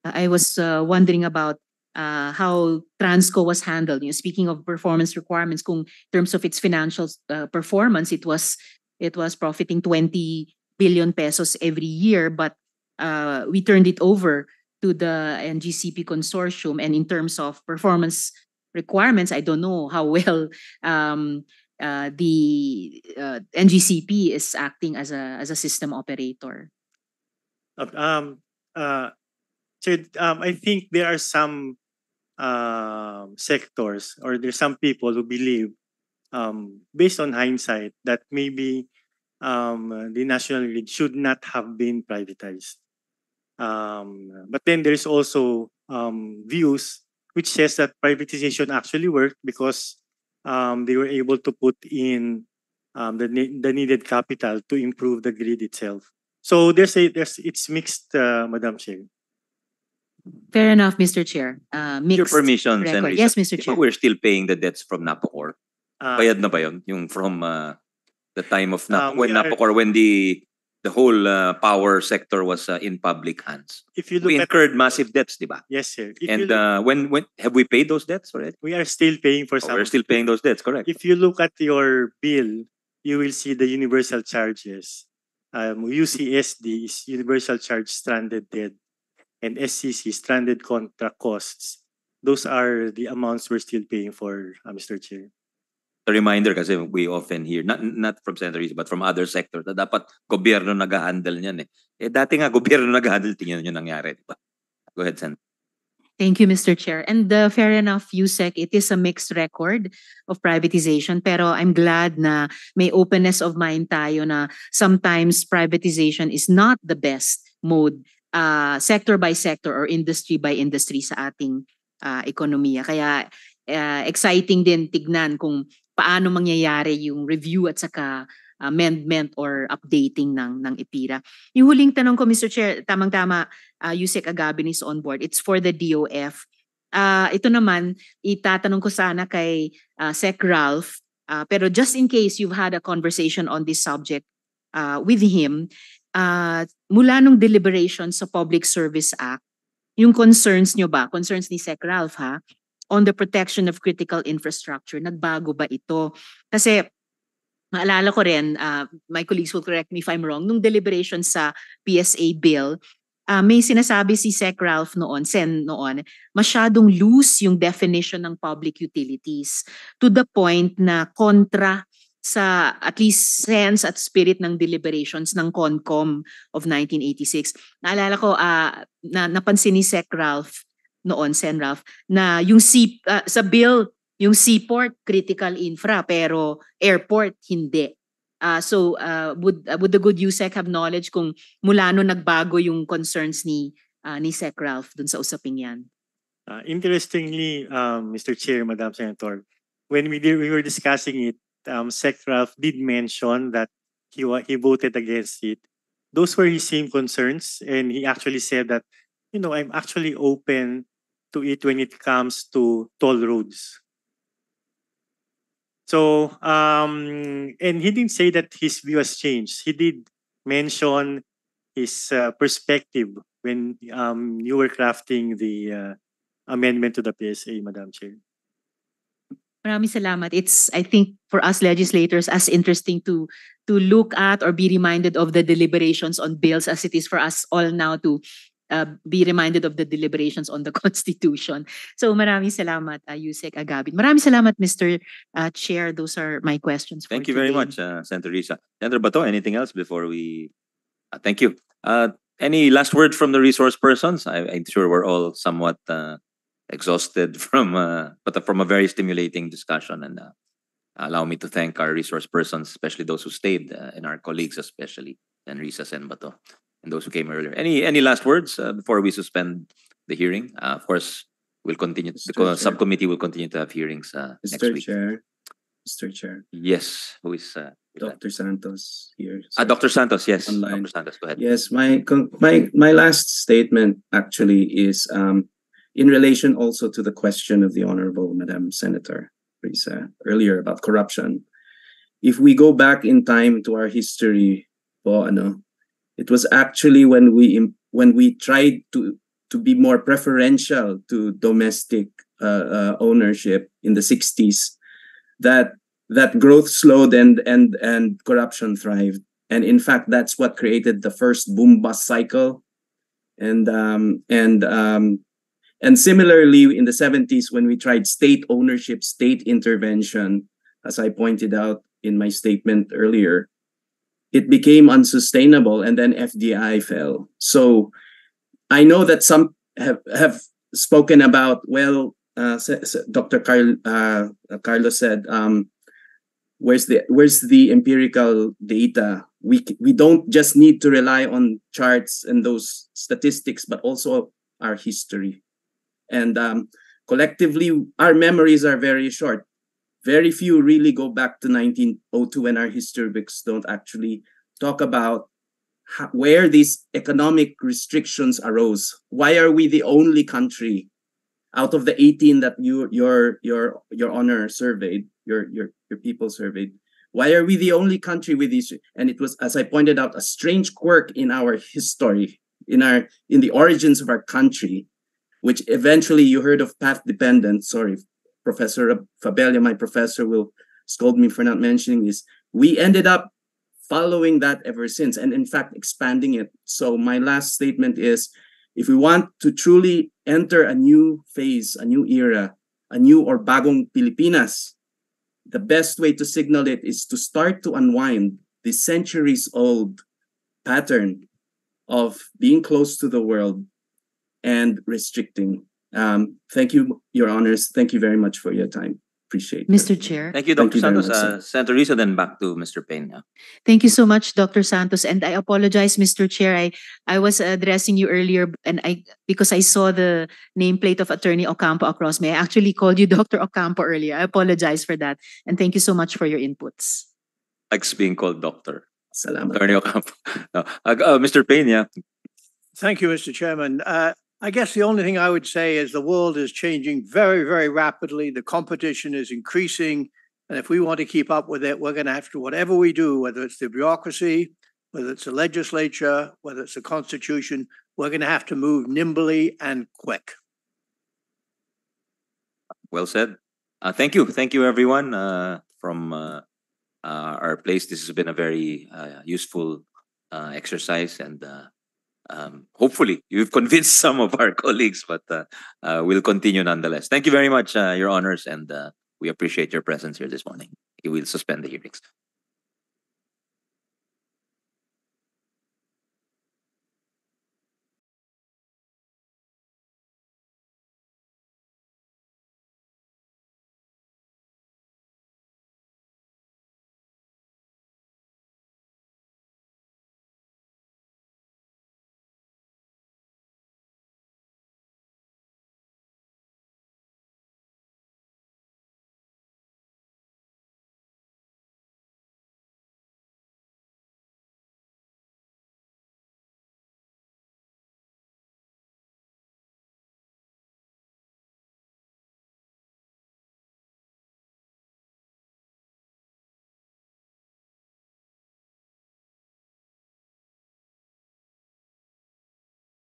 I was uh, wondering about uh, how Transco was handled. You know, speaking of performance requirements, kung in terms of its financial uh, performance, it was it was profiting 20 billion pesos every year, but uh, we turned it over to the NGCP consortium. And in terms of performance requirements, I don't know how well um, uh, the uh, NGCP is acting as a as a system operator. um, uh, so, um, I think there are some um, sectors or there's some people who believe, um, based on hindsight, that maybe um, the national grid should not have been privatized. Um, but then there's also views which says that privatization actually worked because they were able to put in the the needed capital to improve the grid itself. So there's a there's it's mixed, uh, Madam Chair. Fair enough, Mr. Chair. Uh, Your permission, record. Sen. Yes, Mr. Chair. We're still paying the debts from Napocor. Ah. Bayad na ba yun? Yung from uh, the time of Nap- Um, when we are- Napocor, when the the whole uh, power sector was uh, in public hands. If you look We at incurred massive debts, di ba? yes, sir. If And look- uh, when when have we paid those debts already? we are still paying for Oh, some. we're still paying those debts, correct? If you look at your bill, you will see the universal charges. Um, UCSD is universal charge stranded debt, and SCC stranded contract costs. Those are the amounts we're still paying for, uh, Mr. Chair. A reminder kasi we often hear, not, not from Senator Risa, but from other sectors, na dapat gobyerno nag-handle niyan eh. Eh dati nga gobyerno nag-handle, tingnan nyo nangyari, di ba? Go ahead, Sen. Thank you, Mr. Chair. And uh, fair enough, USEC, it is a mixed record of privatization. Pero I'm glad na may openness of mind tayo na sometimes privatization is not the best mode uh, sector by sector or industry by industry sa ating uh, ekonomiya. Kaya uh, exciting din tignan kung paano mangyayari yung review at saka amendment or updating ng ng IPIRA. Yung huling tanong ko Mr. Chair, tamang-tama uh, Yusek Agabin is on board. It's for the DOF. Uh, ito naman itatanong ko sana kay uh, Sec Ralph uh, pero just in case you've had a conversation on this subject uh, with him uh, mula nung deliberation sa Public Service Act yung concerns nyo ba concerns ni Sec. Ralph ha on the protection of critical infrastructure nagbago ba ito? Kasi maalala ko rin, uh, my colleagues will correct me if I'm wrong, nung deliberation sa PSA bill, uh, may sinasabi si Sec. Ralph noon, Sen noon, masyadong loose yung definition ng public utilities to the point na kontra sa at least sense at spirit ng deliberations ng CONCOM of 1986. Naalala ko, uh, na, napansin ni Sec Ralph noon, Sen Ralph, na yung sea, uh, sa bill, yung seaport critical infra pero airport hindi. Uh, so uh, would uh, would the good USEC have knowledge kung mula no nagbago yung concerns ni uh, ni Sec Ralph dun sa usaping yan? Uh, interestingly, um, Mr. Chair, Madam Senator, when we did, we were discussing it, um, Sec Ralph did mention that he he voted against it. Those were his same concerns, and he actually said that, you know, I'm actually open to it when it comes to toll roads. So, um, and he didn't say that his view has changed. He did mention his uh, perspective when um, you were crafting the uh, amendment to the PSA, Madam Chair. Maraming salamat. It's I think for us legislators as interesting to to look at or be reminded of the deliberations on bills as it is for us all now to uh, be reminded of the deliberations on the Constitution. So maraming salamat, uh, Yusek Agabit. Maraming salamat, Mr. Uh, Chair. Those are my questions for Thank you very today. much, uh, Senator Risa. Senator Bato, anything else before we? Uh, thank you. Uh, any last word from the resource persons? I, I'm sure we're all somewhat uh, exhausted from, uh, but from a very stimulating discussion. And uh, allow me to thank our resource persons, especially those who stayed, uh, and our colleagues, especially and Risa and those who came earlier. Any any last words uh, before we suspend the hearing? Uh, of course, we'll continue. The co- Chair. subcommittee will continue to have hearings uh, next Mr. week. Chair, Mr. Chair, Yes, who is? Uh. Dr. Santos here. Ah, Dr. Santos, yes. Online. Dr. Santos, go ahead. Yes, my my my last statement actually is um in relation also to the question of the honorable Madam Senator Risa earlier about corruption. If we go back in time to our history, it was actually when we when we tried to to be more preferential to domestic uh, uh, ownership in the 60s that that growth slowed and and and corruption thrived and in fact that's what created the first boom bust cycle and um and um and similarly in the 70s when we tried state ownership state intervention as i pointed out in my statement earlier it became unsustainable and then fdi fell. So i know that some have have spoken about well uh, dr Carl, uh, carlos said um where's the where's the empirical data? We we don't just need to rely on charts and those statistics but also our history and um, collectively our memories are very short. Very few really go back to 1902 and our history books don't actually talk about ho- where these economic restrictions arose. Why are we the only country out of the 18 that you your your your honor surveyed your your your people surveyed? Why are we the only country with these? And it was as i pointed out a strange quirk in our history in our in the origins of our country which eventually you heard of path dependent. Sorry professor fabella my professor will scold me for not mentioning this. We ended up following that ever since and in fact expanding it. So my last statement is if we want to truly enter a new phase a new era a new or bagong pilipinas the best way to signal it is to start to unwind the centuries old pattern of being close to the world and restricting um, thank you your honors thank you very much for your time appreciate it Mr. Chair. Thank you, Thank Dr. you very Santos. much. Uh, Senator Risa, then back to Mr. Peña. Thank you so much, Dr. Santos. And I apologize, Mr. Chair. I, I was addressing you earlier and I because I saw the nameplate of Attorney Ocampo across me. I actually called you Dr. Ocampo earlier. I apologize for that. And thank you so much for your inputs. Likes being called doctor. Salamat. Attorney Ocampo. No. Uh, uh, Mr. Peña, Thank you, Mr. Chairman. Uh, I guess the only thing I would say is the world is changing very, very rapidly. The competition is increasing. And if we want to keep up with it, we're going to have to, whatever we do, whether it's the bureaucracy, whether it's the legislature, whether it's the constitution, we're going to have to move nimbly and quick. well said. Uh, thank you. Thank you, everyone, uh, from uh, uh, our place. This has been a very uh, useful uh, exercise, and um, hopefully, you've convinced some of our colleagues, but uh, uh, we'll continue nonetheless. Thank you very much, uh, Your Honors, and uh, we appreciate your presence here this morning. We will suspend the hearings.